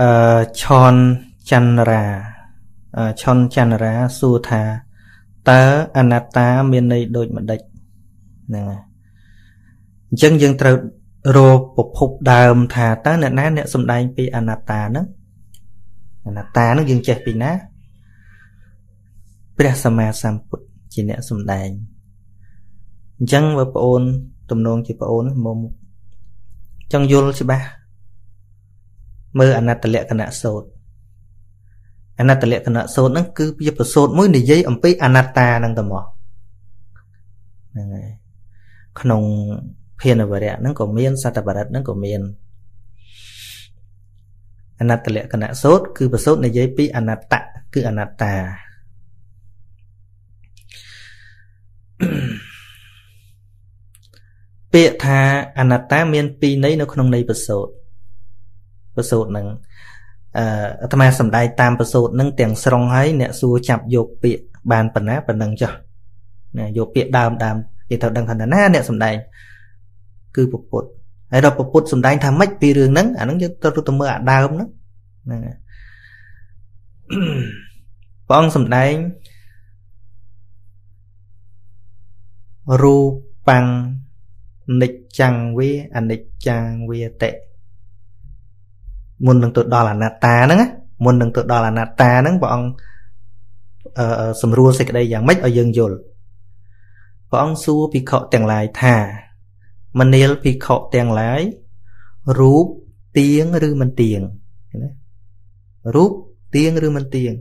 អឺឆនចន្ទរាឆនចន្ទរាសួរថាតើអនត្តាមានន័យដូចម្ដេចហ្នឹងហើយអញ្ចឹងយើងត្រូវរកប្រភពដើមថាតើអ្នកណាអ្នកសំដែងពីអនត្តាហ្នឹងអនត្តាហ្នឹងយើងចេះពីណាព្រះសម្មាសម្ពុទ្ធជាអ្នកសំដែងអញ្ចឹងបើប្អូនទំនងជាប្អូនមកចង់យល់ច្បាស់ មើលអនត្តលក្ខណៈសូត្រអនត្តលក្ខណៈសូត្រហ្នឹងគឺជាប្រសូតមួយនិយាយអំពីអនត្តាហ្នឹងទៅមកហ្នឹងហើយក្នុងភានវរៈហ្នឹងក៏មានសតបរិទ្ធហ្នឹងក៏មានអនត្តលក្ខណៈសូត្រគឺប្រសូតនិយាយពីអនត្តគឺអនត្តាពាក្យថាអនត្តាមានពីរន័យនៅក្នុងន័យប្រសូត ប្រសូតហ្នឹងអឺអាត្មាសំដែងតាមប្រសូតហ្នឹងទាំងស្រុងហើយអ្នកសួរចាប់យកពាក្យបានប៉ុណ្ណាប៉ុណ្ណឹងចុះណាយកពាក្យដើមដើមគេត្រូវដឹងថាណាអ្នកសំដែងគឺពពុទ្ធហើយដល់ពពុទ្ធសំដែងថាម៉េចពីរឿងហ្នឹងអាហ្នឹងយើងត្រូវទៅមើលអាដើមហ្នឹងហ្នឹងព្រះអង្គសំដែងរូបាំងនិច្ចាំងវាអនិច្ចាំងវាតិ មុននឹងទៅដល់អនត្តាហ្នឹងមុននឹងទៅដល់អនត្តាហ្នឹងព្រះអង្គអឺសម្រួលសេចក្តីយ៉ាងម៉េចឲ្យយើងយល់ព្រះអង្គសួរភិក្ខុទាំងឡាយថាមនាលភិក្ខុទាំងឡាយរូបទៀងឬមិនទៀងណារូបទៀងឬមិនទៀង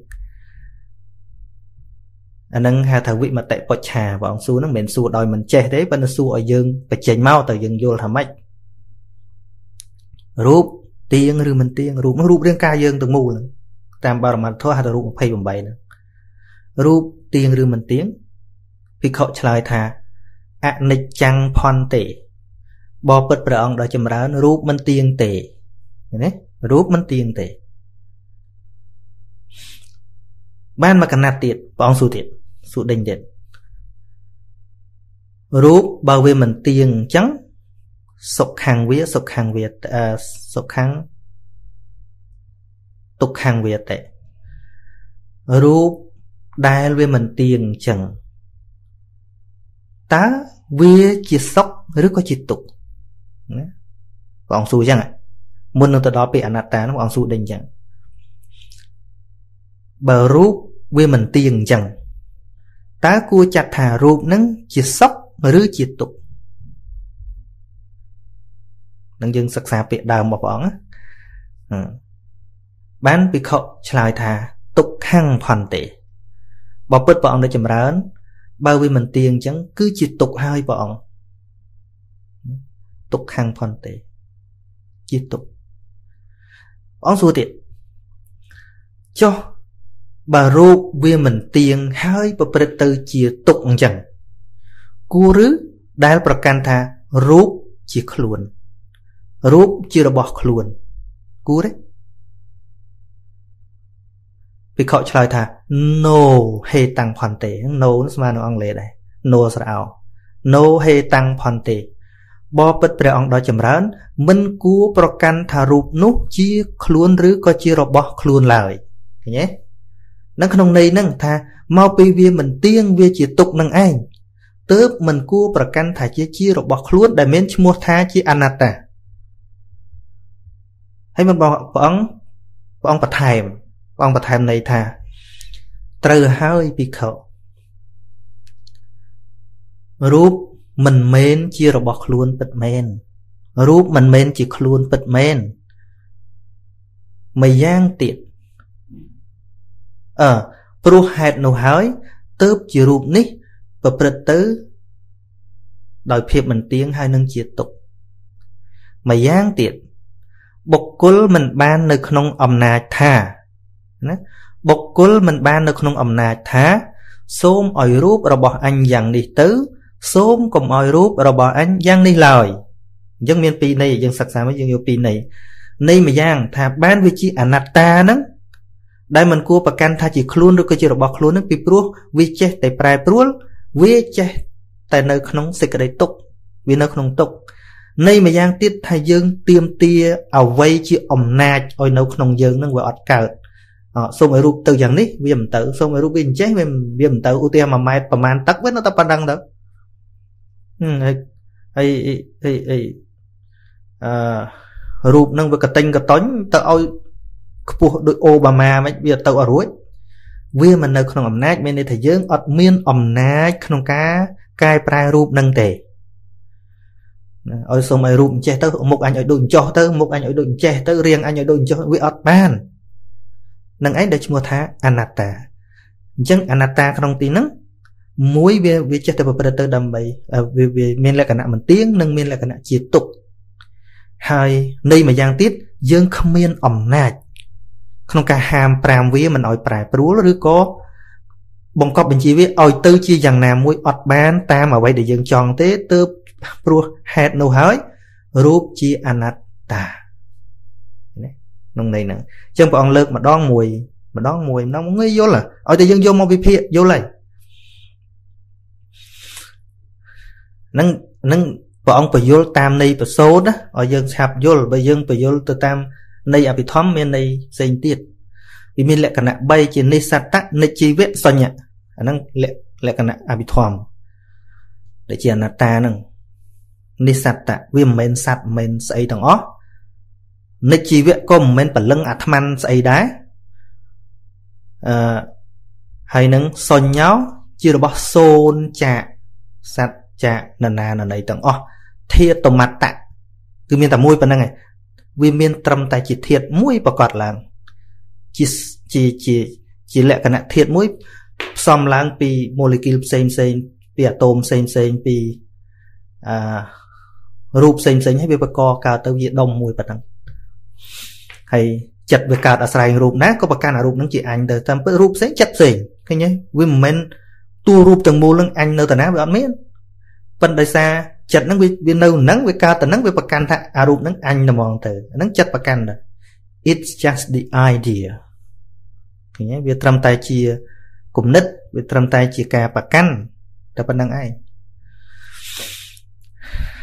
អានឹងហៅថាវិមតិបច្ឆាព្រះអង្គសួរហ្នឹងមិនមែនសួរដោយមិនចេះទេប៉ុន្តែសួរឲ្យយើងបញ្ចេញមកតើយើងយល់ថាម៉េចរូប ទៀងឬមិនទៀងរូបនោះរូបរាងកាយយើងទាំងមូលតាមបរមត្ថធម៌ហៅថារូប28ហ្នឹងរូបទៀងឬមិនទៀងភិក្ខុឆ្លើយថាអនិច្ចំផន្តិបបិទ្ធព្រះអង្គដ៏ចម្រើនរូបមិនទៀងទេណារូបមិនទៀងទេបានមកកណាត់ទៀតព្រះអង្គសួរទៀតសួរដេញទៀតរូបបើវាមិនទៀងអញ្ចឹង សុខខាងវាសុខខាងវាសុខខាងទុក្ខាងវាតិរូបដែលវាមិនទៀងអញ្ចឹងតើវាជាសុខឬក៏ជាទុក្ខណាព្រះអង្គសួរអញ្ចឹងមុននឹងទៅដល់ពេលអនត្តានោះព្រះអង្គសួរដេញអញ្ចឹងបើរូបវាមិនទៀងអញ្ចឹងតើគួរចាត់ថារូបនឹងជាសុខឬជាទុក្ខ នឹងយើងសិក្សាពាក្យដើមរបស់ព្រះអង្គបានភិក្ខុឆ្លើយថាទុក្ខំផន្តិបើពិតព្រះអង្គនៅចម្រើន បើវាមិនទៀងអញ្ចឹងគឺជាទុក្ខហើយព្រះអង្គទុក្ខំផន្តិជាទុក្ខព្រះអង្គសួរទៀតចុះបើរូបវាមិនទៀងហើយប្រព្រឹត្តទៅជាទុក្ខអញ្ចឹងគួរឬដែលប្រកាន់ថារូបជាខ្លួន រូបជារបស់ខ្លួនគួរទេភិក្ខុឆ្លើយថា no ហេតាំងផន្ទេ no ស្មើនឹងអង់គ្លេសដែរ no ស្រអោ no ហេតាំងផន្ទេបបិទ្ធព្រះអង្គដ៏ចម្រើន មិនគួរប្រកាន់ថារូបនោះជាខ្លួនឬក៏ជារបស់ខ្លួនឡើយឃើញទេនៅក្នុងន័យហ្នឹងថាមកពីវាមិនទៀងវាជាទុកនឹងឯងទើបមិនគួរប្រកាន់ថាជាជារបស់ខ្លួនដែលមានឈ្មោះថាជាអនត្តា ហើយមិនបងព្រះអង្គព្រះអង្គបន្ថែមព្រះអង្គបន្ថែមន័យថា ត្រូវហើយភិក្ខុរូបមិនមែនជារបស់ខ្លួនពិតមែនរូបមិនមែនជាខ្លួនពិតមែនម្យ៉ាងទៀតអឺព្រោះហេតុនោះហើយទៅជារូបនេះប្រព្រឹត្តទៅ ដោយភាពមិនទៀងហើយនឹងជាទុក្ខម្យ៉ាងទៀត បុគ្គលមិនបាននៅក្នុងអំណាចថាណាបុគ្គលមិនបាននៅក្នុងអំណាចថា សូមឲ្យរូបរបស់អញយ៉ាងនេះទៅ សូមកុំឲ្យរូបរបស់អញយ៉ាងនេះឡើយអញ្ចឹងមានពីរន័យយើងសិក្សាមកយើងយកពីរន័យន័យម្យ៉ាង ថាបានវាជាអនត្តាហ្នឹងដែលមិនគួរប្រកាន់ថាជាខ្លួនឬក៏ជារបស់ខ្លួននឹងពីព្រោះវាចេះតែប្រែប្រួល វាចេះតែនៅក្នុងសេចក្តីទុកវានៅក្នុងទុក នៃម្យ៉ាងទៀតថាយើងទៀមទាអ្វីជាអំណាចឲ្យនៅក្នុងយើងនឹងវាអត់កើតសូមឲ្យរូបទៅយ៉ាងនេះវាមិនទៅសូមឲ្យរូបវាអញ្ចេះវាវាមិនទៅឧទាហរណ៍1ម៉ែត្រប្រហែលទឹកវានៅតែប៉ុណ្្នឹងទៅហើយហើយហើយហើយអឺរូបនឹងវាកតិញកតុញទៅឲ្យខ្ពស់ដូចអូបាម៉ាមិនវាទៅអត់រួចវាមិននៅក្នុងអំណាចមានន័យថាយើងអត់មានអំណាចក្នុងការកែប្រែរូបនឹងទេ ឲ្យសុំឲ្យរូបអញ្ចេះទៅមុខអញឲ្យដូចអញ្ចោះទៅមុខអញឲ្យដូចអញ្ចេះទៅរាងអញឲ្យដូចអញ្ចោះវាអត់បាននឹងឯងដែលឈ្មោះថាអនត្តាអញ្ចឹងអនត្តាក្នុងទីហ្នឹងមួយវាវាចេះតែប្រព្រឹត្តទៅដើម្បីវាវាមានលក្ខណៈមិនទៀងនិងមានលក្ខណៈជាទុកហើយនៃមួយយ៉ាងទៀតយើងគ្មានអំណាច ក្នុងការហាម5វាមិនឲ្យប្រែប្រួលឬក៏បង្កប់បញ្ជាវាឲ្យទៅជាយ៉ាងណាមួយអត់បានតាមអ្វីដែលយើងចង់ទេទើប ព្រោះហេតុនោះហើយរូបជាអនត្តាណាក្នុងន័យហ្នឹងអញ្ចឹងព្រះអង្គលើកម្ដងមួយ ម្ដងមួយម្ដងមួយយល់ឲ្យតែយើងយកមកវិភាគយល់ហើយនឹងនឹងព្រះអង្គបញ្យល់តាមន័យប្រសូតណាឲ្យយើងឆាប់យល់បើយើងបញ្យល់ទៅតាមន័យអភិធម្មមានន័យផ្សេងទៀតវាមានលក្ខណៈ3ជានិសត្តនិជីវៈសញ្ញៈអាហ្នឹងលក្ខណៈអភិធម្មដែលជាអនត្តាហ្នឹង និសត្តវាមិនមែនសត្វមិនមែនស្អីទាំងអស់និជីវៈក៏មិនមែនពលឹងអាត្មានស្អីដែរអឺហើយនឹងសញ្ញោជារបស់សូនចាកសត្វចាកនណានណីទាំងអស់ធាតុមត្តៈគឺមានតែមួយប៉ុណ្្នឹងឯងវាមានត្រឹមតែជាធាតុមួយប្រកបឡើងជាជាជាជាលក្ខណៈធាតុមួយផ្សំឡើងពីម៉ូលេគុលផ្សេងផ្សេងពីអាតូមផ្សេងផ្សេងពីអឺ រូបផ្សេងផ្សេងហើយវាបកកកើតទៅវាដុំមួយប៉ុណ្ណឹងហើយចិត្តវាកើតអាស្រ័យរូបណាក៏ប្រកាន់អារូបហ្នឹងជាអញទៅតាមពិតរូបផ្សេងចិត្តផ្សេងឃើញទេវាមិនមែនតួរូបទាំងមូលហ្នឹងអញនៅតាណាវាអត់មានប៉ុន្តែដោយសារចិត្តហ្នឹងវាវានៅហ្នឹងវាកើតទៅហ្នឹងវាប្រកាន់ថាអារូបហ្នឹងអញតែហ្មងទៅហ្នឹងចិត្តប្រកាន់ទៅ it's just the idea ឃើញទេវាត្រឹមតែជាគំនិតវាត្រឹមតែជាការប្រកាន់តែប៉ុណ្្នឹងឯង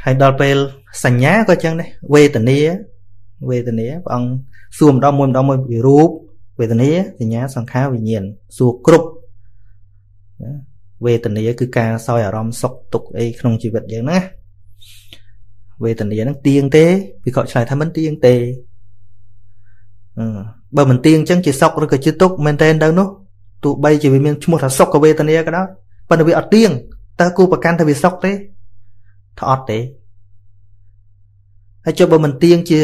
ហើយដល់ពេលសញ្ញាក៏ចឹងដែរវេទនាវេទនាព្រះអង្គសួរម្ដងមួយម្ដងមួយពីរូបវេទនាសញ្ញាសង្ខារវិញ្ញាណសួរគ្រប់វេទនាគឺការសោយអារម្មណ៍សុខទុក្ខអីក្នុងជីវិតយើងណាវេទនាហ្នឹងទៀងទេវាក៏ឆ្លើយថាមិនទៀងទេបើមិនទៀងអញ្ចឹងជាសុខឬក៏ជាទុក្ខមែនតើទៅនោះទោះបីជាវាមានឈ្មោះថាសុខវេទនាក៏ដោយប៉ុន្តែវាអត់ទៀងតើគូប្រកាន់ថាវាសុខទេ ថាអត់ទេហើយចុះបើមិនទៀងជា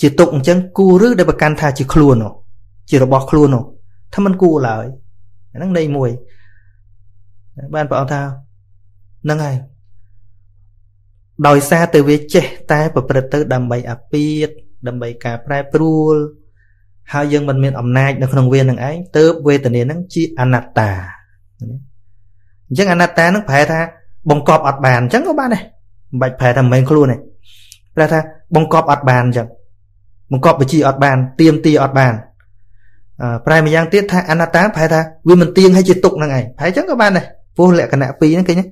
ជាទុកអញ្ចឹងគូឬដែលប្រកាន់ថាជាខ្លួននោះជារបស់ខ្លួននោះថាมันគួរឡើយហ្នឹងន័យមួយបានព្រះអង្គថាហ្នឹងហើយដោយសារតែវាចេះតែប្រព្រឹត្តទៅដើម្បីអាពាតដើម្បីការប្រែប្រួលហើយយើងមិនមានអំណាចនៅក្នុងវានឹងឯងទៅវេទនានឹងជាអនត្តាអញ្ចឹងអនត្តានឹងប្រែថាបង្កប់អត់បានអញ្ចឹងក៏បានដែរ មិនបាច់ប្រែថាមិនមែនខ្លួនទេប្រែថាបង្កប់អត់បានអញ្ចឹងបង្កប់វិជាអត់បានទៀមទីអត់បានប្រែម្យ៉ាងទៀតថាអនត្តាប្រែថាវាមិនទៀងហើយជាទុកហ្នឹងឯងប្រែអញ្ចឹងក៏បានដែរព្រោះលក្ខណៈពីរហ្នឹងឃើញទេ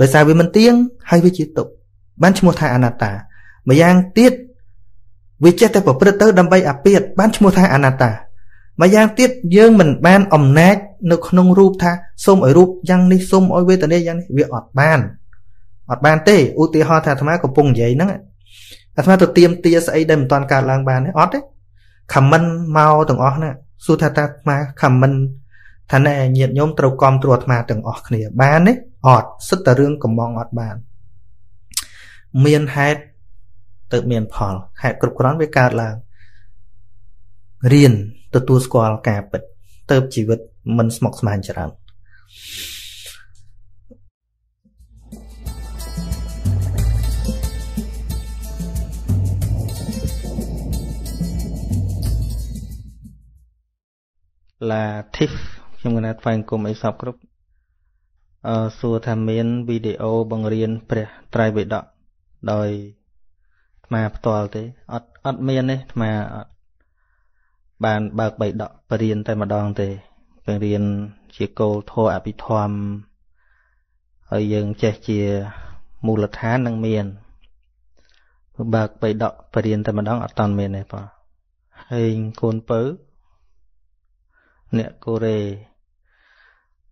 ដោយសារវាមិនទៀងហើយវាជាទុកបានឈ្មោះថាអនត្តាម្យ៉ាងទៀតវាចេះតែប្រព្រឹត្តទៅដើម្បីអាពាតបានឈ្មោះថាអនត្តាម្យ៉ាងទៀតយើងមិនបានអំណាចនៅក្នុងរូបថាសូមឲ្យរូបយ៉ាងនេះសូមឲ្យវេទនាយ៉ាងនេះវាអត់បាន អត់បានទេឧទាហរណ៍ថាអាត្មាកំពុងនិយាយហ្នឹងអាត្មាទៅទៀមទាស្អីដែលមិនតាន់កើតឡើងបានទេអត់ទេខមមិនមកទាំងអស់ហ្នឹងសួរថាតាអាត្មាខមមិនថាណែញាតញោមត្រូវគ្រប់គ្រងអាត្មាទាំងអស់គ្នាបានទេអត់សិតតែរឿងកំងអត់បានមានហេតុទៅមានផលហេតុគ្រប់គ្រាន់វាកើតឡើងរៀនទទួលស្គាល់ការពិតទៅជីវិតមិនស្មុគស្មាញច្រើន ឡាធីហ្វខ្ញុំកណាត់ថ្វាយគុំអីសពគ្រប់អឺសួរថាមានវីដេអូបង្រៀនព្រះត្រៃបិដកដោយអាត្មាផ្ទាល់ទេអត់អត់មានទេអាត្មាអត់បានបើកបៃដកបរៀនតែម្ដងទេបង្រៀនជាគោលធម៌អភិធម្មហើយយើងចេះជាមូលដ្ឋាននឹងមានបើកបៃដកបរៀនតែម្ដងអត់តាន់មានទេបងហើយកូនពៅ អ្នកកូរ៉េ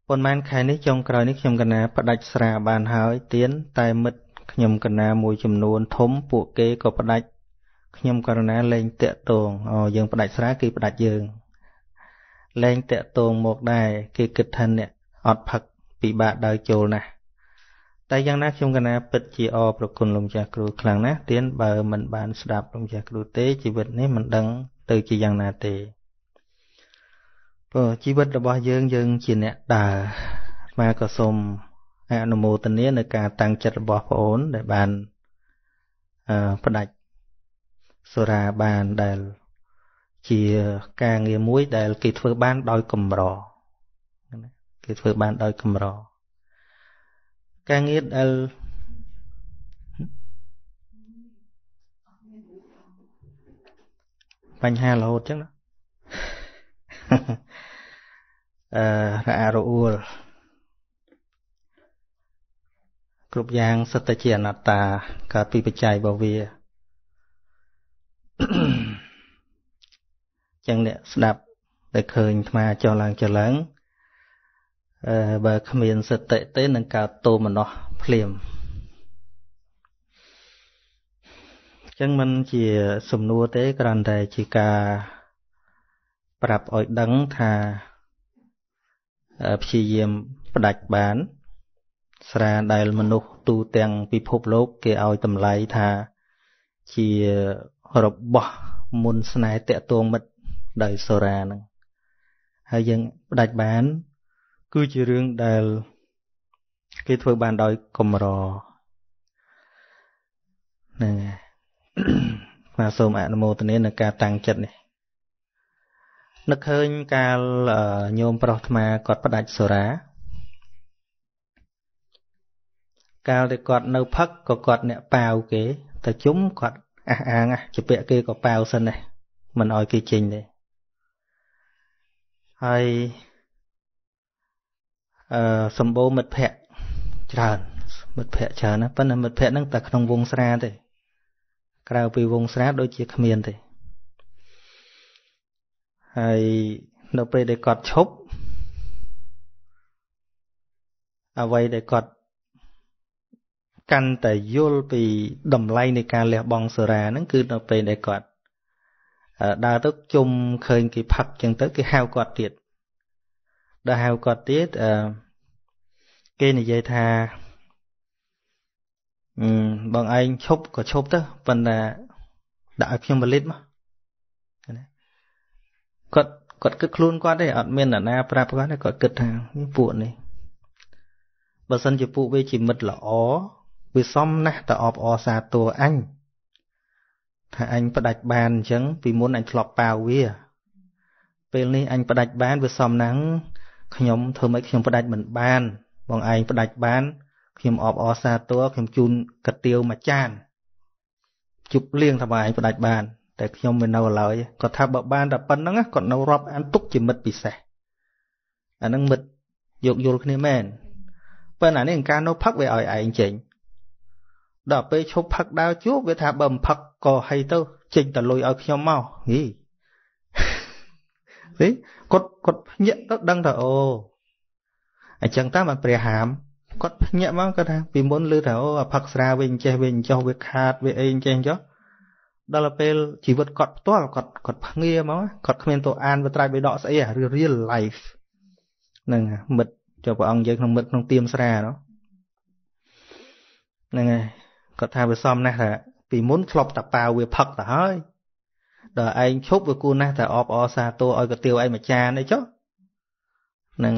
ប៉ុន្មានខែនេះចុងក្រោយនេះខ្ញុំកណាផ្ដាច់ស្រាបានហើយទៀនតែមិត្តខ្ញុំកណាមួយចំនួនធំពួកគេក៏ផ្ដាច់ខ្ញុំករណាលែងតាក់តងអូយើងផ្ដាច់ស្រាគេផ្ដាច់យើងលែងតាក់តងមកដែរគេគិតថាអ្នកអត់ផឹកពិបាកដើរចូលណាស់តែយ៉ាងណាខ្ញុំកណាពិតជាអរប្រគុណលោកចាស់គ្រូខ្លាំងណាស់ទៀនបើមិនបានស្ដាប់លោកចាស់គ្រូទេជីវិតនេះមិនដឹងទៅជាយ៉ាងណាទេ ព្រោះជីវិតរបស់យើងយើងជាអ្នកដើរមកក៏សូមអនុមោទនានៅការតាំងចិត្តរបស់ប្អូនដែលបានអឺផ្ដាច់សូរាបានដែលជាការងារមួយដែលគេធ្វើបានដោយកម្រគេធ្វើបានដោយកម្រការងារដែលបញ្ហារហូតចឹងណា អឺរអារអួលគ្រប់យ៉ាងសិតតែជាអនត្តាកើតពីបច្ច័យរបស់វាចឹងអ្នកស្ដាប់ដែលឃើញអាចុះឡើងចុះឡើងអឺបើគ្មានសតិទេនឹងកើតទោមនោះភ្លាមចឹងมันជាសំណួរទេគ្រាន់តែជាការ ប្រាប់ឲ្យដឹងថាព្យាយាមផ្ដាច់បាន ស្រាដែលមនុស្សទូទាំងពិភពលោក គេឲ្យតម្លៃថាជារបស់មុនស្នេហ៍តកតងមិត្តដោយសូរាហ្នឹងហើយយើងផ្ដាច់បាន គឺជារឿងដែល គេធ្វើបានដោយកម្រហ្នឹងហើយបាទសូមអនុមោទនានឹងការតាំងចិត្តនេះ នឹកឃើញកាលញោមប្រុសថ្មគាត់ផ្ដាច់សូរាកាលដែលគាត់នៅផឹកក៏គាត់អ្នកប៉ាវគេតែជុំគាត់អះអាងជពាក់គេក៏ប៉ាវសិនដែរមិនអោយគេចេញទេហើយអឺសម្បូរមិត្តភ័ក្តិច្រើនមិត្តភ័ក្តិច្រើនណាប៉ុន្តែមិត្តភ័ក្តិហ្នឹងតែក្នុងវងស្រាទេក្រៅពីវងស្រាដូចជាគ្មានទេ ហើយនៅពេលដែលគាត់ឈប់អ្វីដែលគាត់កាន់តែយល់ពីតម្លៃនៃការលះបង់សេរាហ្នឹងគឺនៅពេលដែលគាត់ដើរទៅជុំឃើញគេផឹកចឹងទៅគេហៅគាត់ទៀតដល់ហៅគាត់ទៀតអឺគេនិយាយថាបងឯងឈប់ក៏ឈប់ទៅប៉ុន្តែដាក់ឲ្យខ្ញុំ1លីត្រមក គាត់គាត់គិតខ្លួនគាត់ទេអត់មានអ្នកណាប្រាប់គាត់ទេគាត់គិតថាពួកនេះបើសិនជាពួកវាជាមិត្តល្អវាសមណាស់តអបអសាទរអញថាអញផ្ដាច់បានអញ្ចឹងពីមុនអញធ្លាប់ប៉ាវវាពេលនេះអញផ្ដាច់បានវាសមណាស់ខ្ញុំធ្វើម៉េចខ្ញុំផ្ដាច់មិនបាន បងឯងផ្ដាច់បានខ្ញុំអបអសាទរខ្ញុំជូនកាទៀវមួយចានជប់លៀងថាបងឯងផ្ដាច់បាន តែខ្ញុំមិននៅឡើយគាត់ថាបើបានតែប៉ុណ្្នឹងគាត់នៅរាប់អានទុកជាមិត្តពិសេសអានឹងមិត្តយោគយល់គ្នាមែនប៉ុន្តែនេះការនៅផឹកវាឲ្យឯងចេញដល់ពេលឈប់ផឹកដើរជួបវាថាបើមិនផឹកក៏ហីទៅចេញតលុយឲ្យខ្ញុំមកហីហីគាត់គាត់ភ្ញាក់ទៅដឹងថាអូអញ្ចឹងតាមព្រះហាមគាត់ភ្ញាក់មកគាត់ថាពីមុនឮថាអូផឹកស្រាវិញចេះវិញចុះវាខាតវាអីចេះចុះ ដល់ពេលជីវិតគាត់ផ្ទាល់គាត់គាត់ភ្ងាមកគាត់គ្មានទៅអានវិត្រៃបិដកស្អី real life ហ្នឹងមិត្តចុះព្រះអង្គយើងក្នុងមិត្តក្នុងទៀមស្រានោះហ្នឹងហើយគាត់ថាវាសមណាស់ថាពីមុនធ្លាប់តាប៉ាវវាផឹកទៅហើយដល់ឯងឈប់វាគួរណាស់តែអបអសាទរឲ្យកាទៀវឯងមួយចានអីចុះហ្នឹង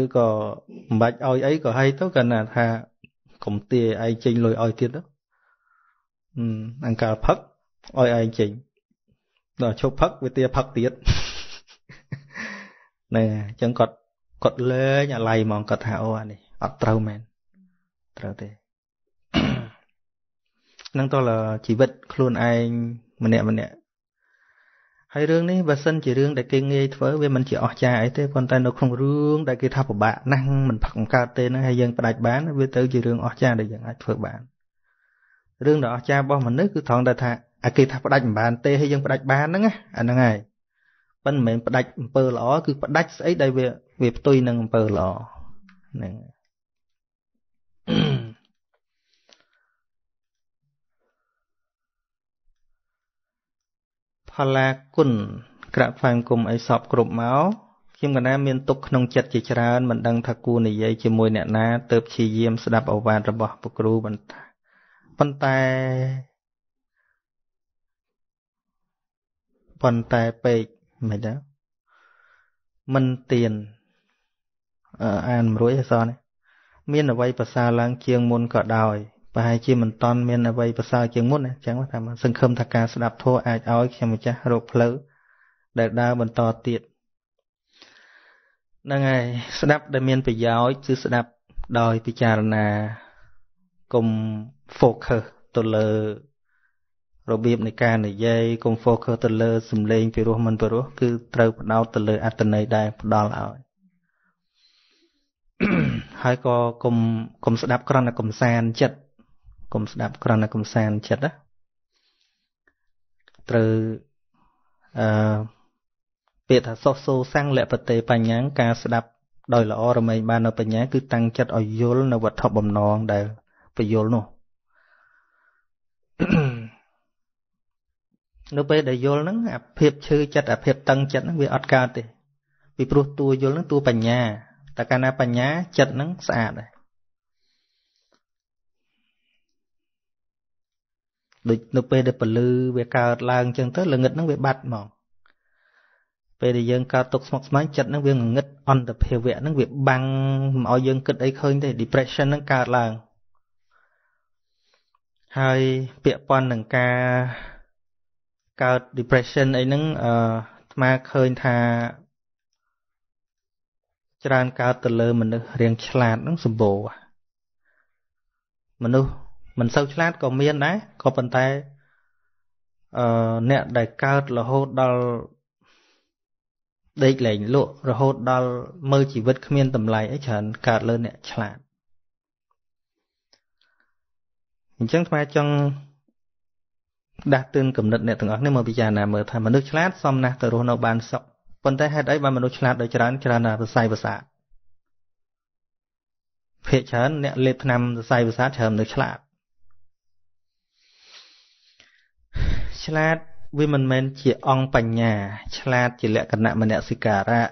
ឬក៏មិនបាច់ឲ្យអីក៏ឲ្យទៅគាត់ណាថាកុំទាឯងចេញលុយឲ្យទៀតទៅ អង្កលផឹកឲ្យឯងចេញដល់ឈប់ផឹកវាទាផឹកទៀតហ្នឹងអញ្ចឹងគាត់គាត់លេងអាឡ័យហ្មងគាត់ថាអូអានេះអត់ត្រូវមែនត្រូវទេនឹងតលជីវិតខ្លួនឯងម្នាក់ម្នាក់ហើយរឿងនេះបើសិនជារឿងដែលគេងាយធ្វើវាមិនជាអស្ចារ្យអីទេប៉ុន្តែនៅក្នុងរឿងដែលគេថាពិបាកណាស់មិនផឹកបង្កើតទេហ្នឹងហើយយើងផ្ដាច់បានវាទៅជារឿងអស្ចារ្យដែលយើងអាចធ្វើបាន រឿងដ៏អស្ចារ្យរបស់មនុស្សគឺត្រង់ដែលថាអាគេថាផ្ដាច់មិនបានទេហើយយើងផ្ដាច់បានហ្នឹងអាហ្នឹងហើយប៉ុន្តែមិនមែនផ្ដាច់អំពើល្អគឺផ្ដាច់ស្អីដែលវាវាផ្ទុយនឹងអំពើល្អហ្នឹងផល្លាគុណក្រាក់ផ្សាយគុំអីសពគ្រប់មកខ្ញុំកណាមានទុកក្នុងចិត្តជាច្រើនមិនដឹងថាគួរនិយាយជាមួយអ្នកណាទៅព្យាយាមស្ដាប់អវាទរបស់ពុគ្រូបន្តា ប៉ុន្តែប៉ុន្តែពេកមិនដែរមិនទៀនអានមិនរួចអសនេះមានអវ័យប្រសើរឡើង ជាងមុនក៏ដោយប្រហែលជាមិនតន់មានអវ័យប្រសើរជាងមុនអញ្ចឹងថាសង្ឃឹមថាការស្ដាប់ធម៌អាចឲ្យខ្ញុំម្ចាស់រកផ្លូវដែលដើរបន្តទៀតហ្នឹងហើយស្ដាប់ដែលមានប្រយោជន៍គឺស្ដាប់ដោយពិចារណាកុំ focus ទៅលើរបៀបនៃការនិយាយកុំ focus ទៅលើសំឡេងពីរោះមិនពីរោះគឺត្រូវផ្ដោតទៅលើអត្តន័យដែលផ្ដល់ឲ្យហើយក៏កុំកុំស្ដាប់គ្រាន់តែកំសាន្តចិត្តកុំស្ដាប់គ្រាន់តែកំសាន្តចិត្តណាត្រូវអឺពាក្យថាសុសូសាំងលពតេបញ្ញាការស្ដាប់ដោយល្អរមែងបាននៅបញ្ញាគឺតាំងចិត្តឲ្យយល់នៅវត្ថុបំណងដែលពយល់នោះ នៅពេលដែលយល់ហ្នឹងអាភាពឈឺចិត្តអាភាពតឹងចិត្តហ្នឹងវាអត់កើតទេពីព្រោះតួយល់ហ្នឹងតួបញ្ញាតែកាលណាបញ្ញាចិត្តហ្នឹងស្អាតដែរដូចនៅពេលដែលពលឺវាកើតឡើងអញ្ចឹងទៅល្ងឹតហ្នឹងវាបាត់ហ្មងពេលដែលយើងកើតទុកស្មុគស្មាញចិត្តហ្នឹងវាងងឹតអន្តភាវៈហ្នឹងវាបាំងមិនឲ្យយើងគិតអីឃើញទេ depression ហ្នឹងកើតឡើង ហើយពាក់ព័ន្ធនឹងការកើត depression អីហ្នឹងអឺអាត្មាឃើញថាច្រើនកើតទៅលើមនុស្សរៀងឆ្លាតហ្នឹងសម្បូរមនុស្សមិនសូវឆ្លាតក៏មានដែរក៏ប៉ុន្តែអឺអ្នកដែលកើតរហូតដល់ដេកលែងលក់រហូតដល់មើលជីវិតគ្មានតម្លៃអីច្រើនកើតលើអ្នកឆ្លាត អញ្ចឹងថ្មចង់ដាស់តឿនគំនិតអ្នកទាំងអស់នេះមកពិចារណាមើលថាមនុស្សឆ្លាតសមណាស់ទៅរស់នៅបានសុខប៉ុន្តែហេតុអីបានមនុស្សឆ្លាតដោយច្រើនច្រើនណាសរសៃប្រសាទភាកច្រើនអ្នកលេបថ្នាំសរសៃប្រសាទច្រើនមនុស្សឆ្លាតឆ្លាតវាមិនមែនជាអង្គបញ្ញា ឆ្លាត ជាលក្ខណៈមនសិការៈ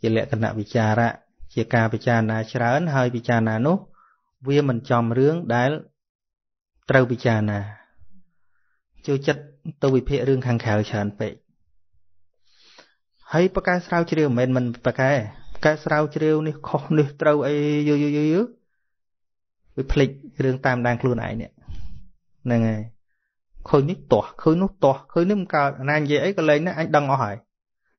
ជាលក្ខណៈវិចារៈជាការពិចារណាច្រើន ហើយពិចារណានោះ វាមិនចំរឿងដែល ត្រូវពិចារណាចូលចិត្តទៅវិភាគរឿងខាងក្រៅច្រើនពេកហើយបកកែស្រាវជ្រាវមិនមែនមិនបកកែបកកែស្រាវជ្រាវនេះខុសនេះត្រូវអីយូរយូរយូរវាភ្លេចរឿងតាមដានខ្លួនឯងនេះហ្នឹងហើយឃើញនេះទាស់ឃើញនោះទាស់ឃើញនេះមិនកើតណានិយាយអីក៏លែងណាអញដឹងអស់ហើយ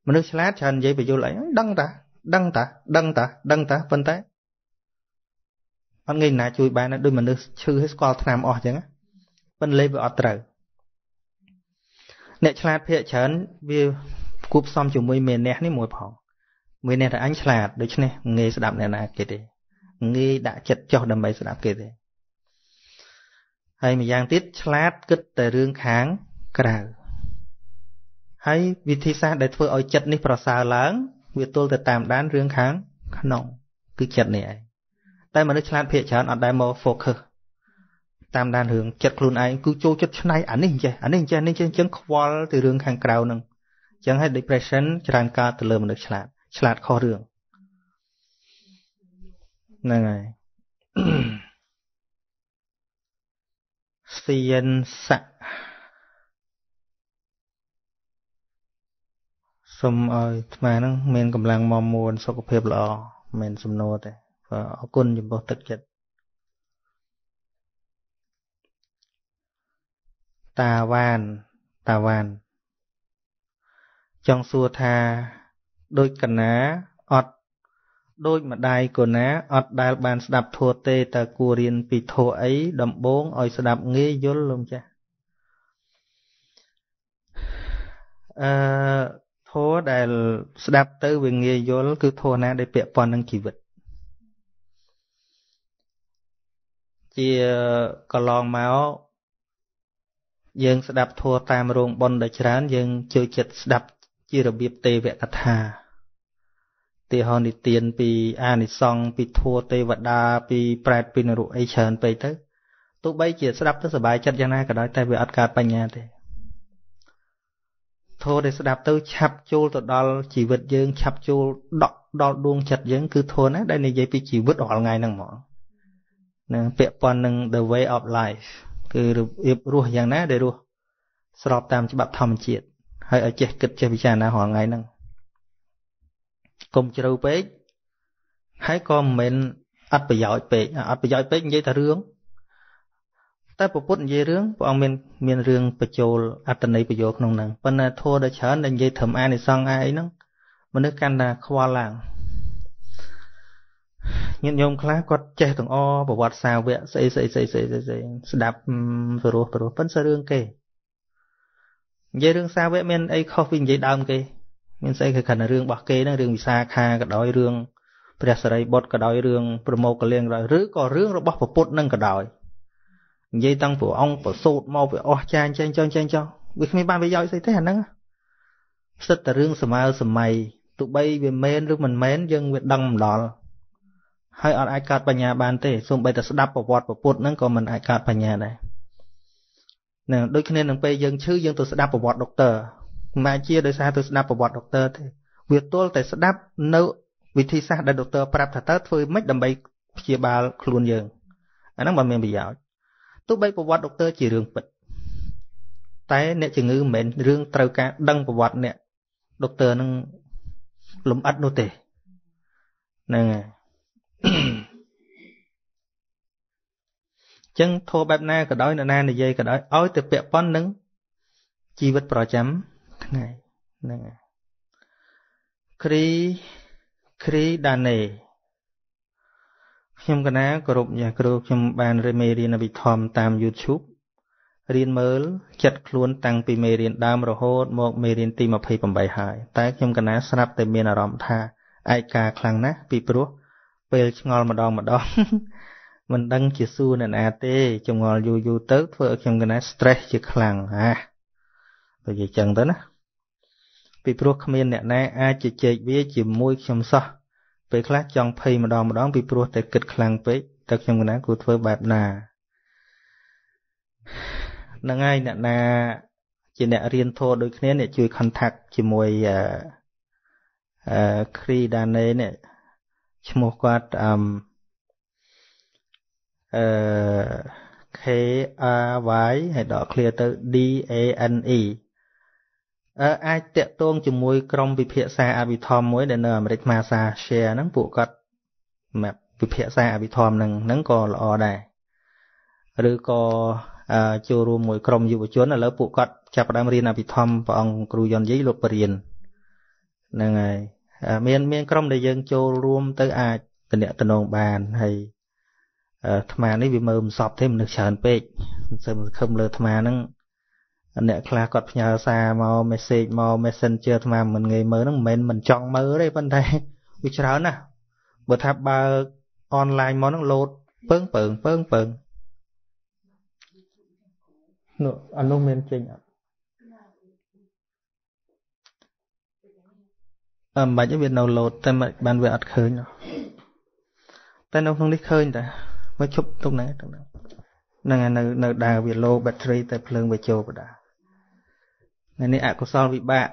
មនុស្សឆ្លាតច្រើននិយាយបញ្យល់អីដឹងតាដឹងតាដឹងតាដឹងតាប៉ុន្តែ អត់ងាយណាជួយបានដូចមនុស្សឈឺឲ្យស្គាល់ថ្នាំអស់អញ្ចឹងប៉ុន្តែលេបវាអត់ត្រូវអ្នកឆ្លាតភាកច្រើនវាគួបផ្សំជាមួយមេនះនេះមួយផងមេនះតែអញឆ្លាតដូច្នេះងាយស្ដាប់អ្នកណាគេទេងាយដាក់ចិត្តចោះដើម្បីស្ដាប់គេទេហើយម្យ៉ាងទៀតឆ្លាតគិតតែរឿងខាងក្រៅហើយវិធីសាស្ត្រដែលធ្វើឲ្យចិត្តនេះប្រសើរឡើង វាទល់ទៅតាមដានរឿងខាងក្នុង គឺចិត្តនេះឯង តែមនុស្សឆ្លាតភាកច្រើនអត់ដែលមក focus តាមដានរឿងចិត្តខ្លួនឯងគឺចូលចិត្តឆ្នៃអានេះចេះអានេះចេះនេះចេះអញ្ចឹងខ្វល់ទៅរឿងខាងក្រៅហ្នឹងអញ្ចឹងហើយ depression ច្រើនកើតទៅលើមនុស្សឆ្លាតឆ្លាតខុសរឿងហ្នឹងហើយសៀនស័កសូមឲ្យអាត្មាហ្នឹងមានកម្លាំងមមួនសុខភាពល្អមិនមែនសំណួរទេ អរគុណចំពោះទឹកចិត្តតាវ៉ានតាវ៉ានចង់សួរថាដូចកណាអត់ដូចម្ដាយកូណាអត់ដែលបានស្ដាប់ធัวទេតើគួររៀនពីធัวអីដំបូងឲ្យស្ដាប់ងាយយល់លោកម្ចាស់អឺធัวដែលស្ដាប់ទៅវាងាយយល់គឺធัวណាដែលពាក់ព័ន្ធនឹងជីវិត ជាកន្លងមកយើងស្ដាប់ធัวតាមរោងប៉ុនដ៏ច្រើនយើងជួយចិត្តស្ដាប់ជារបៀបទេវកថាទីហោនិទានពីអានិសង្ឃពីធัวទេវតាពីប្រែតពីនរុអីច្រើនពេកទៅទោះបីជាស្ដាប់ទៅសบายចិត្តយ៉ាងណាក៏ដោយតែវាអត់កើតបញ្ញាទេធម៌ដែលស្ដាប់ទៅឆាប់ចូលទៅដល់ជីវិតយើងឆាប់ចូលដកដល់ដួងចិត្តយើងគឺធម៌ណាដែលនិយាយពីជីវិតរាល់ថ្ងៃហ្នឹងហ្មង នឹងពាក់ព័ន្ធនឹង the way of life គឺរបៀបរស់យ៉ាងណាដែលរស់ស្របតាមច្បាប់ធម្មជាតិហើយឲ្យចេះគិតចេះពិចារណារាល់ថ្ងៃហ្នឹងកុំជ្រៅពេកហើយក៏មិនមែនអត់ប្រយោជន៍ពេកអត់ប្រយោជន៍ពេកនិយាយតែរឿងតែពពុទ្ធនិយាយរឿងព្រះអង្គមានមានរឿងបញ្ចូលអត្តន័យបញ្ចូលក្នុងហ្នឹងប៉ុន្តែធម៌ដ៏ច្រើនដែលនិយាយត្រឹមអានិសង្ឃអាអីហ្នឹងមនុស្សកាន់តែខ្វល់ឡើង ញាតិញោមខ្លះគាត់ចេះទាំងអប្រវត្តិសាវកស្អីស្អីស្អីស្អីស្អីស្ដាប់ព្រោះព្រោះប៉ុន្តែរឿងគេនិយាយរឿងសាវកមានអីខុសពីនិយាយដើមគេមានស្អីគឺគ្រាន់តែរឿងរបស់គេហ្នឹងរឿងវិសាខាក៏ដោយរឿងព្រះសរិបុត្រក៏ដោយរឿងប្រមោកលៀងក៏ដោយឬក៏រឿងរបស់ពពុទ្ធនឹងក៏ដោយនិយាយតាំងព្រះអង្គប្រសូតមកវាអស់ចាញ់ចេញចុះចេញចុះវាគ្មានបានប្រយោជន៍ស្អីទេអាហ្នឹងសិតតែរឿងសម័យសម័យទោះបីវាមែនឬមិនមែនយើងវាដឹងមិនដល់ ហើយអត់អាចកើតបញ្ញាបានទេសូម្បីតែស្ដាប់ប្រវត្តិពុទ្ធហ្នឹងក៏មិនអាចកើតបញ្ញាដែរនឹងដូចគ្នានឹងពេលយើងឈឺយើងទៅស្ដាប់ប្រវត្តិដុកទ័រមិនជាដោយសារទៅស្ដាប់ប្រវត្តិដុកទ័រទេវាទល់តែស្ដាប់នៅវិធីសាស្ត្រដែលដុកទ័រប្រាប់ថាតើធ្វើម៉េចដើម្បីព្យាបាលខ្លួនយើងអាហ្នឹងមិនមានប្រយោជន៍ទោះបីប្រវត្តិដុកទ័រជារឿងពិតតែអ្នកជំងឺមិនមែនរឿងត្រូវការដឹងប្រវត្តិអ្នកដុកទ័រនឹងលំអិតនោះទេហ្នឹងហើយ ចឹងធោះបែបណាក៏ដោយនរណានិយាយក៏ដោយឲ្យទៅពាក់ព័ន្ធនឹងជីវិតប្រចាំថ្ងៃហ្នឹងហើយគ្រីគ្រីដាណេខ្ញុំកណាគោរពញាគ្រូខ្ញុំបានរៀនមេរៀនវិធម្មតាម YouTube រៀនមើលចិត្តខ្លួនតាំងពីមេរៀនដើមរហូតមកមេរៀនទី28ហើយតែខ្ញុំកណាស្រាប់តែមានអារម្មណ៍ថាឯកាខ្លាំងណាស់ពីព្រោះ ពេលឆ្ងល់ម្ដងម្ដងមិនដឹងជាសួរអ្នកណាទេចងល់យូរយូរទៅធ្វើឲ្យខ្ញុំកណា stress ជាខ្លាំងហាបើនិយាយចឹងទៅណាពីព្រោះគ្មានអ្នកណាអាចជជែកវាជាមួយខ្ញុំសោះពេលខ្លះចង់ភ័យម្ដងម្ដងពីព្រោះតែគិតខ្លាំងពេកតើខ្ញុំកណាគួរធ្វើបែបណាហ្នឹងហើយអ្នកណាជាអ្នករៀនធម៌ដូចគ្នាអ្នកជួយ contact ជាមួយអឺអឺ Kri Dane នេះ ឈ្មោះគាត់អឺអឺ K R Y ហើយដក clear ទៅ D A N E អឺអាចតាក់ទងជាមួយក្រុមវិភាសាអភិធម្មមួយដែលនៅអាមេរិកម៉ាសា share ហ្នឹងពួកគាត់វិភាសាអភិធម្មហ្នឹងហ្នឹងក៏ល្អដែរឬក៏ចូលរួមមួយក្រុមយុវជនឥឡូវពួកគាត់ចាប់ផ្ដើមរៀនអភិធម្មព្រះអង្គគ្រូយន្តយាយលោកបរៀនហ្នឹងហើយ មានមានក្រុមដែលយើងចូលរួមទៅអាចតំណងបានហើយអាត្មានេះវាមើលមិនសពទេមនុស្សច្រើនពេកមិនសូវសង្ឃឹមលើអាត្មាហ្នឹងអ្នកខ្លះគាត់ផ្ញើសារមក message មក Messenger អាត្មាមិនងាយមើលហ្នឹងមិនមែនមិនចង់មើលទេប៉ុន្តែវាច្រើនណាស់បើថាបើក online មកហ្នឹងលោតពើងពើងពើងពើងនោះអានោះមានចេញអត់ អឺមិនបាច់វានៅលោតតែបានវាអត់ឃើញតែនៅក្នុងនេះឃើញតែមកឈប់ទុកហ្នឹងទុកហ្នឹងហ្នឹងនៅនៅដើរវា low battery តែភ្លើងវាចូលបដានេះអកុសលវិបាក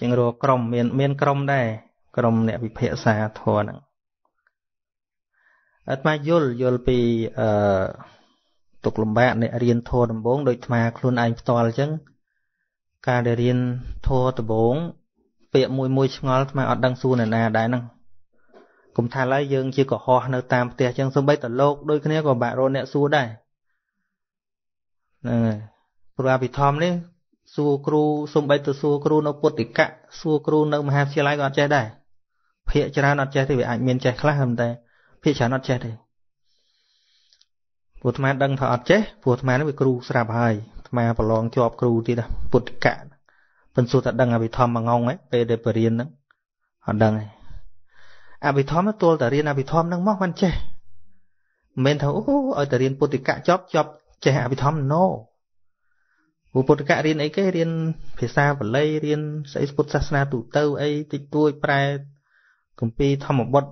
ជាងរកក្រុមមានមានក្រុមដែរក្រុមអ្នកវិភាសាធម៌ហ្នឹងអាត្មាយល់យល់ពីអឺ ទុកលំបាកអ្នករៀនធម៌ដំបូងដូចអាត្មាខ្លួនឯងផ្ទាល់អញ្ចឹងការដែលរៀនធម៌ដំបូងពាក្យមួយមួយឆ្ងល់អាត្មាអត់ដឹងសួរអ្នកណាដែរហ្នឹងគុំថាឡើយយើងជាកុហកនៅតាមផ្ទះអញ្ចឹងសូម្បីតែលោកដូចគ្នាក៏បាក់រកអ្នកសួរដែរហ្នឹងហើយព្រោះអភិធម្មនេះសួរគ្រូសំបីទៅសួរគ្រូនៅពុទ្ធិកៈសួរគ្រូនៅមហាវិទ្យាល័យក៏អត់ចេះដែរភាកច្រើនអត់ចេះទេវាអាចមានចេះខ្លះតែភាកច្រើនអត់ចេះទេ ព្រោះអាត្មាដឹងថាអត់ចេះព្រោះអាត្មានេះវាគ្រូស្រាប់ហើយអាត្មាប្រឡងជាប់គ្រូទៀតពុទ្ធិកៈប៉ុន្តែសួរតែដឹងអភិធម្មមួយងងពេលដែលបរៀនហ្នឹងអត់ដឹងទេអភិធម្មទល់តែរៀនអភិធម្មនឹងមកមិនចេះមិនមែនថាអូឲ្យតែរៀនពុទ្ធិកៈចប់ចប់ចេះអភិធម្ម no ព្រោះពុទ្ធិកៈរៀនអីគេរៀនភាសាបាលីរៀនស្អីពុទ្ធសាសនាទូទៅអីតិចតួចប្រែគម្ពីរធម្មបុត្រ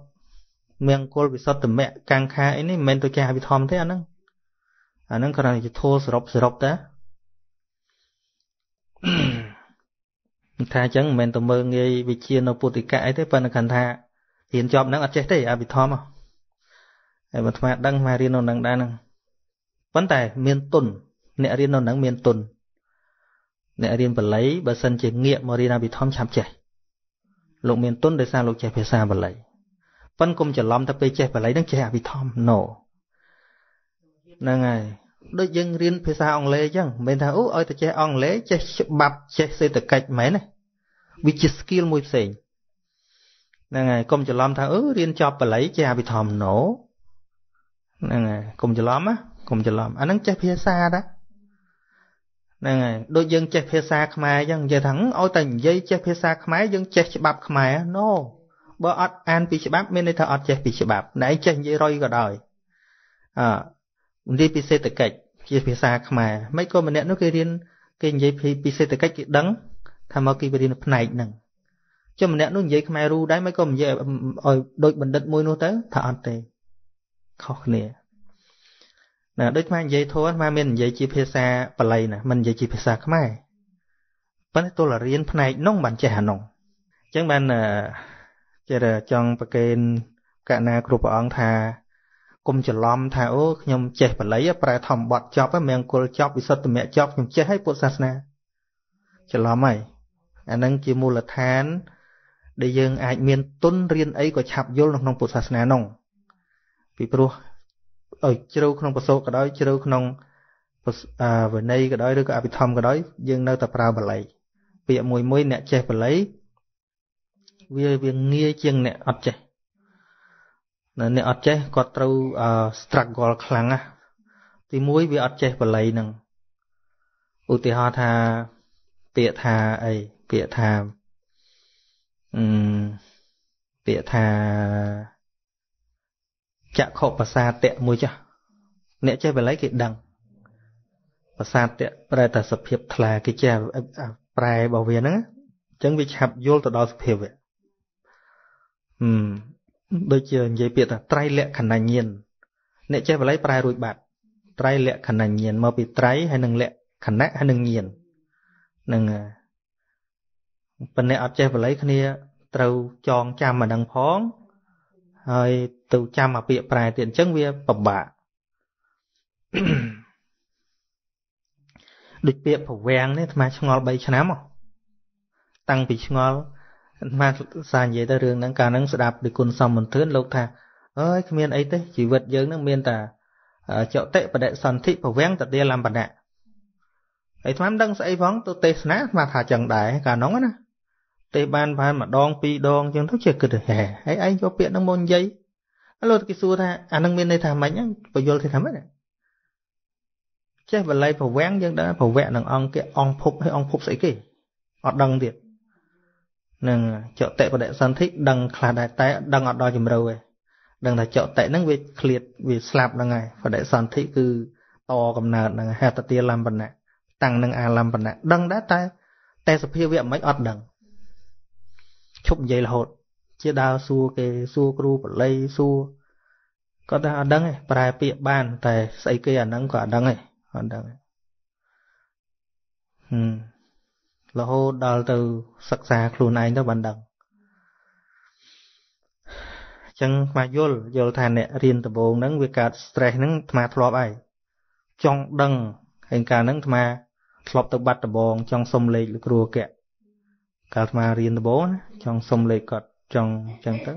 មង្គលវិសុទ្ធមគ្គកាំងខាអីនេះមិនមែនទៅចេះអភិធម្មទេអាហ្នឹង អាហ្នឹងគ្រាន់តែជាធោសរុបសរុបតាថាអញ្ចឹងមិនមែនទៅមើងងាយវិជានៅពុទ្ធិកៈអីទេប៉ុន្តែគាត់ថារៀនចប់ហ្នឹងអត់ចេះទេអភិធម្មហើយបើថ្មដឹងមករៀននៅហ្នឹងដែរហ្នឹងប៉ុន្តែមានទុនអ្នករៀននៅហ្នឹងមានទុនអ្នករៀនបល័យបើសិនជាងាកមករៀនអភិធម្មឆាប់ចេះលោកមានទុនដោយសារលោកចេះភាសាបល័យប៉ុន្តែគុំច្រឡំទៅពេលចេះបល័យហ្នឹងចេះអភិធម្ម no ហ្នឹងហើយ ដូចយើងរៀនភាសាអង់គ្លេសអញ្ចឹងមិនមែនថាអូឲ្យតែចេះអង់គ្លេសចេះច្បាប់ចេះសេដ្ឋកិច្ចមែនទេវាជា skill មួយផ្សេងហ្នឹងហើយកុំច្រឡំថាអឺរៀនចប់បល័យចេះអភិធម្ម no ហ្នឹងហើយកុំច្រឡំណាកុំច្រឡំអាហ្នឹងចេះភាសាដែរហ្នឹងហើយដូចយើងចេះភាសាខ្មែរអញ្ចឹងនិយាយថាឲ្យតែនិយាយចេះភាសាខ្មែរយើងចេះច្បាប់ខ្មែរ no បើអត់អានពីច្បាប់មានន័យថាអត់ចេះពីច្បាប់ណែចេះនិយាយរុយក៏ដោយអ និយាយពីសេដ្ឋកិច្ចជាភាសាខ្មែរមិនក៏ម្នាក់នោះគេរៀនគេនិយាយពីសេដ្ឋកិច្ចគេដឹងថាមកគេរៀនផ្នែកហ្នឹងចុះម្នាក់នោះនិយាយខ្មែររូដែរមិនក៏និយាយឲ្យដូចបណ្ឌិតមួយនោះទៅថាអត់ទេខុសគ្នាណាដូចខ្មែរនិយាយធន់ខ្មែរមាននិយាយជាភាសាបាលីណាមិននិយាយជាភាសាខ្មែរប៉ុន្តែទល់រៀនផ្នែកនោះបានចេះអានោះអញ្ចឹងបានចេះចង់ប្រកេនកណាគ្រប់ព្រះអង្គថា គុំច្រឡំថាអូខ្ញុំចេះបាលីប្រែធម្មបទចប់មង្គលចប់វិសុទ្ធមគ្គចប់ខ្ញុំចេះហើយពុទ្ធសាសនាច្រឡំហើយអានឹងជាមូលដ្ឋាន ដែលយើងអាចមានទុនរៀនអីក៏ឆាប់យល់នៅក្នុងពុទ្ធសាសនានោះពីព្រោះឲ្យជ្រៅក្នុងប្រសោក៏ដោយជ្រៅក្នុងវិន័យក៏ដោយឬក៏អភិធម្មក៏ដោយយើងនៅតែប្រើបាលីពាក្យមួយមួយអ្នកចេះបាលីវាវាងាយជាងអ្នកអត់ចេះ អ្នកអត់ចេះគាត់ត្រូវ struggle ខ្លាំងណាទីមួយវាអត់ចេះបាលីនឹងឧទាហរណ៍ថាពាក្យថាអីពាក្យថាអឺពាក្យថាចក្ខុប្រសាទៈមួយចាស់អ្នកចេះបាលីគេដឹងប្រសាទៈប្រែតែសភាពថ្លាគេចេះប្រែរបស់វាហ្នឹងអញ្ចឹងវាឆាប់យល់ទៅដល់សភាពវាហឹម ដូចជានិយាយពាក្យថាត្រៃលក្ខណញ្ញាណអ្នកចេះបាលីប្រែរួចបាត់ត្រៃលក្ខណញ្ញាណមកពីត្រៃហើយនឹងលក្ខណៈហើយនឹងញាណនឹងប៉ុន្តែអត់ចេះបាលីគ្នាត្រូវចងចាំអានឹងផងហើយទៅចាំអាពាក្យប្រែទៀតអញ្ចឹងវាពិបាកដូចពាក្យប្រវាំងនេះអាត្មាឆ្ងល់3ឆ្នាំតាំងពីឆ្ងល់ អាត្មាសានិយាយទៅរឿងហ្នឹងកាលហ្នឹងស្ដាប់ពីគុណសំមន្ទឿនលោកថាអើយគ្មានអីទេជីវិតយើងហ្នឹងមានតែចតិបដិសន្ធិប្រវាំងតតិលំបណៈហើយអាត្មាមិនដឹងស្អីផងទៅទេសនាអាត្មាថាចឹងដែរកាលហ្នឹងណាទេបានប្រហែលម្ដងពីរដងចឹងទៅជាគិតហែហើយឯងយកពាក្យហ្នឹងមកនិយាយឥឡូវគេសួរថាអានឹងមានន័យថាម៉េចហ្នឹងបយល់គេថាម៉េចចេះបល័យប្រវាំងយើងដឹងប្រវៈនឹងអង្គគេអង្គភពហើយអង្គភពស្អីគេអត់ដឹងទៀត នឹងចតិបដិសន្ធិដឹងខ្លះដែរតែដឹងអត់ដល់ជំរៅទេដឹងថាចតិហ្នឹងវាឃ្លាតវាស្លាប់ហ្នឹងហើយបដិសន្ធិគឺតកំណើតហ្នឹងហេតទាលំបណៈតាំងនឹងអាលំបណៈដឹងដែរតែតែសភាវៈមិនអត់ដឹងឈប់និយាយរហូត ជាដើរសួរគេសួរគ្រូបល័យសួរគាត់ថាអត់ដឹងទេប្រែពាក្យបាន តែស្អីគេអាហ្នឹងក៏អត់ដឹងទេអត់ដឹងទេហឹម រហូតដល់ទៅសិក្សាខ្លួនឯងទៅបានដឹងអញ្ចឹងស្មាយល់យល់ថាអ្នករៀនដំបូងហ្នឹងវាកើត stress ហ្នឹងស្មាធ្លាប់ហើយចង់ដឹងហើយកាលហ្នឹងស្មាធ្លាប់ទៅបាត់ដំបងចង់សុំលេខលោកគ្រូអគ្គកាលស្មារៀនដំបូងណាចង់សុំលេខគាត់ចង់អញ្ចឹងទៅ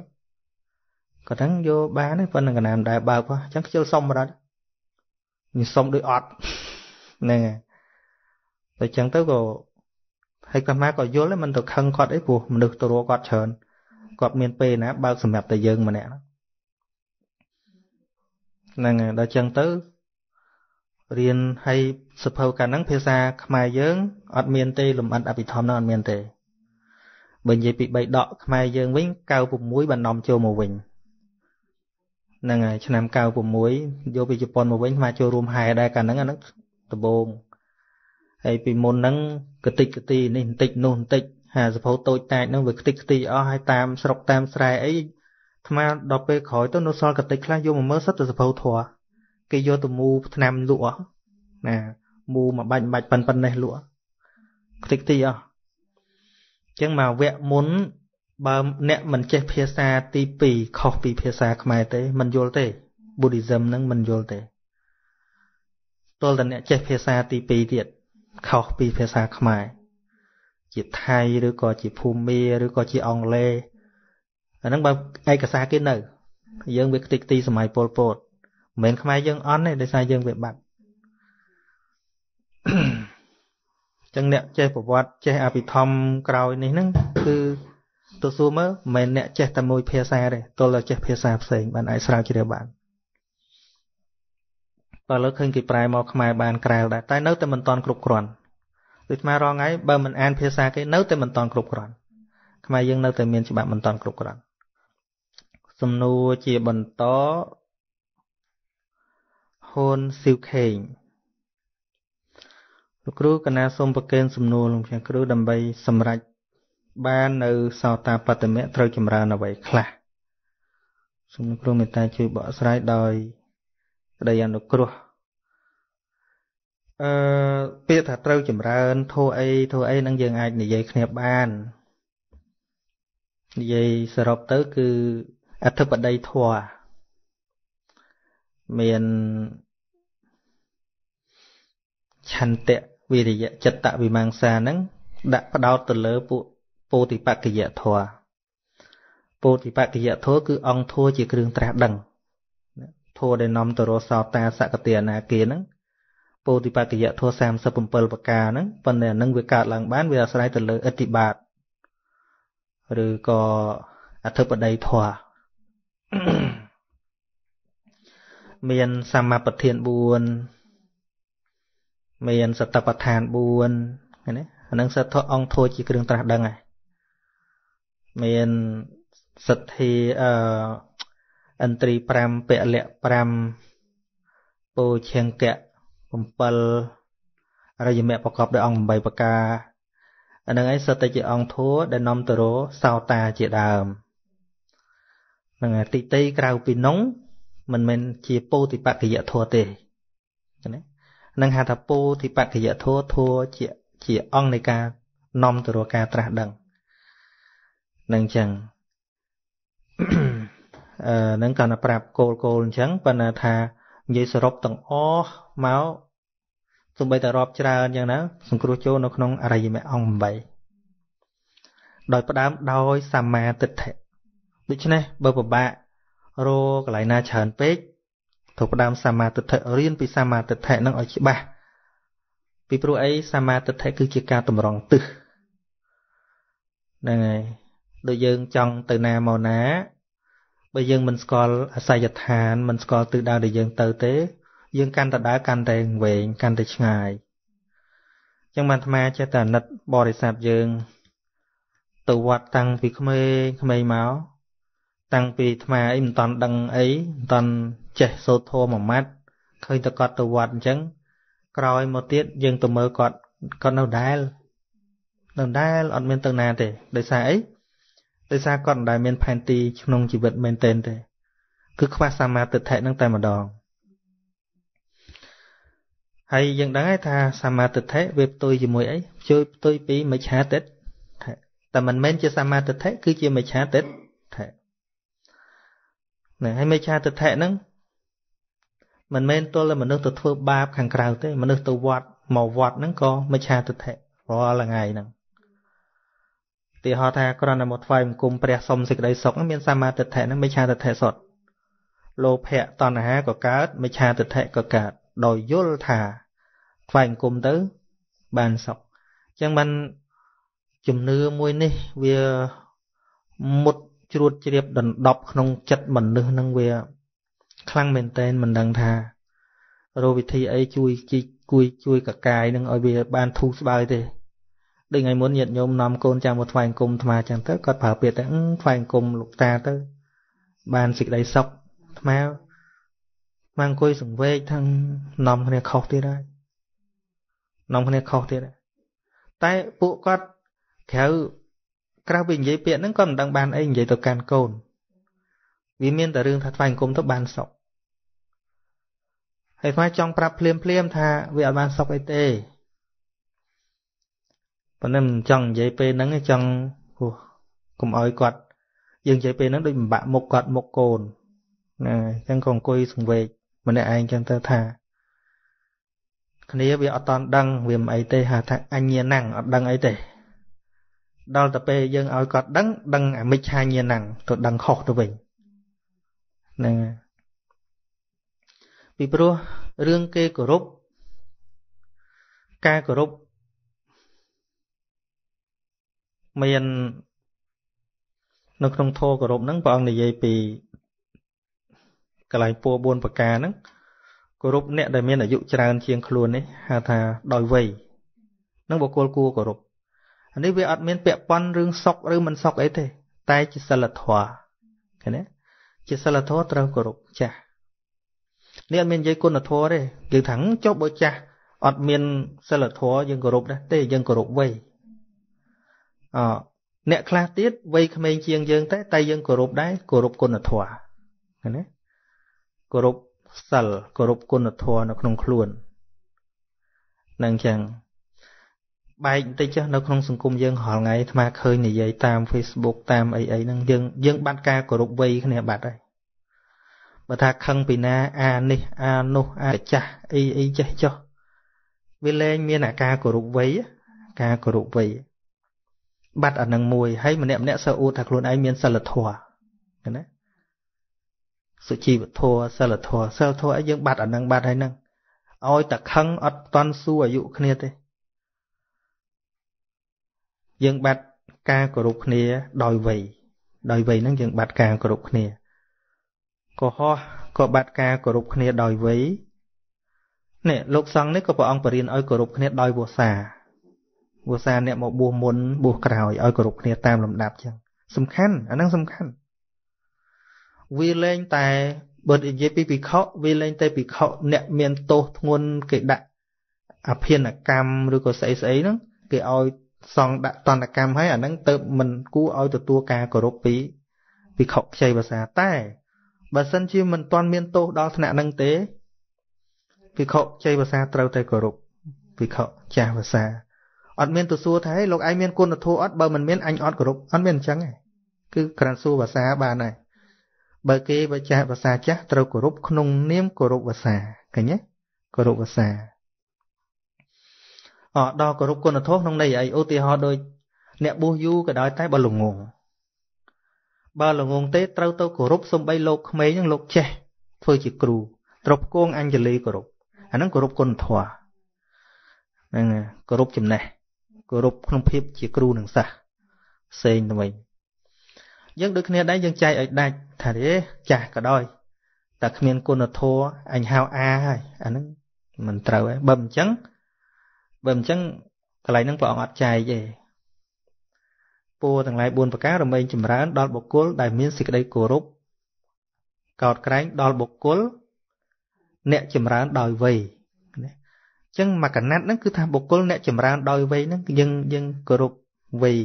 គាត់ហ្នឹងយកបានទេប៉ុន្តែកណាមដែរបើកអញ្ចឹងខ្ជិលសុំបាត់មានសុំដូចអត់ហ្នឹងហើយតែអញ្ចឹងទៅក៏ ហើយគាត់មកក៏យល់ដែរមិនទៅខឹងគាត់អីព្រោះមនុស្សទៅរកគាត់ច្រើនគាត់មានពេលណាបើកសម្រាប់តែយើងម្នាក់ហ្នឹងហើយដល់អញ្ចឹងទៅរៀនឲ្យសភៅកាលហ្នឹងភាសាខ្មែរយើងអត់មានទេលំអិតអភិធម្មហ្នឹងអត់មានទេបើនិយាយពី3ដកខ្មែរយើងវិញ96បាននាំចូលមកវិញហ្នឹងហើយឆ្នាំ96យកពីជប៉ុនមកវិញខ្មែរចូលរួមហែដែរកាលហ្នឹងអាហ្នឹងដំបូង ហើយពីមុនហ្នឹងកតិចកទីនេះបន្តិចនោះបន្តិចហាសភៅតូចតាចហ្នឹងវាខ្ទេចខ្ទីអស់ហើយតាមស្រុកតាមស្រែអីអាត្មាដល់ពេលក្រោយទៅនៅសល់កតិចខ្លះយកមកមើលសិតទៅសភៅធွာគេយកទៅមូឆ្នាំលក់ណាមូមួយបាច់បាច់ប៉ុនប៉ុណ្ណេះលក់ខ្ទេចខ្ទីអស់អញ្ចឹងមកវគ្គមុនបើអ្នកមិនចេះភាសាទី2ខុសពីភាសាខ្មែរទេមិនយល់ទេ Buddhism ហ្នឹងមិនយល់ទេទល់តែអ្នកចេះភាសាទី2ទៀត ខុសពីភាសាខ្មែរជាថៃឬក៏ជាភូមាឬក៏ជាអង់គ្លេសអាហ្នឹងបើឯកសារគេនៅ យើងវាខ្ទេចខ្ទីសម័យពលពតមិនមែនខ្មែរយើងអន់ទេដោយសារយើងវាបាត់ចឹងអ្នកចេះប្រវត្តិចេះអភិធម្មក្រោយនេះហ្នឹងគឺទៅសួរមើលមិនមែនអ្នកចេះតែមួយភាសាទេទល់តែចេះភាសាផ្សេងបានអាចស្រាវជ្រាវបាន បើលើឃើញគេប្រែមកខ្មែរបានក្រែលដែរតែនៅតែមិនតាន់គ្រប់គ្រាន់ដូចខ្មែររងថ្ងៃបើមិនអានភាសាគេនៅតែមិនតាន់គ្រប់គ្រាន់ខ្មែរយើងនៅតែមានច្បាប់មិនតាន់គ្រប់គ្រាន់សំណួរជាបន្តហ៊ុនស៊ីវខេងលោកគ្រូកណាសូមប្រកេនសំណួរលោកគ្រូដើម្បីសម្រេចបាននៅសោតាបត្តមៈត្រូវចម្រើនអ្វីខ្លះសូមលោកគ្រូមេត្តាជួយបកស្រាយដោយ ក្តីអនុគ្រោះអឺពាក្យថាត្រូវចម្រើនធោអីធោអីនឹងយើងអាចនិយាយគ្នាបាននិយាយសរុបទៅគឺអធិបតីធัวមានឆន្ទៈវិរិយៈចិត្តវិមង្សាហ្នឹងដាក់ផ្ដោតទៅលើពួកពោធិបក្កយធัวពោធិបក្កយធัวគឺអង្គធัวជាគ្រឿងត្រាស់ដឹង ធัวដែលនាំទៅរសោតាសកតិអនាគាហ្នឹងពោធិបក្កយធัว37ប្រការហ្នឹងប៉ុន្តែនឹងវាកើតឡើងបានវាអាស្រ័យទៅលើអធិបាតឬក៏អធិបតីធัวមានសម្មាប្រធាន4មានសតបដ្ឋាន4ណាអានឹងសត្វអង្គធัวជាគ្រឿងត្រាស់ដឹងហើយមានសទ្ធាអឺ ឥន្ទ្រី5ពលៈ5ពោឈង្គៈ7រយមៈប្រកបដោយអង្គ8ប្រការអានឹងឯងសត្វតែជាអង្គធัวដែលនាំទៅរសោតាជាដើមហ្នឹងហើយតិតិក្រៅពីនោះមិនមែនជាពោធិបក្កយធัวទេណានឹងហៅថាពោធិបក្កយធัวធัวជាជាអង្គនៃការនាំទៅរកការត្រាស់ដឹងនឹងអញ្ចឹង អឺនឹងគាត់ទៅប្រាប់គោលគោលអញ្ចឹងប៉ុន្តែថានិយាយសរុបទាំងអស់មកទោះបីតែរាប់ច្រើនអញ្ចឹងណាសង្គ្រោះចូលនៅក្នុងអរិយមគ្គអង្គ8ដោយផ្ដើមដោយសម្មាទិដ្ឋិដូច្នេះបើពិបាករកកន្លែងណាច្រើនពេកត្រូវផ្ដើមសម្មាទិដ្ឋិរៀនពីសម្មាទិដ្ឋិនឹងឲ្យច្បាស់ពីព្រោះអីសម្មាទិដ្ឋិគឺជាការតម្រង់ទិសហ្នឹងហើយដូចយើងចង់ទៅណាមកណា បើយើងមិនស្គាល់អាសយដ្ឋានមិនស្គាល់ទិសដៅដែលយើងទៅទេ យើងកាន់តែដើរកាន់តែវែងកាន់តែឆ្ងាយអញ្ចឹងបានអាត្មាចេះតែអាណិតបរិស័ទយើង ទៅវត្តតាំងពីក្មេងក្មេងមកតាំងពីអាត្មាអីមិនតាន់ដឹងអីមិនតាន់ចេះសូត្រធម៌មួយម៉ាត់ឃើញតែគាត់ទៅវត្តអញ្ចឹងក្រោយមកទៀតយើងទៅមើលគាត់គាត់នៅដែលនៅដែលអត់មានទៅណាទេដោយសារអី ដោយសារគាត់មិនដែលមានផែនទីក្នុងជីវិតមែនទែនទេ គឺខ្វះសមាទិដ្ឋិនឹងតែម្ដងហើយយើងដឹងហើយថាសមាទិដ្ឋិវាផ្ទុយជាមួយអីជួយផ្ទុយពីមិច្ឆាទិដ្ឋិតែមិនមែនជាសមាទិដ្ឋិគឺជាមិច្ឆាទិដ្ឋិណាហើយមិច្ឆាទិដ្ឋិហ្នឹងមិនមែនទល់តែមនុស្សទៅធ្វើបាបខាងក្រៅទេមនុស្សទៅវត្តមកវត្តហ្នឹងក៏មិច្ឆាទិដ្ឋិរាល់ថ្ងៃហ្នឹង ទីហោថាគ្រាន់តែមកថ្វាយបង្គំព្រះសុំសេចក្តីសុខមានសមាទិដ្ឋិហ្នឹងមិច្ឆាទិដ្ឋិសុទ្ធលោភៈតណ្ហាក៏កើតមិច្ឆាទិដ្ឋិក៏កើតដោយយល់ថាថ្វាយបង្គំទៅបានសុខអញ្ចឹងបានជំនឿមួយនេះវាមុតជ្រួតជ្រាបដណ្ដប់ក្នុងចិត្តមនុស្សនឹងវាខ្លាំងមែនតែនមិនដឹងថារោវិធីអីជួយជីកគួយជួយកកាយនឹងឲ្យវាបានធូរស្បើយទេ ដូចថ្ងៃមុនញាតិញោមនាំកូនចាំមកថ្វាយគុំអាត្មាចឹងទៅគាត់ប្រើពាក្យទៅថ្វាយគុំលោកតាទៅ បានសេចក្តីសុខអាត្មាមកអង្គុយសង្វេកទាំងនាំគ្នាខុសទៀតហើយនាំគ្នាខុសទៀតតែពួកគាត់ក្រៅក្រៅពីនិយាយពាក្យហ្នឹងគាត់មិនដឹងបានអីនិយាយទៅកាន់កូនវាមានតែរឿងថាថ្វាយគុំទៅបានសុខហើយថ្មចង់ប្រាប់ភ្លាមភ្លាមថាវាអត់បានសុខអីទេ ប៉ុន្តែមិនចង់និយាយពេលហ្នឹងចង់ហោះកុំឲ្យគាត់ យើងនិយាយពេលហ្នឹងដូចបំបាក់មុខគាត់មុខកូនណាអញ្ចឹងក៏អង្គុយសង្វេគម្នាក់ឯងចឹងទៅថា គ្នាវាអត់តន់ដឹងវាមិនអីទេហៅថាអញ្ញាណੰអត់ដឹងអីទេដល់ទៅពេលយើងឲ្យគាត់ដឹងដឹងអាមិច្ឆាញាណੰទៅដឹងខុសទៅវិញហ្នឹងពីព្រោះរឿងគេគោរពការគោរព មាននៅក្នុងធម៌គោរពហ្នឹងព្រះអង្គនិយាយពីកន្លែងពួរ4ប្រការហ្នឹងគោរពអ្នកដែលមានអាយុច្រើនជាងខ្លួននេះហៅថាដោយវ័យនឹងបុគ្គលគួរគោរពអានេះវាអត់មានពាក់ព័ន្ធរឿងសុកឬមិនសុកអីទេ តែជាសិលធម៌ឃើញទេជាសិលធម៌ត្រូវគោរពចាស់នេះអត់មាននិយាយគុណធម៌ទេគឺថាចុះបើចាស់អត់មានសិលធម៌យើងគោរពដែរទេយើងគោរពវ័យ អអ្នកខ្លះទៀតវ័យក្មេងជាងយើងតែតែយើងគោរពដែរគោរពគុណធម៌ឃើញទេគោរពសិលគោរពគុណធម៌នៅក្នុងខ្លួននឹងចឹងបែកបន្តិចចុះនៅក្នុងសង្គមយើងរាល់ថ្ងៃអាត្មាឃើញនិយាយតាម Facebook តាមអីអីហ្នឹងយើងយើងបាត់ការគោរពវ័យគ្នាបាត់ហើយបើថាខឹងពីណាអានេះអានោះអាចាស់អីអីចេះចុះវាលែងមានអាការគោរពវ័យការគោរពវ័យ បាត់អានឹងមួយហើយម្នាក់ម្នាក់សើអួតថាខ្លួនឯងមានសិលធម៌ឃើញណាសុជីវធម៌សិលធម៌សិលធម៌អីយើងបាត់អានឹងបាត់ហើយហ្នឹងឲ្យតែខឹងអត់តន់សួរអាយុគ្នាទេយើងបាត់ការគោរពគ្នាដោយវ័យដោយវ័យហ្នឹងយើងបាត់ការគោរពគ្នាកុហកក៏បាត់ការគោរពគ្នាដោយវ័យនេះលោកសង្ឃនេះក៏ព្រះអង្គបរៀនឲ្យគោរពគ្នាដោយវោសា វោសាអ្នកមកបួសមុនបួសក្រោយឲ្យគោរពគ្នាតាមលំដាប់ចឹងសំខាន់អាហ្នឹងសំខាន់វាលែងតែបើនិយាយពីភិក្ខុវាលែងតែភិក្ខុអ្នកមានទោសធ្ងន់គេដាក់អភិនកម្មឬក៏ស្អីស្អីហ្នឹងគេឲ្យសងដាក់តន្តកម្មហើយអាហ្នឹងទៅមិនគួរឲ្យទទួលការគោរពពីភិក្ខុខ្ចីភាសាតែបើសិនជាមិនទាន់មានទោសដល់ថ្នាក់ហ្នឹងទេភិក្ខុខ្ចីភាសាត្រូវតែគោរពភិក្ខុចាស់ភាសា អត់មានទៅសួរថាហេលោកឯងមានគុណធម៌អត់បើមិនមានអញអត់គោរពអត់មានអញ្ចឹងទេគឺក្រាន់សួរភាសាបានហើយបើគេបើចាស់ភាសាចាស់ត្រូវគោរពក្នុងនាមគោរពភាសាឃើញទេគោរពភាសាអដល់គោរពគុណធម៌ក្នុងន័យអីឧទាហរណ៍ដូចអ្នកបួសយូរក៏ដោយតែបើល្ងងបើល្ងងទេត្រូវទៅគោរពសំបីលោកក្មេងនឹងលោកចេះធ្វើជាគ្រូត្រូវផ្គងអញ្ជលីគោរពអាហ្នឹងគោរពគុណធម៌ហ្នឹងគោរពចំណេះ គោរពក្នុងភាពជាគ្រូនឹងសិស្សផ្សេងទៅវិញយើងដូចគ្នាដែរយើងចែកឲ្យដាច់ថាទេចាស់ក៏ដោយតែគ្មានគុណធម៌អញហៅអាហើយអាហ្នឹងមិនត្រូវទេបើមិនអញ្ចឹងបើមិនអញ្ចឹងកន្លែងហ្នឹងព្រះអង្គអត់ចែកទេពួរទាំងឡាយ4ប្រការរមែងចម្រើនដល់បុគ្គលដែលមានសេចក្តីគោរពកោតក្រែងដល់បុគ្គលអ្នកចម្រើនដោយវ័យណាអញ្ចឹងមកកណាត់ហ្នឹងគឺថាបុគ្គលអ្នកចម្រើនដោយវ័យហ្នឹងយើងយើងគោរពវ័យ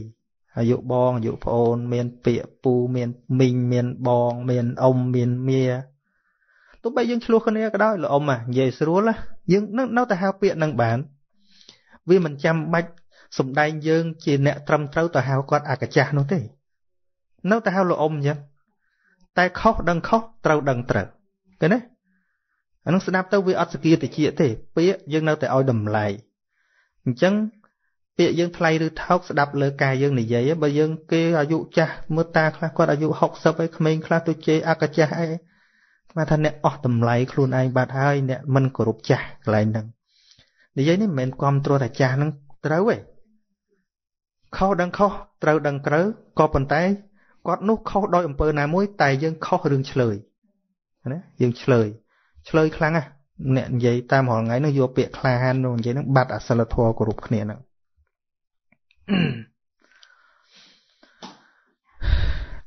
អាយុបងអាយុប្អូន មានពាក្យពូមានមីងមានបង មានអ៊ំមានមាទោះបីយើងឆ្លោះគ្នាក៏ដោយលោកអ៊ំអានិយាយស្រួលណាយើងនៅតែហៅពាក្យនឹងបាន វាមិនចាំបាច់សំដែងយើង ជាអ្នកត្រឹមត្រូវទៅហៅគាត់អកចាស់នោះទេ នៅតែហៅលោកអ៊ំអញ្ចឹងតែខុសដឹងខុសត្រូវដឹងត្រូវឃើញទេ អានឹងស្ដាប់ទៅវាអត់សគាតិចទេ ពាក្យយើងនៅតែឲ្យតម្លៃអញ្ចឹងពាក្យយើងថ្លៃឬថោកស្ដាប់លើការយើងនិយាយបើយើងគេអាយុចាស់មើលតាខ្លះគាត់អាយុ60ហើយក្មេងខ្លះទៅជេរអកចាស់អីស្មានថាអ្នកអស់តម្លៃខ្លួនឯងបាត់ហើយអ្នកមិនគោរពចាស់កន្លែងហ្នឹងនិយាយនេះមិនមែនគ្រប់គ្រងថាចាស់ហ្នឹងត្រូវទេខុសដឹងខុសត្រូវដឹងត្រូវក៏ប៉ុន្តែគាត់នោះខុសដោយអំពើណាមួយ តែយើងខុសរឿងឆ្លើយណាយើងឆ្លើយ ឆ្លើយខ្លាំងណាស់អ្នកនិយាយតាមរាល់ថ្ងៃនោះយកពាក្យក្លាហាននោះនិយាយហ្នឹងបាត់អសិលធម៌គោរពគ្នាហ្នឹង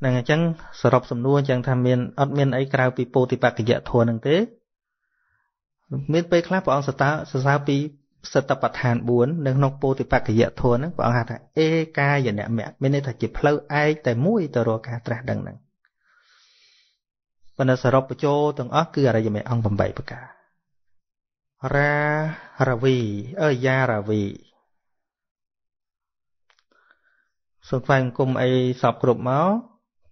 នឹងអញ្ចឹងសរុបសំណួរអញ្ចឹងថាមានអត់មានអីក្រៅពីពោធិបក្កយធម៌នឹងទេមានពេលខ្លះព្រះអង្គសរសើរសរសើរពីសតបដ្ឋាន4នៅក្នុងពោធិបក្កយធម៌ហ្នឹងព្រះអង្គហៅថាអេកាយនៈមគ្គមានន័យថាជាផ្លូវឯកតែមួយទៅរកការត្រាស់ដឹងហ្នឹង ប៉ុន្តែសរុបបញ្ចូលទាំងអស់គឺអរិយមគ្គអង្គ8ប្រការរារាវីអើយ៉ារាវីសូមថ្វាយបង្គំអីសពគ្រប់មក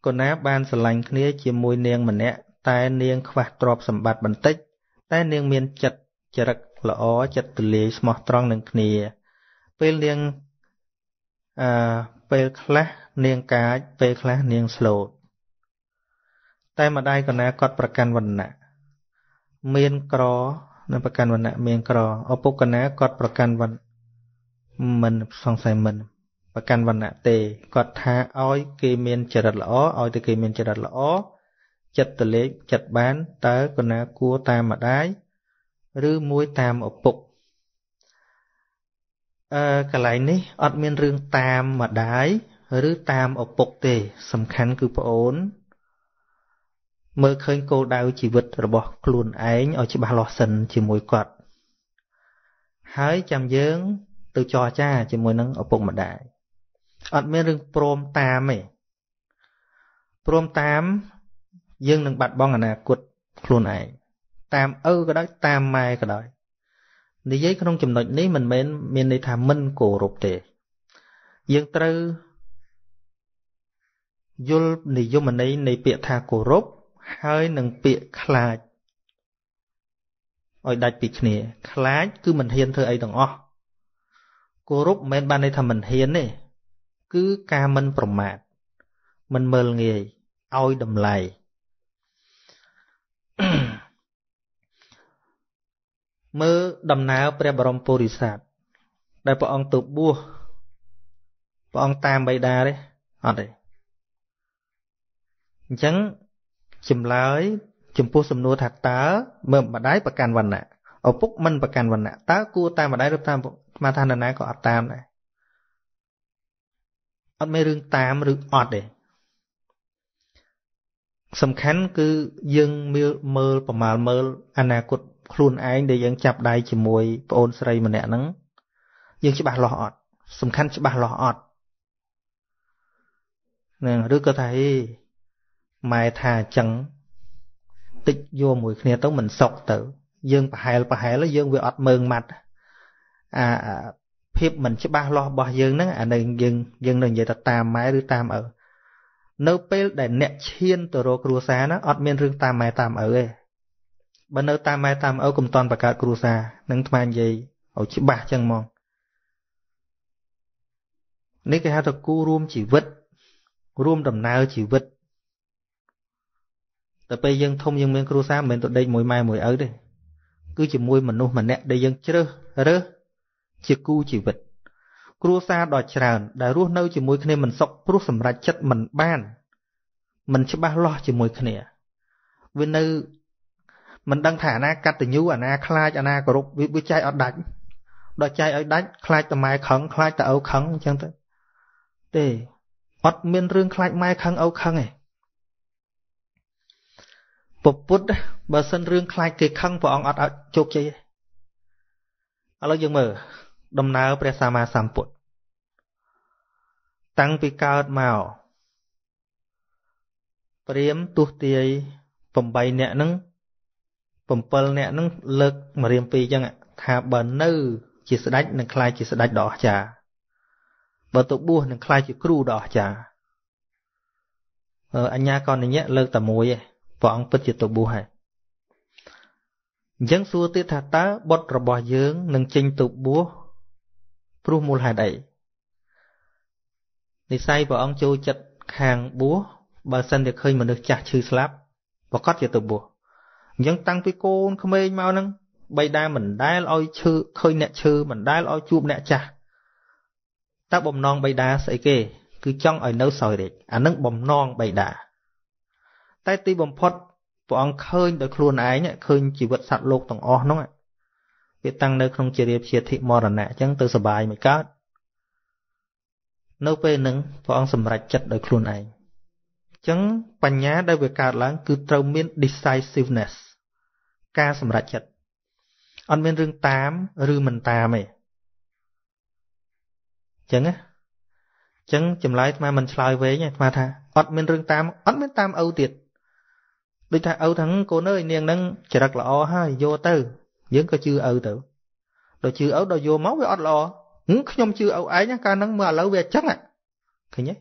កូនណាបានស្រឡាញ់គ្នាជាមួយនាងម្នាក់តែនាងខ្វះទ្រព្យសម្បត្តិបន្តិច តែនាងមានចិត្តចរិតល្អចិត្តទូលាយស្មោះត្រង់នឹងគ្នា ពេលនាងអឺពេលខ្លះនាងកាចពេលខ្លះនាងស្លូត តែម្ដាយកណាគាត់ប្រកាន់វណ្ណៈមានក្រនៅប្រកាន់វណ្ណៈមានក្រឪពុកកណាគាត់ប្រកាន់វណ្ណមិនសង្ស័យមិនប្រកាន់វណ្ណៈទេគាត់ថាឲ្យគេមានចរិតល្អឲ្យតែគេមានចរិតល្អចិត្តតលេខចិត្តបានតើកណាគួរតាមម្ដាយឬមួយតាមឪពុកអឺកន្លែងនេះអត់មានរឿងតាមម្ដាយឬតាមឪពុកទេ សំខាន់គឺប្អូន មើលឃើញគោលដៅជីវិតរបស់ខ្លួនឯងឲ្យច្បាស់លាស់សិនជាមួយគាត់ហើយចាំយើងទៅចរចាជាមួយនឹងឪពុកម្ដាយអត់មានរឿងព្រមតាមទេព្រមតាមយើងនឹងបាត់បង់អនាគតខ្លួនឯងតាមឪក៏ដោយតាមម៉ែក៏ដោយនិយាយក្នុងចំណុចនេះមិនមែនមានន័យថាមិនគោរពទេ យើងត្រូវយល់និយមន័យនៃពាក្យថាគោរព ហើយនឹងពាក្យខ្លាចឲ្យដាច់ពីគ្នា ខ្លាច គឺមិនហ៊ានធ្វើអីទាំងអស់គោរពមិនមែនបានន័យថាមិនហ៊ានទេគឺការមិនប្រមាថមិនមើលងាយឲ្យតម្លៃមើលដំណើរព្រះបរមពុរិស័ទដែលព្រះអង្គទៅបួសព្រះអង្គតាមបិតាទេអត់ទេអញ្ចឹង ចម្លើយ ចំពោះសំណួរថាតើមើលម្ដាយប្រកាន់វណ្ណៈឪពុកមិនប្រកាន់វណ្ណៈតើគួរតាមម្ដាយឬតាមស្មាថានរណាក៏អត់តាមដែរអត់មានរឿងតាមឬអត់ទេសំខាន់គឺយើងមើលមើលប្រមាលមើលអនាគតខ្លួនឯងដែលយើងចាប់ដៃជាមួយប្អូនស្រីម្នាក់ហ្នឹងយើងច្បាស់លាស់អត់សំខាន់ច្បាស់លាស់អត់នឹងឬក៏ថាហេ ម៉ែថាអញ្ចឹងតិចយកមួយគ្នាទៅមិនសុកទៅ យើងប្រហែលប្រហែលយើងវាអត់មើងម៉ាត់អាភាពមិនច្បាស់លាស់របស់យើងហ្នឹងអានឹងយើងយើងនឹងនិយាយថាតាមម៉ែឬតាមឪនៅពេលដែលអ្នកឈានទៅរកគ្រួសារណាអត់មានរឿងតាមម៉ែតាមឪទេបើនៅតាមម៉ែតាមឪកុំតន់បង្កើតគ្រួសារនឹងថ្មនិយាយឲ្យច្បាស់ចឹងហ្មងនេះគេហៅថាគូរួមជីវិត រួមដំណើរជីវិត តែពេលយើងធំយើងមានគ្រួសារមិនមែនទៅដេកមួយម៉ែមួយឪទេគឺជាមួយមនុស្សម្នាក់ដែលយើងជ្រើសរើសជាគូជីវិត គ្រួសារដ៏ច្រើន ដែលរស់នៅជាមួយគ្នាមិនសុខព្រោះសម្រេចចិត្តមិនបានមិនច្បាស់លាស់ជាមួយគ្នាវានៅមិនដឹងថាអាណាកតញ្ញូអាណាខ្លាចអាណាគោរពវាចែកអត់ដាច់ដល់ចែកឲ្យដាច់ខ្លាចតម៉ែខឹងខ្លាចតឪខឹងអញ្ចឹងទៅទេអត់មានរឿងខ្លាចម៉ែខឹងឪខឹងទេ ពពុទ្ធបើសិនរឿងខ្លាចគេខឹងព្រះអង្គអត់ឲ្យជោគជ័យទេឥឡូវយើងមើលដំណើរព្រះសម្មាសម្ពុទ្ធតាំងពីកើតមកព្រាមទុះទាយ8នាក់ហ្នឹង7នាក់ហ្នឹងលើកមករៀមពីរចឹងថាបើនៅ ជាស្ដេចនឹងខ្លាយជាស្ដេចដ៏អស្ចារ្យបើទៅបួសនឹងខ្លាយជាគ្រូដ៏អស្ចារ្យអញ្ញាកនញ្ញៈលើកតែមួយឯង ព្រះអង្គពិតជាទៅបួសហើយអញ្ចឹងសួរទៀតថាតើបុត្ររបស់យើងនឹងចេញទៅបួសព្រោះមូលហេតុអីនិស័យព្រះអង្គចូលចិត្តខាងបួសបើសិនជាឃើញមនុស្សចាស់ឈឺស្លាប់ប្រកាសជាទៅបួសអញ្ចឹងតាំងពីកូនក្មេងមកហ្នឹងបីដាមិនដែលឲ្យឈឺឃើញអ្នកឈឺមិនដែលឲ្យជួបអ្នកចាស់តើបំណងបីដាស្អីគេ គឺចង់ឲ្យនៅសោយរាជអានឹងបំណងបីដា តែទីបំផុតព្រះអង្គឃើញដោយខ្លួនឯងឃើញជីវិតសត្វលោកទាំងអស់ហ្នឹងវាតាំងនៅក្នុងជារាព្យាធិមរណៈអញ្ចឹងទៅសបាយមិនកើតនៅពេលហ្នឹងព្រះអង្គសម្រេចចិត្តដោយខ្លួនឯងអញ្ចឹងបញ្ញាដែលវាកើតឡើង គឺត្រូវមាន decisiveness ការសម្រេចចិត្តអត់មានរឿងតាមឬមិនតាមទេអញ្ចឹងណាអញ្ចឹងចម្លើយអាត្មាមិនឆ្លើយវែងអាត្មាថាអត់មានរឿងតាមអត់មានតាមឪទៀត ដូចថាឪថាកូនអើយនាងហ្នឹងចរិតល្អហើយយកទៅ យើងក៏ជឿឪទៅដល់ជឿឪដល់យកមកវាអត់ល្អខ្ញុំជឿឪឯងកាលហ្នឹងមើលឥឡូវវាអញ្ចឹងឃើញទេ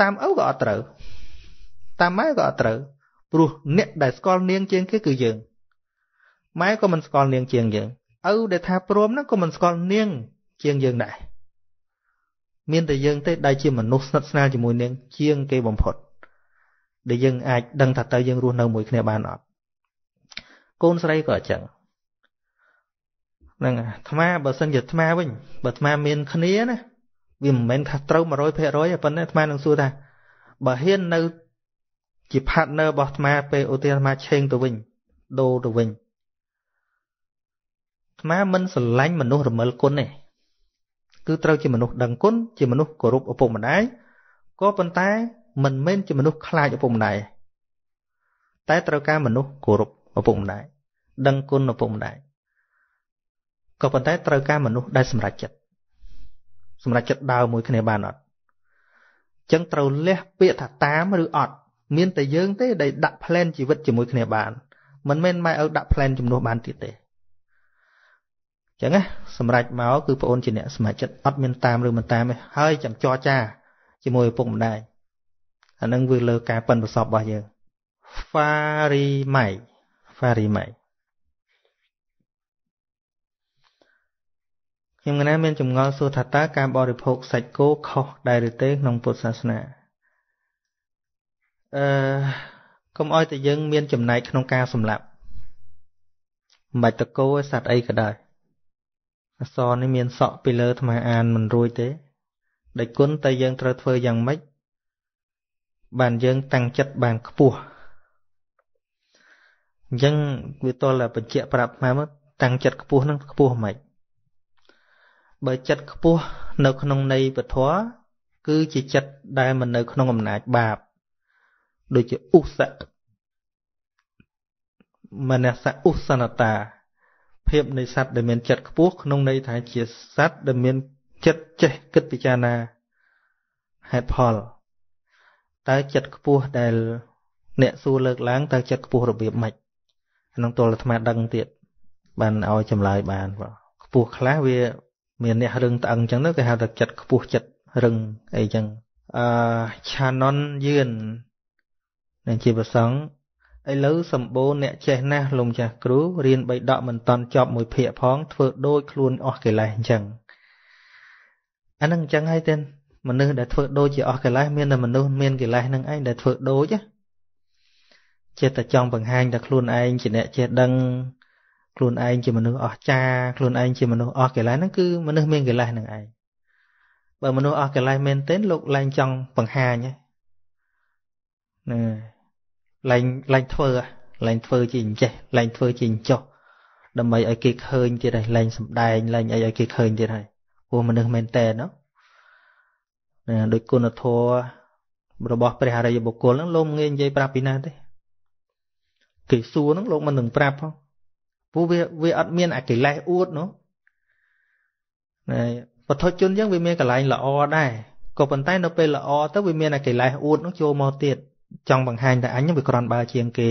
តាមឪក៏អត់ត្រូវតាមម៉ែក៏អត់ត្រូវព្រោះអ្នកដែលស្គាល់នាងជាងគេគឺយើងម៉ែក៏មិនស្គាល់នាងជាងយើងឪដែលថាព្រមហ្នឹងក៏មិនស្គាល់នាង ជាងយើងដែរមានតែយើងទេដែលជាមនុស្សស្និទ្ធស្នាលជាមួយនាងជាងគេបំផុត ដែលយើងអាចដឹងថាតើយើងរស់នៅមួយគ្នាបានអត់កូនស្រីក៏អញ្ចឹងហ្នឹងអាត្មាបើសិនជាអាត្មាវិញបើអាត្មាមានគ្នាណាវាមិនមែនថាត្រូវ100%ប៉ុន្តែអាត្មានឹងសួរថាបើហ៊ាននៅជា partner របស់អាត្មាពេលឧទាហរណ៍អាត្មាឆេងទៅវិញដូរទៅវិញអាត្មាមិនស្រឡាញ់មនុស្សរមិលគុណទេគឺត្រូវជាមនុស្សដឹងគុណជាមនុស្សគោរពឪពុកម្ដាយក៏ប៉ុន្តែ មិនមែនជាមនុស្សខ្លាចឪពុកម្ដាយតែត្រូវការមនុស្សគោរពឪពុកម្ដាយដឹងគុណឪពុកម្ដាយក៏ប៉ុន្តែត្រូវការមនុស្សដែលសម្រេចចិត្តសម្រេចចិត្តដើរមួយគ្នាបានអត់ចឹងត្រូវលះពាក្យថាតាមឬអត់មានតែយើងទេដែលដាក់ plan ជីវិតជាមួយគ្នាបានមិនមែនម៉ែឪដាក់ plan ជំនួសបានទៀតទេចឹងណាសម្រេចមកគឺប្អូនជាអ្នកសម្រេចចិត្តអត់មានតាមឬមិនតាមទេហើយចាំចរចាជាមួយឪពុកម្ដាយ អានឹងវាលើការប៉ិនប្រសពរបស់យើង Farimai Farimai ខ្ញុំកណាមានចម្ងល់សួរថាតើការបរិភោគសាច់គោខុសដែរឬទេក្នុងពុទ្ធសាសនាអឺកុំឲ្យតែយើងមានចំណែកក្នុងការសម្លាប់មិនបាច់តគោឯសត្វអីក៏ដោយអសរនេះមានសក់ពីលើថ្មអានមិនរួចទេដែលគុណតែយើងត្រូវធ្វើយ៉ាងម៉េច បានយើងតាំងចិត្តបានខ្ពស់អញ្ចឹងវាតលបញ្ជាក់ប្រាប់មកតាំងចិត្តខ្ពស់នឹងខ្ពស់មិនបើចិត្តខ្ពស់នៅក្នុងន័យពធគឺជាចិត្តដែលមិននៅក្នុងអំណាចបាបដូចជាឧស្សៈមនសឧស្សនតា ភាពនៃសត្វដែលមានចិត្តខ្ពស់ក្នុងន័យថាជាសត្វដែលមានចិត្តចេះគិតពិចារណាហេតុផល តើចិត្តខ្ពស់ដែល អ្នកសួរលើកឡើងតើចិត្តខ្ពស់របៀបម៉េចក្នុងទល់អាត្មាដឹងទៀតបានឲ្យចម្លើយបានបងខ្ពស់ខ្លះវាមានអ្នករឹងត្អឹងចឹងទៅគេហៅថាចិត្តខ្ពស់ចិត្តរឹងអីចឹងអឺឆាណុនយឿននឹងជាប្រសងឥឡូវសម្បូរអ្នកចេះណាស់លោកម្ចាស់គ្រូរៀនបីដកមិនតន់ចប់មួយភាកផងធ្វើដូចខ្លួនអស់កិលេសអញ្ចឹងអានឹងអញ្ចឹងហើយទេ មនុស្សដែលធ្វើដូចជាអស់កិលេសមានតែមនុស្សមានកិលេសនឹងឯងដែលធ្វើដូចចេះតែចង់បង្ហាញតែខ្លួនឯងជាអ្នកចេះដឹងខ្លួនឯងជាមនុស្សអស្ចារ្យខ្លួនឯងជាមនុស្សអស់កិលេសហ្នឹងគឺមនុស្សមានកិលេសហ្នឹងឯងបើមនុស្សអស់កិលេសមែនទែនលោកឡើងចង់បង្ហាញហ្នឹងឡើងឡើងធ្វើឡើងធ្វើជាអញ្ចេះឡើងធ្វើជាអញ្ចោះដើម្បីឲ្យគេឃើញទៀតហើយឡើងសំដែងឡើងអីឲ្យគេឃើញទៀតហើយព្រោះមនុស្សមែនតើណា ដោយគុណធម៌របស់ព្រះអរិយបុគ្គលហ្នឹងលោកងាយនិយាយប្រាប់ពីណាទេគេសួរហ្នឹងលោកមិននឹងប្រាប់ផងព្រោះវាវាអត់មានអាកិលេសអួតនោះណែបទជនយើងវាមានកន្លែងល្អដែរក៏ប៉ុន្តែនៅពេលល្អទៅវាមានអាកិលេសអួតនោះចូលមកទៀតចង់បង្ហាញថាអញនឹងវាក្រាន់បើជាងគេ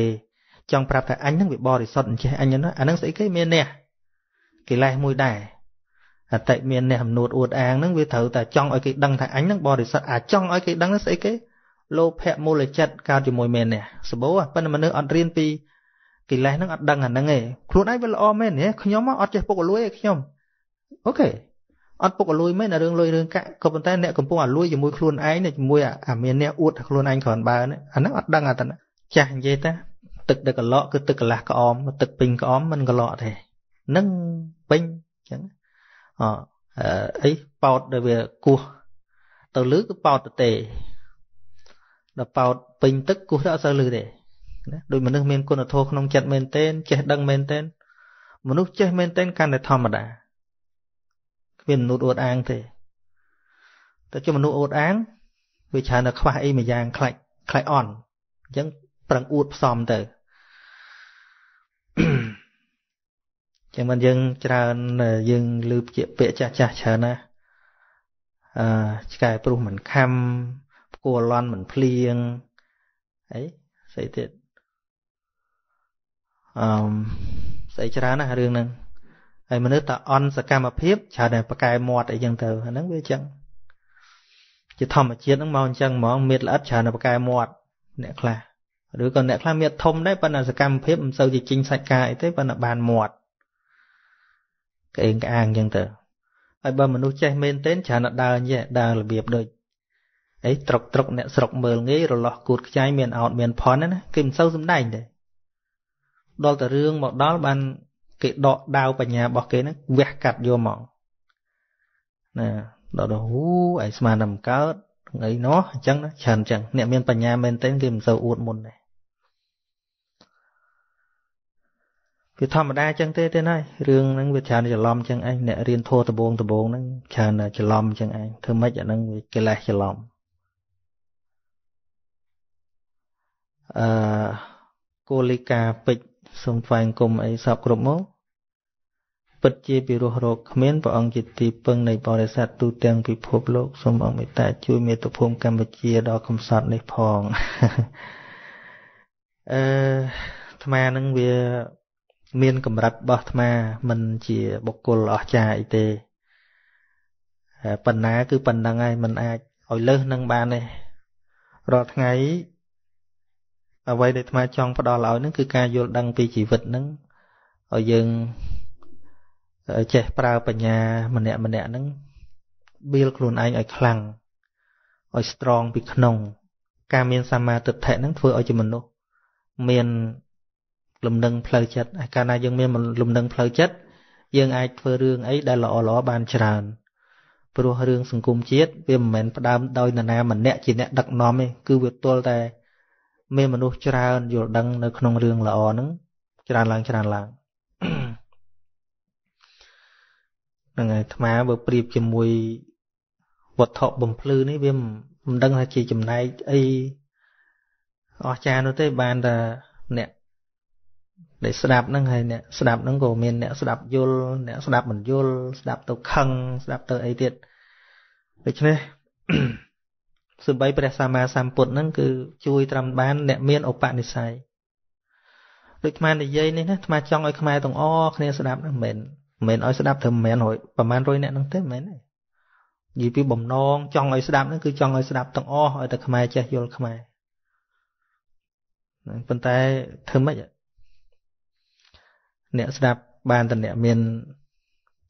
ចង់ប្រាប់ថាអញនឹងវាបរិសុទ្ធអញ្ចេះអញហ្នឹងអានឹងស្អីគេមានអ្នកកិលេសមួយដែរ អតិមានអ្នកអំនួតអួតអាងហ្នឹងវាត្រូវតែចង់ឲ្យគេដឹងថាអញហ្នឹងបរិសុទ្ធអាចង់ឲ្យគេដឹងស្អីគេលោភៈមូលចិត្តកើតជាមួយមែននេះសបោប៉ុន្តែមនុស្សអត់រៀនពីកិលេសហ្នឹងអត់ដឹងអាហ្នឹងទេខ្លួនឯងវាល្អមែនទេខ្ញុំអត់ចេះពុកអលួយទេខ្ញុំអូខេអត់ពុកអលួយមែនរឿងលុយរឿងកាក់ក៏ប៉ុន្តែអ្នកកំពុងអលួយជាមួយខ្លួនឯងជាមួយអាមានអ្នកអួតថាខ្លួនឯងគ្រាន់បើអាហ្នឹងអត់ដឹងអាតណាចាស់និយាយតាទឹកដឹកកឡក់គឺទឹកកន្លះក្អមទឹកពេញក្អមមិនកឡក់ទេនឹងពេញអញ្ចឹង អអីប៉ោតដែលវាគោះទៅលឺគឺប៉ោតទៅទេដល់ប៉ោតពេញទឹកគោះទៅអត់សូវលឺទេណាដោយមនុស្សមានគុណធម៌ក្នុងចិត្តមែនទែនចេះដឹងមែនទែនមនុស្សចេះមែនទែនកាន់តែធម្មតាគ្មានមនុស្សអួតអាងទេតែជាមនុស្សអួតអាងវាច្រើនតែខ្វះអីមួយយ៉ាងខ្លាច់ខ្លាច់អន់អញ្ចឹងប្រឹងអួតផ្សំទៅ ចឹងមិនយើងច្រើនយើងលើពាក្យពាក្យចាស់ចាស់ច្រើនណាអឺឆ្កែព្រុសមិនខំផ្គួរលន់មិនភ្លៀងអីស្អីទៀតអឺស្អីច្រើនណារឿងហ្នឹងហើយមនុស្សតអន់សកម្មភាពច្រើនតែប្រកែមាត់អីចឹងទៅអាហ្នឹងវាចឹងជាធម្មជាតិហ្នឹងមកអញ្ចឹងហ្មងមៀតល្អិតច្រើនតែប្រកែមាត់អ្នកខ្លះឬក៏អ្នកខ្លះមៀតធំដែរប៉ុន្តែសកម្មភាពមិនសូវជាជីងសាច់កាយទេប៉ុន្តែបានមាត់ ក្អេងក្អាងអញ្ចឹងទៅហើយបើមនុស្សចេះមែនទែនច្រើនតែដើរអញ្ចឹងដើររបៀបដូចអីត្រុកត្រុកអ្នកស្រុកមើលងាយរលាស់គួតខ្ចាយមានអោតមានផន់ណាគេមិនសូវសំដែងទេដល់តែរឿងមកដល់បានគេដកដាវបញ្ញារបស់គេហ្នឹងវះកាត់យកមកណាដល់ដល់ហូឯស្មានតែមិនកើតអីនោះអញ្ចឹងច្រើនអញ្ចឹងអ្នកមានបញ្ញាមែនទែនគេមិនសូវអួតមុនទេ វាធម្មតាអញ្ចឹងទេទេហើយរឿងហ្នឹងវាច្រើនច្រឡំអញ្ចឹងឯងអ្នករៀនធម៌ដបងដបងហ្នឹងច្រើនច្រឡំអញ្ចឹងឯងធ្វើម៉េចអាហ្នឹងវាកិលេសច្រឡំអឺគោលិកាពេជ្រសូមថ្វាយគុំអីសពគ្រប់មកពិតជាពិរោះរោគគ្មានព្រះអង្គជាទីពឹងនៃបរិស័ទទូទាំងពិភពលោកសូមអង្គមេត្តាជួយមាតុភូមិកម្ពុជាដល់កំសត់នេះផងអឺអាត្មានឹងវា មានកម្រិតរបស់អាត្មាមិនជាបុគ្គលអស្ចារ្យអីទេប៉ុណ្ណាគឺប៉ុណ្ណឹងហើយมันអាចឲ្យលើសនឹងបានទេរាល់ថ្ងៃអ្វីដែលអាត្មាចង់ផ្ដល់ឲ្យនឹងគឺការយល់ដឹងពីជីវិតនឹងឲ្យយើងចេះប្រើបញ្ញាម្នាក់ម្នាក់ហ្នឹងបៀលខ្លួនឯងឲ្យខ្លាំងឲ្យ strong ពីក្នុង ការមានសមាទិដ្ឋិហ្នឹងធ្វើឲ្យជាមនុស្សមាន លំនឹងផ្លូវចិត្តហើយកាលណាយើងមានលំនឹងផ្លូវចិត្តយើងអាចធ្វើរឿងអីដែលល្អល្អបានច្រើនព្រោះរឿងសង្គមជាតិវាមិនមែនផ្ដើមដោយនរណាម្នាក់ជាអ្នកដឹកនាំទេគឺវាទល់តែមានមនុស្សច្រើនយល់ដឹងនៅក្នុងរឿងល្អហ្នឹងច្រើនឡើងច្រើនឡើងហ្នឹងហើយអាត្មាបើប្រៀបជាមួយវត្ថុបំភ្លឺនេះវាមិនដឹងថាជាចំណែកអីអស្ចារ្យនោះទេបានតែអ្នក ដែលស្ដាប់ហ្នឹងហើយអ្នកស្ដាប់ហ្នឹងក៏មានអ្នកស្ដាប់យល់អ្នកស្ដាប់មិនយល់ស្ដាប់ទៅខឹងស្ដាប់ទៅអីទៀតដូច្នេះសម្បីព្រះសម្មាសម្ពុទ្ធហ្នឹងគឺជួយត្រាំបាន អ្នកមានឧបនិស្ស័យដូចអានិយាយនេះណាអាចង់ឲ្យខ្មែរទាំងអស់គ្នាស្ដាប់ហ្នឹងមិនមែនមិនមែនឲ្យស្ដាប់ត្រឹមមិនមែនប្រហែល100អ្នកហ្នឹងទេមិនមែនទេនិយាយពីបំណងចង់ឲ្យស្ដាប់ហ្នឹងគឺចង់ឲ្យស្ដាប់ទាំងអស់ឲ្យតែខ្មែរចេះយល់ខ្មែរប៉ុន្តែធ្វើម៉េច អ្នកស្ដាប់បានតែអ្នកមាន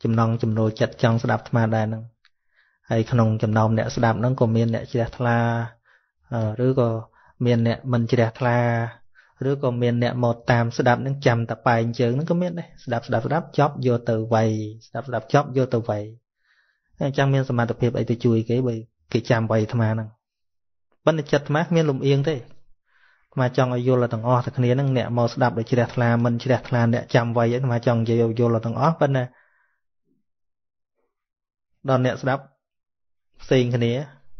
ចំណងចំណូលចិត្តចង់ស្ដាប់អាត្មាដែរហ្នឹងហើយក្នុងចំណោមអ្នកស្ដាប់ហ្នឹងក៏មានអ្នកជ្រះថ្លាឬក៏មានអ្នកមិនជ្រះថ្លាឬក៏មានអ្នកមកតាមស្ដាប់នឹងចាំតែបែងជើងហ្នឹងក៏មានដែរស្ដាប់ស្ដាប់ស្ដាប់ចប់យកទៅវាយស្ដាប់ស្ដាប់ចប់យកទៅវាយអញ្ចឹងមានសមត្ថភាពអីទៅជួយគេបើគេចាំវាយអាត្មាហ្នឹងប៉ុន្តែចិត្តអាត្មាគ្មានលំអៀងទេ អាត្មាចង់ឲ្យយល់ទាំងអស់តែគ្នាហ្នឹងអ្នកមកស្ដាប់ដោយជ្រះថ្លាមិនជ្រះថ្លាអ្នកចាំវាយអាត្មាចង់និយាយយល់ទាំងអស់ប៉ុន្តែដល់អ្នកស្ដាប់ផ្សេងគ្នា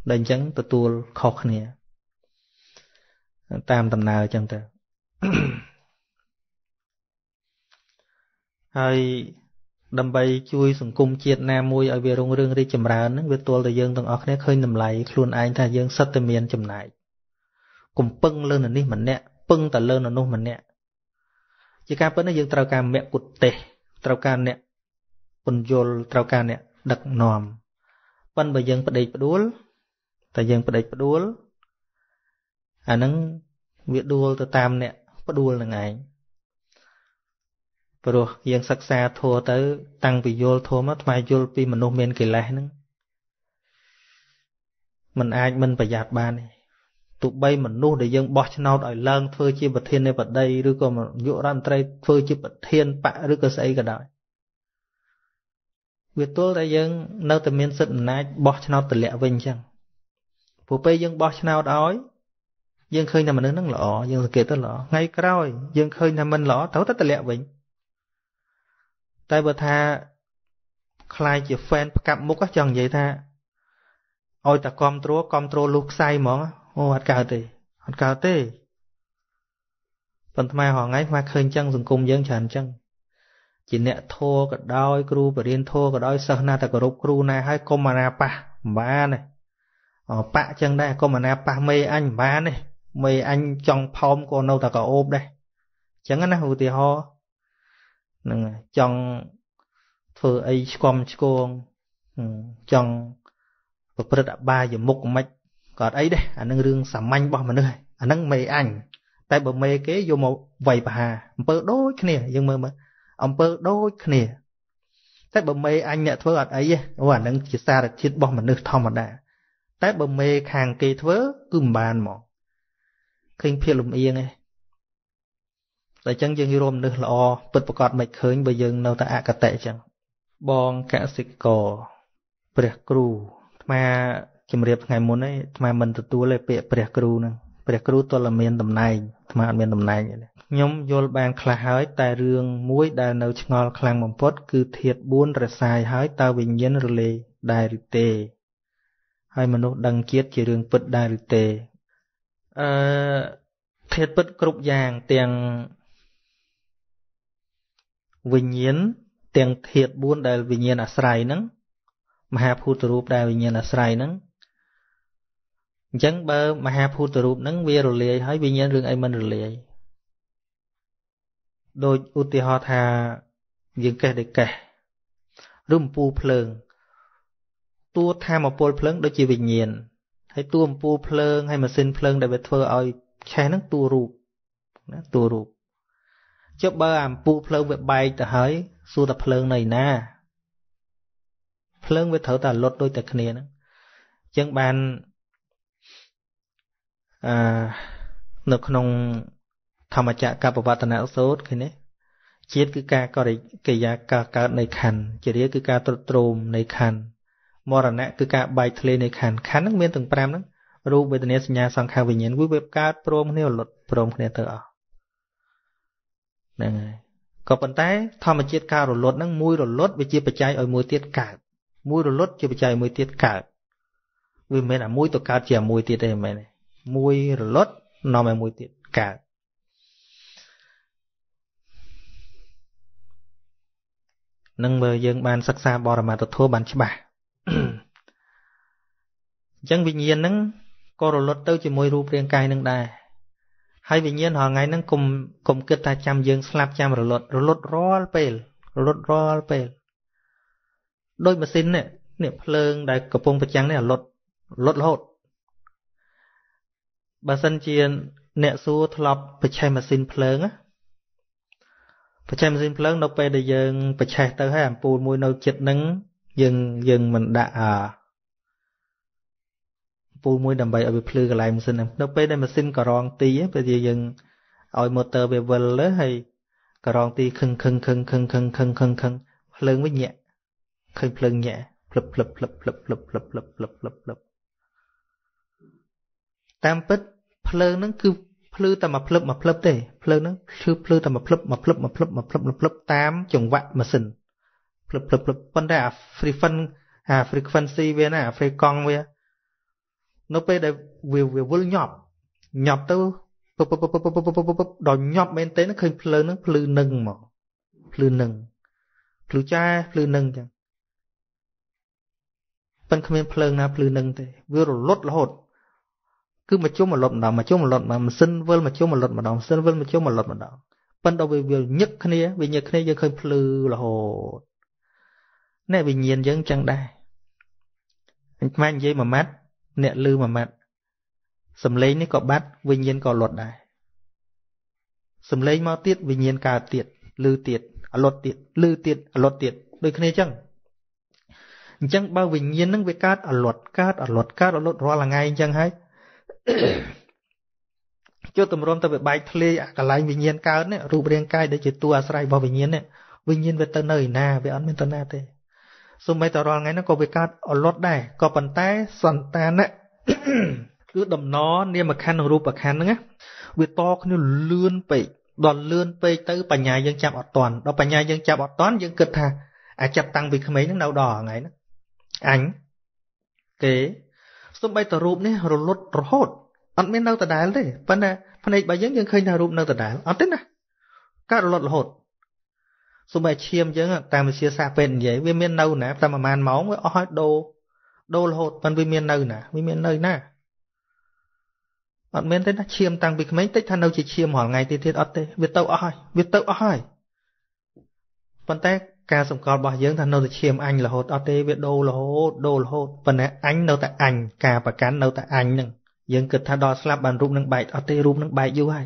ដែលអញ្ចឹងទទួលខុសគ្នា តាមដំណើរអញ្ចឹងទៅហើយដើម្បីជួយសង្គមជាតិណាមួយឲ្យវារុងរឿងរីកចម្រើនហ្នឹងវាទល់តែយើងទាំងអស់គ្នាឃើញតម្លៃខ្លួនឯងថាយើងសិតតែមានចំណែក កុំពឹងលើនៅនេះម្នាក់ពឹងតែលើនៅនោះម្នាក់ជាការពិតនេះយើងត្រូវការមគ្គុទេសត្រូវការអ្នកពន្យល់ត្រូវការអ្នកដឹកនាំប៉ុន្តែបើយើងបដេកផ្ដួលតែយើងបដេកផ្ដួលអាហ្នឹងវាដួលទៅតាមអ្នកផ្ដួលនឹងឯងព្រោះយើងសិក្សាធัวទៅ តាំងពីយល់ធัวមកថ្មយល់ពីមនុស្សមានកិលេសហ្នឹងมันអាចមិនប្រយ័ត្នបានទេ ទោះបីមនុស្សដែលយើងបោះឆ្នោតឲ្យឡើងធ្វើជាប្រធាននៃបតីឬក៏យុរដ្ឋមន្ត្រីធ្វើជាប្រធានបកឬក៏ស្អីក៏ដោយវាទល់តែយើងនៅតែមានសិទ្ធិអំណាចបោះឆ្នោតទម្លាក់វិញអញ្ចឹងព្រោះពេលយើងបោះឆ្នោតឲ្យយើងឃើញថាមនុស្សហ្នឹងល្អយើងសង្កេតទៅល្អថ្ងៃក្រោយយើងឃើញថាមិនល្អត្រូវតែតម្លាក់វិញតែបើថាខ្លាយជា fan ផ្កាប់មុខចង់និយាយថាឲ្យតែគ្រប់គ្រងគ្រប់គ្រងលុះខ្សែហ្មង អូអត់កើតទេអត់កើតទេប៉ុន្តែហងៃស្មាឃើញចឹងសង្គមយើងច្រើនចឹងជាអ្នកធัวក៏ដោយគ្រូបរិញ្ញាធัวក៏ដោយសិស្សណាតែគោរពគ្រូណាហើយកុំអាណាប៉ះមិនបានទេអបាក់ចឹងដែរកុំអាណាប៉ះមេអញមិនបានទេមេអញចង់ផោមក៏នៅតែក៏អូបដែរចឹងណាឧទាហរណ៍នឹងចង់ធ្វើអីឆ្កំឆ្គងចង់ប្រព្រឹត្តអបាយមុខមិន ក៏អត់អីដែរអានឹងរឿងសាមញ្ញរបស់មនុស្សអានឹងមេអញតែបើមេគេយកមកវាយប្រហាអំពើដូចគ្នាយើងមើលមើលអំពើដូចគ្នាតែបើមេអញអ្នកធ្វើអត់អីទេអូអានឹងជាសារធាតុរបស់មនុស្សធម្មតា តែបើមេខាងគេធ្វើគឺមិនបានហ្មងឃើញភាពលំអៀងឯងតែអញ្ចឹងយើងរមមនុស្សល្អពិតប្រកបមិនឃើញបើយើងនៅតែអកតេអញ្ចឹងបងកសិករព្រះគ្រូអាត្មា ជំរាបថ្ងៃមុនឯងអាត្មាមិនទទួលទេពាក្យព្រះគ្រូហ្នឹងព្រះគ្រូទល់មានតំណែងអាត្មាអត់មានតំណែងទេខ្ញុំយល់បានខ្លះហើយតែរឿងមួយដែលនៅឆ្ងល់ខ្លាំងបំផុតគឺធាត4រសាយហើយតើវិញ្ញាណរលេដែរឬទេហើយមនុស្សដឹងជាតិជារឿងពិតដែរឬទេអឺធាតពិតគ្រប់យ៉ាងទាំងវិញ្ញាណទាំងធាត4ដែលវិញ្ញាណអាស្រ័យហ្នឹងមហាភូតរូបដែលវិញ្ញាណអាស្រ័យហ្នឹង អញ្ចឹងបើមហាភូតរូបហ្នឹងវារលាយហើយវិញ្ញាណរឿងអីមិនរលាយដូចឧទាហរណ៍ថាយើងកេះដូចកេះឬអំពូលភ្លើងតួធម្មពលភ្លើងដូចជាវិញ្ញាណហើយតួអំពូលភ្លើងហើយម៉ាស៊ីនភ្លើងដែលវាធ្វើឲ្យឆេះហ្នឹងតួរូបណាតួរូបចុះបើអំពូលភ្លើងវាបែកទៅហើយសួរថាភ្លើងនៅណា ភ្លើងវាត្រូវតែលុតដូចតែគ្នាហ្នឹងអញ្ចឹងបាន អឺនៅក្នុងធម្មចក្រកបវត្តនៈសោតឃើញទេជាតិគឺការករិកិយាការកើតនៃខណ្ឌជារាគឺការត្រុតត្រោមនៃខណ្ឌមរណៈគឺការបែកធ្លាយនៃខណ្ឌខណ្ឌហ្នឹងមានទាំង5ហ្នឹងរូបវេទនាសញ្ញាសង្ខារវិញ្ញាណវាវាកើតព្រមគ្នារលត់ព្រមគ្នាទៅអស់ហ្នឹងហើយក៏ប៉ុន្តែធម្មជាតិការរលត់ហ្នឹងមួយរលត់វាជាបច្ច័យឲ្យមួយទៀតកើតមួយរលត់ជាបច្ច័យមួយទៀតកើតវាមិនមែនអាមួយទៅកើតជាអាមួយទៀតទេមិនមែនទេ មួយរលត់នាំឲ្យមួយទៀតកើតនឹងមើលយើងបានសិក្សាបរមត្ថធម៌បានច្បាស់អញ្ចឹងវិញ្ញាណហ្នឹងក៏រលត់ទៅជាមួយរូបរាងកាយនឹងដែរហើយវិញ្ញាណរាល់ថ្ងៃហ្នឹងកុំកុំគិតថាចាំយើងស្លាប់ចាំរលត់រលត់រាល់ពេលរលត់រាល់ពេលដោយម៉ាស៊ីននេះនេះភ្លើងដែលកំពុងប្រចាំងនេះរលត់រលត់រហូត បើសិនជាអ្នកសួរធ្លាប់បច្ឆេះម៉ាស៊ីនភ្លើងណាបច្ឆេះម៉ាស៊ីនភ្លើងនៅពេលដែលយើងបច្ឆេះទៅហើយអំពូលមួយនៅចិត្តនឹងយើងយើងមិនដាក់អាពូលមួយដើម្បីឲ្យវាភ្លឺកន្លែងម៉ាស៊ីនហ្នឹងនៅពេលដែលម៉ាស៊ីនក៏រងទីពេលដែលយើងឲ្យ motor វាវិលទៅហើយក៏រងទីខឹងខឹងខឹងខឹងខឹងខឹងខឹងខឹងភ្លើងវិញញាក់ឃើញភ្លើងញាក់ភ្លឹបភ្លឹបភ្លឹបភ្លឹបភ្លឹបភ្លឹបភ្លឹបភ្លឹបភ្លឹបភ្លឹបតាមពិត ភ្លើងហ្នឹងគឺភ្លឺតែមួយភ្លឹបមួយភ្លឹបទេភ្លើងហ្នឹងគឺភ្លឺតែមួយភ្លឹបមួយភ្លឹបមួយភ្លឹបមួយភ្លឹបមួយភ្លឹបតាមចង្វាក់ម៉ាស៊ីនភ្លឹបភ្លឹបភ្លឹបប៉ុន្តែអា frequency អា frequency វាណាអា frequency វានៅពេលដែលវាវាវល់ញាប់ញាប់ទៅពពពពពពពដល់ញាប់មែនទេឃើញភ្លើងហ្នឹងភ្លឺនឹងមកភ្លឺនឹងភ្លឺចាភ្លឺនឹងចឹងប៉ិនគ្មានភ្លើងណាភ្លឺនឹងទេវារលត់រហូត គឺមកជុំមកលត់ម្ដងមកជុំមកលត់ម៉ាស៊ីនវិលមកជុំមកលត់ម្ដងម៉ាស៊ីនវិលមកជុំមកលត់ម្ដងប៉ុន្តែវាវាញឹកគ្នាវាញឹកគ្នាយើងឃើញភ្លឺរហូតនេះវិញ្ញាណយើងចឹងដែរអញខ្មាញ់និយាយមួយម៉ាត់អ្នកលឺមួយម៉ាត់សំឡេងនេះក៏បាត់វិញ្ញាណក៏លត់ដែរសំឡេងមកទៀតវិញ្ញាណកើតទៀតលឺទៀតអលត់ទៀតលឺទៀតអលត់ទៀតដូចគ្នាចឹងអញ្ចឹងបើវិញ្ញាណនឹងវាកើតអលត់កើតអលត់កើតអលត់រាល់ថ្ងៃអញ្ចឹងហើយ ចុះតម្រុំទៅវាបែកធ្លាយអាកន្លែងវិញ្ញាណកើតនេះរូបរាងកាយដែលជាតួអាស្រ័យរបស់វិញ្ញាណនេះវិញ្ញាណវាទៅនៅឯណាវាអត់មានទៅណាទេសូម្បីតែរាល់ថ្ងៃហ្នឹងក៏វាកើតអលត់ដែរក៏ប៉ុន្តែសន្តានៈគឺដំណនាមខណ្ឌនិងរូបខណ្ឌហ្នឹងវាតគ្នាលឿនពេកដល់លឿនពេកទៅបញ្ញាយើងចាប់អត់តាន់ដល់បញ្ញាយើងចាប់អត់តាន់យើងគិតថាអាចចាប់តាំងពីក្មេងហ្នឹងនៅដល់ថ្ងៃហ្នឹងអញគេ សំបីតរូបនេះរលត់រហូតអត់មាននៅដដែលទេប៉ុន្តែភ្នែករបស់យើងយើងឃើញថារូបនៅដដែលអត់ទេណាកើតរលត់រហូតសំបីឈាមយើងតាមវិទ្យាសាស្ត្រពេទ្យនិយាយវាមាននៅណាតែប្រហែលម៉ោងវាអស់ហើយដូរដូររហូតប៉ុន្តែវាមាននៅណាវាមាននៅណាអត់មានទេណាឈាមតាំងពីក្មេងតិចថានៅជាឈាមរាល់ថ្ងៃទៀតទៀតអត់ទេវាទៅអស់ហើយវាទៅអស់ហើយប៉ុន្តែ ការសម្គាល់របស់យើងថានៅតែឈាមអញរហូតអត់ទេវាដូររហូតដូររហូតប៉ុន្តែអញនៅតែអញការប្រកាន់នៅតែអញនឹងយើងគិតថាដល់ស្លាប់បានរូបនឹងបែកអត់ទេរូបនឹងបែកយូរហើយ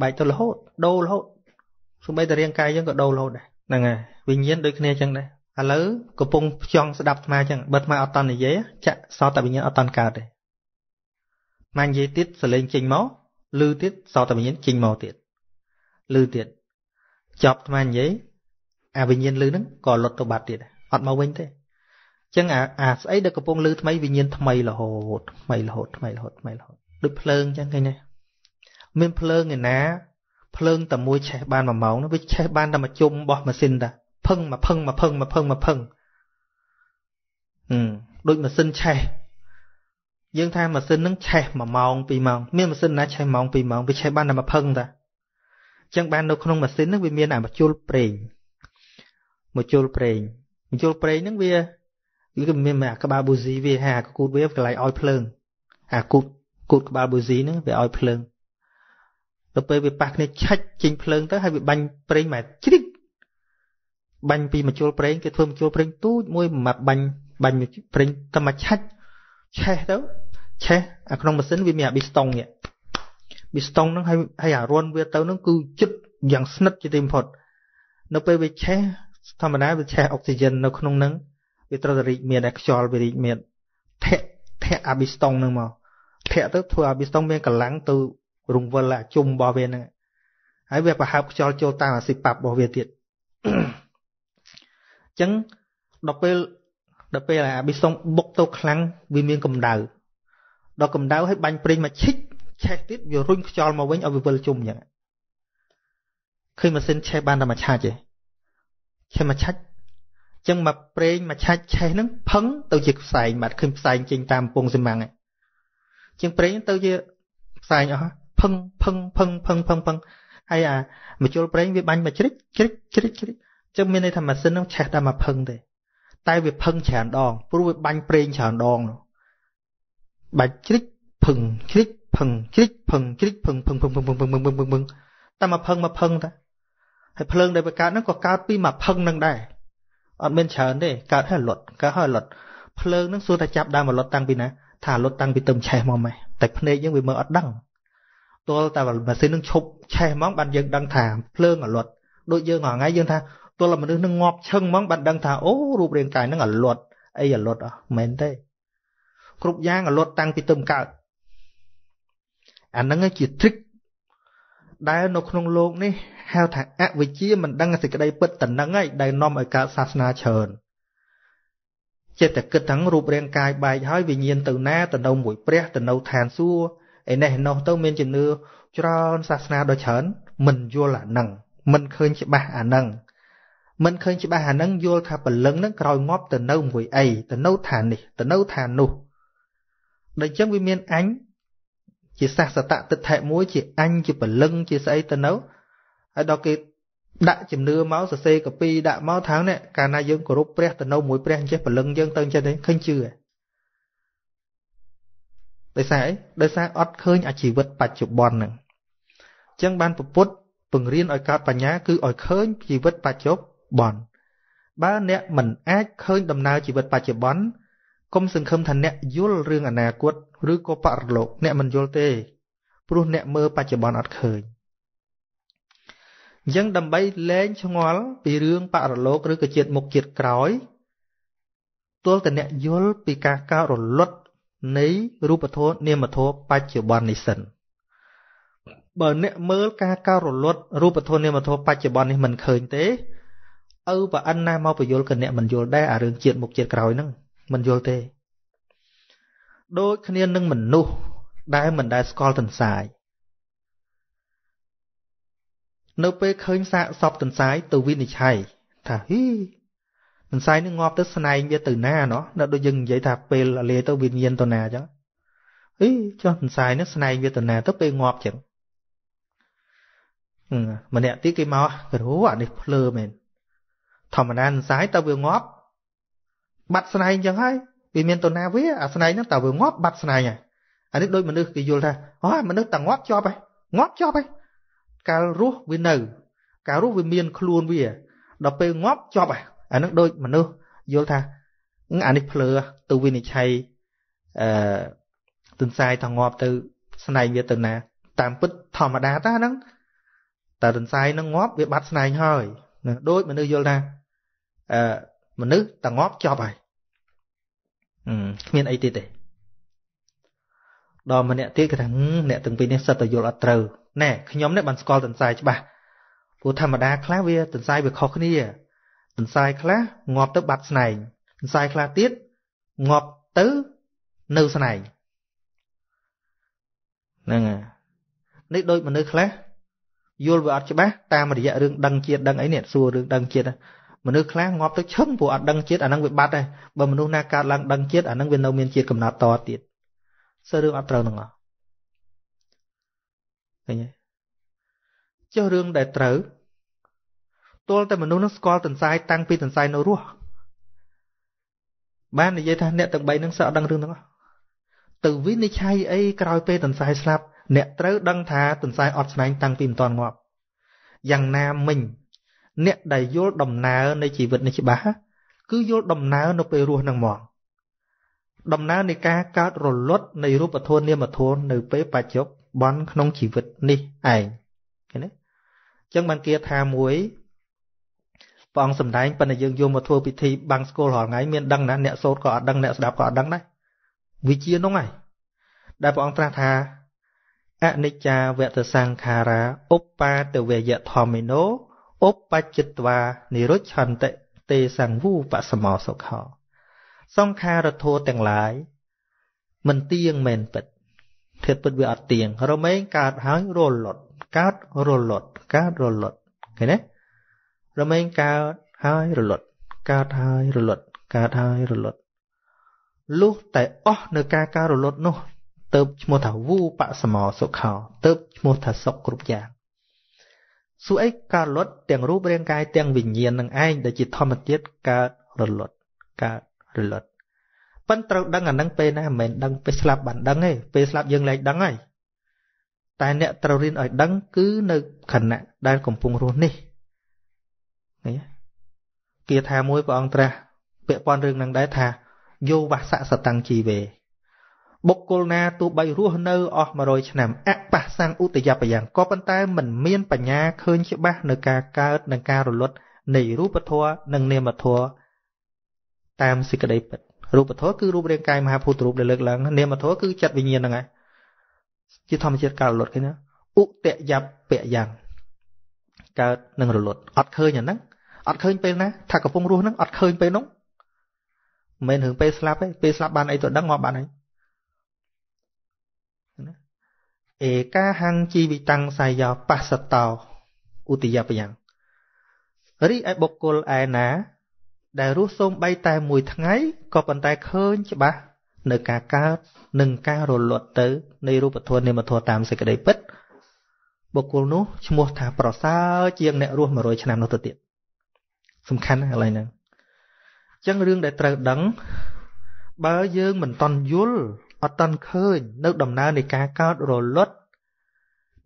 បែកទៅរហូតដូររហូតសូម្បីតែរាងកាយយើងក៏ដូររហូតដែរហ្នឹងហើយវិញ្ញាណដូចគ្នាចឹងដែរឥឡូវកំពុងផ្ចង់ស្ដាប់អាត្មាចឹងបើអាត្មាអត់តន់និយាយចាក់សតតែវិញ្ញាណអត់តន់កើតទេមកនិយាយទៀតសលេងចេញមកឮទៀតសតវិញ្ញាណចេញមកទៀតឮទៀតចប់អាត្មានិយាយ អាវិញ្ញាណឮហ្នឹងក៏លុតទៅបាត់ទៀតអត់មកវិញទេចឹងអាអាស្អីដែលកំពុងឮថ្មីវិញ្ញាណថ្មីរហូតថ្មីរហូតថ្មីរហូតថ្មីរហូតដូចភ្លើងចឹងឃើញទេមានភ្លើងឯណាភ្លើងតែមួយឆេះបាន1ម៉ោងវាឆេះបានតែមួយជុំរបស់ម៉ាស៊ីនតាផឹងមកផឹងមកផឹងមកផឹងមកផឹងហឹមដូចម៉ាស៊ីនឆេះយើងថាម៉ាស៊ីននឹងឆេះ1ម៉ោង2ម៉ោងមានម៉ាស៊ីនណាឆេះម៉ោង2ម៉ោងវាឆេះបានតែមួយផឹងតាអញ្ចឹងបាននៅក្នុងម៉ាស៊ីនហ្នឹងវាមានអាមជុលប្រេង មជុលប្រេងមជុលប្រេងហ្នឹងវាវាក៏មានអាក្បាលប៊ូស៊ីវាហាគូតវាកន្លែងឲ្យភ្លើងអាគូតគូតក្បាលប៊ូស៊ីហ្នឹងវាឲ្យភ្លើងទៅពេលវាប៉ះគ្នាឆាច់ចេញភ្លើងទៅហើយវាបាញ់ប្រេងមកជ្រិចបាញ់ពីមជុលប្រេងគេធ្វើមជុលប្រេងទូចមួយមកបាញ់បាញ់ប្រេងតែមកឆាច់ឆេះទៅឆេះអាក្នុងម៉ាស៊ីនវាមានអាប៊ីស្តុងនេះប៊ីស្តុងហ្នឹងហើយហើយអារុនវាទៅហ្នឹងគឺចិត្តយ៉ាងស្និទ្ធជាទីបំផុតនៅពេលវាឆេះ ធម្មតាវាឆេះអុកស៊ីហ្សែននៅក្នុងហ្នឹងវាត្រូវតែរីកមានតែខ្យល់វារីកមានធាក់ធាក់អាប៊ីស្តុងហ្នឹងមកធាក់ទៅធ្វើអាប៊ីស្តុងមានកម្លាំងទៅរង្វិលអាជុំរបស់វាហ្នឹងហើយវាប្រហើបខ្យល់ចូលតាមអាស៊ីប៉ាប់របស់វាទៀតអញ្ចឹងដល់ពេលដល់ពេលអាប៊ីស្តុងបុកទៅខ្លាំងវាមានកម្ដៅដល់កម្ដៅហើយបាញ់ប្រេងមកឈិចឆេះទៀតវារុញខ្យល់មកវិញឲ្យវាវិលជុំអញ្ចឹងឃើញម៉ាស៊ីនឆេះបានតែមួយឆាច់ទេ ឆេះមកឆាច់ចឹងមកប្រេងមកឆាច់ឆេះហ្នឹងផឹងទៅជាផ្សែងបាត់ឃើញផ្សែងចេញតាមពងសិមាំងហ្នឹងជាងប្រេងទៅជាផ្សែងអស់ផឹងផឹងផឹងផឹងផឹងផឹងហើយអាមជុលប្រេងវាបាញ់មកជ្រិចជ្រិចជ្រិចជ្រិចចឹងមានន័យថាម៉ាស៊ីនហ្នឹងឆេះតែមកផឹងទេតែវាផឹងច្រើនដងព្រោះវាបាញ់ប្រេងច្រើនដងនោះបាច់ជ្រិចផឹងជ្រិចផឹងជ្រិចផឹងជ្រិចផឹងផឹងផឹងផឹងផឹងផឹងផឹងតែមកផឹងមកផឹងតា ហើយភ្លើងដែលវាកើតហ្នឹងក៏កើតពីមកផឹងនឹងដែរអត់មានច្រើនទេកើតហើយលត់កើតហើយលត់ភ្លើងហ្នឹងសួរតែចាប់ដើមលត់តាំងពីណាថាលត់តាំងពីទឹមឆេះមកម៉េះតែភ្នែកយើងវាមើលអត់ដឹងទល់តែម៉ាស៊ីននឹងឈប់ឆេះហ្មងបានយើងដឹងថាភ្លើងអលត់ដូចយើងរាល់ថ្ងៃយើងថាទល់តែមនុស្សនឹងងាប់ឈឹងហ្មងបានដឹងថាអូរូបរាងកាយហ្នឹងអលត់អីអលត់អស់មិនមែនទេគ្រប់យ៉ាងអលត់តាំងពីទឹមកើតអាហ្នឹងជា trick ដែលនៅក្នុងលោកនេះហៅថាអវិជ្ជាមិនដឹងសេចក្តីពិតតំណឹងហើយដែលនាំឲ្យកើតសាសនាច្រើនចិត្តតែគិតទាំងរូបរាងកាយបែកហើយវិញ្ញាណទៅណាទៅនៅមួយព្រះទៅនៅឋានសួគ៌ឯនេះនោះទៅមានជំនឿច្រើនសាសនាដ៏ច្រើនមិនយល់អានឹងមិនឃើញច្បាស់អានឹងមិនឃើញច្បាស់អានឹងយល់ថាពលឹងនឹងក្រោយងាប់ទៅនៅមួយអីទៅនៅឋាននេះទៅនៅឋាននោះដូច្នេះវាមានអញ ជាសាសតៈទិដ្ឋិមួយជាអញជាពលឹងជាស្អីទៅនៅហើយដល់គេដាក់ជំនឿមកសរសេរកាពីដាក់មកថានេះកាលណាយើងគោរពព្រះទៅនៅមួយព្រះអញ្ចេះពលឹងយើងទៅអញ្ចឹងទេឃើញជឿដោយសារអីដោយសារអត់ឃើញអាជីវិតបច្ចុប្បន្នហ្នឹងអញ្ចឹងបានពុទ្ធពង្រៀនឲ្យកើតបញ្ញាគឺឲ្យឃើញជីវិតបច្ចុប្បន្នបើអ្នកមិនអាចឃើញដំណើរជីវិតបច្ចុប្បន្ន កុំសង្ឃឹមថាអ្នកយល់រឿងអនាគតឬក៏បរលោកអ្នកមិនយល់ទេ ព្រោះអ្នកមើលបច្ចុប្បន្នអត់ឃើញអញ្ចឹងដើម្បីលែងឆ្ងល់ពីរឿងបរលោកឬក៏ជាតិមុខជាតិក្រោយទល់តែអ្នកយល់ពីការកើតរលត់នៃរូបធម៌នាមធម៌បច្ចុប្បន្ននេះសិនបើអ្នកមើលការកើតរលត់រូបធម៌នាមធម៌បច្ចុប្បន្ននេះមិនឃើញទេឪប្រអិនណាមកបញ្យល់ក៏អ្នកមិនយល់ដែរអារឿងជាតិមុខជាតិក្រោយហ្នឹង មិនយល់ទេ ដូចគ្នានឹងមនុស្សដែលមិនដែលស្គាល់ទន្សាយនៅពេលឃើញសាកសពទន្សាយទៅវិនិច្ឆ័យថាហ៊ីទន្សាយនឹងងាប់ទៅស្នែងវាទៅណាណោះដល់ដូចយើងនិយាយថាពេលលាទៅវិញ្ញាណទៅណាអញ្ចឹងអីចុះសន្សាយនេះស្នែងវាតណាទៅពេលងាប់ចឹងម្នាក់ទៀតគេមកគ្រូអានេះភ្លើមែនធម្មតាសន្សាយទៅវាងាប់ បាត់ស្នែងចឹងហើយវាមានតណាវាអាស្នែងហ្នឹងតើវាងាប់បាត់ស្នែងហើយអានេះដូចមនុស្សគេយល់ថាអូមនុស្សតែងាប់ជាប់ហើយងាប់ជាប់ហើយកាលរស់វានៅ កាលរស់វាមានខ្លួនវាដល់ពេលងាប់ជាប់ហើយអានឹងដូចមនុស្សយល់ថាអានេះភ្លើទៅវិនិច្ឆ័យអឺទន្សាយថាងាប់ទៅស្នែងវាទៅណា តាមពិតធម្មតាតាហ្នឹងតែទន្សាយនឹងងាប់វាបាត់ស្នែងហើយដូចមនុស្សយល់ថាអឺ មនុស្សតែងាប់ចប់ហើយគ្មានអីទៀតទេដល់ម្នាក់ទៀតគេថាអ្នកទាំងពីរនេះសិតតែយល់អត់ត្រូវណែខ្ញុំនេះបានស្គាល់ទន្សាយច្បាស់ព្រោះធម្មតាខ្លះវាទន្សាយវាខុសគ្នាទន្សាយខ្លះងាប់ទៅបាត់ស្នែងទន្សាយខ្លះទៀតងាប់ទៅនៅស្នែងហ្នឹងហើយនេះដូចមនុស្សខ្លះយល់វាអត់ច្បាស់តាមរយៈរឿងដឹងជាតិដឹងអីនេះសួររឿងដឹងជាតិ មនុស្សខ្លះងាប់ទៅឈឹងព្រោះអត់ដឹងជាតិអាហ្នឹងវាបាត់ហើយបើមនុស្សណាកើតឡើងដឹងជាតិអាហ្នឹងវានៅមានជាតិកំណត់តទៀតសើរឿងអត់ត្រូវហ្នឹងអស់ឃើញទេចុះរឿងដែលត្រូវទល់តែមនុស្សនឹងស្គាល់ទន្សាយតាំងពីទន្សាយនៅរស់បាននិយាយថាអ្នកទាំង3នឹងសឹកដឹងរឿងហ្នឹងអស់ទៅវិនិច្ឆ័យអីក្រោយពេលទន្សាយស្លាប់អ្នកត្រូវដឹងថាទន្សាយអត់ស្នែងតាំងពីមិនទាន់ងាប់យ៉ាងណាមិញ អ្នកដែលយល់ដំណើរនៃជីវិតនេះច្បាស់គឺយល់ដំណើរនៅពេលរស់នឹងមកដំណើរនៃការកើតរលត់នៃរូបធម៌នាមធម៌នៅពេលបច្ចុប្បន្នក្នុងជីវិតនេះឯងឃើញទេអញ្ចឹងបានគេថាមួយព្រះអង្គសំដែងប៉ុន្តែយើងយកមកធ្វើពិធីបាំងស្គលរាល់ថ្ងៃមានដឹងណាអ្នកសូត្រក៏អត់ដឹងអ្នកស្ដាប់ក៏អត់ដឹងដែរវិជានោះហើយដែលព្រះអង្គត្រាស់ថាអនិច្ចាវតសង្ខារាឧបបាទវយធម្មិណោ ឧបច្ចិតវានិរុច្ឆន្តិទេសង្វូបសមោសុខោសង្ខារធោទាំងឡាយមិនទៀងមែនពិតធៀបពិតវាអត់ទៀងរមែងកើតហើយរលត់កើតរលត់កើតរលត់ឃើញទេរមែងកើតហើយរលត់កើតហើយរលត់កើតហើយរលត់លុះតែអស់នៅការការរលត់នោះទៅឈ្មោះថាវូបសមោសុខោទៅឈ្មោះថាសុខគ្រប់យ៉ាង សួរអីការលត់ទាំងរូបរាងកាយទាំងវិញ្ញាណនឹងឯងដែលជាធម្មជាតិកើតរលត់កើតរលត់ប៉ិនត្រូវដឹងអានឹងពេលណាមិនមែនដឹងពេលស្លាប់បានដឹងទេពេលស្លាប់យើងលែងដឹងហើយតែអ្នកត្រូវរៀនឲ្យដឹងគឺនៅខណៈដែលកំពុងរស់នេះឃើញគាថាមួយព្រះអង្គត្រាស់ពាក់ព័ន្ធរឿងនឹងដែរថាយោវសសតੰជីវេ បុគ្គលណាទោះបីរស់នៅអស់100ឆ្នាំអបះសាំងឧតយបយ៉ាងក៏ប៉ុន្តែមិនមានបញ្ញាឃើញច្បាស់នៅការកើតនិងការរលត់នៃរូបធម៌និងនាមធម៌តាមសេចក្តីពិតរូបធម៌គឺរូបរាងកាយមហាភូតរូបដែលលើកឡើងនាមធម៌គឺចិត្តវិញ្ញាណហ្នឹងឯងជាធម្មជាតិការរលត់ឃើញណាឧតយបយ៉ាងកើតនិងរលត់អត់ឃើញអាហ្នឹងអត់ឃើញពេលណាថាកំពុងរស់ហ្នឹងអត់ឃើញពេលនោះមិនមែនរឿងពេលស្លាប់ទេពេលស្លាប់បានអីទៅដឹងមកបាន ហើយឯកាហੰជីវិតੰសាយោបស្សតោឧទយបយ៉ាងរីឯបុគ្គលឯណាដែលរស់សូមបីតែមួយថ្ងៃក៏ប៉ុន្តែឃើញច្បាស់នៅការកើតនិងការរលត់ទៅនៃរូបធម៌នាមធម៌តាមសេចក្តីពិតបុគ្គលនោះឈ្មោះថាប្រសើរជាងអ្នករស់100ឆ្នាំនោះទៅទៀតសំខាន់ណាស់កន្លែងហ្នឹងអញ្ចឹងរឿងដែលត្រូវដឹង បើយើងមិនតន់យល់ អត់តន់ឃើញនៅដំណើរនៃការកើតរលត់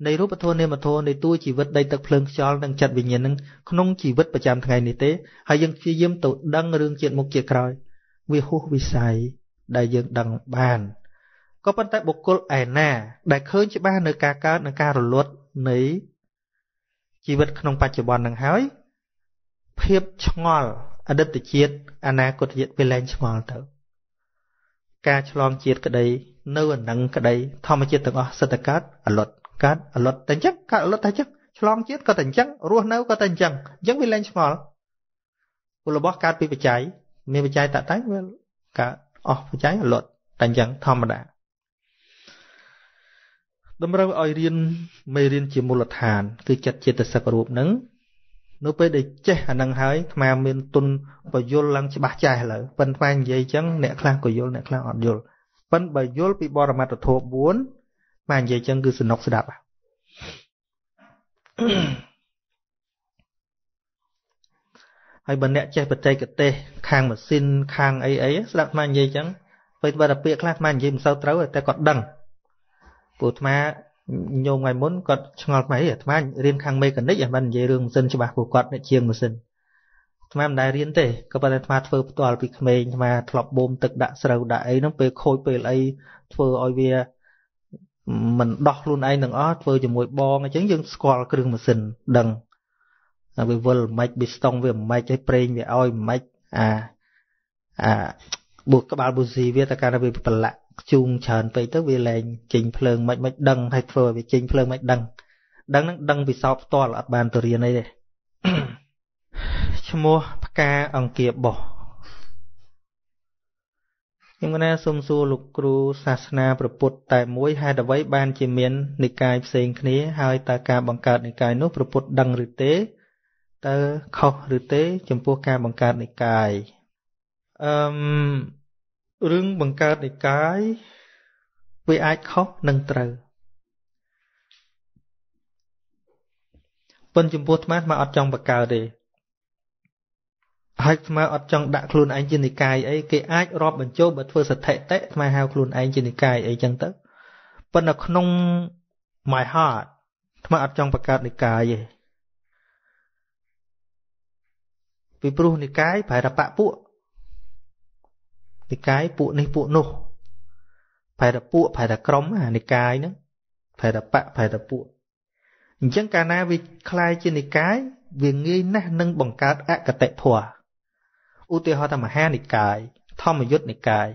នៃរូបធម៌នាមធម៌នៃតួជីវិតដីទឹកភ្លើងខ្យល់និងចិត្តវិញ្ញាណនឹងក្នុងជីវិតប្រចាំថ្ងៃនេះទេហើយយើងព្យាយាមទៅដឹងរឿងជាតិមុខជាតិក្រោយវាហួសវិស័យដែលយើងដឹងបានក៏ប៉ុន្តែបុគ្គលឯណា ដែលឃើញច្បាស់នៅការកើតនិងការរលត់នៃជីវិតក្នុងបច្ចុប្បន្ននឹងហើយភាពឆ្ងល់អតីតជាតិអនាគតជាតិវាលែងឆ្ងល់ទៅ ការឆ្លងជាតិក្តី នៅអានឹងក្តីធម្មជាតិទាំងអស់សិតតែកើតអលត់កើតអលត់តែអញ្ចឹងកើតអលត់តែអញ្ចឹងឆ្លងជាតិក៏តែអញ្ចឹងរស់នៅក៏តែអញ្ចឹងអញ្ចឹងវាលែងឆ្ងល់ពលរបស់កើតពីបច្ច័យមានបច្ច័យតតែវាកើតអស់បច្ច័យអលត់តែអញ្ចឹងធម្មតាតម្រូវឲ្យរៀនមេរៀនជាមូលដ្ឋាន គឺចិត្តចិត្តសឹករូបនឹង នៅពេលដែលចេះអានឹងហើយអាត្មាមានទុនបយលឡើងច្បាស់ចាស់ឥឡូវប៉ិនថ្មនិយាយអញ្ចឹងអ្នកខ្លះក៏យល់អ្នកខ្លះអត់យល់ប៉ិនបើយល់ពីបរមត្ថធម៌4បាននិយាយអញ្ចឹងគឺសំណុកស្ដាប់ហើយបើអ្នកចេះបច្ចេកទេស ខាងម៉ាស៊ីនខាងអីអីស្ដាប់អាត្មានិយាយអញ្ចឹងពេលបើតាពាក្យខ្លះអាត្មានិយាយមិនសូវត្រូវតែគាត់ដឹងព្រោះអាត្មា ញោមថ្ងៃមុនគាត់ឆ្ងល់ថ្មីអាត្មារៀនខាងមេកានិកអាមិននិយាយរឿងម៉ាស៊ីនច្បាស់ព្រោះគាត់អ្នកជាងម៉ាស៊ីនអាត្មាមិនដែលរៀនទេក៏ប៉ុន្តែអាត្មាធ្វើផ្ទាល់ពីក្មេងអាត្មាធ្លាប់បូមទឹកដាក់ស្រូវដាក់អីហ្នឹងពេលខូចពេលអីធ្វើឲ្យវាមិនដោះខ្លួនឯងទាំងអស់ធ្វើជាមួយបងអញ្ចឹងយើងស្គាល់គ្រឿងម៉ាស៊ីនដឹងវាវិលមិនប៊ីស្តុងវាមិនឲ្យប្រេងវាឲ្យមិនអាអាបុកក្បាលប៊ូស៊ីវាតែកាលវាប្រឡាក់ជូងច្រើនពេកទៅវាលែងចេញភ្លើងមិនមិនដឹងហើយធ្វើឲ្យវាចេញភ្លើងមិនដឹងដឹងនឹងដឹងពីសោតផ្ទាល់អត់បានទៅរៀនអីទេឈ្មោះផ្កាអង្គាបោះខ្ញុំណាសូមសួរលោកគ្រូសាសនាព្រះពុទ្ធតែមួយហេតុអ្វីបានជាមាននិកាយផ្សេងគ្នា ហើយតើការបង្កើតនិកាយនោះព្រះពុទ្ធដឹងឬទេតើខុសឬទេ ចំពោះការបង្កើតនិកាយអឺ រឿងបង្កើតនិកាយវាអាចខុសនិងត្រូវប៉ុន្តែចំពោះអាត្មាអាត្មាអត់ចង់បង្កើតទេហើយអាត្មាអត់ចង់ដាក់ខ្លួនឯងជានិកាយអីគេអាចរាប់បញ្ចូលបើធ្វើសតិតិអាត្មាហៅខ្លួនឯងជានិកាយអីចឹងទៅប៉ុន្តែក្នុង my heart អាត្មាអត់ចង់បង្កើតនិកាយទេពីព្រោះនិកាយប្រែថាបពួក និកាយពួកនេះពួកនោះប្រែថាពួកប្រែថាក្រុមអានិកាយហ្នឹងប្រែថាបៈប្រែថាពួកអញ្ចឹងកាលណាវាคล้ายជានិកាយវាងាយណាស់នឹងបង្កើតអកតិធម៌ឧទាហរណ៍ថាមហានិកាយធម្មយុត្តនិកាយ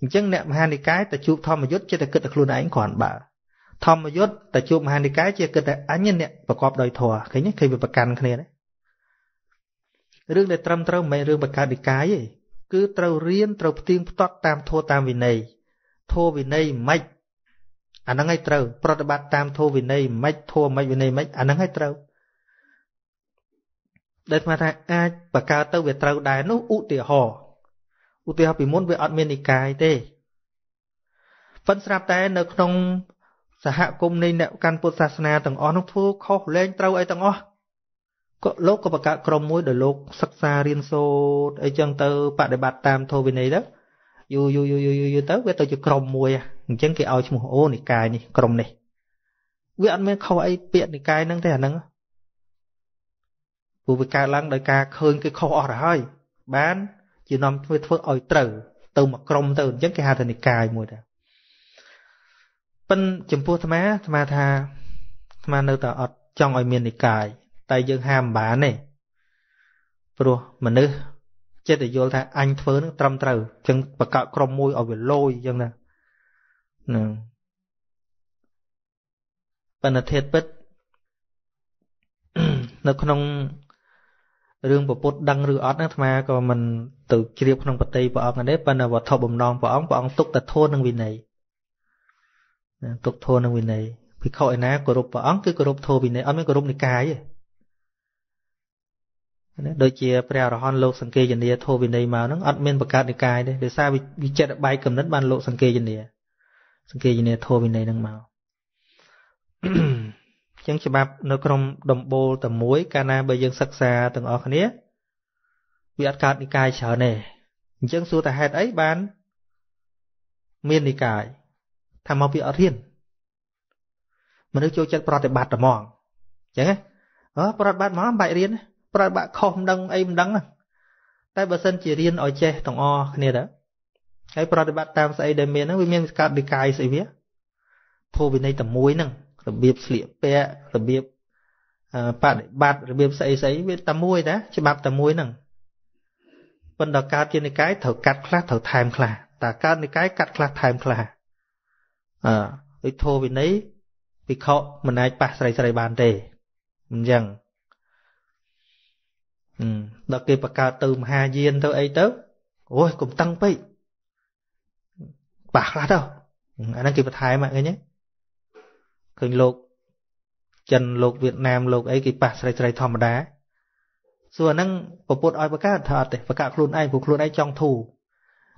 អញ្ចឹងអ្នកមហានិកាយទៅជួបធម្មយុត្តចិត្តតែគិតតែខ្លួនឯងគ្រាន់បើធម្មយុត្តទៅជួបមហានិកាយជាគិតតែអញអ្នកប្រកបដោយធម៌ឃើញឃើញវាប្រកាន់គ្នាទេរឿងដែលត្រឹមត្រូវមិនមែនរឿងបង្កើតនិកាយទេ គឺត្រូវរៀនត្រូវផ្ទៀងផ្ទាត់តាមធម៌តាមវិន័យធម៌វិន័យមិនអាហ្នឹងឲ្យត្រូវប្រតិបត្តិតាមធម៌វិន័យមិនធម៌មិនវិន័យមិនអាហ្នឹងឲ្យត្រូវដែលស្មាថាអាចបង្កើតទៅវាត្រូវដែរនោះឧទាហរណ៍ឧទាហរណ៍ពីមុនវាអត់មាននិកាយទេប៉ុន្តែស្រាប់តែនៅក្នុងសហគមន៍នៃអ្នកកាន់ពុទ្ធសាសនាទាំងអស់នោះធ្វើខុសលែងត្រូវអីទាំងអស់ ក៏លោកក៏បង្កើតក្រុមមួយដែលលោកសិក្សារៀនសូត្រអីចឹងទៅបដិបត្តិតាមធម៌វិន័យទៅយូរយូរយូរយូរយូរទៅវាទៅជាក្រុមមួយអញ្ចឹងគេឲ្យឈ្មោះអូនិកាយនេះក្រុមនេះវាអត់មានខុសអីពាក្យនិកាយហ្នឹងទេអាហ្នឹងព្រោះវាកើតឡើងដោយការឃើញគេខុសអស់ទៅហើយបានជានាំធ្វើធ្វើឲ្យត្រូវទៅមកក្រុមទៅអញ្ចឹងគេហៅថានិកាយមួយដែរប៉ិនចំពោះអាត្មាអាត្មាថាអាត្មានៅតែអត់ចង់ឲ្យមាននិកាយ តែយើងហាមមិនបានទេព្រោះមនុស្សចិត្តយល់ថាអញធ្វើនឹងត្រឹមត្រូវអញ្ចឹងបកក្រុមមួយឲ្យវាលយអញ្ចឹងណាហ្នឹងបណ្ឌធាតពិតនៅក្នុងរឿងពពុទ្ធដឹងឬអត់ហ្នឹងអាត្មាក៏មិនទៅជ្រាបក្នុងបតីព្រះអង្គទេប៉ុន្តែវត្ថុបំណងព្រះអង្គព្រះអង្គទុកតែធម៌និងវិន័យទុកធម៌និងវិន័យភិក្ខុឯណាគោរពព្រះអង្គគឺគោរពធម៌វិន័យអត់មានគោរពនិកាយទេ ណាដូចជាព្រះអរហន្តលោកសង្កេយនាធោវិន័យមកហ្នឹងអត់មានបង្កើតនិកាយទេដោយសារវិចិត្របែកកំណត់បានលោកសង្កេយនាសង្កេយនាធោវិន័យហ្នឹងមកអញ្ចឹងច្បាប់នៅក្នុងដំបូលតែមួយកាលណាបើយើងសិក្សាទាំងអស់គ្នាវាអត់កើតនិកាយច្រើនទេអញ្ចឹងសួរតែហេតុអីបានមាននិកាយថាមកពីអត់រៀនមនុស្សចូលចិត្តប្រតិបត្តិតែហ្មងអញ្ចឹងហ៎ប្រតិបត្តិហ្មងបាច់រៀន ប្រតិបត្តិខុសមិនដឹងអីមិនដឹងតែបើសិនជារៀនឲ្យចេះទាំងអស់គ្នាទៅហើយប្រតិបត្តិតាមស្អីដែលមានហ្នឹងវាមានកើតនិកាយស្អីវាធម៌វិន័យតែមួយហ្នឹងរបៀបស្លៀកពាក់របៀបបដិបត្តិរបៀបស្អីស្អីវាតែមួយណាច្បាប់តែមួយហ្នឹងប៉ុន្តែកើតជានិកាយត្រូវកាត់ខ្លះត្រូវថែមខ្លះតែកើតនិកាយកាត់ខ្លះថែមខ្លះអឺដូចធម៌វិន័យភិក្ខុមិនអាចប៉ះស្រីស្រីបានទេអញ្ចឹង ដល់គេបង្កើតទៅមហាយានទៅអីទៅអូយកុំតឹងពេកប៉ះខ្លះទៅអាហ្នឹងគេបន្ថែមឃើញទេឃើញលោកចិនលោកវៀតណាមលោកអីគេប៉ះស្រីស្រីធម្មតាសួរអាហ្នឹងពពុតឲ្យបង្កើតថាអត់ទេបង្កើតខ្លួនឯងព្រោះខ្លួនឯងចង់ធូរ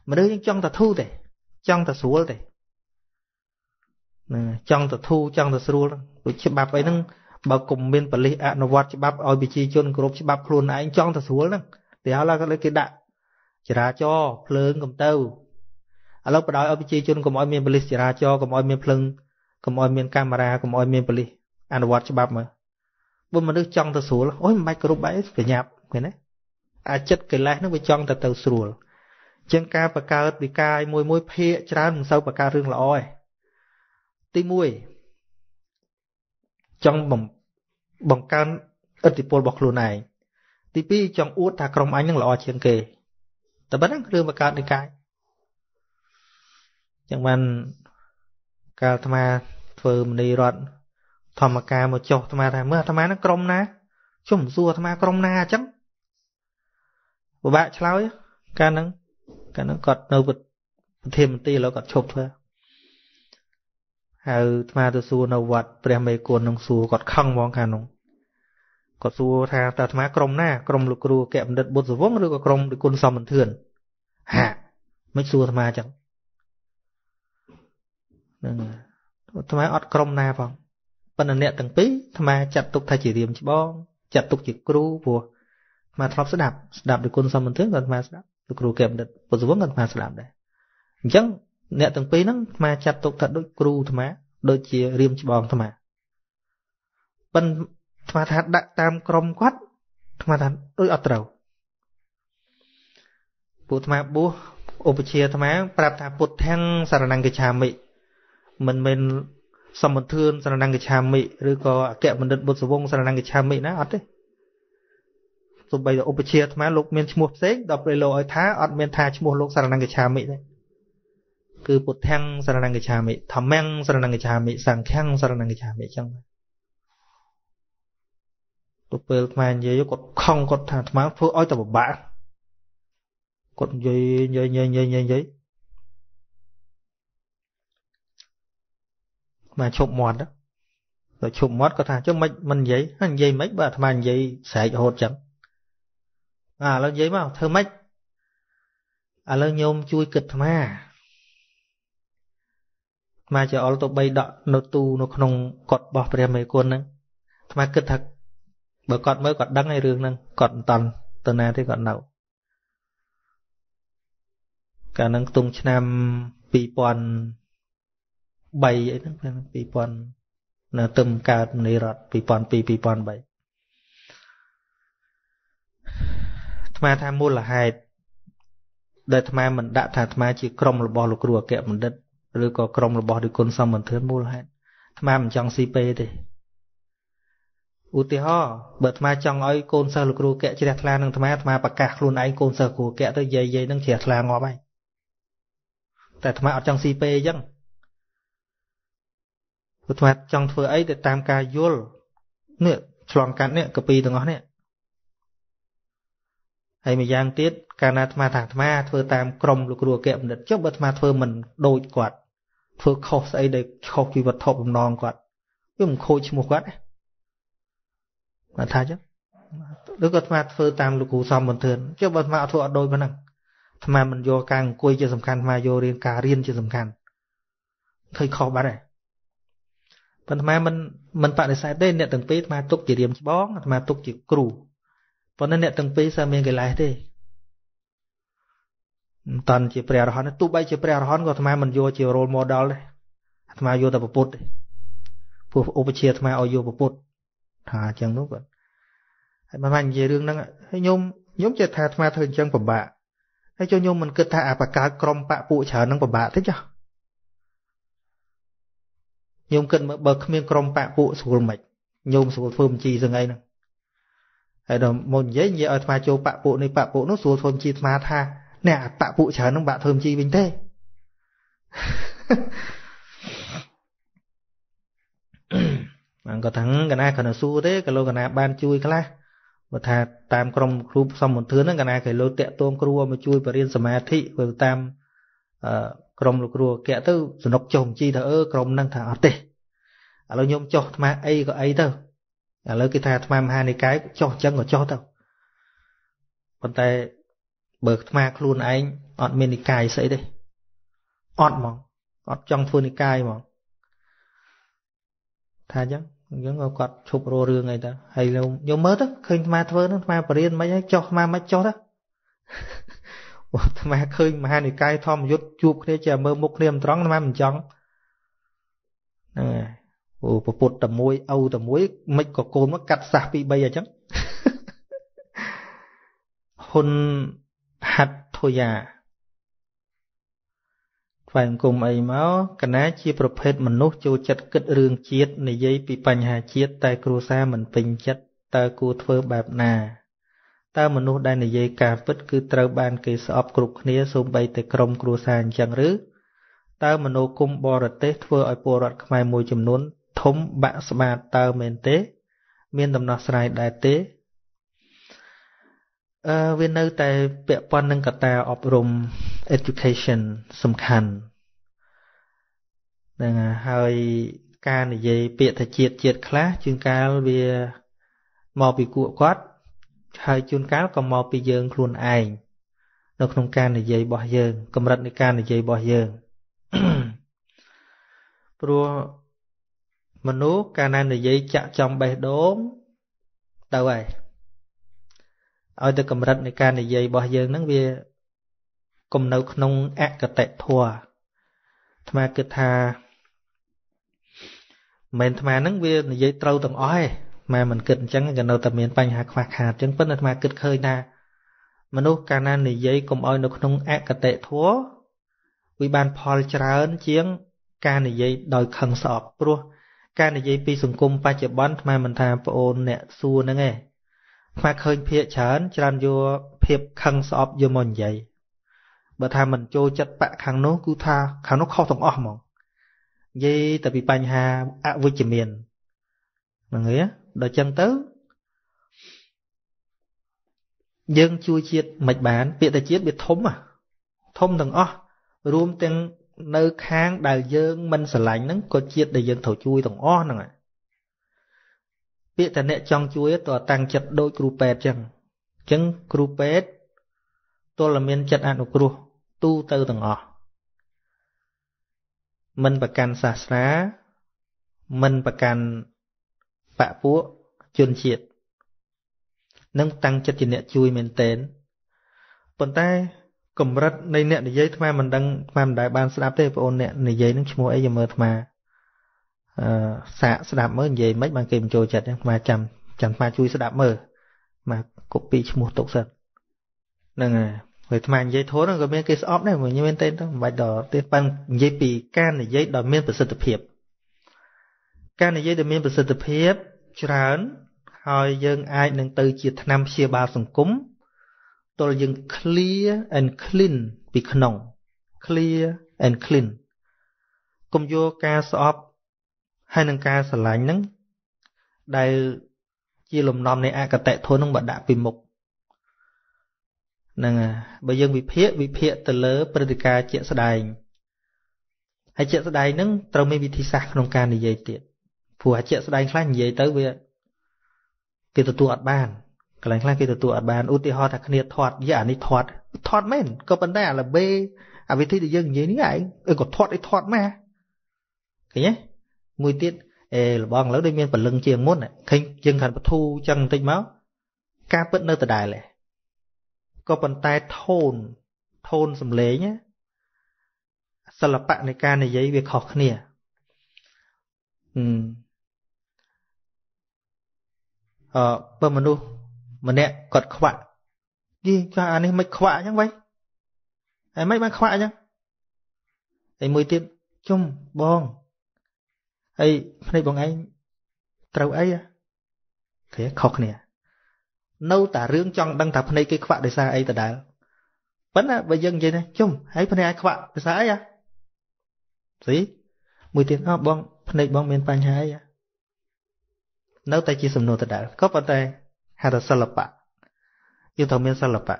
មនុស្សយើងចង់តែធូរទេចង់តែស្រួលទេហ្នឹងចង់ទៅធូរចង់ទៅស្រួលដូចច្បាប់អីហ្នឹង បើគុំមានបលិសអនុវត្តច្បាប់ឲ្យប្រជាជនគ្រប់ច្បាប់ខ្លួនឯងចង់ទៅស្រួលហ្នឹងតែហើយឡើយគេដាក់ចរាចរភ្លើងកំទៅឥឡូវបដ ாய் ឲ្យប្រជាជនកុំឲ្យមានបលិសចរាចរកុំឲ្យមានភ្លើងកុំឲ្យមានកាមេរ៉ាកុំឲ្យមានបលិសអនុវត្តច្បាប់មើលបើមនុស្សចង់ទៅស្រួលអូយមិនបាច់គ្រប់បែបប្រញាប់ឃើញទេអាចិត្តកិលេសហ្នឹងវាចង់ទៅទៅស្រួលជាងការបង្កើតវិកាយមួយមួយភាកច្រើនមិនសូវបង្កើតរឿងល្អទេទី1 ចង់បង្កើនឥទ្ធិពលរបស់ខ្លួនឯងទី2ចង់អួតថាក្រុមអញនឹងល្អជាងគេតែប៉ុណ្ណឹងរឿងបង្កើតនិកាយចឹងបានកាលអាត្មាធ្វើមនីរដ្ឋធម្មការមកចុះអាត្មាថាមើលអាត្មានឹងក្រុមណាជុំសួរអាត្មាក្រុមណាអញ្ចឹងពិបាកឆ្លើយកាលហ្នឹងកាលហ្នឹងគាត់នៅប្រធានមន្ត្រីឥឡូវគាត់ឈប់ធ្វើ ហើយអាត្មាទៅសួរនៅវត្តព្រះមេគុណនឹងសួរគាត់ខឹងហ្មងកាលនោះគាត់សួរថាតើអាត្មាក្រុមណាក្រុមលោកគ្រូកែបណ្ឌិតបុត្រសវងឬក៏ក្រុមលោកគុណសំបន្ទឿនហាមិនសួរអាត្មាចឹងហ្នឹងអាត្មាអត់ក្រុមណាផងប៉ុន្តែអ្នកទាំងពីរអាត្មាចាត់ទុកថាជារៀមច្បងចាត់ទុកជាគ្រូព្រោះអាត្មាធ្លាប់ស្ដាប់ស្ដាប់លោកគុណសំបន្ទឿនក៏អាត្មាស្ដាប់លោកគ្រូកែបណ្ឌិតបុត្រសវងក៏អាត្មាស្ដាប់ដែរអញ្ចឹង អ្នកទាំងពីរហ្នឹងអាត្មាចាត់ទុកថាដូចគ្រូអាត្មាដូចជារៀមច្បងអាត្មាប៉ុន្តែថ្មថាដាក់តាមក្រមគាត់ថ្មថាដូចអត់ត្រូវពួកថ្មបួសឧបជាថ្មប្រាប់ថាពុទ្ធទាំងសារណង្កឆាមិមិនមែនសម្បធឿនសារណង្កឆាមិឬក៏អគ្គបណ្ឌិតបុត្រសវងសារណង្កឆាមិណាអត់ទេទោះបីឧបជាថ្មលោកមានឈ្មោះផ្សេងដល់ពេលលោកឲ្យថាអត់មានថាឈ្មោះលោកសារណង្កឆាមិទេ គឺពុទ្ធទាំងសារណង្កឆាមិធម្មំសារណង្កឆាមិសង្ឃំសារណង្កឆាមិអញ្ចឹងទៅពេលខ្មែរនិយាយគាត់ខំគាត់ថាអាត្មាធ្វើឲ្យតែពិបាកគាត់និយាយនិយាយនិយាយនិយាយនិយាយមកឈប់មាត់ទៅឈប់មាត់គាត់ថាចុះមិនមិននិយាយនិយាយមិនបើអាត្មានិយាយស្រែករហូតចឹងអាឥឡូវនិយាយមកធ្វើម៉េចឥឡូវញោមជួយគិតអាត្មា អាត្មាជាអល់ទៅបីដកនៅទូនៅក្នុងកត់របស់ព្រះមេគុណហ្នឹងអាត្មាគិតថាបើគាត់មើលគាត់ដឹងហើយរឿងហ្នឹងគាត់មិនតន់ទៅណាទេគាត់នៅកាលហ្នឹងខ្ទង់ឆ្នាំ2003អីហ្នឹង2000នៅទឹមកើតមនីរដ្ឋ2002 2003អាត្មាថាមូលហេតុដែលអាត្មាមិនដាក់ថាអាត្មាជាក្រុមរបស់លោកគ្រូអគ្គបណ្ឌិត ឬក៏ក្រុមរបស់រិគុណសំបន្ទឿនមូលហេតុអាត្មាមិនចង់ស៊ីពេទេឧទាហរណ៍បើអាត្មាចង់ឲ្យកូនសិស្សលោកគ្រូកែជ្រះថ្លានឹងអាត្មាអាត្មាប្រកាសខ្លួនឯងកូនសិស្សគ្រូកែទៅយាយយាយនឹងជ្រះថ្លាងាប់ហើយតែអាត្មាអត់ចង់ស៊ីពេអញ្ចឹងអាត្មាចង់ធ្វើអីទៅតាមការយល់នេះឆ្លងកាត់នេះកពីទាំងអស់នេះហើយម្យ៉ាងទៀតកាលណាអាត្មាថាអាត្មាធ្វើតាមក្រមលោកគ្រូអគ្គបណ្ឌិតចុះបើអាត្មាធ្វើមិនដូចគាត់ ធ្វើខុសស្អីដែលខុសពីវត្ថុបំណងគាត់វាមិនខូចឈ្មោះគាត់ទេគាត់ថាចឹងឬក៏អាត្មាធ្វើតាមលោកគ្រូសំបន្ទឿនចុះបើអាត្មាអត់ធ្វើអត់ដូចប៉ុណ្ណឹងអាត្មាមិនយកការអង្គុយជាសំខាន់អាត្មាយករៀនការរៀនជាសំខាន់ឃើញខុសបាត់ហើយប៉ុន្តែអាត្មាមិនមិនបដិសេធទេអ្នកទាំងពីរអាត្មាទុកជារៀមច្បងអាត្មាទុកជាគ្រូប៉ុន្តែអ្នកទាំងពីរសើមានកិលេសទេ មិនតាន់ជាព្រះអរហន្តទោះបីជាព្រះអរហន្តក៏អាត្មាមិនយកជា role model ដែរអាត្មាយកតែពុទ្ធទេព្រោះឧបជាអាត្មាឲ្យយកពុទ្ធថាអញ្ចឹងនោះគាត់ហើយមិនបាននិយាយរឿងហ្នឹងហើយញោមញោមចេះថាអាត្មាធ្វើអញ្ចឹងពិបាកហើយចុះញោមមិនគិតថាអាបកើតក្រុមបពពួកច្រើនហ្នឹងពិបាកទេចាញោមគិតមើលបើគ្មានក្រុមបពពួកស្រួលមិនញោមស្រួលធ្វើបញ្ជីសឹងអីហ្នឹងហើយដល់មកនិយាយនិយាយឲ្យអាត្មាចូលបពពួកនេះបពពួកនោះស្រួលធ្វើបញ្ជីអាត្មាថា អ្នកបពពួកច្រើនហ្នឹងបាក់ធ្វើបញ្ជីវិញទេបានគាត់ថាកណាគ្រាន់តែសួរទេក៏លោកកណាបានជួយខ្លះបើថាតាមក្រុមគ្រូសំមន្ទឿនហ្នឹងកណាគេលោកតាក់ទងគ្រូឲ្យមកជួយបរៀនសមាធិបើតាមអឺក្រុមលោកគ្រូអគ្គទៅសនុកចុះបញ្ជីថាអឺក្រុមហ្នឹងថាអត់ទេឥឡូវខ្ញុំចុះអាត្មាអីក៏អីទៅឥឡូវគេថាអាត្មាមហានិកាយចុះអញ្ចឹងក៏ចុះទៅប៉ុន្តែ បើអាត្មាខ្លួនឯងអត់មាននិកាយស្អីទេអត់ហ្មងអត់ចង់ធ្វើនិកាយហ្មងថាអញ្ចឹងអញ្ចឹងគាត់ឈប់រស់រឿងអីទៅហើយយកមើលទៅឃើញអាត្មាធ្វើនោះអាត្មាបរៀនមិនហើយចុះអាត្មាមិនចុះទៅអាត្មាឃើញមហានិកាយធម្មយុទ្ធជួបគ្នាជាមើលមុខគ្នាមិនត្រង់អាត្មាមិនចង់ហ្នឹងហើយអូពពុទ្ធតែមួយឪតែមួយមិនក៏កូនមកកាត់សះពី3អញ្ចឹងហ៊ុន ហាត់ធូយ៉ាថ្វាយអង្គមអីមកកណាជាប្រភេទមនុស្សចូលចិត្តគិតរឿងជាតិនិយាយពីបញ្ហាជាតិតែគ្រួសារមិនពេញចិត្តតើគួរធ្វើបែបណាតើមនុស្សដែលនិយាយការពិតគឺត្រូវបានគេស្អប់គ្រប់គ្នាសូម្បីតែក្រុមគ្រួសារអញ្ចឹងឬតើមនោគមបរទេសធ្វើឲ្យពលរដ្ឋខ្មែរមួយចំនួនធំបាក់ស្បាតតើមែនទេ មានដំណោះស្រាយដែរទេ អឺវានៅតែពាក់ព័ន្ធនឹងកត្តាអប់រំ education សំខាន់ហ្នឹងហើយការនិយាយពាក្យថាជាតិជាតិខ្លះជាងកាលវាមកពីគួកគាត់ហើយជួនកាលក៏មកពីយើងខ្លួនឯងនៅក្នុងការនិយាយរបស់យើងកម្រិតនៃការនិយាយរបស់យើងព្រោះមនុស្សកាលណានិយាយចាក់ចំបេះដូងទៅហើយ ឲ្យទៅកម្រិតនៃការនិយាយរបស់យើងហ្នឹងវាគំនៅក្នុងអកតេធัวអាត្មាគិតថាមិនអាត្មាហ្នឹងវានិយាយត្រូវទាំងអស់ឯងម៉ែមិនគិតអញ្ចឹងក៏នៅតែមានបញ្ហាខ្វះខាតអញ្ចឹងប៉ុន្តែអាត្មាគិតឃើញថាមនុស្សកាលណានិយាយកុំឲ្យនៅក្នុងអកតេធัวវាបានផលច្រើនជាង ការនិយាយដោយខឹងស្អប់ព្រោះការនិយាយពីសង្គមបច្ចុប្បន្នថ្មមិនថាប្អូនអ្នកសួរហ្នឹងឯង ថ្មឃើញភាកច្រើនច្រើនយកភាពខឹងស្អប់យកមកនិយាយបើថាមិនចូលចិត្តបកខាងនោះគឺថាខាងនោះខុសទាំងអស់ហ្មងនិយាយតែពីបញ្ហាអវិជ្ជមានហ្នឹងហើយដល់ចឹងទៅយើងជួយជាតិមិនបាន ពាក្យតែជាតិវាធំធំទាំងអស់រួមទាំងនៅខាងដែលយើងមិនស្រឡាញ់ហ្នឹងក៏ជាតិដែលយើងត្រូវជួយទាំងអស់ហ្នឹង ពាក្យតែអ្នកចង់ជួយតើតាំងចិត្តដូចគ្រូពេទ្យចឹងអញ្ចឹងគ្រូពេទ្យទល់តែមានចិត្តអនុគ្រោះទូទៅទាំងអស់មិនប្រកាន់សាសនាមិនប្រកាន់បពពួកជនជាតិនឹងតាំងចិត្តជាអ្នកជួយមែនតែនប៉ុន្តែកម្រិតនៃអ្នកនិយាយថ្មមិនដឹងថ្មមិនដែលបានស្ដាប់ទេបងអូនអ្នកនិយាយនឹងឈ្មោះអីយកមើលថ្ម អឺសាកស្ដាប់មើលនិយាយមិនបានគេបញ្ចូលចិត្តថ្មចាំចាំថ្មជួយស្ដាប់មើលមកកូពីឈ្មោះទុកសិនហ្នឹងហើយហើយថ្មនិយាយធន់ក៏មានគេស្អប់ដែរមិនមែនទេទៅមិនបាច់ដល់ទេប៉ាន់និយាយពីការនិយាយដ៏មានប្រសិទ្ធភាពការនិយាយដ៏មានប្រសិទ្ធភាពច្រើនហើយយើងអាចនឹងទៅជាថ្នាំព្យាបាលសង្គមទល់យើង clear and clean ពីក្នុង clear and clean កុំយកការស្អប់ ហើយនឹងការស្រឡាញ់ហ្នឹងដែលជាលំនាំនៃអកតេធននឹងបដាក់ពីមុខហ្នឹងហើយបើយើងវិភាគវិភាគទៅលើព្រឹត្តិការណ៍ជាក់ស្ដែងហើយជាក់ស្ដែងហ្នឹងត្រូវមានវិធីសាស្ត្រក្នុងការនិយាយទៀតព្រោះអាជាក់ស្ដែងខ្លះនិយាយទៅវាគេទទួលអត់បានកន្លែងខ្លះគេទទួលអត់បានឧទាហរណ៍ថាគ្នាធាត់យាអានេះធាត់ធាត់មែនក៏ប៉ុន្តែអាល្បេអាវិធីដែលយើងនិយាយនេះឯងអឺក៏ធាត់អីធាត់មកឃើញទេ មួយទៀតអេលបងឥឡូវដូចមានពលឹងជាងមុនឃើញយើងខាត់បធូចឹងបន្តិចមកការពិតនៅដដែលឯងក៏ប៉ុន្តែថូនថូនសំឡេងសិល្បៈនៃការនិយាយវាខុសគ្នាអឺអឺបើមនុស្សម្នាក់គាត់ខ្វាក់យីចាអានេះមិនខ្វាក់អញ្ចឹងវ៉ៃហើយមិនបានខ្វាក់អញ្ចឹងហើយមួយទៀតជុំបង ហើយភ្នែកបងឯងត្រូវអីគេខុសគ្នា នៅតែរឿងចង់ដឹងថាភ្នែកគេខ្វាក់ដោយសារអីដដែលប៉ុន្តែបើយើងនិយាយណាជុំហើយភ្នែកឯងខ្វាក់ដោយសារអីអាស្អីមួយទៀតអោះបងភ្នែកបងមានបញ្ហាអីនៅតែជាសំណួរដដែលក៏ប៉ុន្តែហៅថាសិល្បៈយើងត្រូវមានសិល្បៈ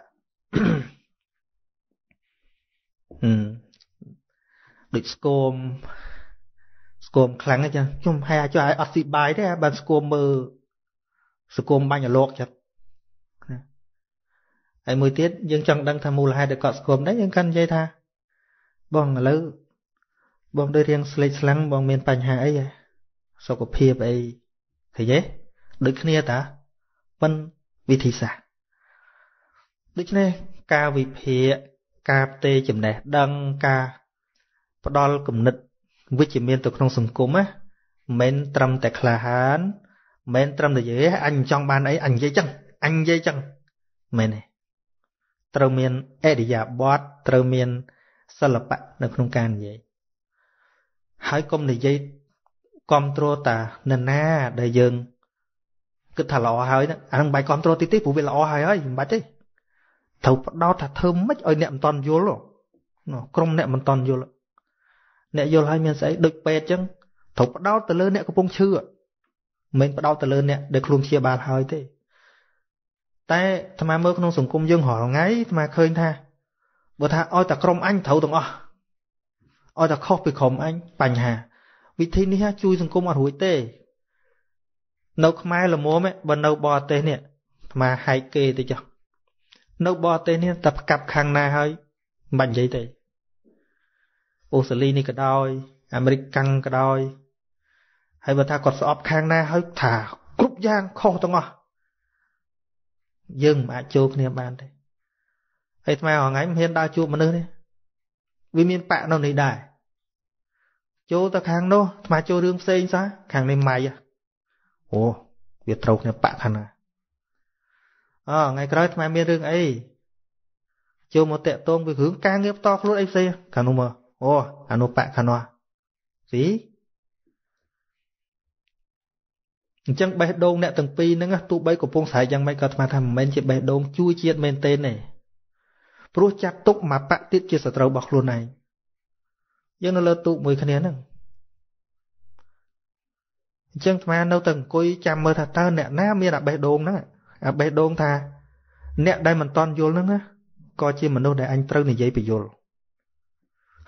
ហឹមដូចស្គម ស្គមខ្លាំងចឹងខ្ញុំហែអាចឲ្យអត់ស៊ីបាយទេបានស្គមមើលស្គមបាញ់អាលោកចិត្តហើយមួយទៀតយើងចង់ដឹងថាមូលហេតុដែលគាត់ស្គមដែរយើងកាន់និយាយថា បងឥឡូវបងដូចរៀងស្លេកស្លាំងបងមានបញ្ហាអីសុខភាពអីឃើញទេដូចគ្នាតាប៉ុនវិធីសាស្ត្រដូច្នេះការវិភាគការផ្ទេរចំណេះដឹងការផ្ដល់គំនិត វិជ្ជមានទៅក្នុងសង្គមណាមិនត្រឹមតែក្លាហានមិនត្រឹមតែនិយាយអញចង់បានអីអញនិយាយចឹងអញនិយាយចឹងមែនទេត្រូវមានអរិយាប័ត្រត្រូវមានសិល្បៈនៅក្នុងការនិយាយហើយកុំនិយាយគ្រប់គ្រងតានរណាដែលយើងគិតថាល្អហើយអានឹងបាយគ្រប់គ្រងតិចតិចព្រោះវាល្អហើយហើយមិនបាច់ទេត្រូវបដោតថាធ្វើម៉េចឲ្យអ្នកមិនតន់យល់ក្រុមអ្នកមិនតន់យល់ អ្នកយល់ហើយមានស្អីដូចពេទ្យចឹងត្រូវបដោតទៅលើអ្នកកំពុងឈឺមិនបដោតទៅលើអ្នកដែលខ្លួនព្យាបាលហើយទេ តែអាត្មាមើលក្នុងសង្គមយើងរាល់ថ្ងៃអាត្មាឃើញថាបើថាឲ្យតែក្រុមអញត្រូវទាំងអស់ឲ្យតែខុសពីក្រុមអញបញ្ហា វិធីនេះជួយសង្គមអត់រួចទេ នៅខ្មែរល្មមបើនៅបរទេសនេះអាត្មាហែកគេទៅចុះនៅបរទេសនេះតែផ្កាប់ខាងណាហើយមិនបាច់និយាយទេ អូស្ត្រាលីនេះក៏ដោយអាមេរិកកាំងក៏ដោយហើយបើថាគាត់ស្អប់ខាងណាហើយថាគ្រប់យ៉ាងខុសទាំងអស់យើងមិនអាចចូលគ្នាបានទេហើយថ្មហងៃមិនហ៊ានដើរជួបមនុស្សទេវាមានបាក់នៅនេះដែរចូលទៅខាងនោះថ្មចូលរឿងផ្សេងសោះខាងនេះម៉ៃអូវាត្រូវគ្នាបាក់ខាងណាអថ្ងៃក្រោយថ្មមានរឿងអីចូលមកតាក់ទងវារឿងការងារផ្ទាល់ខ្លួនអីផ្សេងខាងនោះមក អូអានោះបាក់ខាងនោះស៊ីអញ្ចឹងបេះដូងអ្នកទាំងពីរហ្នឹងទោះបីកំពុងស្រែកយ៉ាងម៉េចក៏ស្មានថាមិនមែនជាបេះដូងជួយជាតិមែនទេទេព្រោះចាត់ទុកមកបៈទៀតជាសត្រូវរបស់ខ្លួនឯងយើងនៅលើទូកមួយគ្នាហ្នឹងអញ្ចឹងស្មាននៅតែអង្គុយចាំមើលថាតើអ្នកណាមានអាបេះដូងហ្នឹងអាបេះដូងថា អ្នកដែលមិនតន់យល់ហ្នឹងណាក៏ជាមនុស្សដែលអញត្រូវនិយាយបញ្យល់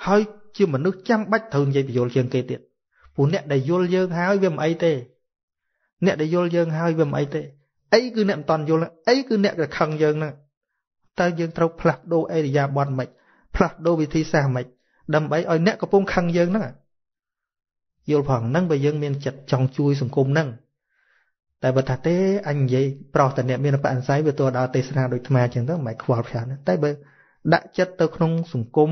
ហើយជាមនុស្សចាំបាច់ត្រូវនិយាយបញ្យល់ជាងគេទៀតព្រោះអ្នកដែលយល់យើងហើយវាមិនអីទេ អ្នកដែលយល់យើងហើយវាមិនអីទេអីគឺអ្នកមិនតន់យល់អីគឺអ្នកដែលខឹងយើងហ្នឹងតើយើងត្រូវផ្លាស់ប្ដូរអេរិយាប័ត្រមិនផ្លាស់ប្ដូរវិធីសាស្ត្រមិនដើម្បីឲ្យអ្នកកំពុងខឹងយើងហ្នឹងយល់ផងហ្នឹងបើយើងមានចិត្តចង់ជួយសង្គមហ្នឹងតែបើថាទេអញនិយាយប្រោះតែអ្នកមានបអនិស័យវាទោះដល់ទេសនាដូចថ្មអញ្ចឹងទៅមិនខ្វល់ផ្សានតែបើដាក់ចិត្តទៅក្នុងសង្គម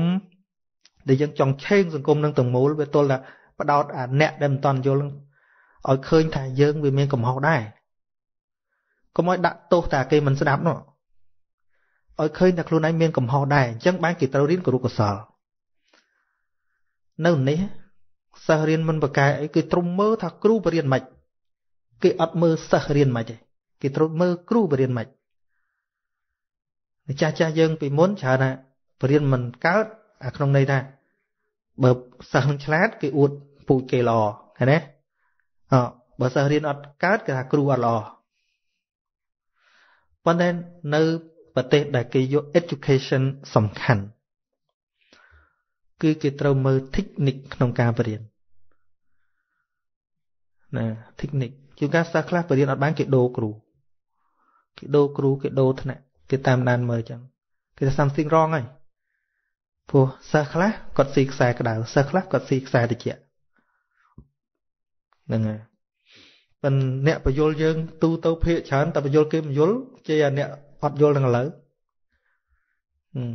ដែលយើងចង់ឆេងសង្គមនឹងទាំងមូលវាទល់តែបដោតអាអ្នកដែលមិនតន់យល់ឲ្យឃើញថាយើងវាមានកំហុសដែរកុំឲ្យដាក់ទោសតែគេមិនស្ដាប់នោះឲ្យឃើញថាខ្លួនឯងមានកំហុសដែរអញ្ចឹងបានគេត្រូវរៀនគរុកុសលនៅនេះសិស្សរៀនមិនបកែអីគឺទ្រុំមើលថាគ្រូបរៀនមិនគេអត់មើលសិស្សរៀនមិនទេគេត្រូវមើលគ្រូបរៀនមិនចាស់ចាស់យើងពីមុនច្រើនណាបរៀនមិនកើតអាក្នុងន័យថា បើសិស្សឆ្លាតគេអួតពូជគេល្អឃើញទេអបើសិស្សរៀនអត់កើតគេថាគ្រូអត់ល្អប៉ុន្តែនៅប្រទេសដែលគេយក education សំខាន់គឺគេត្រូវមើល technique ក្នុងការបរៀនណា technique ជាងការសិស្សខ្លះបរៀនអត់បានគេដូរគ្រូគេដូរគ្រូគេដូរថ្នាក់គេតាមដានមើលចឹងគេថា something wrong ហើយ ព្រោះសិស្សខ្លះគាត់ស៊ីខ្សែក្តៅសិស្សខ្លះគាត់ស៊ីខ្សែត្រជាក់ហ្នឹងហើយប៉ុន្តែអ្នកបយលយើង ទូទៅភាកច្រើនតែបយលគេមិនយល់ជ័យអាអ្នកអត់យល់នឹងឥឡូវហឹម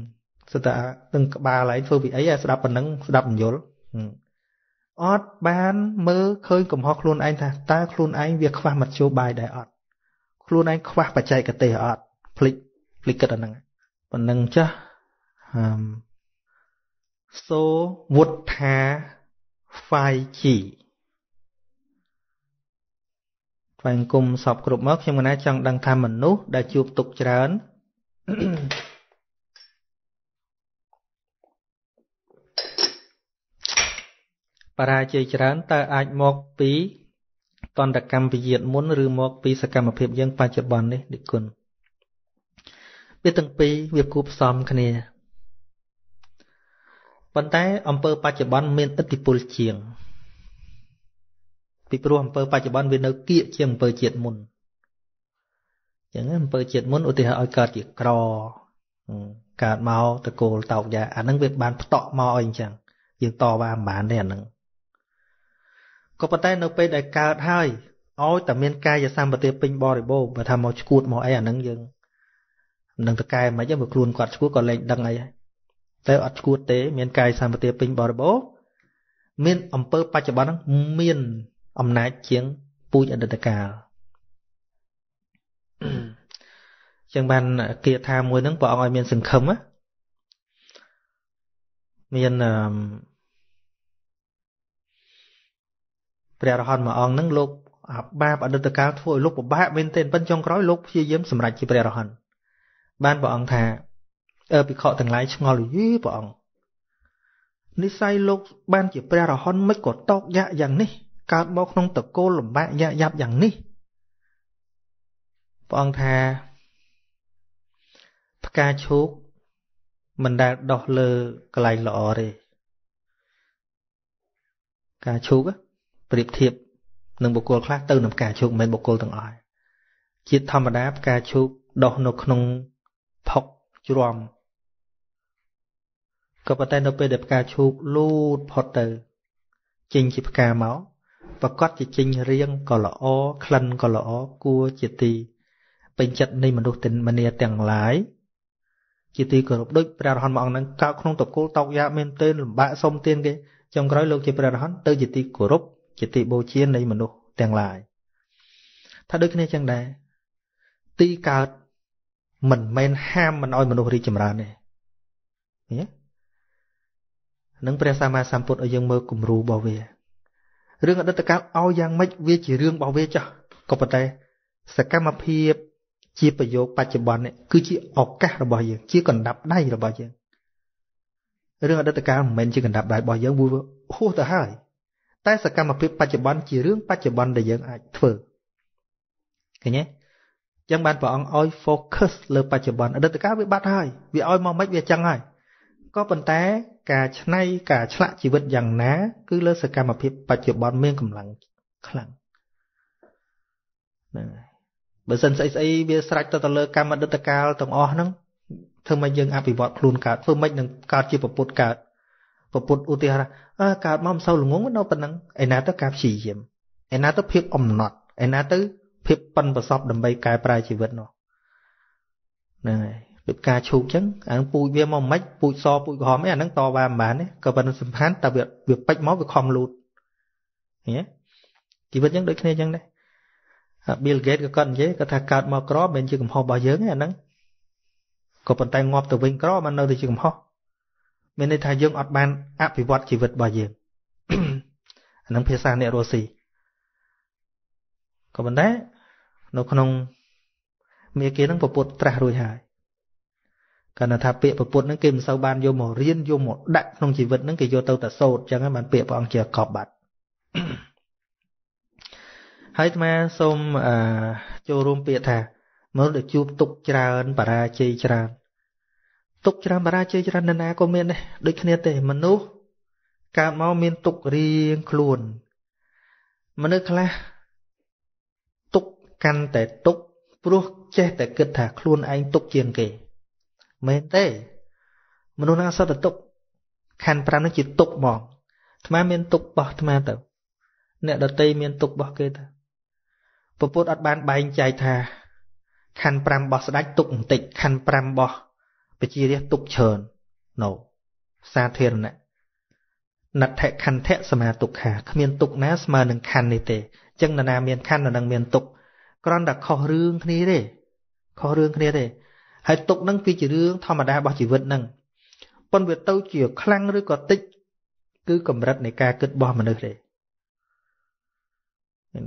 សិតតែនឹងក្បាលឯងធ្វើពីអីស្ដាប់ប៉ុណ្ណឹងស្ដាប់មិនយល់អត់បានមើលឃើញកំហុសខ្លួនឯងថាតើខ្លួនឯងវាខ្វះមធ្យោបាយដែរអត់ខ្លួនឯងខ្វះបច្ចេកទេសអត់ភ្លេចភ្លេចគិតអាហ្នឹងប៉ុណ្ណឹងចាស់អឺ សូវុទ្ធា 5G ថ្វាយគុំសពគ្រប់មកខ្ញុំកណាចង់ដឹងថាមនុស្សដែលជួបទុកច្រើនបរាជ័យច្រើនតើអាចមកពីតន្តកម្មវិយាតមុនឬមកពីសកម្មភាពយើងបច្ចុប្បន្ននេះនិគុណវាទាំងពីរវាគូផ្សំគ្នា ប៉ុន្តែអង្គើបច្ចុប្បន្នមានឥទ្ធិពលជាង ពីព្រោះអំពើបច្ចុប្បន្នវានៅគៀកជាងអំពើជាតិមុនអញ្ចឹងអំពើជាតិមុនឧទាហរណ៍ឲ្យកើតជាក្រកើតមកតកូលតោកយ៉ាអាហ្នឹងវាបានផ្តក់មកអីអញ្ចឹងយើងតវ៉ាមិនបានទេអាហ្នឹងក៏ប៉ុន្តែនៅពេលដែលកើតហើយឲ្យតែមានកាយសម្បទាពេញបរិបូរណ៍បើថាមកឈួតមកអីអាហ្នឹងយើងមិនដឹងតកែមិនអីបើខ្លួនគាត់ឈួតក៏លែងដឹងអីហើយ តែអត់ឈួតទេ មានកាយសម្បទាពេញបរិបូរណ៍មានអំពើបច្ចុប្បន្នហ្នឹងមានអំណាចជាងពូជអតីតកាលចឹងបានគាថាមួយហ្នឹងព្រះអង្គឲ្យមានសង្ឃឹមណាមានព្រះរហន្តមួយអង្គហ្នឹងលោកអាបាបអតីតកាលធ្វើឲ្យលោកពិបាកមែនទែនប៉ុន្តែចុងក្រោយលោកព្យាយាមសម្រេចជាព្រះរហន្តបានព្រះអង្គថាអឺ ភិក្ខុទាំងឡាយឆ្ងល់យីព្រះអង្គនិស័យលោកបានជាព្រះរហន្តមិនក៏តោកយ៉ាក់យ៉ាងនេះកើតមកក្នុងតកូលលំបាកយ៉ាក់យ៉ាប់យ៉ាងនេះព្រះអង្គថាផ្កាឈូកមិនដែលដោះលើកន្លែងល្អទេផ្កាឈូកប្រៀបធៀបនឹងបុគ្គលខ្លះទៅនឹងផ្កាឈូកមិនមែនបុគ្គលទាំងអស់ជាតិធម្មតាផ្កាឈូកដោះនៅក្នុងផុកជ្រាំ ក៏ប៉ុន្តែនៅពេលដែលផ្កាឈូកលូតផុតទៅចេញជាផ្កាមកប្រកាសជាចេញរៀងក៏ល្អក្លិនក៏ល្អគួរជាទីពេញចិត្តនៃមនុស្សទាំងមនាទាំងឡាយជាទីគោរពដូចព្រះរហន្តមួយអង្គនឹងកោតក្នុងតកូលតោកយ៉ាមែនទែនលំបាកសុំទានគេចុងក្រោយលោកជាព្រះរហន្តទៅជាទីគោរពជាទីបូជានៃមនុស្សទាំងឡាយថាដូចគ្នាចឹងដែរទីកើតមិនមែនហាមមិនឲ្យមនុស្សរីកចម្រើនទេ នេះនឹងព្រះសម្មាសម្ពុទ្ធឲ្យយើងមើលគំរូរបស់វារឿងអតីតកាលឲ្យយ៉ាងម៉េចវាជារឿងរបស់វាចាស់ក៏ប៉ុន្តែសកម្មភាពជាប្រយោគបច្ចុប្បន្ននេះគឺជាឱកាសរបស់យើងជាកណ្ដាប់ដៃរបស់យើងរឿងអតីតកាលមិនមែនជាកណ្ដាប់ដៃរបស់យើងវាហួសទៅហើយតែសកម្មភាពបច្ចុប្បន្នជារឿងបច្ចុប្បន្នដែលយើងអាចធ្វើឃើញទេចឹងបានព្រះអង្គឲ្យ focus លើបច្ចុប្បន្នអតីតកាលវាបាត់ហើយវាឲ្យមកមិនវាចឹងហើយ ក៏ប៉ុន្តែការឆ្នៃការឆ្លាក់ជីវិតយ៉ាងណា គឺលើសកម្មភាពបច្ចុប្បន្នមានកម្លាំងខ្លាំងហ្នឹងហើយបើសិនស្អីស្អីវាស្រេចទៅទៅលើកម្មអតីតកាលទាំងអស់ហ្នឹងធ្វើម៉េចយើងអភិវឌ្ឍខ្លួនកើតធ្វើម៉េចនឹងកើតជាប្រពុតកើតប្រពុតឧទាហរណ៍អើកើតមកមិនសូវល្ងងនៅប៉ុណ្ណឹងឯណាទៅការព្យាយាមឯណាទៅភាពអំណត់ឯណាទៅភាពប៉ិនប្រសពដើម្បីកែប្រែជីវិតនោះហ្នឹងហើយ ដូចការឈូកចឹងអានឹងពូជវាមកមិនពូជសពូជក្រហមឯអានឹងតវ៉ាមិនបានទេក៏ប៉ុន្តែសំខាន់តែវាវាពេចមកវាខំលូតឃើញទេជីវិតចឹងដូចគ្នាចឹងដែរ Bill Gates ក៏គាត់និយាយគាត់ថាកើតមកក្រមិនជាកំហុសរបស់យើងទេអាហ្នឹងក៏ប៉ុន្តែងាប់ទៅវិញក្រมันនៅតែជាកំហុសមានន័យថាយើងអត់បានអភិវឌ្ឍជីវិតរបស់យើងអានឹងភាសាអ្នករស់ស៊ីក៏ប៉ុន្តែនៅក្នុងមេគានឹងពពុទ្ធត្រាស់រួចហើយ កាលថាពាក្យពពុទ្ធហ្នឹងគេមិនសូវបានយកមករៀនយកមកដាក់ក្នុងជីវិតហ្នឹងគេយកទៅតែសូត្រអញ្ចឹងបានពាក្យព្រះអង្គជាកប់បាត់ហើយអាត្មាសូមអឺចូលរួមពាក្យថាមនុស្សដែលជួបទុកច្រើនបរាជ័យច្រើន ទុកច្រើនបរាជ័យច្រើននរណាក៏មានដែរដូចគ្នាទេមនុស្សកើតមកមានទុករៀងខ្លួនមនុស្សខ្លះទុកកាន់តែទុកព្រោះចេះតែគិតថាខ្លួនឯងទុកជាងគេ មែនទេមនុស្សណាសត្វតែទុកខណ្ឌ5នេះជាទុកហ្មងអាត្មាមានទុកបោះអាត្មាទៅ អ្នកដតីមានទុកបោះគេទៅពពុទ្ធអត់បានបែងចែកថាខណ្ឌ5របស់ស្ដេចទុកបន្តិចខណ្ឌ5របស់បជារាជទុកច្រើន no សាធារណៈណដ្ឋខន្ធៈសមាទុក្ខាគ្មានទុកណាស្មើនឹងខណ្ឌនេះទេអញ្ចឹងនរណាមានខណ្ឌនឹងមានទុកគ្រាន់តែខុសរឿងគ្នាទេខុសរឿងគ្នាទេ ហើយទុកនឹងគឺជារឿងធម្មតារបស់ជីវិតនឹងប៉ុន្តែវាទៅជាខ្លាំងឬក៏តិចគឺកម្រិតនៃការគិតរបស់មនុស្សទេ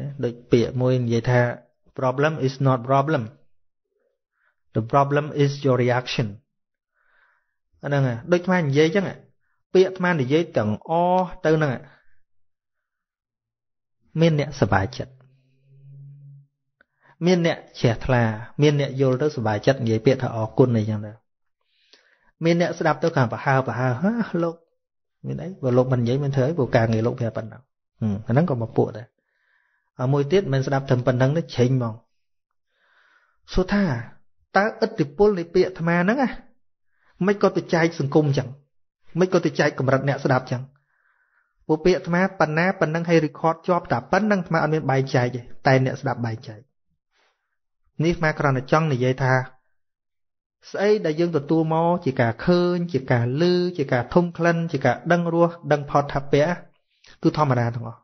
ណាដូចពាក្យមួយនិយាយថា problem is not problem the problem is your reaction អាហ្នឹងដូចថ្មនិយាយអញ្ចឹងពាក្យថ្មនិយាយទាំងអទៅហ្នឹងមានអ្នកសប្បាយចិត្ត មានអ្នកជ្រះថ្លា មានអ្នកយល់ទៅសប្បាយចិត្តនិយាយពាក្យថាអរគុណអីចឹងទៅមានអ្នកស្ដាប់ទៅខាងប្រហើប្រហើហ៎លោកមានអីបើលោកមិននិយាយមិនធ្វើអីព្រោះការងារលោកវាប៉ុណ្ណឹងអាហ្នឹងក៏មកពួកដែរមួយទៀតមិនស្ដាប់ត្រឹមប៉ុណ្្នឹងទេឆេញហ្មងសួរថាតើឥទ្ធិពលនៃពាក្យអាត្មាហ្នឹងណាមិនក៏ទៅចែកសង្គមចឹងមិនក៏ទៅចែកកម្រិតអ្នកស្ដាប់ចឹងពួកពាក្យអាត្មាប៉ុណ្ណាប៉ុណ្ណឹងឲ្យ record ជាប់តែប៉ុណ្ណឹងអាត្មាអត់មានបែងចែកទេតែអ្នកស្ដាប់បែងចែក នេះអាត្មាគ្រាន់តែចង់និយាយថាស្អីដែលយើងទទួលមកជាការឃើញជាការឮជាការធំក្លិនជាការដឹងរសដឹងផតថាពៈគឺធម្មតាទាំងអស់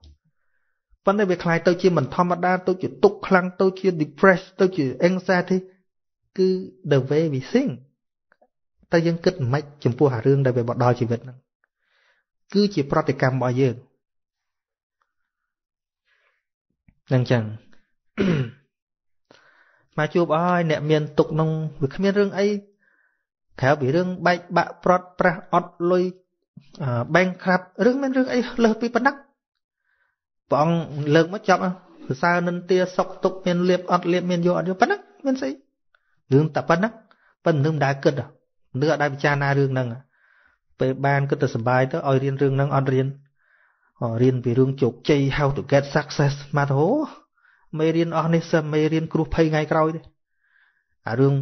ប៉ុន្តែវាคล้ายទៅជាមិនធម្មតាទៅជាទុកខ្លាំងទៅជា depressed ទៅជា anxiety គឺ the way we think តែយើងគិតមិនចំពោះអារឿងដែលវាមកដល់ជីវិតហ្នឹងគឺជាប្រតិកម្មរបស់យើងនឹងចឹង មកជួបអើយអ្នកមានទុកក្នុងវាគ្មានរឿងអីក្រៅពីរឿងបែកបាក់ប្រត់ប្រាស់អត់លុយបែងក្រាប់រឿងមានរឿងអីលើសពីប៉ុណ្ណឹងព្រះអង្គលើកមកចាប់សរសើរនិន្ទាសុកទុកមានលៀបអត់លៀបមានយកអត់យកប៉ុណ្ណឹងមានស្អីរឿងតែប៉ុណ្ណឹងប៉ុន្តែនឹងមិនដែលគិតនឹងអត់ដែលពិចារណារឿងហ្នឹងពេលបានគិតទៅសុបាយទៅឲ្យរៀនរឿងហ្នឹងអត់រៀនរៀនពីរឿងជោគជ័យ how to get success មកទៅ មេរៀនអស់នេះសិនមេរៀនគ្រោះភ័យថ្ងៃក្រោយទេអារឿង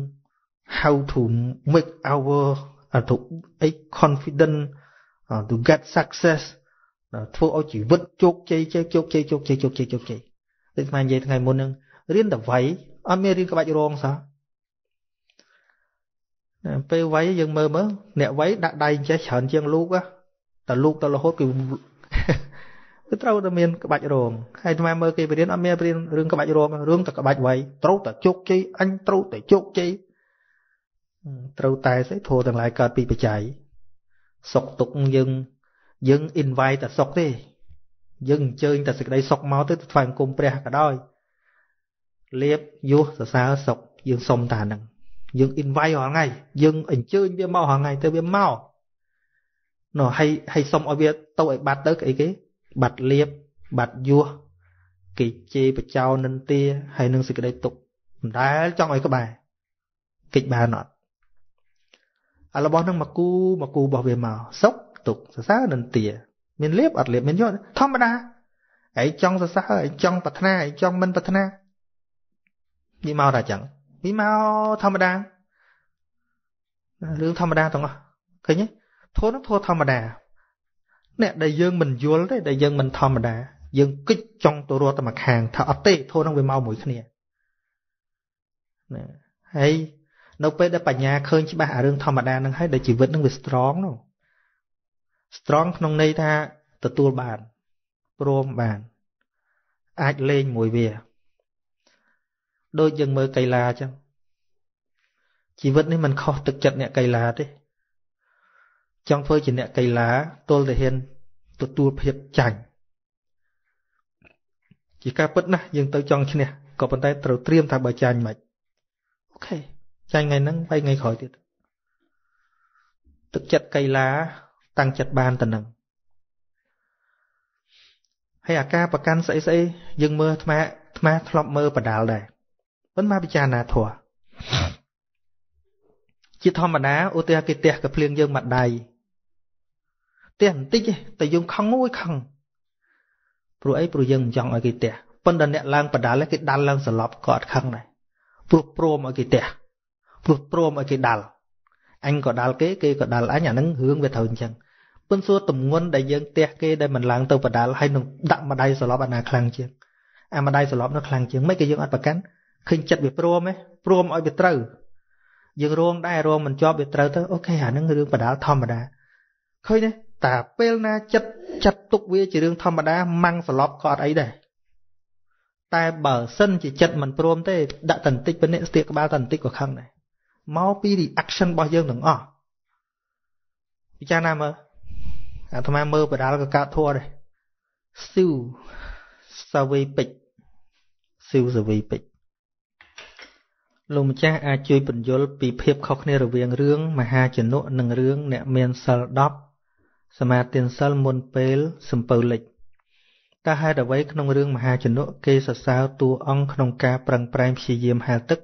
how to make our to a confident to get success ធ្វើឲ្យជីវិតជោគជ័យជោគជ័យជោគជ័យជោគជ័យជោគជ័យដូចស្មាននិយាយថ្ងៃមុនហ្នឹងរៀនតែវៃអត់មានរៀនក្បាច់រងសោះពេលវៃយើងមើលមើលអ្នកវៃដាក់ដៃចេះច្រើនជាងលោកតែលោកទៅរហូតគឺ គឺត្រូវតែមានក្បាច់រងហើយថ្មមើលគេបរៀនអត់មានបរៀនរឿងក្បាច់រងរឿងតែក្បាច់វៃត្រូវតែជោគជ័យអញត្រូវតែជោគជ័យត្រូវតែស្អីធัวទាំងឡាយកើតពីបច្ច័យសុកទុកយើងយើង invite តែសុកទេយើងអញ្ជើញតែសេចក្តីសុកមកទៅថ្វាយអង្គមព្រះក៏ដោយលៀបយោសរសើរសុកយើងសុំតាហ្នឹងយើង invite រាល់ថ្ងៃយើងអញ្ជើញវាមករាល់ថ្ងៃទៅវាមកនោះហើយហើយសុំឲ្យវាទៅឲ្យបាត់ទៅអីគេ បាត់លៀបបាត់យោគេជេរបចោនិន្ទាហើយនឹងសេចក្តីទុកមិនដែលចង់ឲ្យក្បែរកិច្ចបានអត់អារបស់នឹងមកគូមកគូរបស់វាមកសុកទុកសរសើរនិន្ទា មានលៀបអត់លៀបមានយកធម្មតាឯងចង់សរសើរឯងចង់ប្រាថ្នាឯងចង់មិនប្រាថ្នានេះមកតែចឹងនេះមកធម្មតារឿងធម្មតាទាំងអស់ឃើញទេធម៌នោះធម៌ធម្មតា អ្នកដែលយើងមិនយល់ទេដែលយើងមិនធម្មតា យើងគិតចង់ទៅរត់ទៅមកខាងថាអត់ទេធម៌នឹងវាមកមួយគ្នាណាហើយនៅពេលដែលបញ្ញាឃើញច្បាស់អារឿងធម្មតានឹងហើយដែលជីវិតនឹងវា strong នោះ strong ក្នុងន័យថាទទួលបានព្រមបាន អាចលេងមួយវាដូចយើងមើលកីឡាអញ្ចឹងជីវិតនេះមិនខុសទឹកចិត្តអ្នកកីឡាទេ ចង់ធ្វើជាអ្នកកីឡាទល់តែហ៊ានទទួលភាពចាញ់ជាការពិតណាស់យើងទៅចង់ឈ្នះក៏ប៉ុន្តែត្រូវត្រៀមថាបើចាញ់មិនអូខេចាញ់ថ្ងៃហ្នឹងហើយថ្ងៃក្រោយទៀតទឹកចិត្តកីឡាតាំងចិត្តបានទៅនឹងហើយអាការប្រកាន់ស្អីស្អីយើងមើលអាត្មាអាត្មាធ្លាប់មើលបដាលដែរប៉ុន្តែមកពិចារណាធัวជាធម្មតាឧទាហរណ៍គេទះកភ្លៀងយើងមួយដៃ ទះបន្តិចទេតែយើងខឹងមួយខឹងព្រោះអីព្រោះយើងមិនចង់ឲ្យគេទះប៉ុន្តែអ្នកឡើងបដាល់គេដាល់ឡើងសន្លប់ក៏អត់ខឹងដែរព្រោះព្រមឲ្យគេទះព្រោះព្រមឲ្យគេដាល់អញក៏ដាល់គេគេក៏ដាល់អញអានឹងរឿងវាត្រូវអញ្ចឹងប៉ុន្តែសួរតំងន់ដែលយើងទះគេដែលមិនឡើងទៅបដាល់ហើយនឹងដាក់ម្ដាយសន្លប់អាណាខ្លាំងជាងអាម្ដាយសន្លប់នោះខ្លាំងជាងមិនក៏យើងអត់ប្រកាន់ឃើញចិត្តវាព្រមទេព្រមឲ្យវាត្រូវយើងរងដែររងមិនជាប់វាត្រូវទៅអូខេអានឹងរឿងបដាលធម្មតាឃើញទេ តែពេលណាចិត្តចាត់ទុកវាជារឿងធម្មតាម៉ាំងសន្លប់ក៏អត់អីដែរតែបើសិនជាចិត្តមិនព្រមទេដាក់តន្តិចប៉ុណ្ណេះស្ទាកក្បាលតន្តិចក៏ខឹងដែរមកពី reaction របស់យើងទាំងអស់ពិចារណាមើលអាត្មាមើលបដាលក៏កើតធัวដែរស៊ូសាវីពេជ្រស៊ូសាវីពេជ្រលោកម្ចាស់អាចជួយបញ្យល់ពីភាពខុសគ្នារវាងរឿងមហាជនុនិងរឿងអ្នកមានសិល10 សមាទានសិលមុនពេលសំពៅលិចតើហេតុអ្វីក្នុងរឿងមហាជនុគេសរសើរតួអង្គក្នុងការប្រឹងប្រែងព្យាយាមហែលទឹក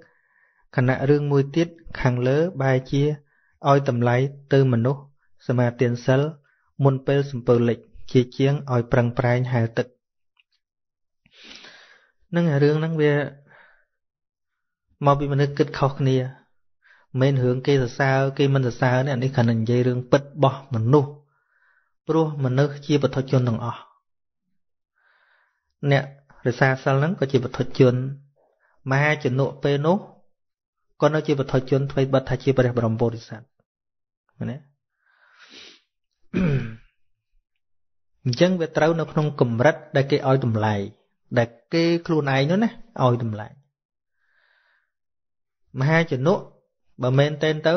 ខណៈរឿងមួយទៀតខាងលើបែរជាឲ្យតម្លៃទៅមនុស្សសមាទានសិលមុនពេលសំពៅលិចជាជាងឲ្យប្រឹងប្រែងហែលទឹកនឹងរឿងហ្នឹងវាមកពីមនុស្សគិតខុសគ្នាមិនរឿងគេសរសើរគេមិនសរសើរនេះអានេះគ្រាន់តែនិយាយរឿងពិតរបស់មនុស្ស ព្រោះមនុស្សជាបុថុជនទាំងអស់អ្នករសាសិលហ្នឹងក៏ជាបុថុជនមហាជនុពេលនោះក៏នៅជាបុថុជនថ្មីបិទថាជាព្រះបរមពុរិស័ទណាអញ្ចឹងវាត្រូវនៅក្នុងកម្រិតដែលគេឲ្យតម្លៃដែលគេខ្លួនឯងនោះណាឲ្យតម្លៃមហាជនុបើមែនតែនទៅ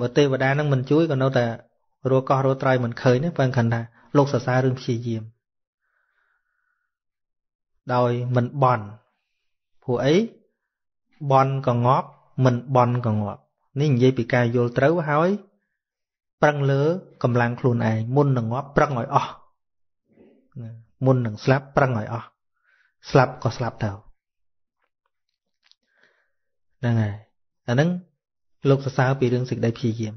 បើទេវតានឹងមិនជួយក៏នៅតែ រកកោះរកត្រៃមិនឃើញទេបើខណ្ឌថាលោកសរសើររឿងព្យាយាមដោយមិនបន់ព្រោះអីបន់ក៏ងាប់មិនបន់ក៏ងាប់នេះនិយាយពីការយល់ត្រូវហើយប្រឹងលើកម្លាំងខ្លួនឯងមុននឹងងាប់ប្រឹងឲ្យអស់មុននឹងស្លាប់ប្រឹងឲ្យអស់ស្លាប់ក៏ស្លាប់ទៅហ្នឹងហើយអាហ្នឹងលោកសរសើរពីរឿងសេចក្តីព្យាយាម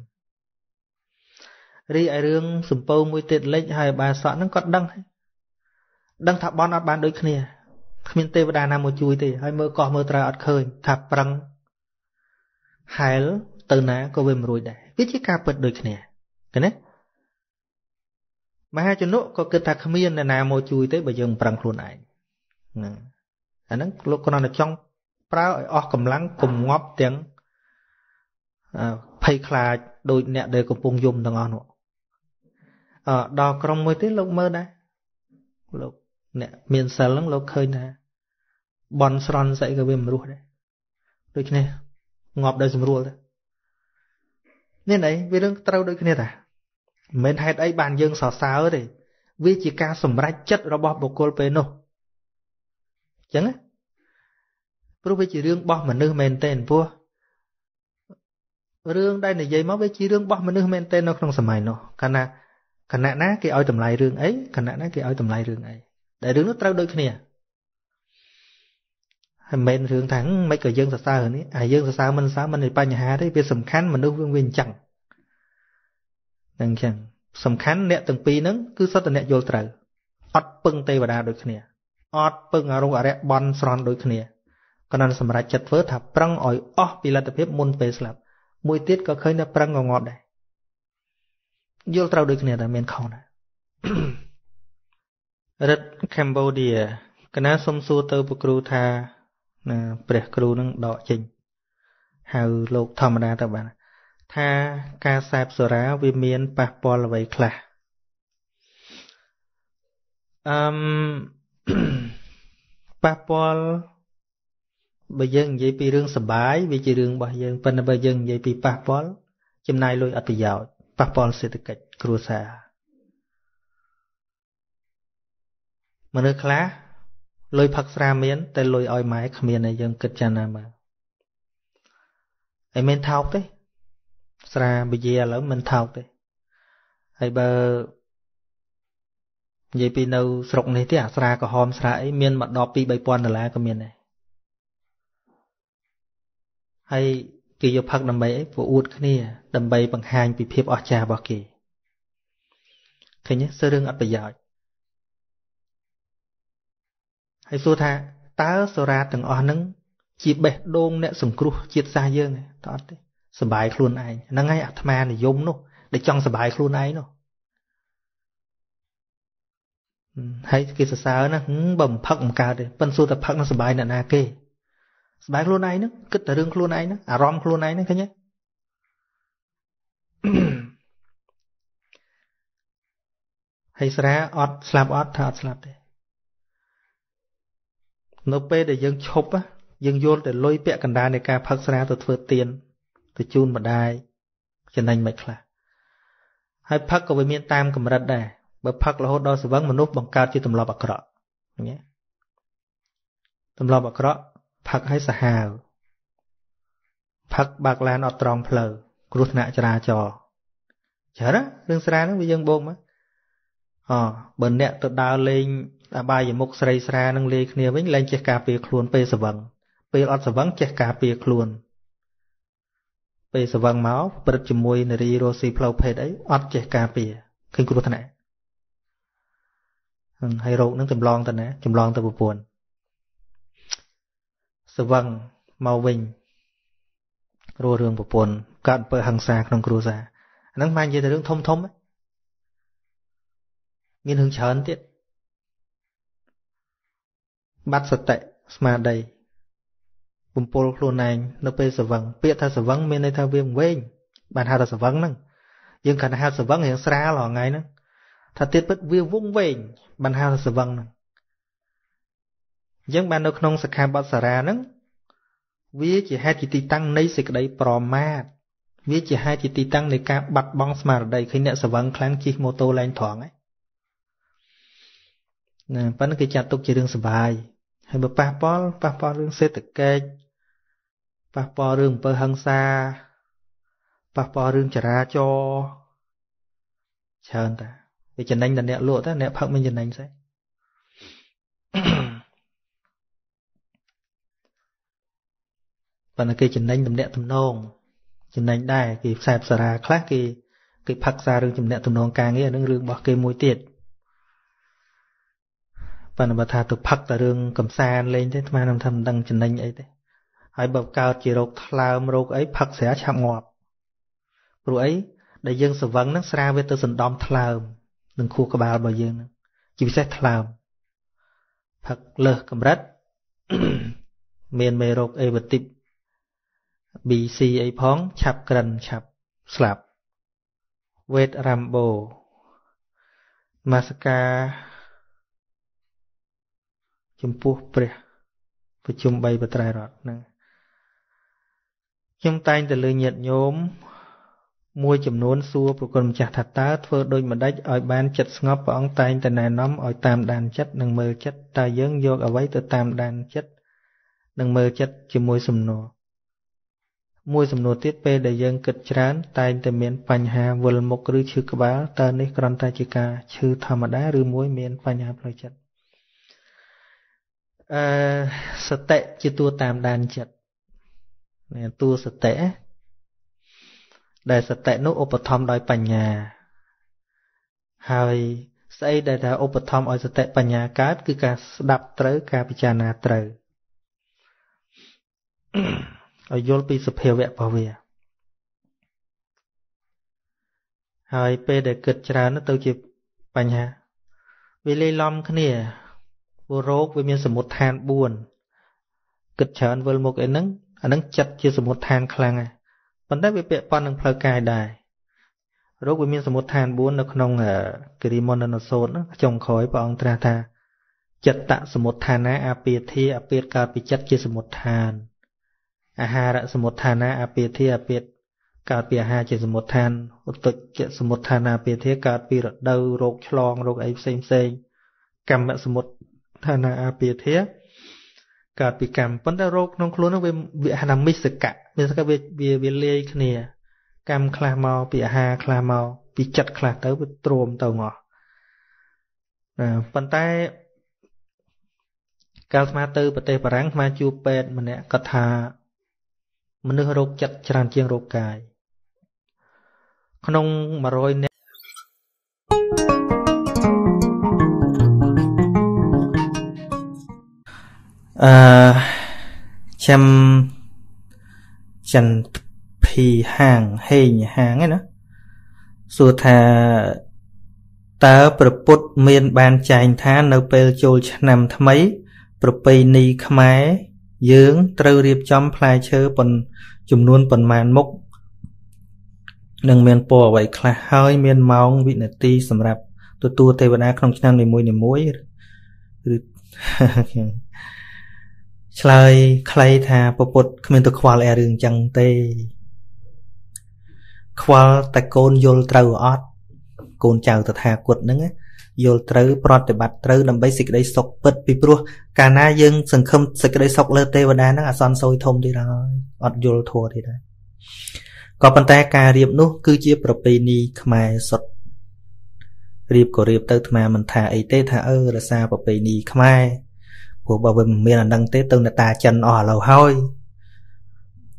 រីឯរឿងសំពៅមួយទៀតលេចហើយបាសក់ហ្នឹងគាត់ដឹងដឹងថាបនអត់បានដូចគ្នាគ្មានទេវតាណាមកជួយទេហើយមើលកោះមើលត្រូវអត់ឃើញថាប្រឹងហែលទៅណាក៏វាមិនរួចដែរវាជាការពិតដូចគ្នាឃើញទេមហាជនុក៏គិតថាគ្មានអ្នកណាមកជួយទេបើយើងប្រឹងខ្លួនឯងហ្នឹងអាហ្នឹងលោកគ្រាន់តែចង់ប្រើឲ្យអស់កម្លាំងគំងាប់ទាំងភ័យខ្លាចដោយអ្នកដែលកំពុងយំទាំងអស់នោះអ ដល់ក្រុមមួយទៀតលោកមើលដែរលោកអ្នកមានសិលហ្នឹងលោកឃើញថាបនស្រន់ស្អីក៏វាមិនរស់ដែរដូច្នេះងាប់ដោយស្រួលទៅនេះអីវារឿងត្រូវដូចគ្នាតាមិនមែនហេតុអីបានយើងសរសើរទេវាជាការសម្រេចចិត្តរបស់បុគ្គលពេលនោះអញ្ចឹងព្រោះវាជារឿងរបស់មនុស្សមែនទែនព្រោះរឿងដែលនិយាយមកវាជារឿងរបស់មនុស្សមែនទែននៅក្នុងសម័យនោះកាលណា គណៈណាគេឲ្យតម្លៃរឿងអីគណៈណាគេឲ្យតម្លៃរឿងអីដែលរឿងនោះត្រូវដូចគ្នាហើយមិនមែនរឿងថាមិនក៏យើងសរសើរនេះអាយើងសរសើរមិនសរសើរមិនបញ្ហាទេវាសំខាន់មនុស្សវាវាអញ្ចឹងនឹងអញ្ចឹងសំខាន់អ្នកទាំងពីរហ្នឹងគឺសុទ្ធតែអ្នកយល់ត្រូវអត់ពឹងទេវតាដូចគ្នាអត់ពឹងអរុអរិយបនស្រន់ដូចគ្នាក៏នឹងសម្រេចចិត្តធ្វើថាប្រឹងឲ្យអស់ពីលទ្ធភាពមុនពេលស្លាប់មួយទៀតក៏ឃើញថាប្រឹងក៏ងាប់ដែរ យល់ត្រូវដូចគ្នាតែមានខុសណារដ្ឋកម្ពុជាកណាសុំសួរទៅព្រះគ្រូថាណាព្រះគ្រូនឹងដកចេញហៅលោកធម្មតាទៅបានថាការសែបសូរាវាមានប៉ះពាល់អ្វីខ្លះអឺមប៉ះពាល់បើយើងនិយាយពីរឿងសបាយវាជារឿងរបស់យើងប៉ុន្តែបើយើងនិយាយពីប៉ះពាល់ចំណាយលុយអត់ប្រយោជន៍ ប៉ះពាល់សេដ្ឋកិច្ចគ្រួសារមនុស្សខ្លះលុយផឹកស្រាមាន តែលុយឲ្យម៉ែគ្មានឯយើងគិតចាណាមើលឯមានថោកទេ ស្រាបជាឥឡូវមិនថោកទេហើយបើនិយាយពីនៅស្រុកនេះទេអាស្រាក្រហមស្រាអីមានមកដល់2 3000ដុល្លារក៏មានដែរហើយ គេយកផឹកដើម្បីអីពួកអួតគ្នា ដើម្បីបង្ហាញពីភាពអស្ចារ្យរបស់គេឃើញទេរឿងអត់ប្រយោជន៍ហើយសួរថាតើសូរ៉ាទាំងអស់ហ្នឹងជាបេះដូងអ្នកសង្គ្រោះជាតិសាសយើងតើអត់ទេសបាយខ្លួនឯងហ្នឹងហើយអាត្មានិយមនោះដែលចង់សបាយខ្លួនឯងនោះហើយគេសរសើរណាបើមិនផឹកមិនកើតទេប៉ិនសួរតែផឹកនឹងសបាយអ្នកណាគេ ស្បែកខ្លួនឯងហ្នឹងគិតតែរឿងខ្លួនឯងហ្នឹងអារម្មណ៍ខ្លួនឯងហ្នឹងឃើញទេហើយស្រាអត់ស្លាប់អត់ថាអត់ស្លាប់ទេនៅពេលដែលយើងឈប់យើងយល់តែលុយពាក់កណ្ដាលនៃការផឹកស្រាទៅធ្វើទៀនទៅជូនម្ដាយចំណេញមិនខ្លះហើយផឹកក៏វាមានតាមកម្រិតដែរបើផឹករហូតដល់ស្វឹងមនុស្សបង្កើតជាទម្លាប់អាក្រក់ឃើញទេទម្លាប់អាក្រក់ ផឹកឲ្យសាហាវផឹកបើកឡានអត់ត្រង់ផ្លូវគ្រោះថ្នាក់ចរាចរណ៍ច្រើនណារឿងស្រាហ្នឹងវាយើងបូកមកអបើអ្នកទៅដើរលេងអបាយមុខស្រីស្រានឹងលេគ្នាវិញលែងចេះការពារខ្លួនពេលស្វឹងពេលអត់ស្វឹងចេះការពារខ្លួនពេលស្វឹងមកព្រឹត្តជាមួយនារីរស់ស៊ីផ្លូវភេទអីអត់ចេះការពារឃើញគ្រោះថ្នាក់ហើយរោគនឹងចម្លងទៅណាចម្លងទៅប្រពន្ធ ស្វឹងមកវិញរស់រឿងប្រពន្ធកើតអំពើហិង្សាក្នុងគ្រួសារអាហ្នឹងមិននិយាយតែរឿងធំធំមានរឿងច្រើនទៀតបាត់សតិស្មារតីបំពល់ខ្លួនឯងនៅពេលសវឹងពាក្យថាសវឹងមានន័យថាវាវែងបានហៅថាសវឹងហ្នឹងយើងគ្រាន់តែហៅសវឹងរៀងស្រាលរាល់ថ្ងៃហ្នឹងថាទៀតពិតវាវងវែងបានហៅថាសវឹងហ្នឹង អញ្ចឹងបាននៅក្នុងសិក្ខាបទសារាហ្នឹងវាជាហេតុជាទីតាំងនៃសេចក្តីប្រមាទវាជាហេតុជាទីតាំងនៃការបាត់បង់ស្មារតីឃើញអ្នកសវឹងខ្លាំងជិះម៉ូតូឡើងត្រង់ហ្នឹងណាប៉ុន្តែគេចាត់ទុកជារឿងសុបាយហើយបើប៉ះពាល់ប៉ះពាល់រឿងសេដ្ឋកិច្ចប៉ះពាល់រឿងអំពើហិង្សាប៉ះពាល់រឿងចរាចរណ៍ច្រើនតាវាចំណេញតែអ្នកលក់តែអ្នកផឹកមិនចំណេញស្អី ប៉ុន្តែគេចំណេញតំណាក់តំណងចំណេញដែរគេផ្សាយផ្សារាខ្លះគេគេផឹកសាររឿងចំណេញតំណងការងារហ្នឹងរឿងរបស់គេមួយទៀតប៉ុន្តែបើថាទៅផឹកតែរឿងកំសាន្តលេងទេអាត្មានឹងថាមិនដឹងចំណេញអីទេហើយបើកើតជារោគថ្លើមរោគអីផឹកស្រាឆាប់ងាប់ព្រោះអីដែលយើងសវឹងហ្នឹងស្រាវាទៅសណ្ដំថ្លើមនឹងខួរក្បាលរបស់យើងហ្នឹងជាពិសេសថ្លើមផឹកលើសកម្រិតមានមេរោគអេវ៉ាទីប BC អីផងឆាប់ក្រិនឆាប់ស្លាប់វេតរ៉ាំបូមាសកាចំពោះព្រះប្រជុំ3បត្រៃរតហ្នឹងខ្ញុំតែងតែលើញាតញោមមួយចំនួនសួរប្រគុណម្ចាស់ថាតើធ្វើដូចម្ដេចឲ្យបានចិត្តស្ងប់ព្រះអង្គតែងតែណែនាំឲ្យតាមដានចិត្តនិងមើលចិត្តតើយើងយកអ្វីទៅតាមដានចិត្តនិងមើលចិត្តជាមួយសំណួរ មួយសំណួរទៀតពេលដែលយើងគិតច្រើន តែងតែមានបញ្ហាវិលមុខឬឈឺក្បាលតើនេះគ្រាន់តែជាការឈឺធម្មតាឬមួយមានបញ្ហាផ្លូវចិត្តអឺសតិជាតួតាមដានចិត្តនេះតួសតិដែលសតិនោះឧបត្ថម្ភដោយបញ្ញា ហើយស្អីដែលថាឧបត្ថម្ភឲ្យសតិបញ្ញាកើតគឺការស្ដាប់ត្រូវការពិចារណាត្រូវ ឲ្យយល់ពីសភាវៈរបស់វាហើយពេលដែលគិតច្រើនទៅជាបញ្ហាវាលេឡំគ្នាព្រោះរោគវាមានសមុទ្រឋាន4គិតច្រើនវិលមុខអីហ្នឹងអាហ្នឹងចិត្តជាសមុទ្រឋានខ្លាំងហើយប៉ុន្តែវាពាក់ព័ន្ធនឹងផ្លូវកាយដែររោគវាមានសមុទ្រឋាន4នៅក្នុងគិរិមន្តនសោតចុងក្រោយព្រះអង្គត្រាស់ថាចិត្តសមុទ្រឋានាអាពាធាអាពាតកើតពីចិត្តជាសមុទ្រឋាន អាហារសមុទ្រឋានាអាពាធាអាពាតកើតពីអាហារជាសមុទ្រឋានឧតុចសមុទ្រឋានាពាធាកើតពីរដូវរោគឆ្លងរោគអីផ្សេងផ្សេងកម្មសមុទ្រឋានាអាពាធាកើតពីកម្មប៉ុន្តែរោគក្នុងខ្លួននោះវាវាហៅថាមិសកៈមិសកៈវាវាវាលាយគ្នា កម្មខ្លះមកពីអាហារខ្លះមកពីចិត្តខ្លះទៅវាទ្រាំទៅងោះណាប៉ុន្តែកាលស្មាទៅប្រទេសបារាំងស្មាជួបពេទ្យម្នាក់គាត់ថា មនុស្សរោគចិត្តច្រើនជាងរោគកាយក្នុង100នាក់អឺចាំចន្ទភីហាងហេងហាងហ្នឹងណាសួរថាតើប្រពុតមានបានចែងថានៅពេលចូលឆ្នាំថ្មី ប្រពៃណីខ្មែរ យើងត្រូវរៀបចំផ្លែឈើប៉ុនចំនួនប៉ុន្មានមុខនិងមានពណ៌អ្វីខ្លះហើយមានម៉ោងវិនាទីសម្រាប់ទទួលទេវតាក្នុងឆ្នាំនីមួយៗឬឆ្លើយខ្លីថាពពុទ្ធគ្មានទៅខ្វល់អីរឿងចឹងទេ ខ្វល់តែកូនយល់ត្រូវអត់កូនចៅតថាគតហ្នឹង យល់ត្រូវប្រតិបត្តិត្រូវដើម្បីសេចក្តីសុខពិតពីព្រោះកាលណាយើងសង្ឃឹមសេចក្តីសុខលើទេវតាហ្នឹងអសន្នសោយធំទៀតហើយអត់យល់ធัวទៀតហើយក៏ប៉ុន្តែការរៀបនោះគឺជាប្រពៃណីខ្មែរសុទ្ធរៀបក៏រៀបទៅអាមិនថាអីទេថាអឺរសាប្រពៃណីខ្មែរព្រោះបើវាមិនមានអានឹងទេទៅនតាចិនអស់ឥឡូវហើយ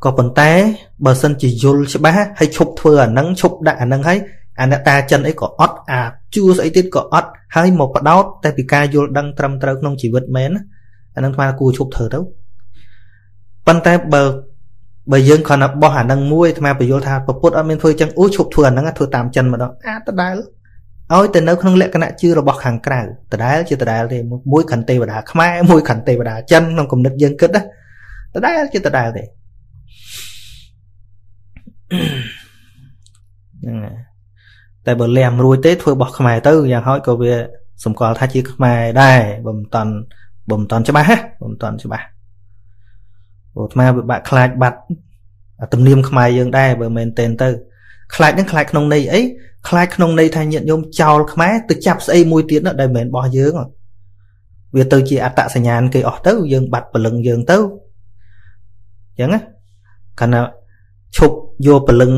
ក៏ប៉ុន្តែបើសិនជាយល់ច្បាស់ហើយឈប់ធ្វើអានឹងឈប់ដាក់អានឹងហើយ អាអ្នកតាចិនអីក៏អត់អាជួស្អីទៀតក៏អត់ហើយមកបដោតតែពីការយល់ដឹងត្រឹមត្រូវក្នុងជីវិតមែនអានឹងស្មានគួរឈប់ធ្វើទៅប៉ុន្តែបើបើយើងគ្រាន់តែបោះអានឹងមួយអាត្មាបញ្យល់ថាពពុទ្ធអត់មានធ្វើចឹងអូឈប់ធ្វើអានឹងធ្វើតាមចិនម្ដងអាដដែលឲ្យទៅនៅក្នុងលក្ខណៈជឿរបស់ខាងក្រៅដដែលជាដដែលទេមួយខន្ទេវតាខ្មែរមួយខន្ទេវតាចិនក្នុងគំនិតយើងគិតណាដដែលជាដដែលទេហ្នឹង តែបើលះរួចទេធ្វើបោះខ្មែរទៅយ៉ាងហោចក៏វាសម្គាល់ថាជាខ្មែរដែរបើមិនតាន់បើមិនតាន់ច្បាស់ណាបើមិនតាន់ច្បាស់ព្រោះអាត្មាវាបាក់ខ្លាចបាត់ទំនៀមខ្មែរយើងដែរបើមែនតែនទៅខ្លាចនឹងខ្លាចក្នុងន័យអីខ្លាចក្នុងន័យថាញាតិញោមចោលខ្មែរទៅចាប់ស្អីមួយទៀតនោះដែលមិនមែនរបស់យើងវាទៅជាអត្តសញ្ញាណគេអស់ទៅយើងបាត់ពលឹងយើងទៅអញ្ចឹងណាកាលណា ឈប់យកពលឹង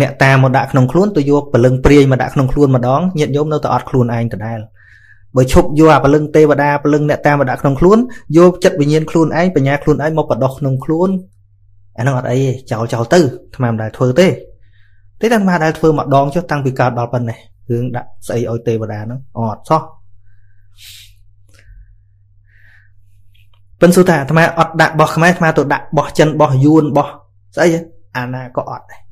អ្នកតាមកដាក់ក្នុងខ្លួនទៅយកពលឹងព្រាយមកដាក់ក្នុងខ្លួនម្ដងញាតិញោមនៅតែអត់ខ្លួនឯងដដែលបើឈប់យកអាពលឹងទេវតាពលឹងអ្នកតាមកដាក់ក្នុងខ្លួនយកចិត្តវិញ្ញាណខ្លួនឯងបញ្ញាខ្លួនឯងមកបដោះក្នុងខ្លួនអាហ្នឹងអត់អីទេចោលចោលទៅថ្មមិនដែលធ្វើទេទេតែអាដែលធ្វើម្ដងចុះតាំងពីកើតដល់ប៉ុណ្ណេះរឿងដាក់ស្អីឲ្យទេវតាហ្នឹងអត់សោះពិនសុថាអាត្មាអត់ដាក់បោះខ្មែរអាត្មាទៅដាក់បោះចិនបោះយួនបោះស្អី អាណាក៏អត់ដែរ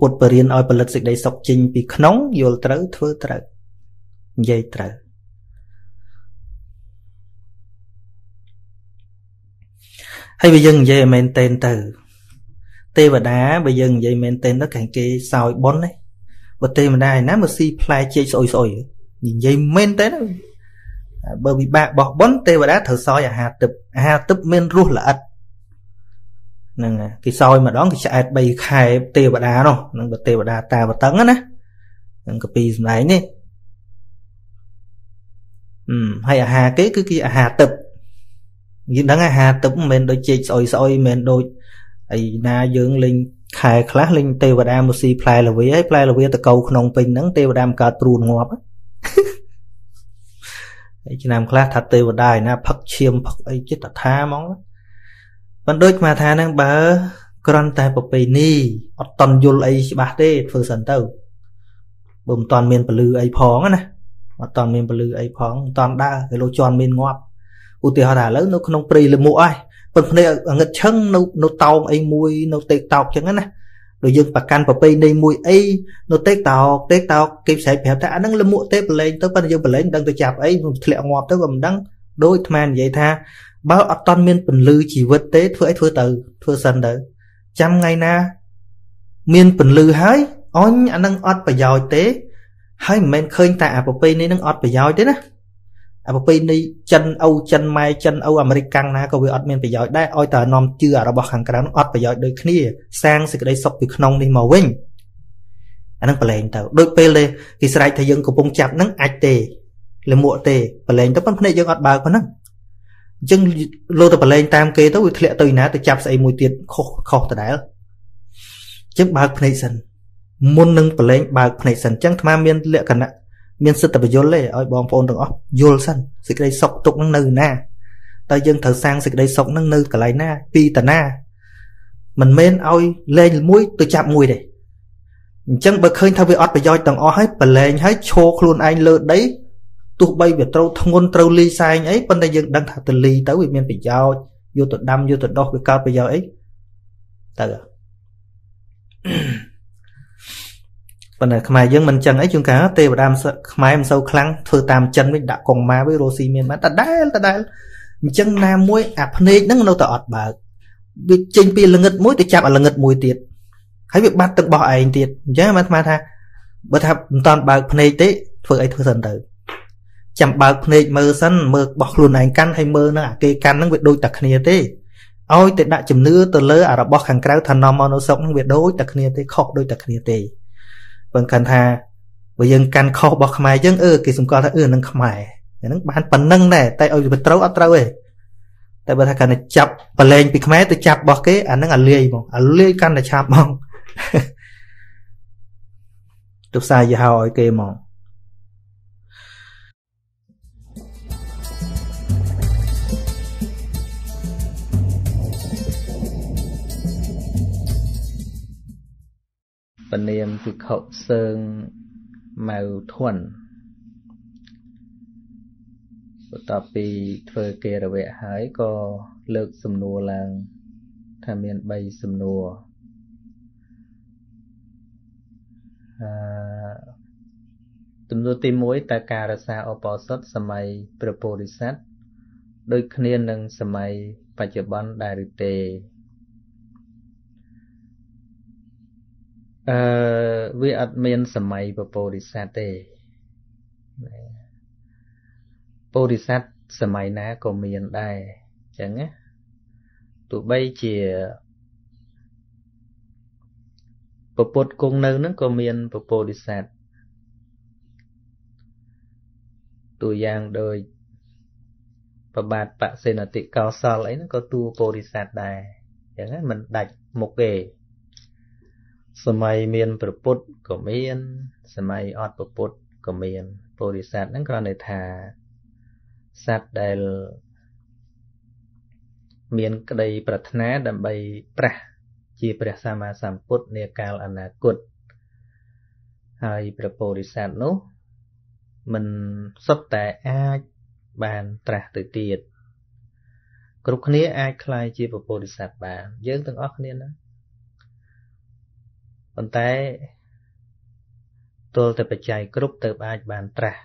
ពុទ្ធបរៀនឲ្យផលិតសេចក្តីសុខចេញពីក្នុងយល់ត្រូវធ្វើត្រូវនិយាយត្រូវហើយបើយើងនិយាយឲ្យមែនតែនទៅ ទេវតាបើយើងនិយាយមែនទែនទៅខាងគេសោយប៉ុនណាបើទេវតាឯណាមកស៊ីផ្លែចេកស្អុយស្អុយនិយាយមែនទែនបើវិបាកបោះប៉ុនទេវតាត្រូវសោយអាហារទឹកអាហារទឹកមានរសល្អិត ហ្នឹងគេសោយម្ដងគេឆ្អែត3ខែទេវតានោះនឹងបើទេវតាតាបតឹងណានឹងកពីសម្ដែងនេះអឺហើយអាហារគេគឺគេអាហារទឹកយើងដឹងអាហារទឹកមិនមែនដូចចេកស្អុយស្អុយមិនមែនដូចអីណាយើងលេងខែខ្លះលេងទេវតាមកស៊ីផ្លែល្វីហើយផ្លែល្វីតកោក្នុងពេញហ្នឹងទេវតាមកកើតព្រួនងាប់ហើយឆ្នាំខ្លះថាទេវតាឯណាផឹកឈាមផឹកអីចិត្តថាហ្មង ប៉ុន្តែដូចមកថាហ្នឹងបើគ្រាន់តែប្រពៃណីអត់តន់យល់អីច្បាស់ទេធ្វើសិនទៅបើមិនតន់មានពលឺអីផងណាអត់តន់មានពលឺអីផងមិនតន់ដើរគេលោជន់មានងាប់ឧទាហរណ៍ថាឥឡូវនៅក្នុងព្រៃលមុខហើយប៉ុន្តែអងឹតឈឹងនៅនៅតោមអីមួយនៅតេកតោកចឹងណាដូចយើងប្រកាន់ប្រពៃណីមួយអីនៅតេកតោកតេកតោកគេផ្សាយប្រាប់ថាអាហ្នឹងលមួកទេប្រឡែងទៅប៉ុន្តែយើងប្រឡែងដឹងទៅចាប់អីធ្លាក់ងាប់ទៅក៏មិនដឹងដូចអាត្មានិយាយថា បើអត់តន់មានពន្លឺជីវិតទេធ្វើអីធ្វើទៅធ្វើសិនទៅចាំថ្ងៃណា មានពន្លឺហើយអញអានឹងអត់ប្រយោជន៍ទេ ហើយមិនមែនឃើញតែអាប្រពៃនេះនឹងអត់ប្រយោជន៍ទេណាអាប្រពៃណីចិនអូចិនម៉ែចិនអូអាមេរិកកាំងណាក៏វាអត់មានប្រយោជន៍ដែរឲ្យតែនាំជឿរបស់ខាងក្រៅនោះអត់ប្រយោជន៍ដូចគ្នាសាងសេចក្តីសុខពីក្នុងនេះមកវិញអានឹងប្រឡែងទៅដូចពេលគេស្រែកថាយើងកំពុងចាប់នឹងអាចទេលមួកទេប្រឡែងទៅប៉ុន្តែភ្នែកយើងអត់បើកប៉ុណ្ណឹង អញ្ចឹងលោទៅប្រឡែងតាមគេទៅវាធ្លាក់ទៅណាទៅចាប់ស្អីមួយទៀតខុសខុសដដែលអញ្ចឹងបើកភ្នែកសិនមុននឹងប្រឡែងបើកភ្នែកសិនអញ្ចឹងអាត្មាមានលក្ខណៈមានសិទ្ធិបញ្យល់ទេឲ្យបងប្អូនទាំងអស់យល់សិនសេចក្តីសុខទុកនឹងនៅណាតើយើងត្រូវសាងសេចក្តីសុខនឹងនៅកន្លែងណា ពីតាណាមិនមែនឲ្យលេងមួយទៅចាប់មួយទេអញ្ចឹងបើឃើញថាវាអត់ប្រយោជន៍ទាំងអស់ហើយប្រឡែងហើយឈោខ្លួនឯងលើដី ទោះបីវាត្រូវធ្ងន់ត្រូវលីសែងអីប៉ុន្តែយើងដឹងថាទៅលីទៅវាមានប្រយោជន៍យកទៅដាំយកទៅដោះវាកើតប្រយោជន៍អីទៅប៉ុន្តែខ្មែរយើងមិនចឹងអីជួនកាលទេវតាខ្មែរមិនសូវខ្លាំងធ្វើតាមចិនវិញដាក់កងម៉ាវិញរស់ស៊ីមានបានដដែលដដែលអញ្ចឹងណាមួយអាភ្នែកហ្នឹងនៅតែអត់បើកវាចេញពីល្ងឹតមួយទៅចាប់អាល្ងឹតមួយទៀតហើយវាបាត់ទឹកបោះឯងទៀតអញ្ចឹងអាត្មាថាបើថាមិនតាន់បើកភ្នែកទេធ្វើអីធ្វើសិនទៅ ចាំបើកភ្នែកមើលសិនមើលបោះខ្លួនឯងកាន់ហើយមើលនឹងអាគេកាន់ហ្នឹងវាដូចតែគ្នាទេឲ្យតែដាក់ជំនឿទៅលើអារបស់ខាងក្រៅថានាំមកនៅសុកហ្នឹងវាដូចតែគ្នាទេខុសដូចតែគ្នាទេបើកាន់ថាបើយើងកាន់ខុសរបស់ខ្មែរយើងអឺគេសម្គាល់ថាអឺនឹងខ្មែរហ្នឹងបានប៉ុណ្ណឹងដែរតែឲ្យវាត្រូវអត់ត្រូវទេតែបើថាកាន់តែចាប់ប្រឡែងពីខ្មែរទៅចាប់របស់គេអាហ្នឹងអាលាយហ្មងអាលាយកាន់តែឆាប់ហ្មងទៅផ្សាយយីហោឲ្យគេហ្មង ពនាមភិក្ខុសើងម៉ៅធន់បន្ទាប់ពីធ្វើគេរវៈហើយក៏លើកសំណួរឡើង ថាមាន3សំណួរអឺទំនួលទី1តើការរក្សាឧបោសថសម័យព្រះពោធិសត្វដូចគ្នានឹងសម័យបច្ចុប្បន្នដែរឬទេ អឺវាអត់មានសម័យពពោធិសត្វទេពោធិសត្វសម័យណាក៏មានដែរអញ្ចឹងណាទោះបីជាពពុទ្ធគង់នៅនឹងក៏មានពពោធិសត្វតួយ៉ាងដូចប្របាទបសេនតិកោសលអីហ្នឹងក៏តួពោធិសត្វដែរអញ្ចឹងណាมันដាច់មុខទេ សម័យមានប្រពុតក៏មាន សម័យអត់ប្រពុតក៏មានពោធិសត្វហ្នឹងគ្រាន់តែថាសត្វដែលមានក្តី ប្រាថ្នាដើម្បីប្រះជាព្រះសម្មាសម្ពុទ្ធនាកាលអនាគតហើយព្រះពោធិសត្វនោះមិនសុទ្ធតែអាចបានត្រាស់ទៅទៀតគ្រប់គ្នាអាចคลายជាពុទ្ធិសត្វបានយើងទាំងអស់គ្នាណា ប៉ុន្តែទល់តែបច្ច័យគ្រប់ទៅអាចបានត្រាស់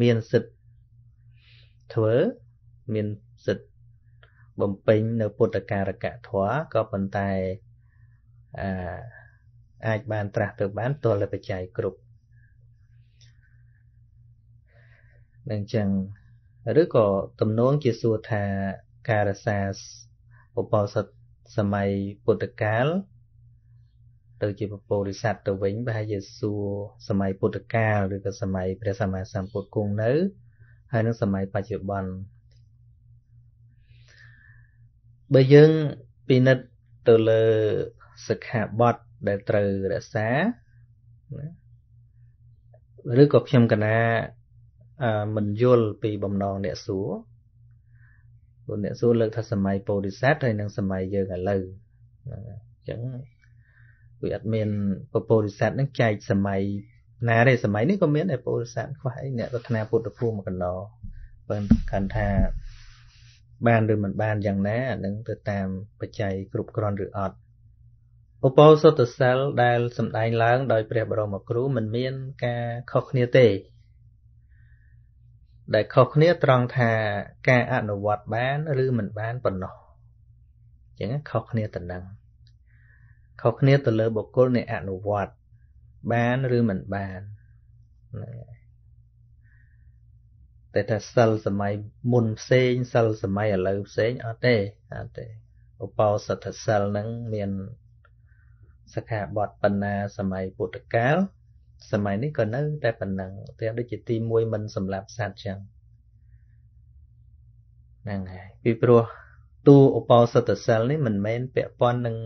មានសិទ្ធធ្វើមានសិទ្ធបំពេញនៅពុទ្ធការកធម៌ក៏ប៉ុន្តែអាអាចបានត្រាស់ទៅបានទល់តែបច្ច័យគ្រប់នឹងចឹងឬក៏ទំនងជាសួរថាការរសាឧបោសថសម័យពុទ្ធកាល ទៅជាពពោរិស័ទទៅវិញប្រហែលជាសួរសម័យពុទ្ធកាលឬក៏សម័យព្រះសម្មាសម្ពុទ្ធគង់នៅ ហើយនឹងសម័យបច្ចុប្បន្នបើយើងពិនិត្យទៅលើសិក្ខាបទដែលត្រូវរក្សាឬក៏ខ្ញុំកណាមិនយល់ពីបំណងអ្នកសួរព្រោះអ្នកសួរលើកថាសម័យពោធិសត្វហើយនិងសម័យយើងឥឡូវអញ្ចឹង វាអត់មានពពោធិសត្វនឹងចែកសម័យណាទេសម័យនេះក៏មានដែរពោធិសត្វខ្វះអីអ្នកប្រាថ្នាពុទ្ធភូមិកណ្ដោបើកាន់ថាបានឬមិនបានយ៉ាងណាអានឹងទៅតាមបច្ច័យគ្រប់គ្រាន់ឬអត់ឧបោសថសិលដែលសម្ដែងឡើងដោយព្រះបរមគ្រូមិនមានការខុសគ្នាទេដែលខុសគ្នាត្រង់ថាការអនុវត្តបាន ឬមិនបានប៉ុណ្ណោះអញ្ចឹងខុសគ្នាទៅនឹង ខុសគ្នាទៅលើបុគ្គលនៃអនុវត្តបានឬមិនបានតែថាសិលសម័យមុនផ្សេងសិលសម័យឥឡូវផ្សេងអត់ទេអត់ទេឧបោសថសិលនឹងមានសិក្ខាបទបណ្ណាសម័យពុទ្ធកាលសម័យនេះក៏នៅតែប៉ុណ្ណឹងទាំងដូចជាទី1មិនសម្លាប់សត្វចឹងហ្នឹងហើយពីព្រោះតួឧបោសថសិលនេះមិនមែនពាក់ព័ន្ធនឹង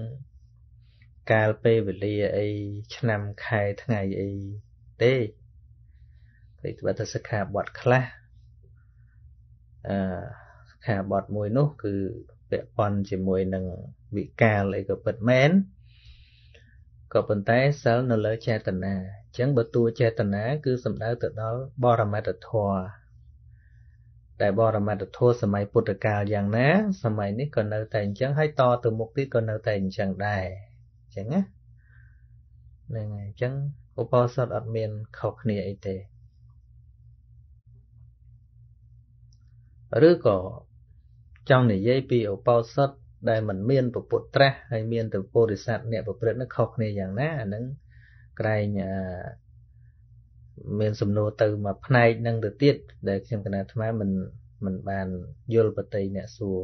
កាលពេលវេលាអីឆ្នាំខែថ្ងៃអីទេគេធ្វើតែសិក្ខាបទខ្លះអឺសិក្ខាបទមួយនោះ គឺពាក់ព័ន្ធជាមួយនឹងវិកាលអីក៏ពិតមែនក៏ប៉ុន្តែសិលនៅលើចេតនាអញ្ចឹងបើតួចេតនាគឺសំដៅទៅដល់បរមត្តធម៌តែបរមត្តធម៌សម័យពុទ្ធកាលយ៉ាងណាសម័យនេះក៏នៅតែអញ្ចឹងហើយតទៅមុខទៀតក៏នៅតែអញ្ចឹងដែរអញ្ចឹងណាហ្នឹងហើយអញ្ចឹងឧបោសថអត់មានខុសគ្នាអីទេឬក៏ចង់និយាយពីឧបោសថដែលមិនមានពពុទ្ធត្រាស់ហើយមានទៅពោធិសត្វអ្នកប្រព្រឹត្តនឹងខុសគ្នាយ៉ាងណាអានឹងក្រែងមានសំណួរទៅមួយផ្នែកនឹងទៅទៀតដែលខ្ញុំកណាអាត្មាមិនមិនបានយល់បតីអ្នកសួរ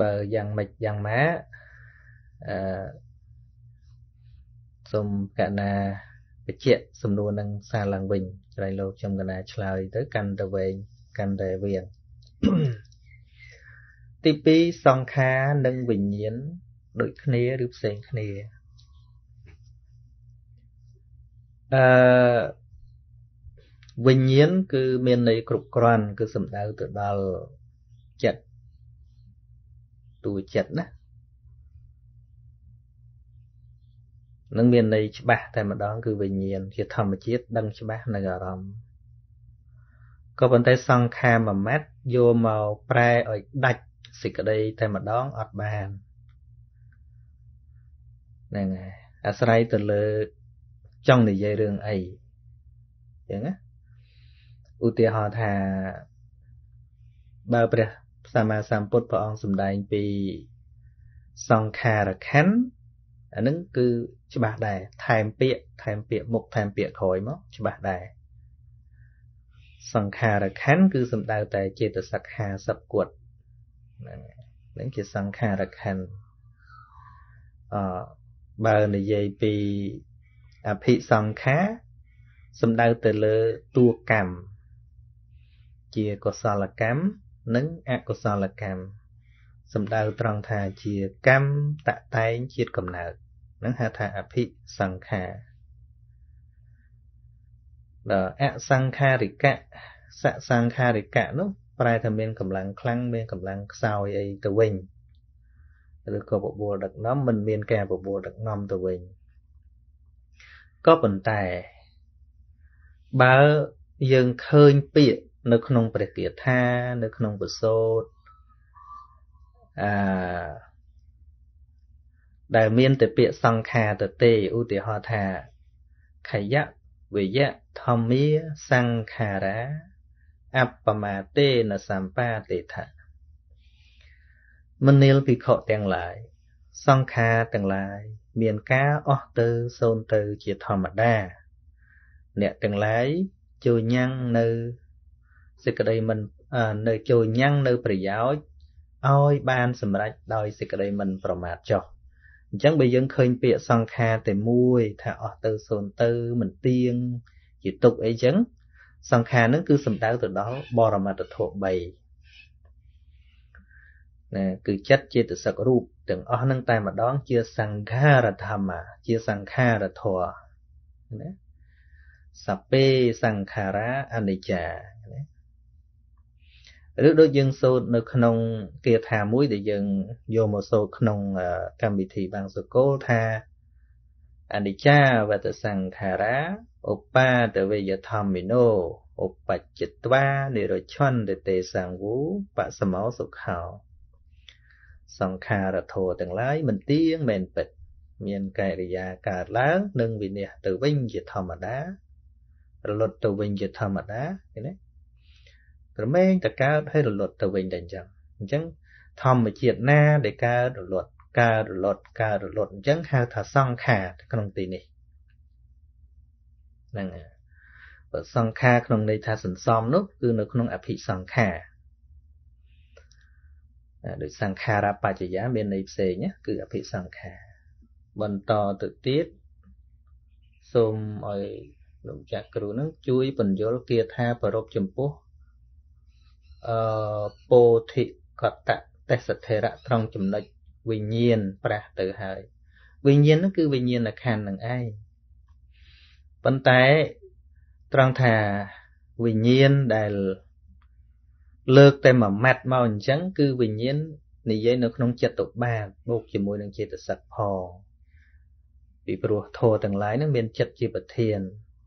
បើយ៉ាងម៉េចយ៉ាងម៉ា អឺសូមកណាបញ្ជាក់សំណួរនឹងសារឡើងវិញក្រែងលោកខ្ញុំកណាឆ្លើយទៅកាន់តែវែងកាន់តែវៀងទី2សង្ខារនិងវិញ្ញាណដូចគ្នាឬផ្សេងគ្នាអឺវិញ្ញាណគឺមានន័យគ្រប់គ្រាន់គឺសំដៅទៅដល់ចិត្តតួចិត្តណា នឹងមានន័យច្បាស់តែម្ដងគឺវិញ្ញាណជាធម្មជាតិដឹងច្បាស់នៅអារម្មណ៍ក៏ប៉ុន្តែសង្ខារមួយម៉ាត់យកមកប្រែឲ្យដាច់សេចក្តីតែម្ដងអត់បានហ្នឹងហើយអាស្រ័យទៅលើចង់និយាយរឿងអីចឹងណាឧទាហរណ៍ថាបើព្រះសម្មាសម្ពុទ្ធព្រះអង្គសម្ដែងពីសង្ខារខណ្ឌ អានឹងគឺច្បាស់ដែរថែមពាក្យថែមពាក្យមុខថែមពាក្យក្រោយមកច្បាស់ដែរសង្ខារខណ្ឌគឺសំដៅតែចេតសិក50គត់ហ្នឹងហ្នឹងជាសង្ខារខណ្ឌអបើនិយាយពីអភិសង្ខាសំដៅទៅលើតួកម្មជាកុសលកម្មនិងអកុសលកម្ម សំដៅត្រង់ថាជាកម្មតតែងជាតិកំណើតនឹងហៅថាអភិសង្ខារដល់អសង្ខារិកៈសសង្ខារិកៈនោះប្រែថាមានកម្លាំងខ្លាំងមានកម្លាំងខ្សោយអីទៅវិញឬក៏បបួលដឹកនាំមិនមានការបបួលដឹកនាំទៅវិញក៏ប៉ុន្តែបើយើងឃើញពាក្យនៅក្នុងព្រះគាថានៅក្នុងពសោត អឺដែលមានតែពាក្យសង្ខារទៅទេឧទាហរណ៍ថាខយៈវិយៈធម្មាសង្ខារាអបមាទេនសម្បាទេថៈមនាលភិក្ខុទាំងឡាយសង្ខារទាំងឡាយមានការអស់ទៅសូន្យទៅជាធម្មតា អ្នកទាំងឡាយចូលញ៉ាំងនៅសេចក្តីមិននៅចូលញ៉ាំងនៅប្រយោជន៍ ឲ្យបានសម្រេចដោយសេចក្តីមិនប្រមាទចុះអញ្ចឹងបើយើងឃើញពាក្យសង្ខារតែមួយថាអស់ទៅសូន្យទៅមិនទៀងជាទុកអីចឹងសង្ខារនឹងគឺសំដៅទៅដល់បរមត្តធម៌3ណាគឺចិត្តចេតសិករូបទាំងអស់នឹងតែម្ដងជាសង្ខារធម្មជាសង្ខារធម៌ណាសពេសង្ខារាអនិច្ចាណា ឬដូចយើងសូត្រនៅក្នុងគាថាមួយដែលយើងយកមកសូត្រក្នុងកម្មវិធីបាំងសកលថាអនិច្ចាវតសង្ខារាឧបាទវេយធម្មិណោឧបច្ចត្វានិរឆន្ទទេសង្វូបសមោសុខោសង្ខារធរទាំងឡាយមិនទៀងមែនពិតមានកិរិយាកើតឡើងនិងវិនិច្ឆ័យទៅវិញជាធម្មតារលត់ទៅវិញជាធម្មតាឃើញទេក្រមែងតែកើតហើយរលត់ទៅវិញតែអញ្ចឹងអញ្ចឹងធម្មជាតិណាដែលកើតរលត់កើតរលត់កើតរលត់អញ្ចឹងហៅថាសង្ខារក្នុងទីនេះហ្នឹងបើសង្ខារក្នុងន័យថាសន្សំនោះគឺនៅក្នុងអភិសង្ខារដោយសង្ខារបច្ចយាមានន័យផ្សេងគឺអភិសង្ខារបន្តទៅទៀតសូមឲ្យលោកចាក់គ្រូនឹងជួយបញ្យល់គាថាប្រពចំពោះ អឺពោធិកតៈទេសធរៈត្រង់ចំណុចវិញ្ញាណប្រះទៅហើយវិញ្ញាណហ្នឹងគឺវិញ្ញាណខណ្ឌនឹងឯងប៉ុន្តែត្រង់ថាវិញ្ញាណដែលលើកតែមួយម៉ាត់មកអញ្ចឹងគឺវិញ្ញាណនិយាយនៅក្នុងចិត្តបាទបូកជាមួយនឹងចេតសិកផងពីព្រោះធម៌ទាំងឡាយនឹងមានចិត្តជាប្រធាន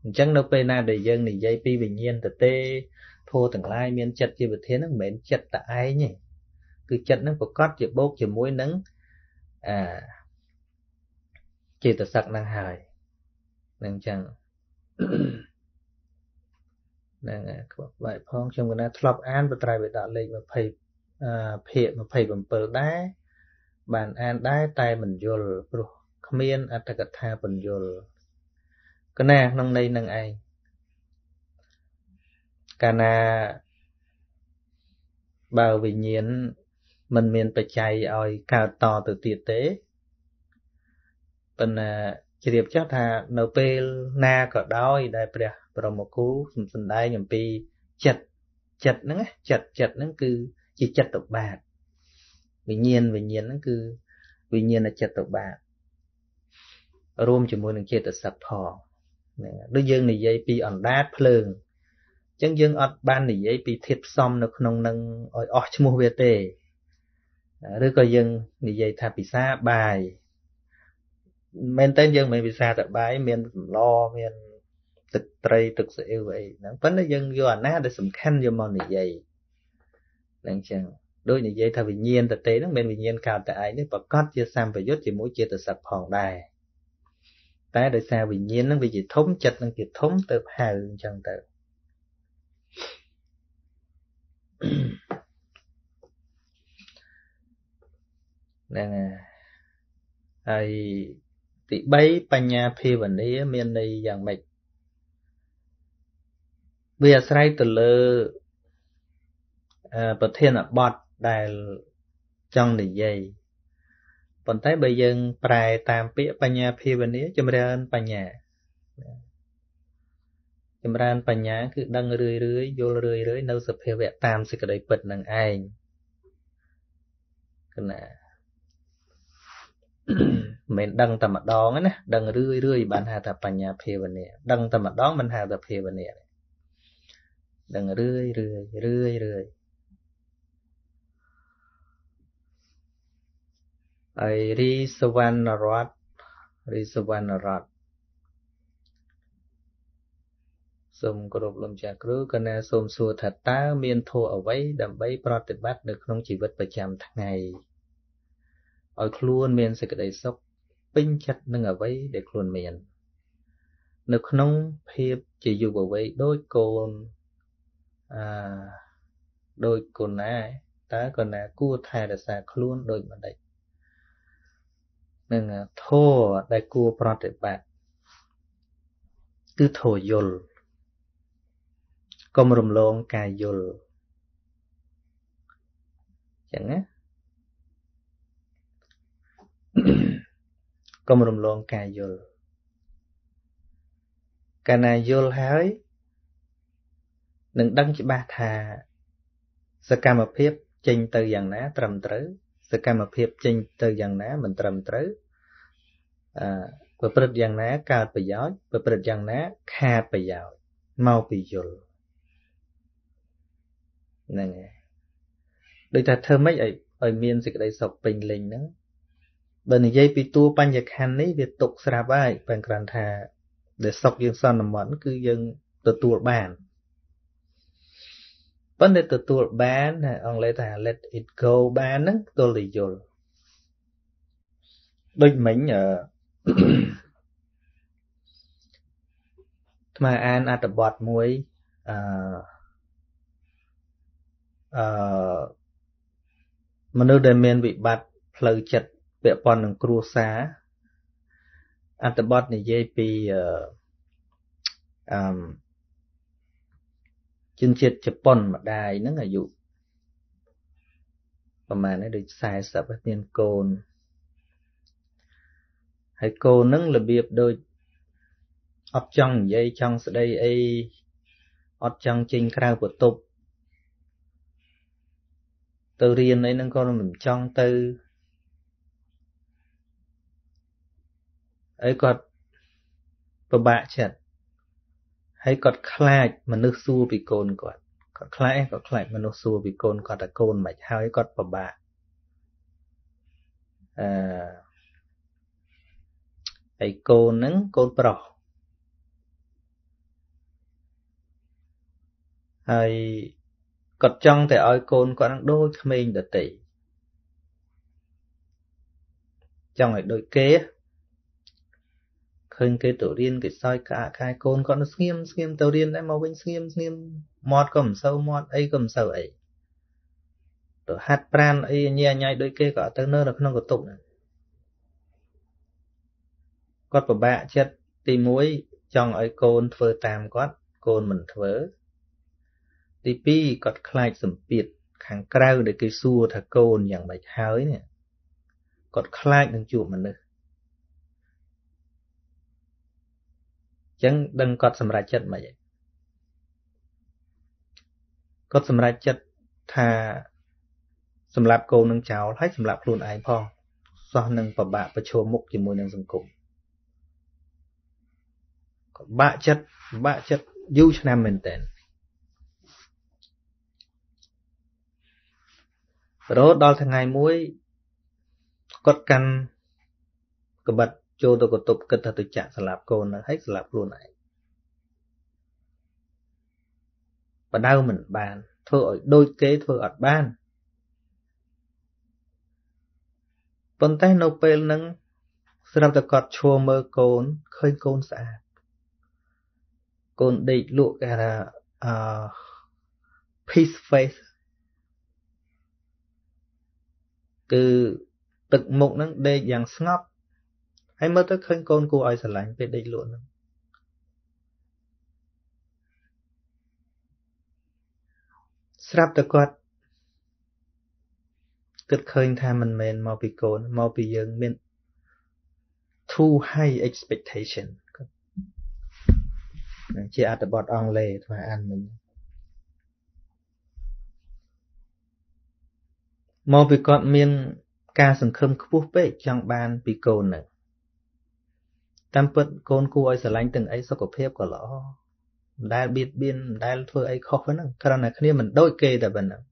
អញ្ចឹងនៅពេលណាដែលយើងនិយាយពីវិញ្ញាណទៅទេ ធម៌ទាំងឡាយមានចិត្តជាប្រធាននឹងមិនមែនចិត្តតែឯងទេគឺចិត្តនឹងប្រកបជាបូកជាមួយនឹងអាចេតសិកនឹងហើយនឹងអញ្ចឹងហ្នឹងខ្វះបែបផងខ្ញុំកណាធ្លាប់អានបត្រៃវេដកលេខ20អឺភាគ27ដែរបានអានដែរតែមិនយល់ព្រោះគ្មានអត្តកថាបញ្យល់កណាក្នុងន័យនឹងឯង កាលណាបើវិញ្ញាណមិនមានបច្ច័យឲ្យកើតតទៅទៀតទេប៉ុន្តែជ្រាបចោះថានៅពេលណាក៏ដោយដែលព្រះបរមគូសំដែងអំពីចិត្តចិត្តហ្នឹងចិត្តចិត្តហ្នឹងគឺជាចិត្តបាតវិញ្ញាណវិញ្ញាណហ្នឹងគឺវិញ្ញាណចិត្តបាតរួមជាមួយនឹងចេតសិកផងហ្នឹងដូចយើងនិយាយពីអណ្ដាតភ្លើងអញ្ចឹងយើងអត់បាននិយាយពីធាតុផ្សំនៅក្នុងនឹងឲ្យអស់ឈ្មោះវាទេឬក៏យើងនិយាយថាពិសាបាយមែនតើយើងមិនពិសាតែបាយមានសម្លមានទឹកត្រីទឹកស្អ៊ីវអីហ្នឹងប៉ុន្តែយើងយកអាណាដែលសំខាន់យកមកនិយាយហ្នឹងចឹងដូចនិយាយថាវិញ្ញាណតទេហ្នឹងមិនវិញ្ញាណកើតតែឯងនេះប្រកាសជាសម្បយុទ្ធជាមួយចេតសិកផងដែរតែដោយសារវិញ្ញាណនឹងវាជាធំចិត្តនឹងជាធំទៅហៅអញ្ចឹងទៅ ហ្នឹងហើយទី3បញ្ញាភាវនាមានន័យយ៉ាងម៉េចវាអាស្រ័យទៅលើប្រធានបទដែលចង់និយាយប៉ុន្តែបើយើង ប្រែតាមពាក្យបញ្ញាភាវនាចម្រើនបញ្ញា ចម្រើនបញ្ញាគឺដឹងរឿយរឿយយល់រឿយរឿយនៅសភាវៈតាមសេចក្តីពិតនឹងឯងគណាមិនដឹងតែម្ដងណាដឹងរឿយរឿយបានហៅថាបញ្ញាភាវនាដឹងតែម្ដងមិនហៅថាភាវនាដឹងរឿយរឿយរឿយរឿយហើយរីសវណ្ណរតរីសវណ្ណរត សូមគោរពលោកចាស់គ្រូកណាសូមសួរថាតើមានធម៌អ្វីដើម្បីប្រតិបត្តិនៅក្នុងជីវិតប្រចាំថ្ងៃឲ្យខ្លួនមានសេចក្តីសុខពេញចិត្តនឹងអ្វីដែលខ្លួនមាន នៅក្នុងភាពជាយុវវ័យដូចកូនអឺដូចកូនណាតើកូនណាគួរថែរក្សាខ្លួនដូចម្ដេចនឹងធម៌ដែលគួរប្រតិបត្តិគឺធម៌យល់ កុំរំលងការយល់ចឹងណាកុំរំលងការយល់កាលណាយល់ហើយនឹងដឹងច្បាស់ថាសកម្មភាពចេញទៅយ៉ាងណា ត្រឹមត្រូវសកម្មភាពចេញទៅយ៉ាងណា មិនត្រឹមត្រូវអឺប្រព្រឹត្តយ៉ាងណាកើតប្រយោជន៍ប្រព្រឹត្តយ៉ាងណា ខាតប្រយោជន៍មកពីយល់ ហ្នឹងហើយដូចថាធ្វើម៉េចឲ្យឲ្យមានសេចក្តីសុខពេញលេញហ្នឹងបើនិយាយពីតួបញ្ញខណ្ឌនេះវាទុកស្រាប់ហើយបើគ្រាន់ថាដែលសុខយើងសន្មត់គឺយើងទទួលបានប៉ុន្តែទទួលបានអង់គ្លេសថា let it go បានហ្នឹងទល់តែយល់ដូចមិញអឺថ្មអានអត្ថបទមួយអឺ អឺមនុស្សដែលមានវិបត្តិផ្លូវចិត្តពាក់ព័ន្ធនឹងគ្រួសារអត្ថបទនិយាយពីអឺជនជាតិជប៉ុនម្ដាយហ្នឹងអាយុប្រហែលនេះដូច40មានកូនហើយកូនហ្នឹងរបៀបដូចអត់ចង់និយាយចង់ស្ដីអីអត់ចង់ចេញក្រៅបន្ទប់ ទៅរៀនអីហ្នឹងក៏មិនចង់ទៅហើយគាត់ពិបាកចិត្តហើយគាត់ខ្លាចមនុស្សសួរពីកូនគាត់គាត់ខ្លាចគាត់ខ្លាចមនុស្សសួរពីកូនគាត់ថាកូនមិនហើយគាត់ពិបាកអឺហើយកូនហ្នឹងកូនប្រុសហើយ គាត់ចង់តែឲ្យកូនគាត់នឹងដូចក្មេងដតីចង់ឲ្យដូចគេឃើញគេទៅរៀនគេសើចក្អាកក្អាយកូនគាត់នៅស្ងៀមស្ងៀមទៅរៀនដែរមកវិញស្ងៀមស្ងៀមមាត់ក៏មិនសូវមាត់អីក៏មិនសូវអីទៅហាត់ប្រានអីញ៉ាញ៉ៃដូចគេក៏ទៅនៅនៅក្នុងកតុបហ្នឹងគាត់ពិបាកចិត្តទី1ចង់ឲ្យកូនធ្វើតាមគាត់កូនមិនធ្វើ ទី2គាត់ខ្លាចសម្ពាធខាងក្រៅដែលគេសួរថាកូនយ៉ាងម៉េចហើយនេះគាត់ខ្លាចនឹងជួបមនុស្សចឹងដឹងគាត់សម្រេចចិត្តមិនគាត់សម្រេចចិត្តថាសម្រាប់កូននឹងចោលហើយសម្រាប់ខ្លួនឯងផងសោះនឹងពិបាកប្រឈមមុខជាមួយនឹងសង្គមក៏បាក់ចិត្តបាក់ចិត្តយូរឆ្នាំមែនតើ រហូតដល់ថ្ងៃមួយគាត់កាន់ក្បិតចូលទៅកតុបគិតថាទៅចាក់ស្លាប់កូនហ្នឹងហើយស្លាប់ខ្លួនឯងបដៅមិនបាន ធ្វើឲ្យដូចគេធ្វើអត់បានប៉ុន្តែនៅពេលហ្នឹងស្រាប់តែគាត់ឈួរមើលកូនឃើញកូនស្អាតកូនដេកលក់គេថាអឺ peace face គឺទឹកមុខហ្នឹងដេកយ៉ាងស្ងប់ហើយមើលទៅឃើញកូនគួរឲ្យស្រឡាញ់ពេលដេកលក់ហ្នឹងស្រាប់តែគាត់គិតឃើញថាមិនមែនមកពីកូនមកពីយើងមាន too high expectation ជាអត្ថបទអង់គ្លេសថាអានមិញ មកពីគាត់មានការសង្ឃឹមខ្ពស់ពេកចង់បានពីកូនហ្នឹងតាមពិតកូនគួរឲ្យស្រឡាញ់ទាំងអីសុខភាពក៏ល្អមិនដែលបៀតបៀនមិនដែលធ្វើអីខុសហ្នឹងគ្រាន់តែគ្នាមិនដូចគេតែប៉ុណ្ណឹង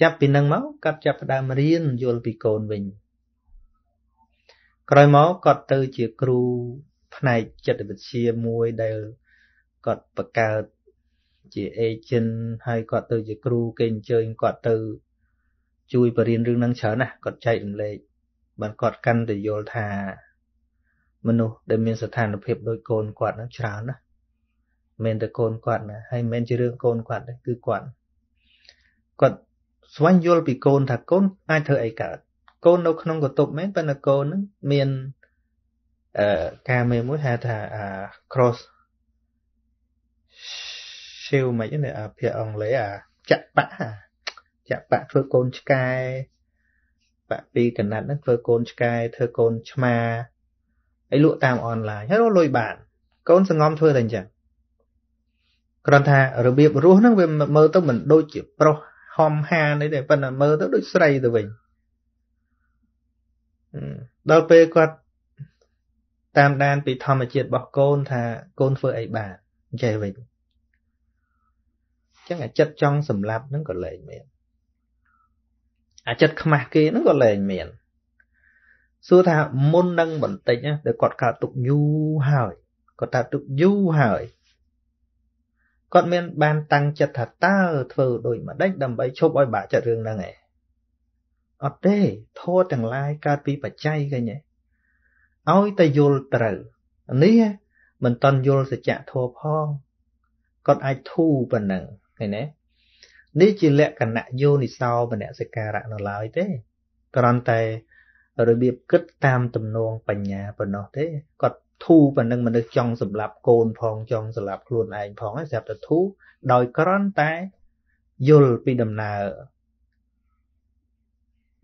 ចាប់ពីនឹងមកគាត់ចាប់ផ្ដើមរៀនយល់ពីកូនវិញក្រោយមកគាត់ទៅជាគ្រូផ្នែកចិត្តវិទ្យាមួយដែលគាត់បង្កើតជា agent ហើយគាត់ទៅជាគ្រូគេអញ្ជើញគាត់ទៅ ជួយបរៀនរឿងហ្នឹងច្រើនណាស់គាត់ចែករំលែកបានគាត់កាន់តែយល់ថាមនុស្សដែលមានស្ថានភាពដូចកូនគាត់ហ្នឹងច្រើនណាស់មិនតែកូនគាត់ណាហើយមិនមែនជារឿងកូនគាត់ទេគឺគាត់គាត់ស្វែងយល់ពីកូនថាកូនអាចធ្វើអីកើតកូននៅក្នុងកតុបមែនប៉ុន្តែកូនហ្នឹងមានអឺការមេមួយហៅថាអា cross shield មិនហ្នឹងអាភាសាអង់គ្លេសអាចាក់បាក់ ចាក់បាក់ធ្វើកូនឆ្កែបាក់ពីកណាត់ហ្នឹងធ្វើកូនឆ្កែធ្វើកូនឆ្មាហើយលក់តាមអនឡាញហើយរកលុយបានកូនសងំធ្វើតែអញ្ចឹងគ្រាន់ថារបៀបរស់ហ្នឹងវាមើលទៅមិនដូចជាប្រុសហំហានេះទេប៉ុន្តែមើលទៅដូចស្រីទៅវិញដល់ពេលគាត់តាមដានពីធម្មជាតិរបស់កូនថាកូនធ្វើអីបានចេះវិញអញ្ចឹងអាចិត្តចង់សម្លាប់ហ្នឹងក៏លែងមាន អាចិត្តខ្មាស់គេហ្នឹងក៏លែងមានសួរថាមុននឹងបន្តិចណាដែលគាត់កើតទុកយូរហើយគាត់កើតទុកយូរហើយគាត់មានបានតាំងចិត្តថាតើធ្វើដូចម្ដេចដើម្បីឈប់ឲ្យបាក់ចិត្តរឿងហ្នឹងឯងអត់ទេធម៌ទាំងឡាយកើតពីបច្ច័យឃើញទេឲ្យតែយល់ត្រូវនេះមិនតន់យល់សច្ចធម៌ផងគាត់អាចធូរប៉ុណ្ណឹងឃើញទេ នេះជាលក្ខណៈយោនិសោមនសិការៈនៅឡើយទេគ្រាន់តែរបៀបគិតតាមទំនងបញ្ញាប៉ុណ្ណោះទេគាត់ធូរប៉ុណ្ណឹងមនុស្សចង់សម្លាប់កូនផងចង់សម្លាប់ខ្លួនឯងផងហើយស្រាប់តែធូរដោយគ្រាន់តែយល់ពីដំណើររ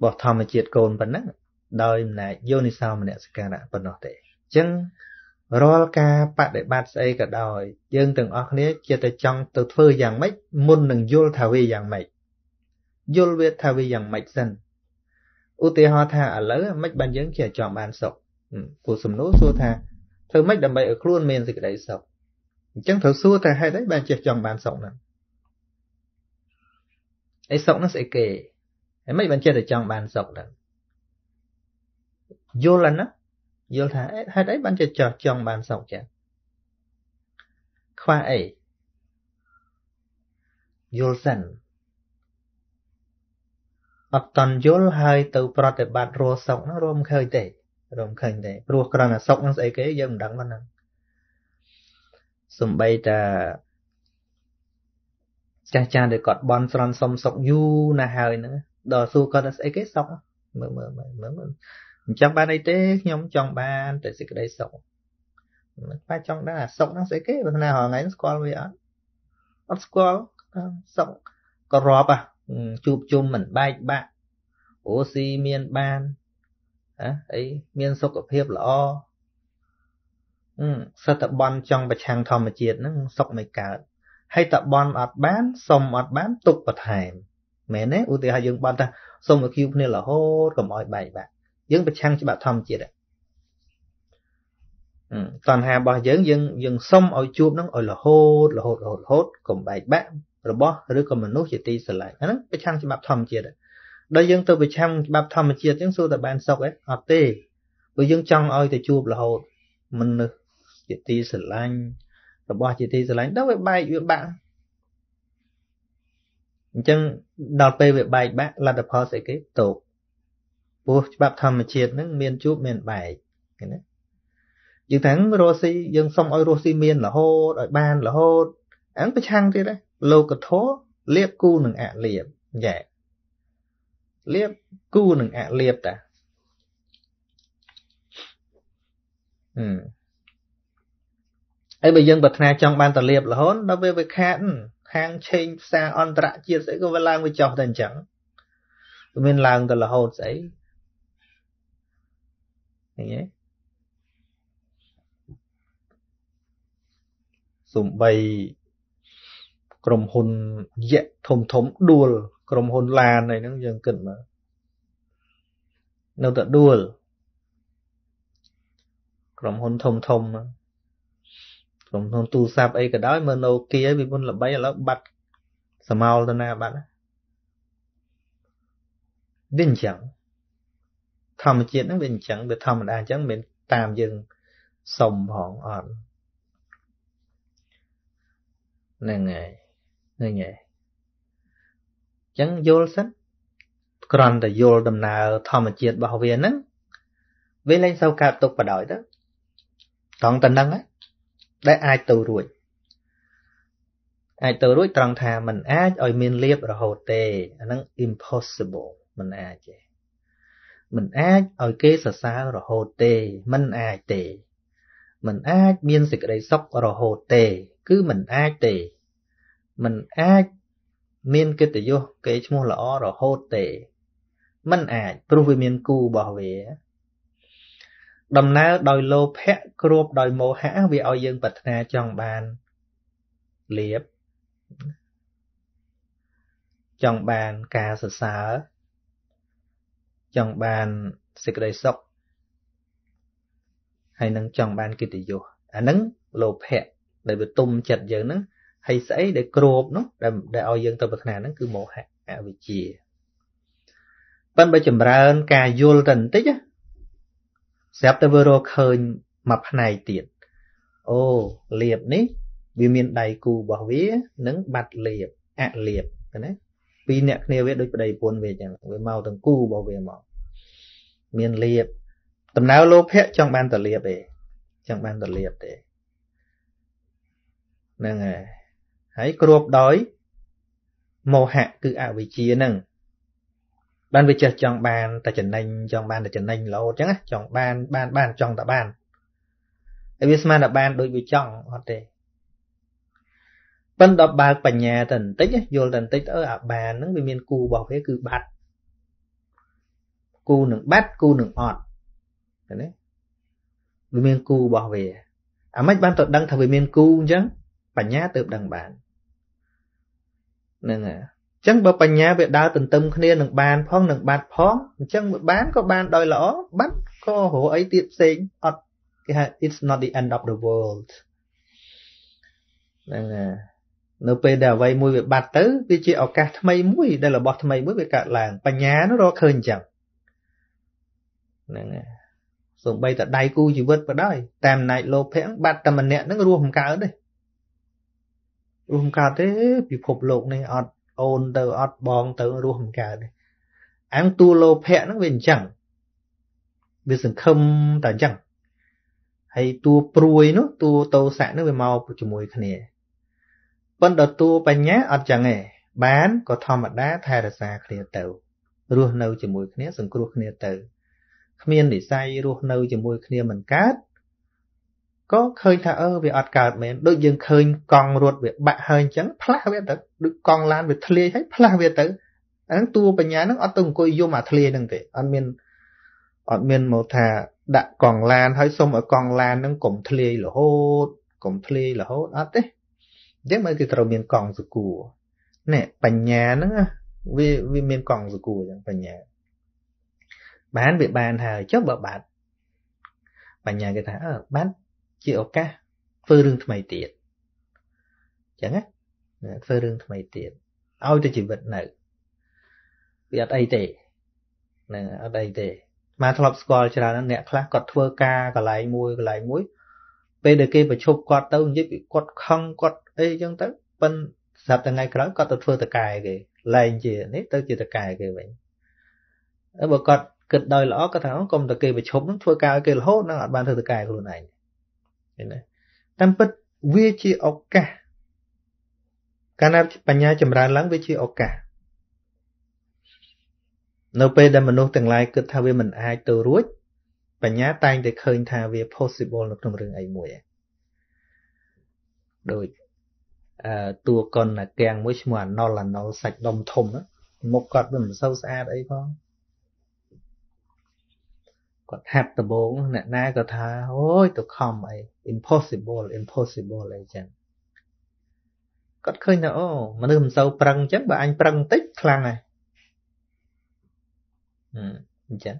បស់ធម្មជាតិកូនប៉ុណ្ណឹងដោយអំណាចយោនិសោមនសិការៈប៉ុណ្ណោះទេអញ្ចឹង រាល់ការបដិបត្តិស្អីក៏ដោយយើងទាំងអស់គ្នាជាតែចង់ទៅធ្វើយ៉ាងម៉េចមុននឹងយល់ថាវាយ៉ាងម៉េចយល់វាថាវាយ៉ាងម៉េចសិនឧទាហរណ៍ថាឥឡូវមិនបានយើងជាចង់បានសុខពូសំណួរសួរថាធ្វើម៉េចដើម្បីឲ្យខ្លួនមានសេចក្តីសុខអញ្ចឹងត្រូវសួរថាហេតុអីបានចេះចង់បានសុខហ្នឹងអីសុខហ្នឹងស្អីគេហើយមិនបានចេះតែចង់បានសុខហ្នឹងយល់ណា យល់ថាហេតុអីបានចេះចោះចង់បានសុខចឹងខ្វះអីយល់សិនអត់តន់យល់ហើយទៅ ប្រតិបត្តិរស់សុខហ្នឹងរួមឃើញទេរួមឃើញទេព្រោះគ្រាន់តែសុខហ្នឹងស្អីគេយើងមិនដឹងប៉ុណ្ណឹងសំបីតាចាស់ចាស់ដែលគាត់បន់ស្រន់សុំសុខយូរណាស់ហើយហ្នឹងដល់សួរគាត់ថាស្អីគេសុខមើលមើលមើលមើល អញ្ចឹងបានអីទេខ្ញុំចង់បានតែសេចក្តីសុខប៉ាចង់ដឹងអាសុខហ្នឹងស្អីគេបើថារហងៃស្គាល់វាអត់អត់ស្គាល់សុខក៏រាប់អាជួបជុំមិនបែកបាក់អូស៊ីមានបានហ៎អីមានសុខភាពល្អសិតតបន់ចង់ប្រឆាំងធម្មជាតិហ្នឹងសុខមិនកើតហើយតបន់អត់បានសុំអត់បានទុកបន្ថែមមែនទេឧទាហរណ៍យើងបន់ថាសុំឲ្យគៀវគ្នារហូតកុំឲ្យបែកបាក់ យើងប្រឆាំងច្បាប់ធម្មជាតិតណ្ហារបស់យើងយើងយើងសុំឲ្យជួបនឹងឲ្យរហូតរហូតរហូតរហូតកុំបែកបាក់របស់ឬក៏មនុស្សជាទីស្រឡាញ់អាហ្នឹងប្រឆាំងច្បាប់ធម្មជាតិដល់យើងទៅប្រឆាំងច្បាប់ធម្មជាតិចឹងសួរតែបានសុខអីអត់ទេព្រោះយើងចង់ឲ្យទៅជួបរហូតមនុស្សជាទីស្រឡាញ់របស់ជាទីស្រឡាញ់ដល់វាបែកវាបាក់អញ្ចឹងដល់ពេលវាបែកបាក់លទ្ធផលស្អីគេតោក ព្រោះច្បាប់ធម្មជាតិហ្នឹងមានជួបមានបែកឃើញទេយើងទាំងរស់ស៊ីយើងសុំឲ្យរស់ស៊ីមានរហូតឲ្យបានរហូតអញ្ចឹងប្រឆាំងទៀតដែរលោកធម៌លៀបគូនឹងអលៀបយ៉ែលៀបគូនឹងអលៀបតាហឹមហើយបើយើងប្រាថ្នាចង់បានតលៀបរហូតដល់វាវាខាតហាងឆេងផ្សារអន្តរជាតិស្អីក៏វាឡើងវាចុះតែអញ្ចឹងវាមានឡើងទៅរហូតស្អី ឃើញទេសំបីក្រុមហ៊ុនយៈធំធំដួល ក្រុមហ៊ុនឡានអីហ្នឹងយើងគិតមើលនៅតែដួលក្រុមហ៊ុនធំធំក្រុមហ៊ុនទូរស័ព្ទអីក៏ដោយមើលណូគៀពីមុនល្បីឥឡូវបាត់សមោលទៅណាបាត់វាអញ្ចឹង ធម្មជាតិហ្នឹងវាអញ្ចឹងវាធម្មតាអញ្ចឹងមិនតាមយើងសុំផងអត់ហ្នឹងហើយឃើញហើយអញ្ចឹងយល់សិនគ្រាន់តែយល់ដំណើរធម្មជាតិរបស់វាហ្នឹងវាលែងសូវកើតទុកបដ ாய் ទៅត្រង់តែហ្នឹងដែលអាចទៅរួចអាចទៅរួចត្រង់ថាมันអាចឲ្យមានលៀបរហូតទេអាហ្នឹង impossible มันអាចទេ មិនអាចឲ្យគេសរសើររហូតទេ មិនអាចទេមិនអាចមានសេចក្តីសុខរហូតទេ គឺមិនអាចទេមិនអាចមានកិត្តិយសគេឈ្មោះល្អរហូតទេមិនអាចព្រោះវាមានគូរបស់វា ដំណើរដោយលោភៈគ្របដោយមោហៈវាឲ្យយើងប្រាថ្នាចង់បានលៀបចង់បានការសរសើរ ចង់បានសេចក្តីសុខហើយនឹងចង់បានកិត្តិយសអាហ្នឹងលោភៈដែលវាទុំចិត្តយើងហ្នឹងហើយស្អីដែលគ្របនោះដែលដែលឲ្យយើងទៅប្រាថ្នាហ្នឹងគឺមោហៈអវិជ្ជាប៉ុន្តែបើចម្រើនការយល់ទៅបន្តិចស្រាប់តែវារកឃើញមួយផ្នែកទៀតអូលៀបនេះ វាមានដៃគូរបស់វា និងបាត់លៀបអលៀបណា ពីរអ្នកគ្នាវាដូចប្តីប្រពន្ធវាអញ្ចឹងវាមកទាំងគូរបស់វាមកមានលៀបដំណើរលោភៈចង់បានតលៀបទេចង់បានតលៀបទេហ្នឹងហើយហើយគ្របដោយមោហៈគឺអវិជ្ជាហ្នឹងបានវាចេះចង់បានតែចំណេញចង់បានតែចំណេញរហូតអញ្ចឹងចង់បានបានបានចង់តែបានហើយវាស្មានតែបានដូចវាចង់អត់ទេ ប៉ុន្តែបើកបញ្ញាទៅបន្តិចយល់ទៅបន្តិចអើអាបានហ្នឹងវាមានគូរបស់វាគឺបាត់គូនឹងបាត់គូនឹងអត់ឃើញទេវាមានគូរបស់វាអាម៉េចបានទៅដឹងថាវាមានគូអញ្ចឹងបញ្ញាទៅដឹងបានហ្នឹងហើយអញ្ចឹងបើបញ្ញាវាដើរទន្ទឹមគ្នានឹងបានផងនឹងបាត់ផងអញ្ចឹងបានក៏បានដោយល្អបាត់ក៏រកអីទៀតផ្សេងអត់គេហៅ it's not the end of the world ហ្នឹងហើយ នៅពេលដែលអ្វីមួយវាបាត់ទៅវាជាឱកាសថ្មីមួយដែលរបស់ថ្មីមួយវាកើតឡើងបញ្ញានោះរកឃើញអញ្ចឹងហ្នឹងហើយសូម្បីតែដៃគូជីវិតក៏ដោយតាមអំណាចលោភៈបាត់តែម្នាក់ហ្នឹងរស់មិនកើតទេរស់មិនកើតទេពិភពលោកនេះអត់អូនទៅអត់បងទៅរស់មិនកើតទេអញ្ចឹងតួលោភៈហ្នឹងវាអញ្ចឹងវាសង្ឃឹមតែអញ្ចឹងហើយតួព្រួយនោះតួតោសៈនោះវាមកជាមួយគ្នា ប៉ុន្តែតួបញ្ញាអត់ចឹងទេបានក៏ធម្មតាថែរក្សាគ្នាទៅរស់នៅជាមួយគ្នាសង្គ្រោះគ្នាទៅគ្មាននិស័យរស់នៅជាមួយគ្នាមិនកើតក៏ឃើញថាអឺវាអត់កើតមែនដូចយើងឃើញកង់រត់វាបាក់ហើយអញ្ចឹងផ្លាស់វាទៅដូចកង់ឡានវាធ្លាយហើយផ្លាស់វាទៅអាហ្នឹងតួបញ្ញាហ្នឹងអត់ទៅអង្គុយយំអាធ្លាយហ្នឹងទេអត់មានអត់មានមកថាដាក់កង់ឡានហើយសុំឲ្យកង់ឡានហ្នឹងកុំធ្លាយរហូតកុំធ្លាយរហូតអត់ទេ អញ្ចឹងមើលគឺត្រូវមានកង់សគួរនេះបញ្ញាហ្នឹងវាវាមានកង់សគួរអញ្ចឹងបញ្ញាបានវាបានហើយចុះបើបាត់បញ្ញាគេថាអឺបានជាឱកាសធ្វើរឿងថ្មីទៀតអញ្ចឹងណាធ្វើរឿងថ្មីទៀតឲ្យទៅជីវិតនៅវាអត់អីទេហ្នឹងអត់អីទេមកធ្លាប់ស្គាល់ច្រើនអ្នកខ្លះគាត់ធ្វើការកន្លែងមួយកន្លែងមួយពេលដែលគេប្រជុំគាត់ទៅនិយាយពីគាត់ខឹងគាត់ អីចឹងទៅប៉ិនស្រាប់តែថ្ងៃក្រោយគាត់ទៅធ្វើតកែគេលែងជានេះទៅជាតកែគេវិញបើគាត់គិតដោយល្អគាត់ថាកុំតែគេប្រឈប់នឹងធ្វើការឲ្យគេរហូតនឹងអត់បានធ្វើទៅកែខ្លួនឯងឃើញទេតាមពិតវាជាឱកាសកាលណាបញ្ញាចម្រើនឡើងវាជាឱកាសនៅពេលដែលមនុស្សទាំងឡាយគិតថាវាមិនអាចទៅរួចបញ្ញាតែងតែឃើញថាវា possible នៅក្នុងរឿងអីមួយដូចអឺ តួកុនណាកៀងមួយឈ្មោះអាណុលអាណុលសាច់ដុំធំមុខគាត់មិនសូវស្អាតអីផងគាត់ហាត់ដបងអ្នកណាក៏ថាអូយទៅខំអី impossible impossible អីចឹងគាត់ឃើញថាអូមនុស្សមិនសូវប្រឹងអញ្ចឹងបើអញប្រឹងតិចខ្លាំងហើយអញ្ចឹង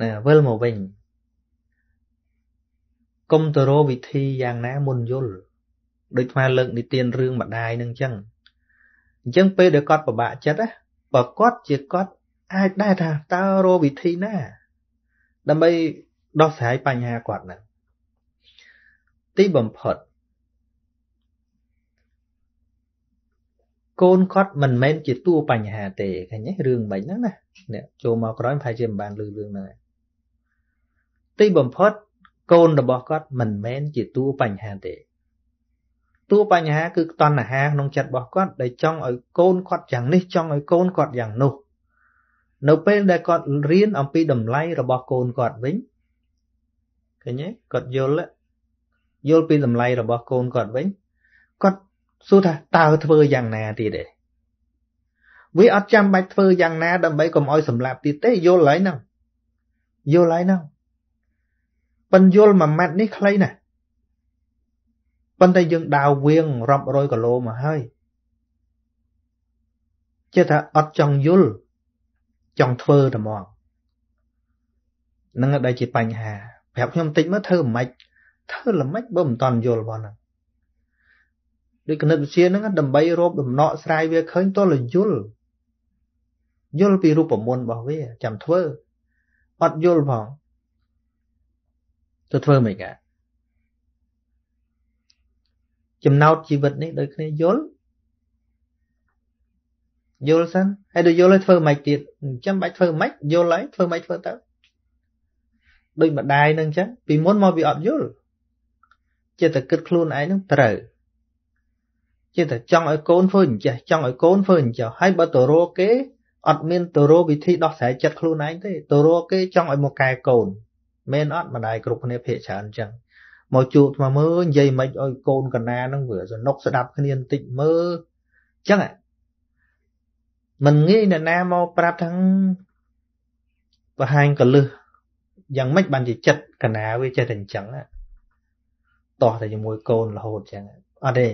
ណាវិលមកវិញកុំ ទៅរកវិធីយ៉ាងណាមុនយល់ដូចថ្មលើកនិទានរឿងម្ដាយនឹងអញ្ចឹងអញ្ចឹងពេលដែលគាត់ពិបាកចិត្តណាបើគាត់ជាគាត់អាចដែរថាតើរកវិធីណា ដើម្បីដោះស្រាយបញ្ហាគាត់ហ្នឹងទីបំផុតកូនគាត់មិនមែនជាតួបញ្ហាទេឃើញទេរឿងមិនហ្នឹងណាអ្នកចូលមកក្រោយប្រហែលជាមិនបានលឺរឿងហ្នឹងទីបំផុត កូនរបស់គាត់មិនមែនជាតួបញ្ហាទេតួបញ្ហាគឺតណ្ហាក្នុងចិត្តរបស់គាត់ដែលចង់ឲ្យកូនគាត់យ៉ាងនេះចង់ឲ្យកូនគាត់យ៉ាងនោះនៅពេលដែលគាត់រៀនអំពីតម្លៃរបស់កូនគាត់វិញឃើញទេគាត់យល់យល់ពីតម្លៃរបស់កូនគាត់វិញគាត់សួរថាតើធ្វើយ៉ាងណាទៀតទេវាអត់ចាំបាច់ធ្វើយ៉ាងណាដើម្បីកុំឲ្យសម្លាប់ទៀតទេយល់ហើយហ្នឹងយល់ហើយហ្នឹង ប៉ិនយល់មួយម៉ាត់នេះខ្លីណាស់ប៉ុន្តែយើងដើរវៀងរាប់រយគីឡូមកហើយចេះថាអត់ចង់យល់ចង់ធ្វើតែហ្មងនឹងដែលជាបញ្ហាប្រាប់ខ្ញុំតិចមើលធ្វើមិនម៉េចធ្វើល្មិចបើមិនតន់យល់បងហ្នឹងដូចគណិតវិទ្យាហ្នឹងដើម្បីរកដំណក់ស្រាយវាឃើញតលយល់យល់ពីរូបមន្តរបស់វាចាំធ្វើអត់យល់ផង ទៅធ្វើមិនកើតចំណោតជីវិតនេះដូចគ្នាយល់យល់សិនហើយដល់យល់ហើយធ្វើមិនទៀតចាំបាច់ធ្វើមិនយល់ហើយធ្វើមិនធ្វើទៅដូចម្ដាយនឹងអញ្ចឹងពីមុនមកវាអត់យល់ចិត្តតែគិតខ្លួនឯងនឹងត្រូវចិត្តតែចង់ឲ្យកូនធ្វើអញ្ចេះចង់ឲ្យកូនធ្វើអញ្ចឹងហើយបើទៅរកគេអត់មានទៅរកវិធីដោះស្រាយចិត្តខ្លួនឯងទេទៅរកគេចង់ឲ្យមកកែកូន មែនអត់ម្ដាយគ្រប់គ្នាភាកច្រើនអញ្ចឹងមកជួបថ្មមើលនិយាយមិនឲ្យកូនកណានឹងវាសនុកស្ដាប់គ្នាបន្តិចមើលអញ្ចឹងមិនងាយអ្នកណាមកប្រាប់ថាបង្ហាញកលឹះយ៉ាងម៉េចបានជាចិត្តកណាវាចេះតែអញ្ចឹងតោះតែជាមួយកូនរហូតអញ្ចឹងអត់ទេ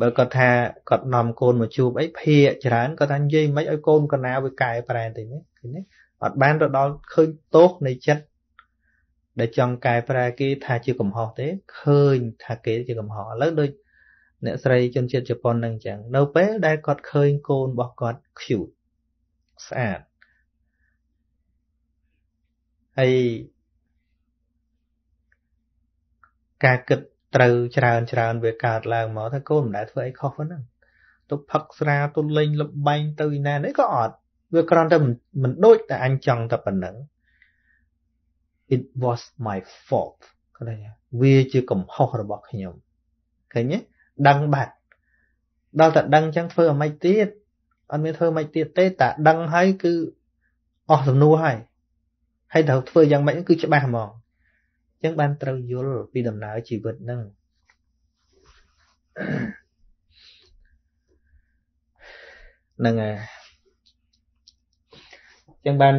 បើគាត់ថាគាត់នាំកូនមកជួបអីភាកច្រើនគាត់ថានិយាយមិនឲ្យកូនកណាវាកែប្រែតិចនេះឃើញទេអត់បានទៅដល់ឃើញទោសនៃចិត្ត ដែលចង់កែប្រែគេថាជាកំហុសទេឃើញថាគេជាកំហុសឥឡូវដូចអ្នកស្រីជនជាតិជប៉ុននឹងអញ្ចឹងនៅពេលដែលគាត់ឃើញកូនរបស់គាត់ cute ស្អាតហើយការគិតត្រូវច្រើនច្រើនវាកើតឡើងមកថាកូនមិនដែលធ្វើអីខុសហ្នឹងទៅផឹកស្រាទៅលេងលបែងទៅឯណានេះក៏អត់វាគ្រាន់តែមិនដូចតែអញចង់តែប៉ុណ្ណឹង it was my fault គាត់ថាវាជាកំហុសរបស់ខ្ញុំឃើញទេដឹងបាត់ដល់តែដឹងចឹងធ្វើអាម៉េចទៀតអត់មានធ្វើអាម៉េចទៀតទេតែដឹងហើយគឺអស់សំណួរហើយហើយត្រូវធ្វើយ៉ាងម៉េចគឺច្បាស់ហ្មងអញ្ចឹងបានត្រូវយល់ពីដំណើរជីវិតហ្នឹងហ្នឹងហើយអញ្ចឹងបាន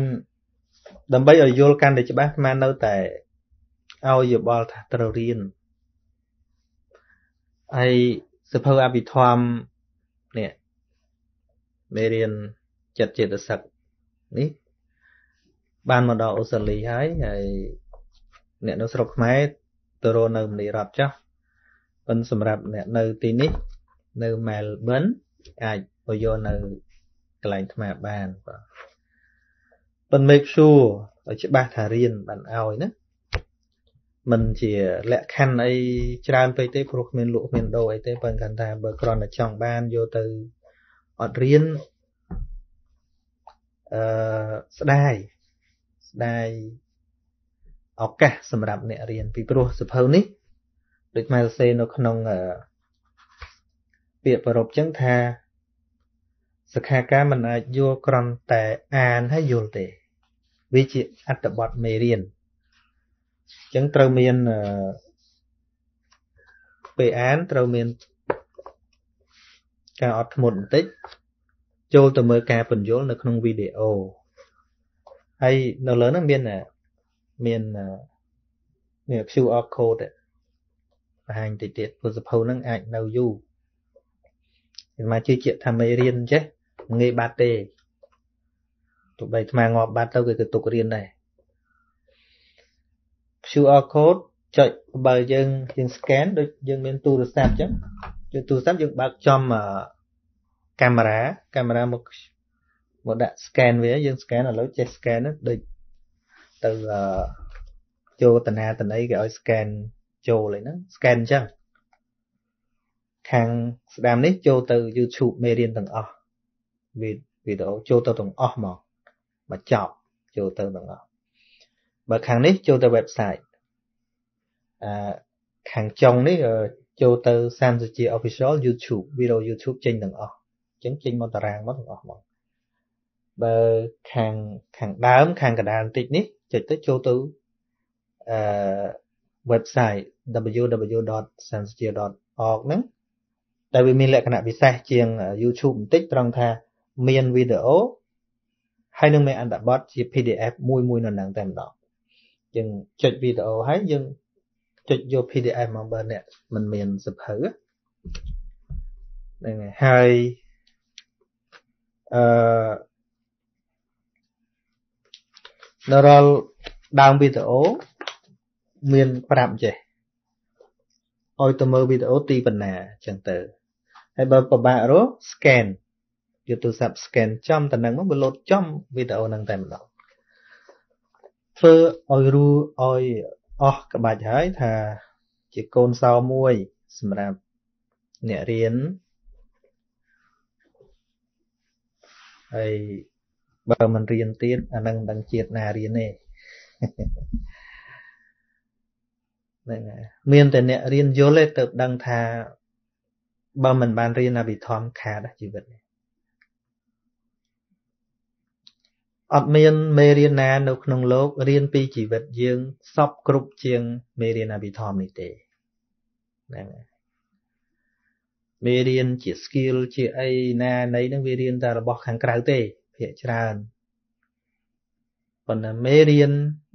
ដើម្បីឲ្យយល់កាន់តែច្បាស់ស្មាននៅតែឲ្យយោបល់ថាត្រូវរៀនហើយសភៅអភិធម្មនេះមេរៀនចិត្តចេតសិកនេះបានមកដល់អូស្ត្រាលីហើយហើយអ្នកនៅស្រុកខ្មែរទៅរស់នៅមនីរដ្ឋចាស់ប៉ុន្តែសម្រាប់អ្នកនៅទីនេះនៅ Melbourne អាចទៅយកនៅកន្លែងថ្មបានបាទ ប៉ុន្តែ make sure ឲ្យច្បាស់ថារៀនបានឲ្យណាមិនជាលក្ខខណ្ឌអីច្រើនពេកទេព្រោះគ្មានលក់គ្មានដូរអីទេប៉ុន្តែថាបើគ្រាន់តែចង់បានយកទៅអត់រៀនអឺស្ដាយស្ដាយឱកាសសម្រាប់អ្នករៀនពីព្រោះសភៅនេះដូចម៉ែសេនៅក្នុងពាក្យប្រពចឹងថា សិក្ខាកាមមិនអាចយល់គ្រាន់តែអានហើយយល់ទេវាជាអត្តបទមេរៀនអញ្ចឹងត្រូវមានពេលអានត្រូវមានការអត់ធ្មត់បន្តិចចូលទៅមើលការបញ្យលនៅក្នុងវីដេអូហើយនៅលើហ្នឹងមានមានមាន QR code បង្ហាញតិចទៀតព្រោះសភៅហ្នឹងអាចនៅយូរខ្ញុំមកជឿជាក់ថាមេរៀនចេះ ងាយបាត់ទេទោះបីអាងាប់បាត់ទៅគេក៏ទុករៀនដែរ QR code ចុចបើយើងយើង scan ដូចយើងមានទូរស័ព្ទអញ្ចឹងយើងទូរស័ព្ទយើងបើកចំកាមេរ៉ាកាមេរ៉ាមកមកដាក់ scan វាយើង scan ឥឡូវចេះ scan ដូចទៅចូលតាណាតន័យគេឲ្យ scan ចូលអីហ្នឹង scan អញ្ចឹងខាងស្ដាមនេះចូលទៅ YouTube មេរៀនទាំងអស់ វីដេអូចូលទៅទាំងអស់មកមកចប់ចូលទៅទាំងអស់បើខាងនេះចូលទៅ website អឺខាងចុងនេះចូលទៅ Samsung Official YouTube វីដេអូ YouTube ចេញទាំងអស់អញ្ចឹងចេញមកតារាងមកទាំងអស់មកបើខាងខាងដើម ខាងកណ្ដាលបន្តិចនេះចុចទៅចូលទៅអឺ website www.samsung.org ហ្នឹងតែវាមានលក្ខណៈពិសេសជាង YouTube បន្តិចត្រង់ថា មានវីដេអូហើយនឹងមានអត្ថបទជា PDF មួយមួយនៅហ្នឹងតែម្ដងយើងចុចវីដេអូហើយយើងចុចយក PDF មកបើអ្នកមិនមានសភៅហ្នឹងហើយអឺនៅរាល់ដើមវីដេអូមានប្រាប់ចេះឲ្យទៅមើលវីដេអូទីបណ្ណាអញ្ចឹងទៅហើយបើពិបាករក scan យកទូរស័ព្ទ scan ចំតំណឹងមកវាលោតចំវីដេអូហ្នឹងតែម្ដងធ្វើឲ្យរូឲ្យអស់ក្បាច់ហើយថាជាកូនសោមួយសម្រាប់អ្នករៀនហើយបើមិនរៀនទៀតអានឹងមិនដឹងជាតិណារៀនទេហ្នឹងហើយមានតែអ្នករៀនយល់ទេទៅដឹងថាបើមិនបានរៀនអភិធម្មខាតជីវិតនេះ អត់មានមេរៀនណានៅក្នុងលោករៀនពីជីវិតយើងសពគ្រប់ជាងមេរៀនអភិធម្មនេះទេហ្នឹងហើយមេរៀនជា skill ជាអីណានៃហ្នឹងវារៀនតែរបស់ខាងក្រៅទេភាគច្រើនប៉ុន្តែមេរៀន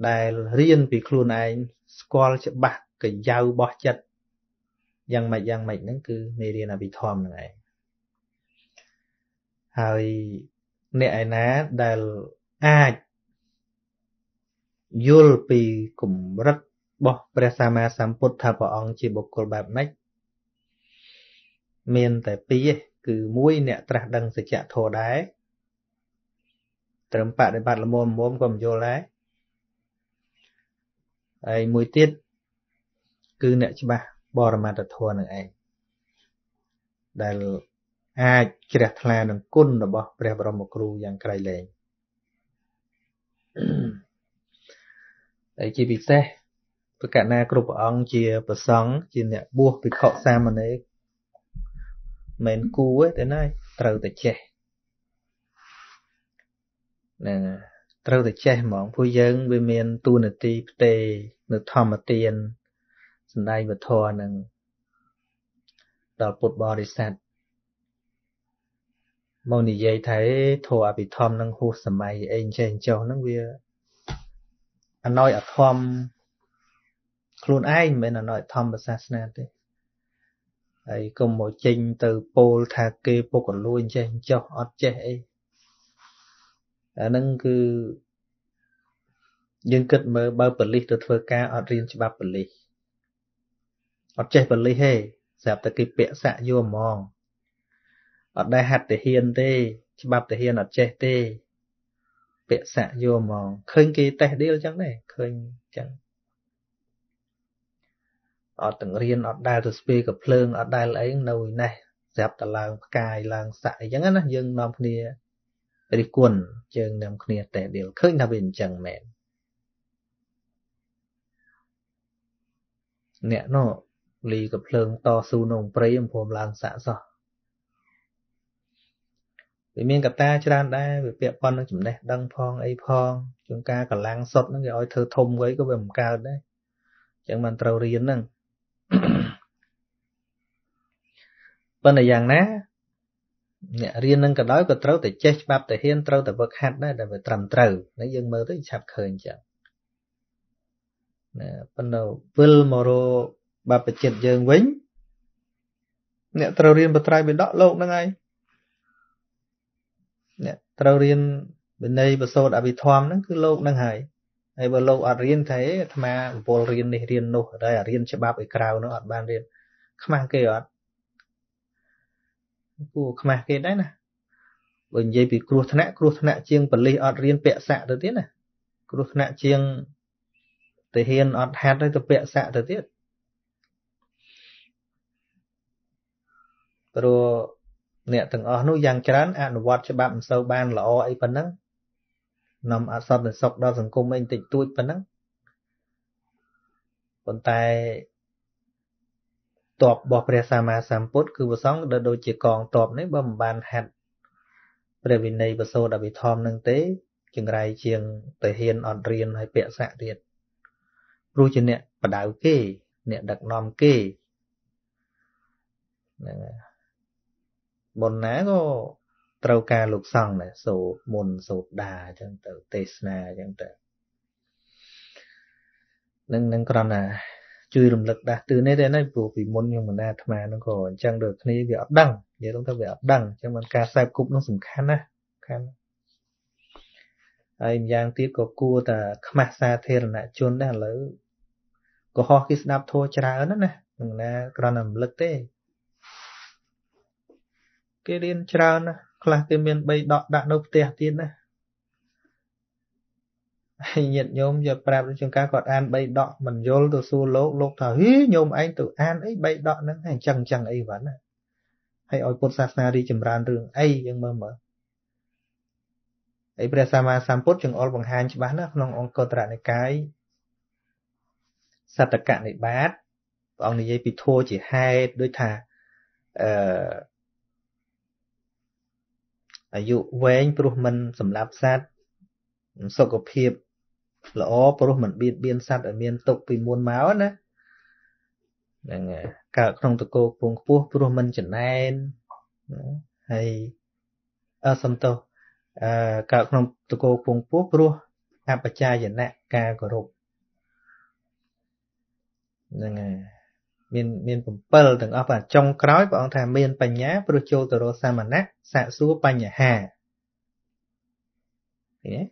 ដែលរៀនពីខ្លួនឯងស្គាល់ច្បាស់កយៅរបស់ចិត្តយ៉ាងម៉េចយ៉ាងម៉េចហ្នឹងគឺមេរៀនអភិធម្មហ្នឹងឯងហើយអ្នកឯណាដែល អាចយល់ពីកម្រិតរបស់ព្រះសម្មាសម្ពុទ្ធថាព្រះអង្គជាបុគ្គលបែបម៉េចមានតែពីរគឺមួយអ្នកត្រាស់ដឹងសច្ចធម៌ដែរត្រឹមបដិបត្តិល្មមល្មមក៏មិនយល់ដែរហើយមួយទៀតគឺអ្នកច្បាស់បរមត្ថធម៌នឹងឯងដែលអាចជ្រះថ្លានឹងគុណរបស់ព្រះបរមគ្រូយ៉ាងក្រៃលែង ហើយជាពិសេសប្រកាសណាគ្រប់ព្រះអង្គជាប្រសង់ជាអ្នកបួសភិក្ខុសាមណេរមិនគូទេតែណាត្រូវតែចេះហ្នឹងត្រូវតែចេះហ្មងពួកយើងវាមានទូនាទីផ្ទេនៅធម្មទានសំដែងវធរនឹងដល់ពុទ្ធបរិស័ទ មកនិយាយថាធម៌អភិធម្មនឹងហួសសម័យអីចេះចុះហ្នឹងវាអណយអធម្មខ្លួនឯងមិនមែនអណយធម្មសាសនាទេហើយកុំមកចេញទៅពោលថាគេពុកលួយចេះចុះអត់ចេះអីអាហ្នឹងគឺយើងគិតមើលបើបលិសទៅធ្វើការអត់រៀនច្បាប់បលិសអត់ចេះបលិសទេស្រាប់តែគេពាក់សាក់យកហ្មង អត់ដែលហាត់ទាហានទេ ច្បាប់ទាហានអត់ចេះទេ ពាក់សាក់យកហ្មងឃើញគេតេះដៀលចឹងដែរឃើញចឹងអត់ទាំងរៀនអត់ដែលទៅស្ពេកភ្លើងអត់ដែលអីនៅនេះស្រាប់តែឡើងផ្កាយឡើងសាក់អីចឹងណាយើងនាំគ្នារិះគន់យើងនាំគ្នាតែដៀលឃើញថាវាអញ្ចឹងមែនអ្នកនោះលីកភ្លើងតស៊ូក្នុងព្រៃអំព្រមឡើងសាក់សោះ វាមានកត្តាច្រើនដែរវាពាក់ព័ន្ធនឹងចំណេះដឹងផងអីផងជួនកាលកម្លាំងសុទ្ធហ្នឹងគេឲ្យធ្វើធំໄວក៏វាមិនកើតដែរអញ្ចឹងមិនត្រូវរៀនហ្នឹងប៉ុន្តែយ៉ាងណាអ្នករៀននឹងក៏ដោយក៏ត្រូវតែចេះច្បាប់តែហ៊ានត្រូវតែវឹកហាត់ដែរដែលវាត្រឹមត្រូវនេះយើងមើលទៅឆាប់ឃើញអញ្ចឹងណាប៉ុន្តែវិលមករបបចិត្តយើងវិញអ្នកត្រូវរៀនបត្រៃបិដកលោកហ្នឹងហើយអ្នក ត្រូវរៀនវិន័យបសោតអភិធម្មហ្នឹងគឺលោកហ្នឹងហើយហើយបើលោកអត់រៀនទេអាត្មាកំពុងរៀននេះរៀននោះហើយរៀនច្បាប់ឲ្យក្រៅនោះអត់បានរៀនខ្មាស់គេអត់គួរខ្មាស់គេដែរណាបើនិយាយពីគ្រោះថ្នាក់គ្រោះថ្នាក់ជាងបលិសអត់រៀនពាក់សាក់ទៅទៀតណាគ្រោះថ្នាក់ជាងទៅហ៊ានអត់ហាត់ទៅទៅពាក់សាក់ទៅទៀតព្រោះ អ្នកទាំងអស់នោះយ៉ាងច្រើនអនុវត្តច្បាប់មិនសូវបានល្អអីប៉ុណ្ណឹងនាំអសន្តិសុខដល់សង្គមអីតិចតួចប៉ុណ្ណឹងប៉ុន្តែតបរបស់ព្រះសម្មាសម្ពុទ្ធគឺប្រសងដែលដូចជាកងតបនេះបើមិនបានហាត់ព្រះវិន័យបសូតអភិធម្មនឹងទេចង្រៃជាងទៅហ៊ានអត់រៀនហើយពាក់សាក់ទៀតព្រោះជាអ្នកបដៅគេ អ្នកដឹកនាំគេហ្នឹងហើយ បុណ្យណាក៏ត្រូវការលោកសង្ឃដែរសូត្រមុនសូត្រដាអញ្ចឹងទៅទេសនាអញ្ចឹងទៅនឹងនឹងគ្រាន់តែជួយរំលឹកដាស់តឿននេះទេណាព្រោះពីមុនខ្ញុំមិនណាអាត្មានឹងក៏អញ្ចឹងដូចគ្នាវាអត់ដឹងនិយាយទៅវាអត់ដឹងអញ្ចឹងមិនការខ្សែគប់នោះសំខាន់ណាសំខាន់ហើយម្យ៉ាងទៀតក៏គួរតែខ្មាស់សាធារណជនដែរឥឡូវកុហកគេស្ដាប់ធัวច្រើនណាណានឹងណាគ្រាន់តែរំលឹកទេ គេរៀនច្រើនណាខ្លះគេមាន3ដកដាក់នៅផ្ទះទៀតណាហើយញាតិញោមយកប្រាប់ជាងការគាត់អាន3ដកមិនយល់ទៅសួរលោកលោកថាហីញោមឯងទៅអានអី3ដកហ្នឹងហើយអញ្ចឹងអញ្ចឹងអីវ៉ាន់ណាហើយឲ្យពុទ្ធសាសនារីចម្រើនរឿងអីយើងមើលមើលហើយព្រះសម្មាសម្ពុទ្ធចង្អុលបង្ហាញច្បាស់ណាស់ក្នុងអង្គតរនិកាយសតកនិបាតព្រះអង្គនិយាយពីធัวជាហេតុដូចថាអឺ អាយុវែងព្រោះមិនសម្លាប់សត្វសុខភាពល្អព្រោះមិនបៀតបៀនសត្វឲ្យមានទុកពីមុនមកណាហ្នឹងកើតក្នុងតកោពងខ្ពស់ព្រោះមិនចំណែនហើយអសំទោសអឺកើតក្នុងតកោពងពោះព្រោះអបជាយណៈការគោរពហ្នឹងហើយ មានមាន7ទាំងអស់បាទចុងក្រោយព្រះអង្គថាមានបញ្ញាព្រោះចូលទៅរកសាមណៈសាកសួរបញ្ហាឃើញទេ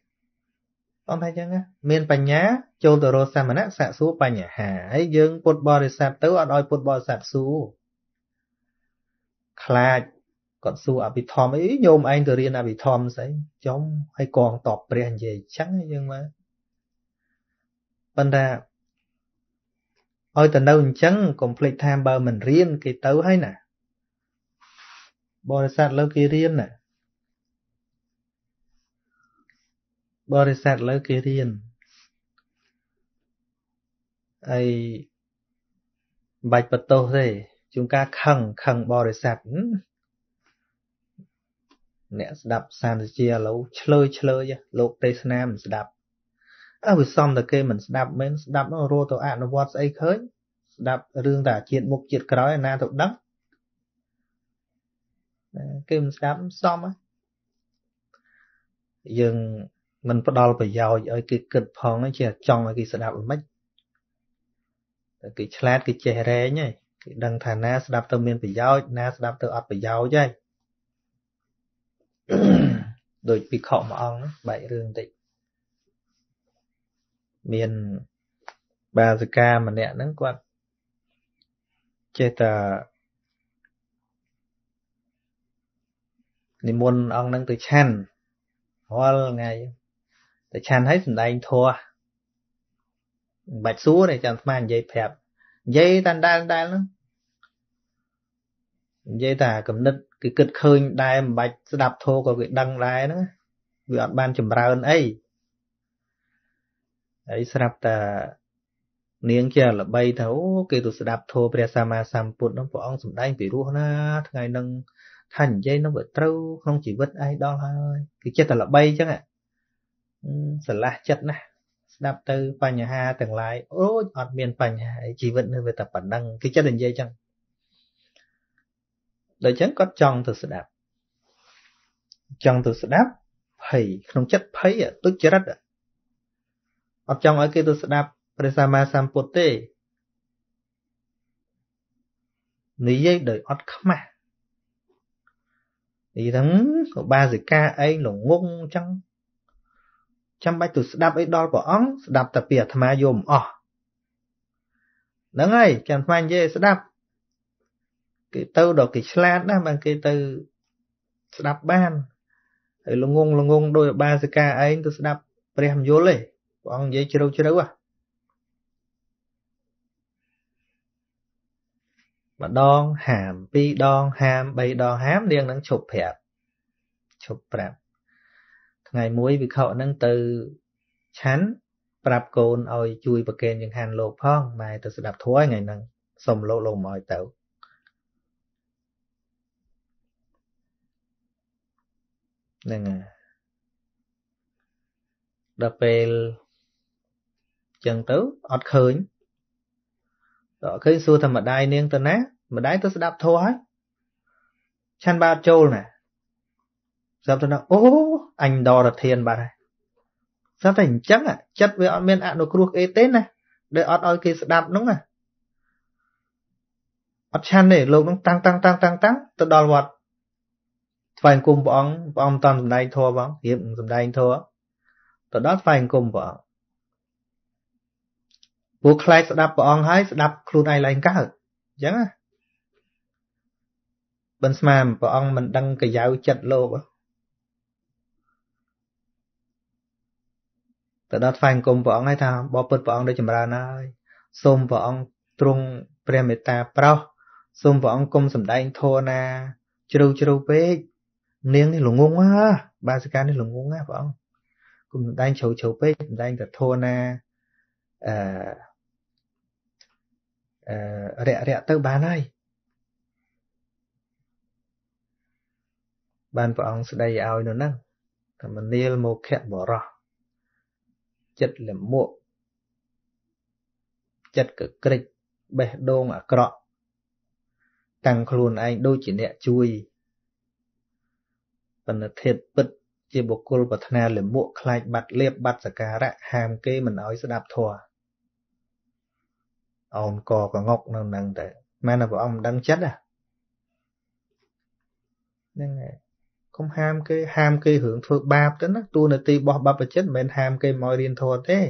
អង្គថាអញ្ចឹងមានបញ្ញាចូលទៅរកសាមណៈសាកសួរបញ្ហាហើយយើងពុទ្ធបរិស័ទទៅអត់ឲ្យពុទ្ធបរិស័ទសួរខ្លាចគាត់សួរអភិធម្មអីញោមឯងទៅរៀនអភិធម្មស្អីចំឲ្យកងតបព្រះនិយាយអញ្ចឹងយើងមើលប៉ុន្តែ ឲ្យទៅនៅអញ្ចឹងកុំភ្លេចថាបើមិនរៀនគេទៅហើយណាបរិស័ទលើគេរៀនណាបរិស័ទលើគេរៀនហើយបាច់បតោសទេជួនកាលខឹងខឹងបរិស័ទអ្នកស្ដាប់សានជាឥឡូវឆ្លើយឆ្លើយលោកទេសនាមិនស្ដាប់ អើវាសំតែគេមិនស្ដាប់មែនស្ដាប់នោះរੂទៅអនុវត្តស្អីឃើញស្ដាប់រឿងតែជាតិមុខជាតិក្រោយណាទៅដឹងគេមិនស្ដាប់សំយើងមិនផ្ដល់ប្រយោជន៍ឲ្យគេគិតផងជាចង់ឲ្យគេស្ដាប់មិនតែគេឆ្លាតគេចេះរែងហើយគេដឹងថាណាស្ដាប់ទៅមានប្រយោជន៍ណាស្ដាប់ទៅអត់ប្រយោជន៍ហើយដូចពិខុមួយអង្គបែករឿងតិច មានបាសិកាម្នាក់ហ្នឹងគាត់ចេះតែនិមន្តអង្គហ្នឹងទៅឆាន់រាល់ថ្ងៃទៅឆាន់ហើយសំដែងធัวមិនបាច់សួរទេចាំស្មាននិយាយប្រាប់និយាយតាដែលដែលហ្នឹងនិយាយថាកំណត់គឺគិតឃើញដែរមិនបាច់ស្ដាប់ធัวក៏គេដឹងដែរហ្នឹងវាអត់បានចម្រើនអី ហើយស្រាប់តែនាងជាល្បីថាអូគេទៅស្ដាប់ធម៌ព្រះសម្មាសម្ពុទ្ធនោះព្រះអង្គសម្ដែងពីរោះណា ថ្ងៃនឹងថានិយាយនោះវាត្រូវក្នុងជីវិតឯងដល់ហើយគឺចិត្តតែល្បីអញ្ចឹងស្រឡះចិត្តណាស់ស្ដាប់ទៅបញ្ហាទាំងឡាយអូយអត់មានបញ្ហាអីជីវិតនៅវាតែប៉ុណ្ណឹងគឺចិត្តតែនិយាយអញ្ចឹងដូច្នេះគាត់ចង់ទៅស្ដាប់ចង់ទៅស្ដាប់ភ័យក្នុងចិត្តភ័យទុច្ចរិត អត់ចង់ឲ្យគេទៅស្ដាប់ព្រះសម្មាសម្ពុទ្ធទេនិយាយដោយអត់ខ្មាស់និយាយថាក៏បាសិកាឯងល្ងងអញ្ចឹងចាំបាច់ទៅស្ដាប់អីដល់ព្រះអង្គស្ដាប់តែពីអាត្មាយមអស់ហ្នឹងហើយចាំអាត្មានិយាយស្ដាប់គេទៅដល់គេឆ្លាតណាស់បានគេទៅស្ដាប់បានហើយល្ងងល្ងងដោយបាសិកាឯងទៅស្ដាប់ព្រះមយលទេ ព្រះអង្គនិយាយជ្រៅជ្រៅហ៎ម្ដងហាមពីរដងហាមបីដងហាមនាងនឹងឈប់ប្រាប់ឈប់ប្រាប់ថ្ងៃមួយវិខហ្នឹងទៅឆាន់ប្រាប់កូនឲ្យជួយប្រកេនចង្ហាន់លោកផងម៉ែទៅស្ដាប់ធម៌ថ្ងៃហ្នឹងសុំលោកលោកមកឲ្យទៅហ្នឹងហើយដល់ពេល ចឹងទៅអត់ឃើញដល់ឃើញសួរថាម្ដាយនាងទៅណាម្ដាយទៅស្ដាប់ធម៌ហើយឆាន់បាតចូលណាស្រាប់ទៅណាអូអញដរធានបាត់ហើយស្រាប់តែអញ្ចឹងចិត្តវាអត់មានអនុគ្រោះអីទេណាដែលអត់ឲ្យគេស្ដាប់នោះណាអត់ឆាន់ទេលោកនឹងតាំងតាំងតាំងតាំងតាំងទៅដល់វត្តថ្វាយគុំព្រះអង្គព្រះអង្គមិនតាន់សម្ដែងធម៌ផងរៀបសម្ដែងធម៌ទៅដល់ថ្វាយគុំព្រះអង្គ ពួកខ្លាចស្ដាប់ព្រះអង្គហើយស្ដាប់ខ្លួនឯងឡើងកើតអញ្ចឹងណាបិណ្ឌស្មានព្រះអង្គមិនដឹងកាយៅចិត្តលោកទៅដល់ថ្វាយអង្គមព្រះអង្គហើយថាបបពុតព្រះអង្គដូចចម្រើនហើយសូមព្រះអង្គទ្រង់ព្រះមេត្តាប្រោសសូមព្រះអង្គគុំសម្ដែងធម៌ណាជ្រៅជ្រៅពេកនាងនេះល្ងងហ่าបាសិកានេះល្ងងណាព្រះអង្គគុំសម្ដែងជ្រៅជ្រៅពេកសម្ដែងតែធម៌ណាអឺអឺ រាក់រាក់ទៅបានហើយបានព្រះអង្គស្ដីឲ្យនៅហ្នឹងថាមនាលមកខៈបរោះចិត្តលមួកចិត្តកក្រិចបេះដូងអាក្រក់តាំងខ្លួនឯងដូចជាអ្នកជួយបណ្ឌិតពិតជាបុគ្គលប្រាថ្នាលមួកខ្លាចបាត់លៀបបាត់សការៈហាមគេមិនឲ្យស្ដាប់ធម៌ អោនកកងុកនៅនឹងតែមែនតែព្រះអង្គមិនដឹងចិត្តហ្នឹងហើយកុំហាមគេហាមគេរឿងធ្វើបាបទៅណាតួនាទីរបស់បព្វជិតមិនមែនហាមគេមករៀនធម៌ទេ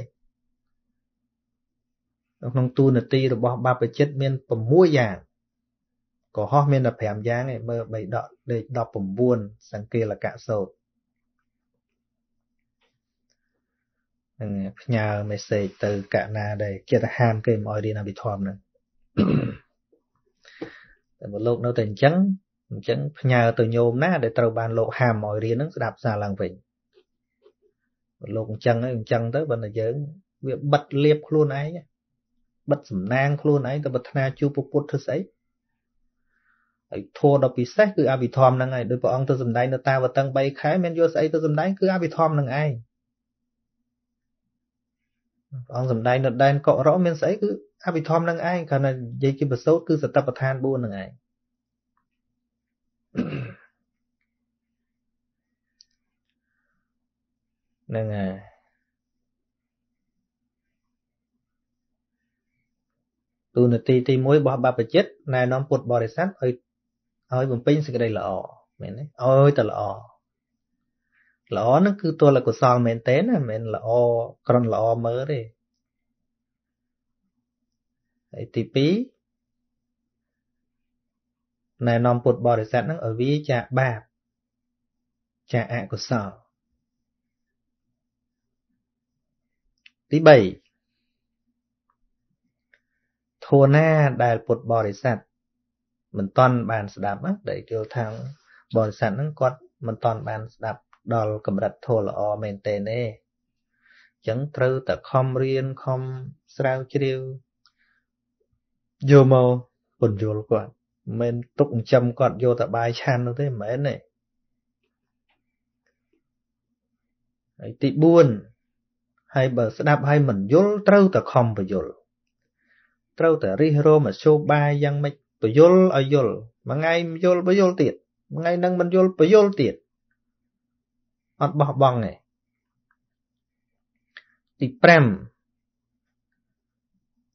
ក្នុងតួនាទីរបស់បព្វជិតមាន6យ៉ាងកុហកមានតែ5យ៉ាងឯងមើល3ដកលេខ19សង្កេលកៈសោត នឹងផ្ញើមេសេចទៅកណាដែលគេទៅហាមគេមិនឲ្យរៀនអភិធម្មហ្នឹងតែបើលោកនៅតែអញ្ចឹងអញ្ចឹងផ្ញើទៅញោមណាដែលត្រូវបានលោកហាមឲ្យរៀនហ្នឹងស្ដាប់សារឡើងវិញបើលោកអញ្ចឹងអញ្ចឹងទៅបើតែយើងវាបិទលៀបខ្លួនឯងបិទសំណាងខ្លួនឯងទៅប្រាថ្នាជួបពុទ្ធធ្វើស្អីហើយធម៌ដ៏ពិសេសគឺអភិធម្មហ្នឹងឯងដោយព្រះអង្គទៅសំដែងនៅតាវតឹង3ខែមានយកស្អីទៅសំដែងគឺអភិធម្មហ្នឹងឯងព្រះ អង្គសំដែងនៅដែនកុរៈមានស្អីគឺអភិធម្មនឹងឯងគ្រាន់តែនិយាយជាប្រសូតគឺសតបដ្ឋាន4នឹងឯងហ្នឹងហើយទូនាទីទី1របស់បព្វជិតណែនាំពុទ្ធបរិស័ទឲ្យឲ្យបំពេញសេចក្តីល្អមែនទេឲ្យតែល្អ ល្អហ្នឹងគឺទល់កុសលមែនទេណាមិនមែនល្អក្រនល្អមើលទេហើយទី2ណែនាំពុទ្ធបរិស័ទហ្នឹងឲ្យវាចាកបាបចាកអកុសលទី3ធัวណាដែលពុទ្ធបរិស័ទមិនតន់បានស្ដាប់ដែលយល់ថាបរិស័ទហ្នឹងគាត់មិនតន់បានស្ដាប់ ដល់កម្រិតធម៌ល្អមែនទេទេអញ្ចឹងត្រូវតែខំរៀនខំស្រាវជ្រាវយកមកពន្យល់គាត់មិនមែនទុកចិញ្ចឹមគាត់យកតែបាយឆាន់នោះទេមិនមែនទេហើយទី4ហើយបើស្ដាប់ហើយមិនយល់ត្រូវតែខំបញ្យល់ត្រូវតែរិះរោមអជោបាយយ៉ាងម៉េចបញ្យល់ឲ្យយល់មួយថ្ងៃយល់បញ្យល់ទៀតមួយថ្ងៃនឹងមិនយល់បញ្យល់ទៀត អត់បោះបង់ទេទី5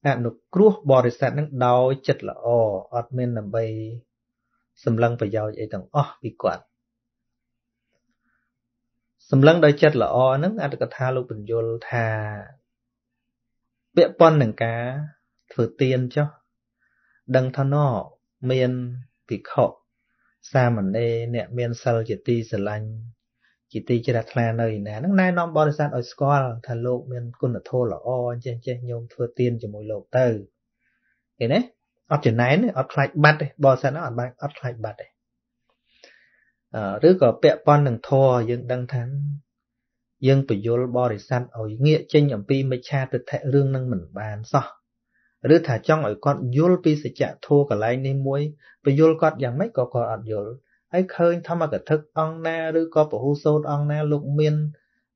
អនុគ្រោះបរិស័ទនឹងដោយចិត្តល្អអត់មានដើម្បីសម្លឹងប្រយោជន៍អីទាំងអស់ពីគាត់សម្លឹងដោយចិត្តល្អហ្នឹងអត្តកថាលោកបញ្យលថាពាក់ព័ន្ធនឹងការធ្វើទានចុះដឹងថាណមានភិក្ខុសាមណេរអ្នកមានសិលជាទីស្រឡាញ់ ជាទីជ្រះថ្លានៅឯណាហ្នឹងណែនាំបរិស័ទឲ្យស្គាល់ថាលោកមានគុណធម៌ល្អអញ្ចេះចេះញោមធ្វើទានជាមួយលោកទៅឃើញទេអត់ចំណែនអត់ខ្លាចបាត់ទេបរិស័ទហ្នឹងអត់បាច់អត់ខ្លាចបាត់ទេឬក៏ពាក់ព័ន្ធនឹងធម៌យើងដឹងថាយើងពយល់បរិស័ទឲ្យងាកចេញអំពីមិច្ឆាទិដ្ឋិរឿងនឹងមិនបានសោះឬថាចង់ឲ្យគាត់យល់ពីសច្ចធម៌កន្លែងនេះមួយពយល់គាត់យ៉ាងម៉េចក៏គាត់អត់យល់ ហើយឃើញធម្មកថាអង្គណាឬក៏ពហុសោតអង្គណាលោកមាន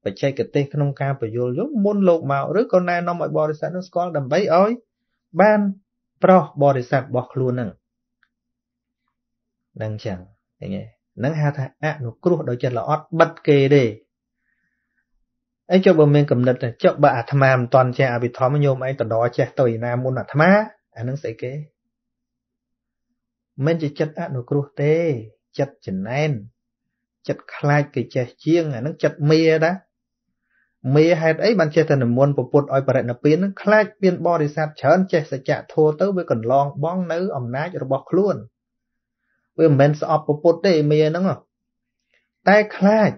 បច្ចេកទេសក្នុងការពយល់យល់មុនលោកមកឬក៏ណែនាំឲ្យបរិស័ទនឹងស្គាល់ដើម្បីឲ្យបានប្រោះបរិស័ទរបស់ខ្លួននឹងនឹងចឹងឃើញទេនឹងហៅថាអនុគ្រោះដោយចិត្តល្អត់បិទគេទេអីចុះបើមានកំណត់តែចុះបើអាត្មាមិនតន់ចេះអភិធម្មញោមឯងតដចេះទៅឯណាមុនអាត្មាអានឹងស្អីគេមិនជាចិត្តអនុគ្រោះទេ ចិត្តចំណែនចិត្តខ្លាចគេចេះជាងអានឹងចិត្តមាដែរមេហេតុអីបានចេះតែនិមន្តពុទ្ធឲ្យបរិណិព្វាននឹងខ្លាចមានបរិស័ទច្រើនចេះសច្ចធម៌ទៅវាកន្លងបងនៅអំណាចរបស់ខ្លួនវាមិនមែនស្អប់ពុទ្ធទេមេហ្នឹងតែខ្លាច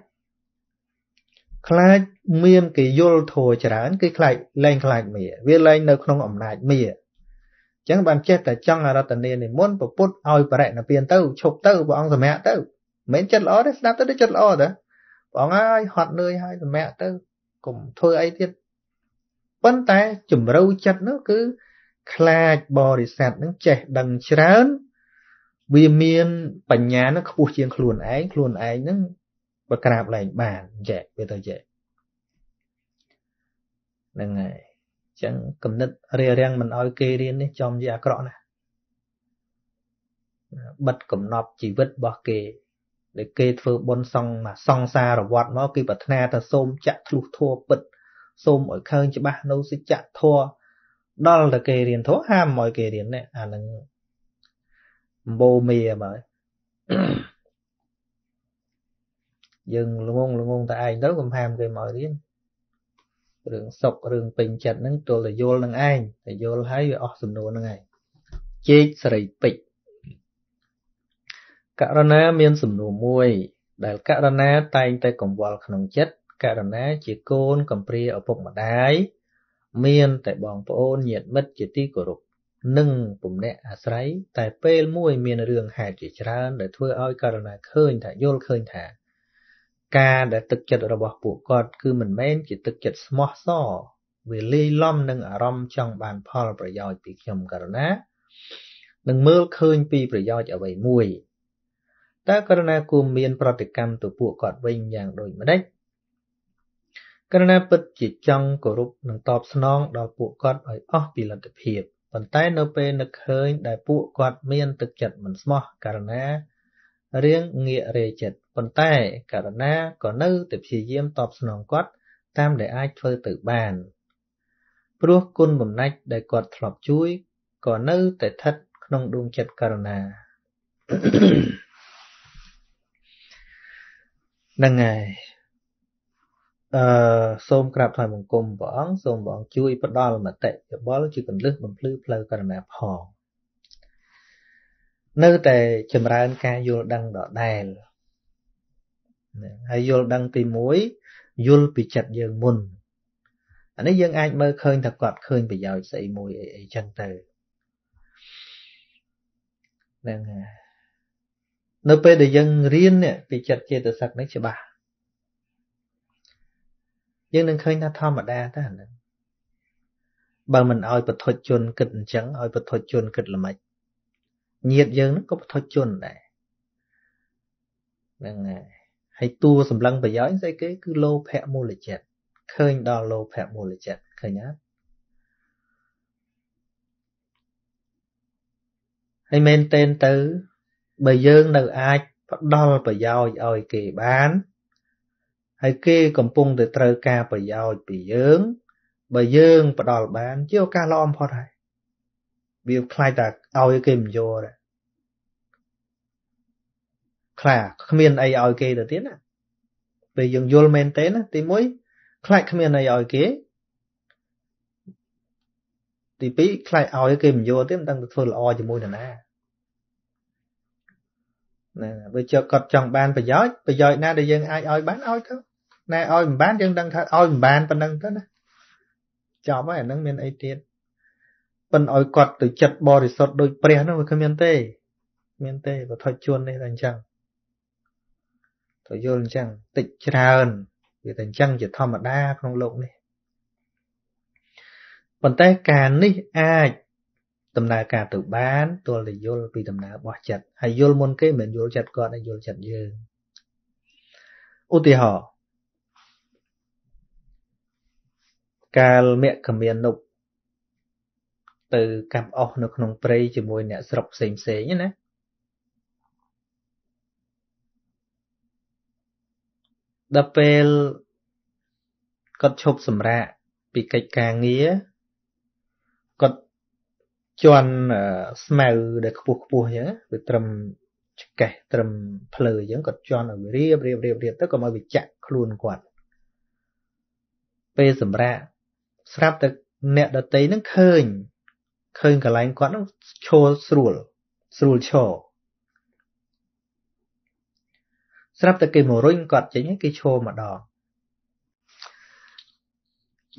ខ្លាចមានគេយល់ធัวច្រើនគេខ្លាចលែងខ្លាចមាវាលែងនៅក្នុងអំណាចមាអញ្ចឹងបានចេះតែចង់អរតនានិមន្តពុទ្ធឲ្យបរិណិព្វានទៅឈប់ទៅព្រះអង្គសម្រាប់ទៅមិនមែនចិត្តល្អទេស្ដាប់ទៅដូចចិត្តល្អទេព្រះអង្គហើយហត់នឿយហើយសម្រាប់ទៅកុំធ្វើអីទៀតប៉ុន្តែជំរូវចិត្តនោះគឺខ្លាចបរិស័ទនឹងចេះដឹងច្រើនវាមានបញ្ញានឹងខ្ពស់ជាងខ្លួនឯងខ្លួនឯងនឹងបើក្រាបលែងបានចែកវាទៅចែកហ្នឹងហើយអញ្ចឹងគំនិតរារាំងមិនឲ្យគេរៀននេះចំជាអាក្រក់ណាស់បិទកំណប់ជីវិតរបស់គេដែលគេធ្វើបុណ្យសង្ឃមកសង្សារវត្តមកគេប្រាថ្នាថាសូមចាក់ធ្លុះធัวពិតសូមឲ្យឃើញច្បាស់នៅសច្ចធัวដល់តែគេរៀនធัวហាមឲ្យគេរៀននេះអានឹងម្បោមេមកយើងល្ងងល្ងងតែឯងទៅកំហាមគេមករៀន រឿងសុករឿងពេញចិត្តហ្នឹងទល់តែយល់នឹងឯងតែយល់ហើយវាអស់សំណួរហ្នឹងឯងជែកសេរីពេជ្រករណាមានសំណួរមួយ ដែលករណាតែងតែកង្វល់ក្នុងចិត្តករណាជាកូនកំព្រាឪពុកម្ដាយមានតែបងប្អូនញាតិមិត្តជាទីគោរពនិងពំនាក់អាស្រ័យតែពេលមួយមានរឿងហេតុជាច្រើនដែលធ្វើឲ្យករណាឃើញថាយល់ឃើញថា ការដែលទឹកចិត្តរបស់ពួកគាត់គឺមិនមែនជាទឹកចិត្តស្មោះសរវាលាយឡំនឹងអារម្មណ៍ចង់បានផលប្រយោជន៍ពីខ្ញុំករណានឹងមើលឃើញពីប្រយោជន៍អ្វីមួយតើករណាគួរមានប្រតិកម្មទៅពួកគាត់វិញយ៉ាងដូចម្ដេចករណាពិតជាចង់គោរពនិងតបស្នងដល់ពួកគាត់ឲ្យអស់ពីលទ្ធភាពប៉ុន្តែនៅពេលនឹកឃើញដែលពួកគាត់មានទឹកចិត្តមិនស្មោះករណា រៀងងាករេចិត្តប៉ុន្តែករណាក៏នៅតែព្យាយាមតបស្នងគាត់តាមដែលអាចធ្វើទៅបានព្រោះគុណបំណាច់ដែលគាត់ធ្លាប់ជួយក៏នៅតែស្ថិតក្នុងដួងចិត្តករណាហ្នឹងហើយអឺសូមក្រាបថ្វាយបង្គំព្រះអង្គសូមព្រះអង្គជួយផ្ដល់មតិយោបល់ជាកន្លឹះបំភ្លឺផ្លូវករណាផង នៅតែចម្រើនការយល់ដឹងដដែលហើយយល់ដឹងទី1យល់ពីចិត្តយើងមុនអានេះយើងអាចមើលឃើញថាគាត់ឃើញប្រយោជន៍ស្អីមួយអីអីចឹងទៅហ្នឹងហើយនៅពេលដែលយើងរៀនពីចិត្តចេតសិកនេះច្បាស់យើងនឹងឃើញថាធម្មតាតែហ្នឹងបើមិនឲ្យបទជនគិតអញ្ចឹងឲ្យបទជនគិតល្មិច ញាតយើងហ្នឹងក៏បទជនដែរហ្នឹងហើយហើយតួសម្លឹងប្រយោជន៍ស្អីគេគឺលោភៈមូលចិត្តឃើញដល់លោភៈមូលចិត្តឃើញអត់ហើយមែនទែនទៅបើយើងនៅអាចផ្ដល់ប្រយោជន៍ឲ្យគេបានហើយគេកំពុងតែត្រូវការប្រយោជន៍ពីយើង បើយើងផ្ដល់បាន ជាឱកាសល្អបំផុតហើយ វាខ្លាចតែឲ្យគេមិនយកដែរខ្លាចគ្មានអីឲ្យគេទៅទៀតណាពេលយើងយល់មែនទេណាទី1ខ្លាចគ្មានអីឲ្យគេទី2ខ្លាចឲ្យគេមិនយកទេមិនដឹងទៅធ្វើល្អជាមួយនរណាណាបើចុះគាត់ចង់បានប្រយោជន៍ប្រយោជន៍ណាដែលយើងអាចឲ្យបានឲ្យទៅណែឲ្យមិនបានយើងដឹងថាឲ្យមិនបានប៉ុណ្ណឹងទៅណាចប់ហើយអានឹងមានអីទៀត ប៉ិនឲ្យគាត់ទៅចិត្តបរិសុទ្ធដូចព្រះនោះវាគ្មានទេមានទេវត្ថុជួននេះតែអញ្ចឹងទៅយល់អញ្ចឹងតិចច្រើនវាតែអញ្ចឹងជាធម្មតាក្នុងโลกនេះប៉ុន្តែការនេះអាចដំណើរការទៅបានទល់តែយល់ពីដំណើររបស់ចិត្តហើយយល់មុនគេមិនយល់ចិត្តគាត់ហើយយល់ចិត្តយើងឧទាហរណ៍កាលមគ្គមាននុប ទៅកាប់អស់នៅក្នុងព្រៃជាមួយអ្នកស្រុកផ្សេងផ្សេងណាដល់ពេលគាត់ឈប់សម្រាកពីកិច្ចការងារគាត់ជន់ស្មៅដែលខ្ពស់ខ្ពស់អញ្ចឹងវាត្រឹមឆ្កេះត្រឹមភ្លើអញ្ចឹងគាត់ជន់ឲ្យរៀបរៀបរៀបរៀបទៅក៏មកវាចាក់ខ្លួនគាត់ពេលសម្រាកស្រាប់តែអ្នកដតីនឹងឃើញ ឃើញកន្លែងគាត់នឹងឈរស្រួលស្រួលឈរស្រាប់តែគេមករុញគាត់ចេញគេឈរម្ដង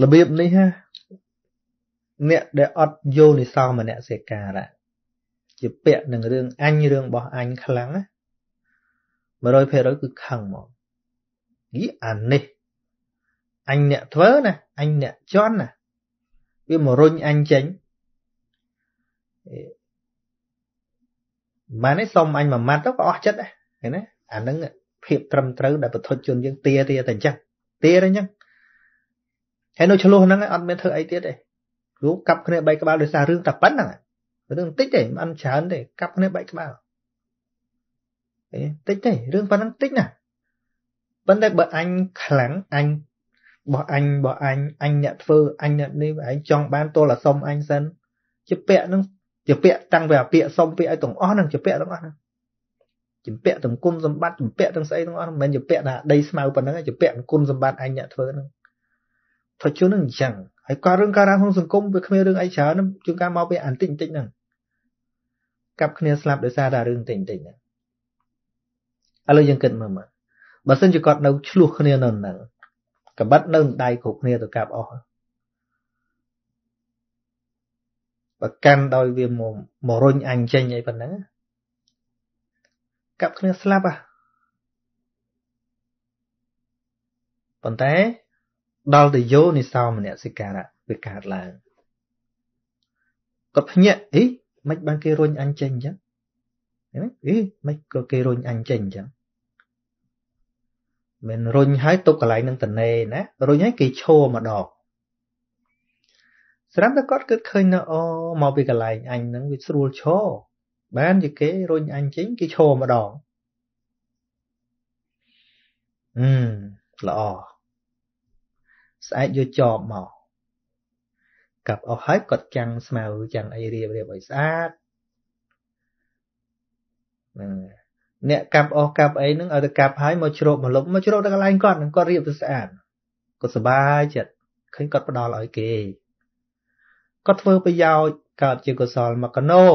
របៀបនេះណាអ្នកដែលអត់យោនិសោមនសិការៈជាពាក់នឹងរឿងអញរឿងរបស់អញខ្លាំងណា100%គឺខឹងមកយីអានេះអញអ្នកធ្វើណាអញអ្នកជន់ណាវាមករុញអញចេញ ម៉ែនេះសុំអញមួយម៉ាត់ទៅក៏អស់ចិត្តដែរឃើញណាអាហ្នឹងភាពត្រឹមត្រូវដែលបទជនយើងទាទាតែអញ្ចឹងទាតែអញ្ចឹងហើយនៅឆ្លោះហ្នឹងអត់មានធ្វើអីទៀតទេគ្រូកាប់គ្នាបែកក្បាលដោយសាររឿងតែប៉ុណ្្នឹងរឿងតិចទេមិនច្រើនទេកាប់គ្នាបែកក្បាលតិចទេរឿងប៉ុណ្្នឹងតិចណាប៉ុន្តែបើអញខ្លាំងអញបោះអញបោះអញអញអ្នកធ្វើអញអ្នកនេះឯងចង់បានទល់តែសុំអញសិនជាពាក់នឹង ជាពាក់តាំងពីអាពាក្យសុំពាក្យឲ្យទាំងអស់នឹងជាពាក់ទាំងអស់ហ្នឹងជំពាក់ទាំងគុណសម្បត្តិជំពាក់ទាំងស្អីទាំងអស់មិនមែនជំពាក់ថាដីស្មៅប៉ុណ្ណឹងជំពាក់គុណសម្បត្តិអញអ្នកធ្វើហ្នឹងធ្វើជួនហ្នឹងអញ្ចឹងហើយក៏រឿងការក្នុងសង្គមវាគ្មានរឿងអីច្រើនជួនកាលមកពីអានតិចតិចហ្នឹងកាប់គ្នាស្លាប់ដោយសារតែរឿងតិចតិចហ្នឹងឥឡូវយើងគិតមើលមើលបើសិនជាគាត់នៅឆ្លោះគ្នានៅហ្នឹងកបិតនៅដៃគ្រប់គ្នាទៅកាប់អស់ បើកាន់ដោយវាមកមករុញអញចេញអីប៉ុណ្ណឹងកាប់គ្នាស្លាប់ហ่ะប៉ុន្តែដល់ទៅយោនិសោមនសិការៈវាកើតឡើងគាត់ភ្ញាក់អីមិនបានគេរុញអញចេញអញ្ចឹងអីមិនក៏គេរុញអញចេញអញ្ចឹងមិនរុញឲ្យទុកកន្លែងនឹងតនេណារុញឲ្យគេឈរម្ដង ស្រាប់តែគាត់គិតឃើញនៅអូមកពីកន្លែងអញហ្នឹងវាស្រួលឈរបានជាគេរុញអញចេញគេឈរម្ដងអឺល្អស្អែកយកចបមកកាប់អស់ហើយគាត់ចាំងស្មៅចាំងអីរៀបរៀបឲ្យស្អាតហ្នឹងអ្នកកាប់អស់កាប់អីហ្នឹងឲ្យទៅកាប់ហើយមកជ្រោកមកលុបមកជ្រោកទៅកន្លែងគាត់នឹងគាត់រៀបទៅស្អាតគាត់សប្បាយចិត្តឃើញគាត់ផ្ដល់ឲ្យគេ ក៏ធ្វើប្រយោជន៍កើតជាកុសលមកកណោ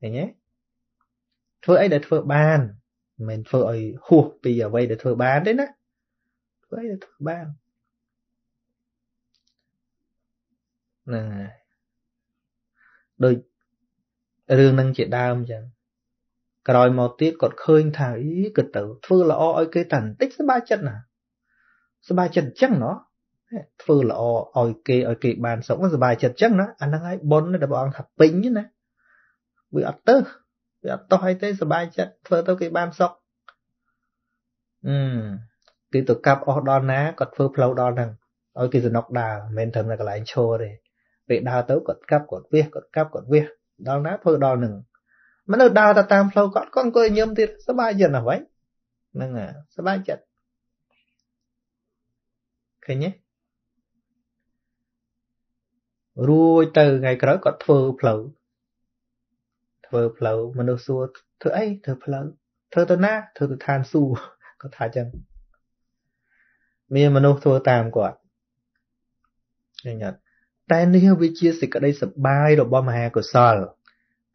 ឃើញទេធ្វើអីដែលធ្វើបានមិនមែនធ្វើឲ្យហួសពីអ្វីដែលធ្វើបានទេណាធ្វើអីដែលធ្វើបានណាដូចរឿងនឹងជាដើមចឹងក្រោយមកទៀតគាត់ឃើញថាអីគាត់ទៅធ្វើល្អឲ្យគេតាបន្តិចសប្បាយចិត្តណាសប្បាយចិត្តអញ្ចឹងណោះ ធ្វើល្អឲ្យគេឲ្យគេបានសុខសុបាយចិត្តចឹងណាអាហ្នឹងហើយបុណ្យដែលព្រះអង្គថាពេញណាវាអត់ទៅវាអត់តោះអីទេសុបាយចិត្តធ្វើទៅគេបានសុខអឺគឺទៅកាប់អស់ដល់ណាគាត់ធ្វើផ្លូវដល់ហ្នឹងឲ្យគេសំណុកដើរមិនមែនត្រឹមតែកន្លែងឈរទេពេលដើរទៅគាត់កាប់គាត់វះគាត់កាប់គាត់វះដល់ណាធ្វើដល់ហ្នឹងមនុស្សដើរទៅតាមផ្លូវគាត់គាត់អង្គុយញឹមទៀតសុបាយចិត្តណាវិញហ្នឹងសុបាយចិត្តឃើញទេ រួចទៅថ្ងៃក្រោយគាត់ធ្វើផ្លូវធ្វើផ្លូវមនុស្សសួរធ្វើអីធ្វើផ្លូវធ្វើទៅណាធ្វើទៅឋានសួគ៌គាត់ថាអញ្ចឹងមានមនុស្សធ្វើតាមគាត់ឃើញអត់តែនេះវាជាសេចក្តីសប្បាយរបស់មហាកុសល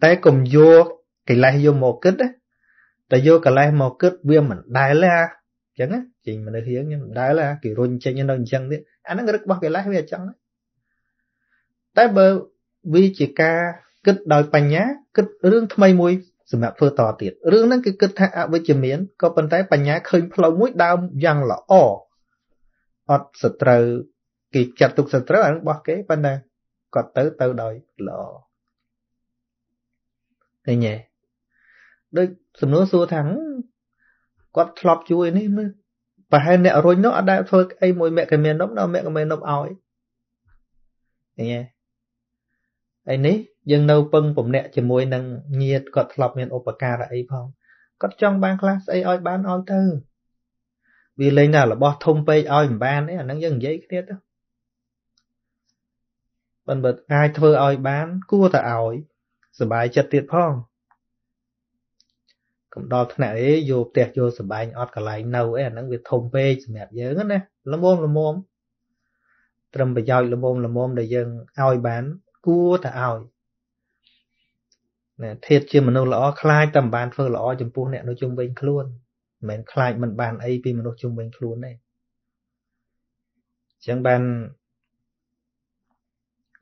តែកុំយកកិលេសយកមកគិតណាតែយកកិលេសមកគិតវាមិនដែលទេអាអញ្ចឹងណាចេញមនុស្សរៀងខ្ញុំមិនដែលទេគេរុញចេញនៅអញ្ចឹងទៀតអាហ្នឹងរឹករបស់កិលេសវាអញ្ចឹង តែបើវាជាការគិតដោយបញ្ញាគិតរឿងថ្មីមួយសម្រាប់ធ្វើតទៀតរឿងហ្នឹងគឺគិតថាអវិជ្ជមានក៏ប៉ុន្តែបញ្ញាឃើញផ្លូវមួយដើមយ៉ាងល្អអត់សត្រូវគេចាត់ទុកសត្រូវអារបស់គេប៉ុន្តែគាត់ទៅទៅដោយល្អឃើញទេដូចសំណួរសួរថាគាត់ធ្លាប់ជួយនេះមើលប្រហែលអ្នករុញនោះអត់ដែលធ្វើអីមួយមគ្គមាននប់ដល់មគ្គមាននប់ឲ្យឃើញទេ ហើយនេះយើងនៅពឹងពំនាក់ជាមួយនឹងញាតគាត់ធ្លាប់មានឧបការៈអីផងគាត់ចង់បានខ្លះស្អីឲ្យបានឲ្យទៅវាលេងតែរបស់ធំពេកឲ្យមិនបានទេអាហ្នឹងយើងនិយាយគ្នាទៅប៉ុន្តែអាចធ្វើឲ្យបាន គួរតែឲ្យសុបាយចិត្តទៀតផងកុំដល់ថ្នាក់អេយកផ្ទះយកសបែងអត់កន្លែងនៅអីអាហ្នឹងវាធំពេកសម្រាប់យើងណាល្មមល្មមត្រឹមប្រយោជន៍ល្មមល្មមដែលយើងឲ្យបាន គួរតែឲ្យណាធៀបជាមនុស្សល្អខ្លាចតែមិនបានធ្វើល្អចំពោះអ្នកនៅជុំវិញខ្លួនមិនមែនខ្លាចមិនបានអីពីមនុស្សជុំវិញខ្លួនទេអញ្ចឹងបាន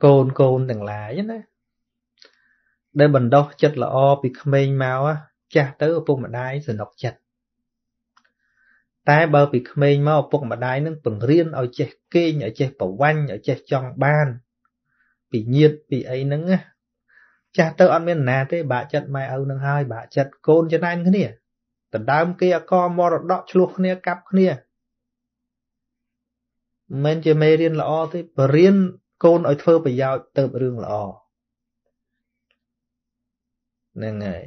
កូនកូនទាំងឡាយណាដែលបណ្ដោះចិត្តល្អពីក្មេងមកចាស់ទៅឪពុកម្ដាយសនុកចិត្តតែបើពីក្មេងមកឪពុកម្ដាយនឹងបង្រៀនឲ្យចេះគេងឲ្យចេះប្រវាញ់ឲ្យចេះចង់បាន ពីញាតពីអីហ្នឹងចាស់ទៅអត់មានណាទេបាក់ចិត្តម៉ែឪនឹងហើយបាក់ចិត្តកូនចំណែនគ្នាដណ្ដើមគេអកមរតកឆ្លោះគ្នាកាប់គ្នាមិនមែនជាមេរៀនល្អទេបរៀនកូនឲ្យធ្វើប្រយោជន៍ទៅរឿងល្អហ្នឹងហើយ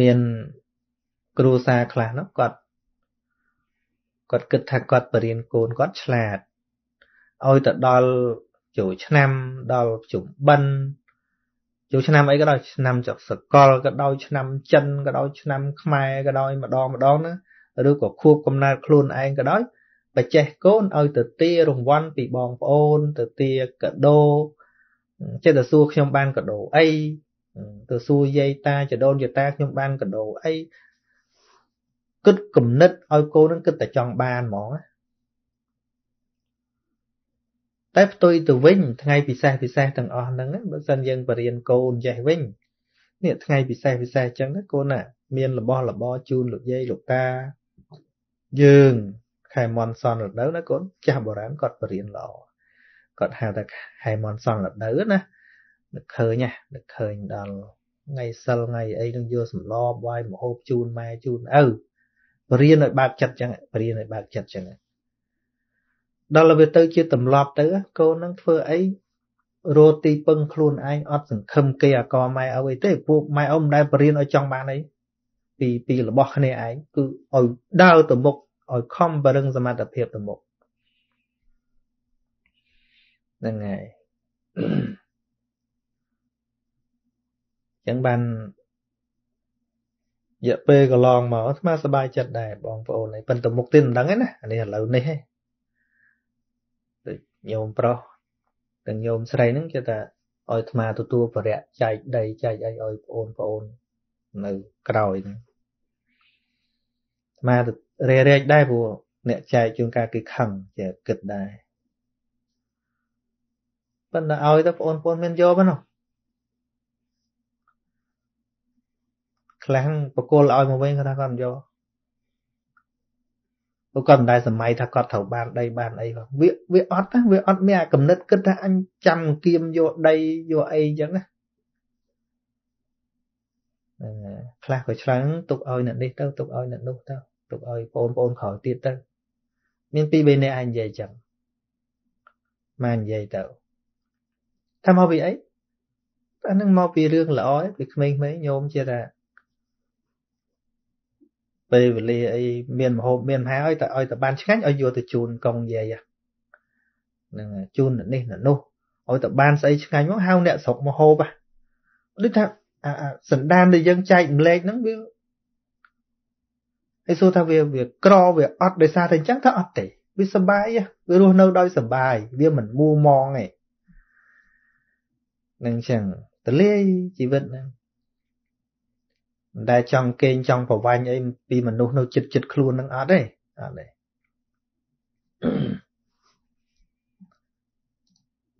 មានគ្រូសាខ្លះនោះគាត់ គាត់គិតថាគាត់បរៀនកូនគាត់ឆ្លាតឲ្យទៅដល់ចូលឆ្នាំដល់ជុំបិណ្ឌចូលឆ្នាំអីក៏ដោយឆ្នាំចកសកលក៏ដោយឆ្នាំចិនក៏ដោយឆ្នាំខ្មែរក៏ដោយម្ដងម្ដងណាឬក៏ខួបកំណើតខ្លួនឯងក៏ដោយបច្ចេះកូនឲ្យទៅទារង្វាន់ពីបងប្អូនទៅទាកដោចិត្តទៅសួរខ្ញុំបានកដោអីទៅសួរយាយតាចដូនយាយតាខ្ញុំបានកដោអី គិតគំនិតឲ្យកូននឹងគិតតែចង់បានហ្មងតែផ្ទុយទៅវិញថ្ងៃពិសេសពិសេសទាំងអស់ហ្នឹងបើសិនយើងបរៀនកូនចេះវិញនេះថ្ងៃពិសេសពិសេសអញ្ចឹងកូនណាមានរបស់របរជូនលោកយាយលោកតាយើងខែមន់សនរដូវណាកូនចាស់បុរាណគាត់បរៀនល្អគាត់ហៅថាខែមន់សនរដូវណានឹកឃើញណានឹកឃើញដល់ថ្ងៃសិលថ្ងៃអីនឹងយកសម្លបាយមហូបជូនម៉ែជូនឪប រៀនឲ្យបើកចិត្តចឹងបរៀនឲ្យបើកចិត្តចឹងដល់វាទៅជាទម្លាប់ទៅកូននឹងធ្វើអីរោទីពឹងខ្លួនឯងអត់សង្ឃឹមគេអាកម៉ែឪអីទេពួកម៉ែឪមិនដែលបរៀនឲ្យចង់បានអីពីពីរបស់គ្នាឯងគឺឲ្យដើរទៅមុខឲ្យខំបរឹងសមត្ថភាពទៅមុខហ្នឹងហើយចឹងបានរ យៈពេលកន្លងមកអាត្មាសប្បាយចិត្តដែរបងប្អូនឯងប៉ុន្តែមុខទៀតមិនដឹងទេណាអានេះឥឡូវនេះឯងដូចញោមប្រុសទាំងញោមស្រីហ្នឹងគេថាឲ្យអាត្មាទទួលបរិយចែកដីចែកអីឲ្យបងប្អូននៅក្រោយហ្នឹងអាត្មារេរែកដែរព្រោះអ្នកចែកជួនកាលគេខឹងជាគិតដែរប៉ុន្តែឲ្យទៅបងប្អូនមានយកហ្នឹង ខ្លះបកគលឲ្យមកវិញគាត់ថាគាត់មិនយកពួកគាត់មិនដែលសម័យថាគាត់ត្រូវបានដីបានអីផងវាវាអត់ណាវាអត់មានអាកំណត់គិតថាអញចាំគៀមយកដីយកអីអញ្ចឹងណាខ្លះក៏ឆ្លើងទុកឲ្យអ្នកនេះទៅទុកឲ្យអ្នកនោះទៅទុកឲ្យបងប្អូនក្រោយទៀតទៅមានពីរបីនាក់ឯងនិយាយអញ្ចឹងមកនិយាយទៅថាមកពីអីអានឹងមកពីរឿងល្អពីក្មេងៗញោមជាថា ពេលវេលាអីមានមហូបមានមហាឲ្យតែឲ្យតែបានឆ្ងាញ់ឲ្យយកទៅជូនកងយាយហ្នឹងជូននេះនោះឲ្យតែបានស្អីឆ្ងាញ់មកហៅអ្នកស្រុកមហូបដូចថាអាសន្តានដែលយើងចែកម្លែកហ្នឹងវាហើយសួរថាវាវាក្រវាអត់ដោយសារតែអញ្ចឹងថាអត់ទេវាសុបាយវារស់នៅដោយសុបាយវាមិនមួមងទេនឹងអញ្ចឹងតលាយជីវិតហ្នឹង មិនដែលចង់កេងចង់ប្រវាញ់អីពីមនុស្សនៅចិត្តចិត្តខ្លួននឹងអត់ទេអត់ទេ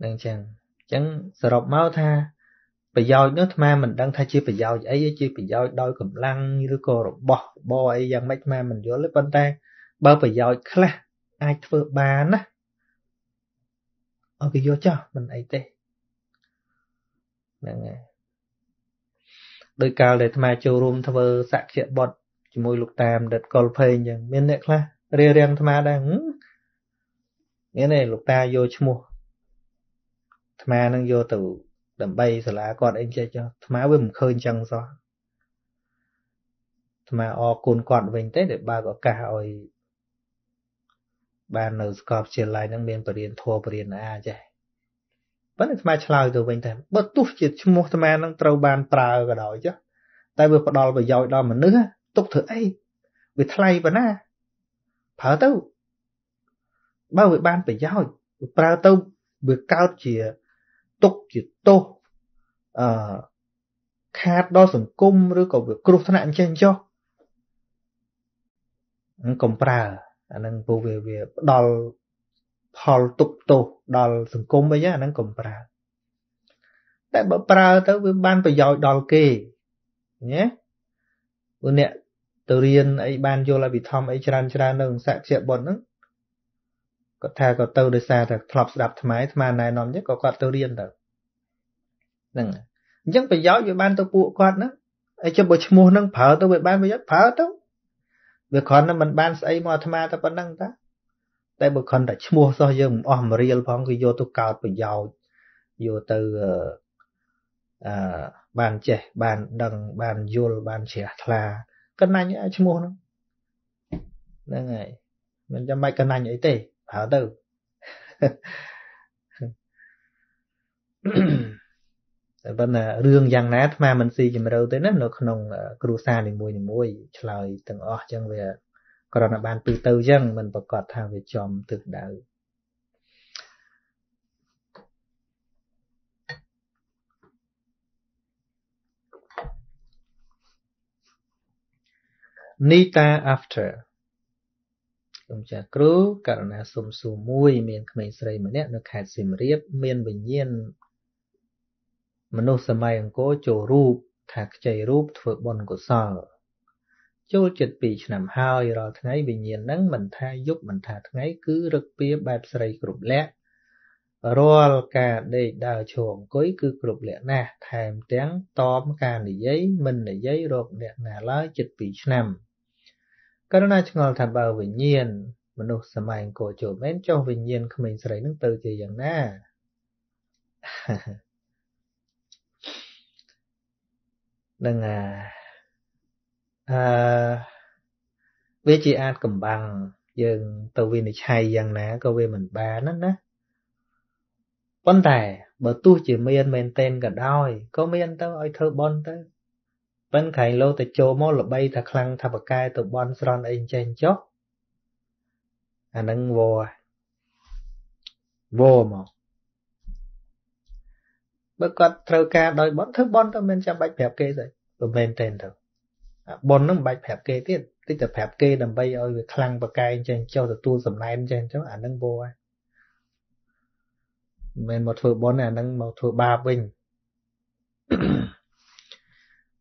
នឹងអញ្ចឹងអញ្ចឹងសរុបមកថាប្រយោជន៍នោះអាត្មាមិនដឹងថាជាប្រយោជន៍អីជាប្រយោជន៍ដោយកម្លាំងឬក៏របស់របរអីយ៉ាងម៉េចអាត្មាមិនយល់ទេប៉ុន្តែ បើប្រយោជន៍ខ្លះអាចធ្វើបានណាឲ្យគេយកចោះមិនអីទេហ្នឹងហើយ ដោយកាលដែលអាត្មាចូលរួមធ្វើសក្យបត់ជាមួយលោកតាមដិតកុលភេងអញ្ចឹងមានអ្នកខ្លះរៀបរៀងអាត្មាដែរមានទេលោកតាយកឈ្មោះអាត្មានឹងយកទៅដើម្បីសាលាគាត់អីចេះចុះអាត្មាវាមិនឃើញអញ្ចឹងសោះអាត្មាអរគុណគាត់វិញទេដែលបើកឱកាសឲ្យបាននៅសាកលវិទ្យាល័យហ្នឹងមានបរិញ្ញាធម៌បរិញ្ញាអាចេះ ប៉ុន្តែអាត្មាឆ្លើយទៅវិញថាបើទោះជាឈ្មោះអាត្មានឹងត្រូវបានប្រើក៏ដោយចុះតែវាផ្ដល់ប្រយោជន៍ដល់មនុស្សទុកធ្វើអីវាថ្លៃប៉ុណ្ណាប្រើទៅបើវាបានប្រយោជន៍ប្រើទៅវាកើតជាទុកជាទោសអឺខាតដល់សង្គមឬក៏វាគ្រោះថ្នាក់អញ្ចឹងចុះកុំប្រើអានឹងពូវាវាផ្ដល់ ផលទុកទោសដល់សង្គមអីអាហ្នឹងកុំប្រើតែបើប្រើទៅវាបានប្រយោជន៍ដល់គេណាព្រោះអ្នកទៅរៀនអីបានយល់ឲ្យវិធម្មអីច្រើនច្រើននៅសក្តិបុត្រហ្នឹងគាត់ថាគាត់ទៅដោយសារតែធ្លាប់ស្ដាប់ថ្មថ្មណែនាំចឹងក៏គាត់ទៅរៀនទៅហ្នឹងអញ្ចឹងប្រយោជន៍វាបានទៅពួកគាត់ហ្នឹងហើយចុះបើឈ្មោះហ្នឹងប្រើទៅវាបានប្រយោជន៍ប្រើទៅវាគ្រាន់តែមិនបានស្អីមកអាត្មាតែប៉ុណ្្នឹងតា តែបើគ្រាន់តែឈ្មោះសោះយើងមិនអស់មួយរៀលផងគឺយកទៅកោតប្រយោជន៍យកទៅអឺបានចេះបានដឹងបានយល់បានជ្រះថ្លាកណាញ់ឈ្មោះហ្នឹងហ្នឹងហើយមិនចាំបាច់កណាញ់អីទេប្រើទៅតែប៉ុន្តែរឿងយ៉ាងណាអាត្មាមិនស៊ីជម្រៅទេណានៅក្នុងគ្រួសារនីមួយៗឆ្លើយទាំងអស់អញ្ចឹងវា គ្រាន់តែបានទូទៅអញ្ចឹងមិនប្រកាសថាវាចំទិសដៅនីតា after ខ្ញុំចាស់គ្រូករណីសុំសួរមួយ មានក្មេងស្រីម្នាក់នៅខេត្តសៀមរាបមានវិញ្ញាណមនុស្សសម័យអង្គរចូលរូបថាខ្ចីរូបធ្វើបុណ្យកុសល ចូលចិត្ត2ឆ្នាំហើយរាល់ថ្ងៃវិញ្ញាណហ្នឹងមិនថាយប់មិនថាថ្ងៃគឺរឹកពៀបែបស្រីគ្រប់លក្ខរាល់ការដេកដើរឈរអង្គុយគឺគ្រប់លក្ខណាស់ថែមទាំងតបការនិយាយមិននិយាយរកអ្នកណាឡើយចិត្ត2ឆ្នាំករណីឆ្ងល់ថាបើវិញ្ញាណមនុស្សសម័យអង្គរចូលមែនចុះវិញ្ញាណក្មេងស្រីនឹងទៅជាយ៉ាងណានឹងអា អឺវាជាអាចកំបាំងយើងទៅវិនិច្ឆ័យយ៉ាងណាក៏វាមិនបានណាណាប៉ុន្តែបើទោះជាមានមែនតែនក៏ដោយក៏មានទៅឲ្យធ្វើបន់ទៅប៉ិនក្រែងលោទៅចូលមកល្បីថាខ្លាំងថាបកែទៅបន់ស្រន់អីចេះចុះអានឹងវោវោមកបើគាត់ត្រូវការដោយបន់ធ្វើបន់ទៅមិនចាំបាច់ប្រាប់គេស្អីបើមែនតែនទៅ ប៉ុននឹងមិនបាច់ប្រាប់គេទៀតតិចតែប្រាប់គេដើម្បីឲ្យវាខ្លាំងបកែងចេះចុះទទួលសំណែនចេះចុះអានឹងវោហើយមិនមែនមកធ្វើប៉ុនអានឹងមកធ្វើបាបវិញ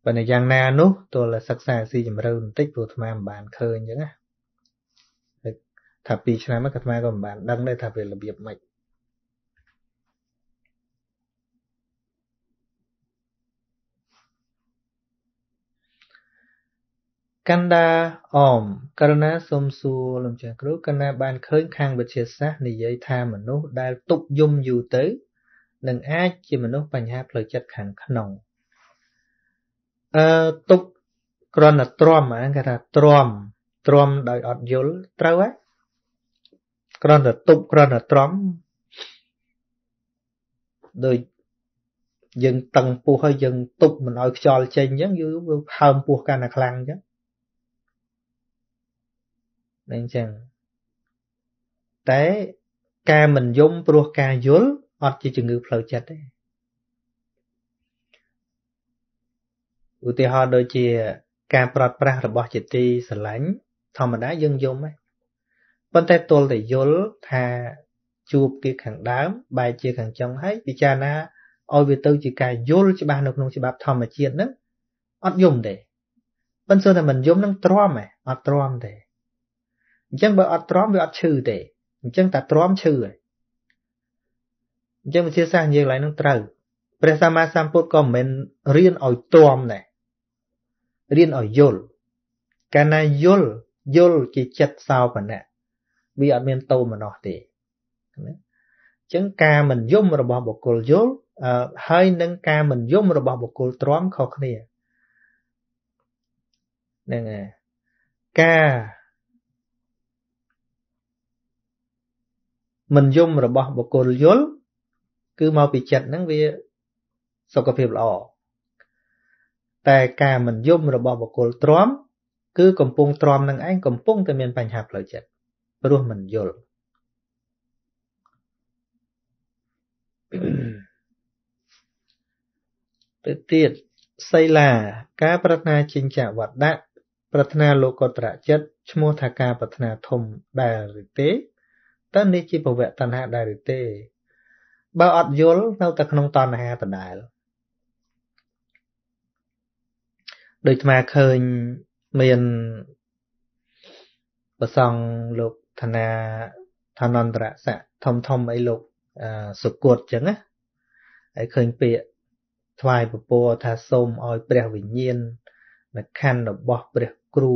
ប៉ុន្តែយ៉ាងណានោះទោះសិក្សាស៊ីជម្រៅបន្តិចព្រោះអាត្មាមិនបានឃើញអញ្ចឹងណាថា2ឆ្នាំមកអាត្មាក៏មិនបានដឹងដែរថាវារបៀបម៉េច កណ្ដាអម ករណាសូមសួរលោកចាស់គ្រូកណ្ដាបានឃើញខាងវិទ្យាសាស្ត្រនិយាយថាមនុស្សដែលទុកយំយូរទៅនឹងអាចជាមនុស្សបញ្ហាផ្លូវចិត្តខាងក្នុងអឺទុកគ្រាន់តែទ្រាំហ្នឹងគេថាទ្រាំទ្រាំដោយអត់យល់ត្រូវហ៎គ្រាន់តែទុកគ្រាន់តែទ្រាំដោយយើងតឹងពោះហើយយើងទប់មិនឲ្យខ្យល់ចេញអញ្ចឹងយូរវាហើមពោះកាន់តែខ្លាំងអញ្ចឹង អញ្ចឹងតែការមិនយំព្រោះការយល់អត់ជាជំងឺផ្លូវចិត្តទេឧទាហរណ៍ដូចជា ការប្រត់ប្រាស់របស់ជាទីស្រឡាញ់ធម្មតាយើងយំហ្នឹងប៉ុន្តែទល់តែយល់ថាជួបពីខាងដើមបែរជាខាងចុងហើយពិចារណាឲ្យវាទៅជាការយល់ច្បាស់នៅក្នុងច្បាប់ធម្មជាតិហ្នឹងអត់យំទេប៉ុន្តែតែមិនយំនឹងទ្រាំហ៎អត់ទ្រាំទេ អញ្ចឹងបើអត់ទ្រាំវាអត់ឈឺទេអញ្ចឹងតែទ្រាំឈឺហើយអញ្ចឹងវិទ្យាសាស្ត្រនិយាយកន្លែងហ្នឹងត្រូវព្រះសម្មាសម្ពុទ្ធក៏មិនមែនរៀនឲ្យទ្រាំដែររៀនឲ្យយល់កាលណាយល់យល់ជាចិត្តសោបណៈវាអត់មានតោមនោះទេណាអញ្ចឹងការមិនយំរបស់បុគ្គលយល់ហើយនឹងការមិនយំរបស់បុគ្គលទ្រាំខុសគ្នាហ្នឹងហើយការ មិនយំរបស់បុគ្គលយល់គឺមកពីចិត្តហ្នឹងវាសុខភាពល្អតែការមិនយំរបស់បុគ្គលទ្រាំគឺកំពុងទ្រាំនឹងឯងកំពុងតែមានបញ្ហាផ្លូវចិត្តព្រោះមិនយល់ទៅទៀតសីឡាការប្រាថ្នាចិញ្ចវត្តៈប្រាថ្នាលោកតរចិត្តឈ្មោះថាការប្រាថ្នាធំដែលឬទេ តើនេះជាភវៈតណ្ហាដែរឬទេ បើអត់យល់នៅតែក្នុងតណ្ហាដដែលដូចអាឃើញមានប្រសង់លោកធនាឋានន្តរស័កធំធំអីលោកសុគតចឹងណាហើយឃើញពាក្យថ្វាយពពរថាសូមឲ្យព្រះវិញ្ញាណនៅខណ្ឌរបស់ព្រះគ្រូ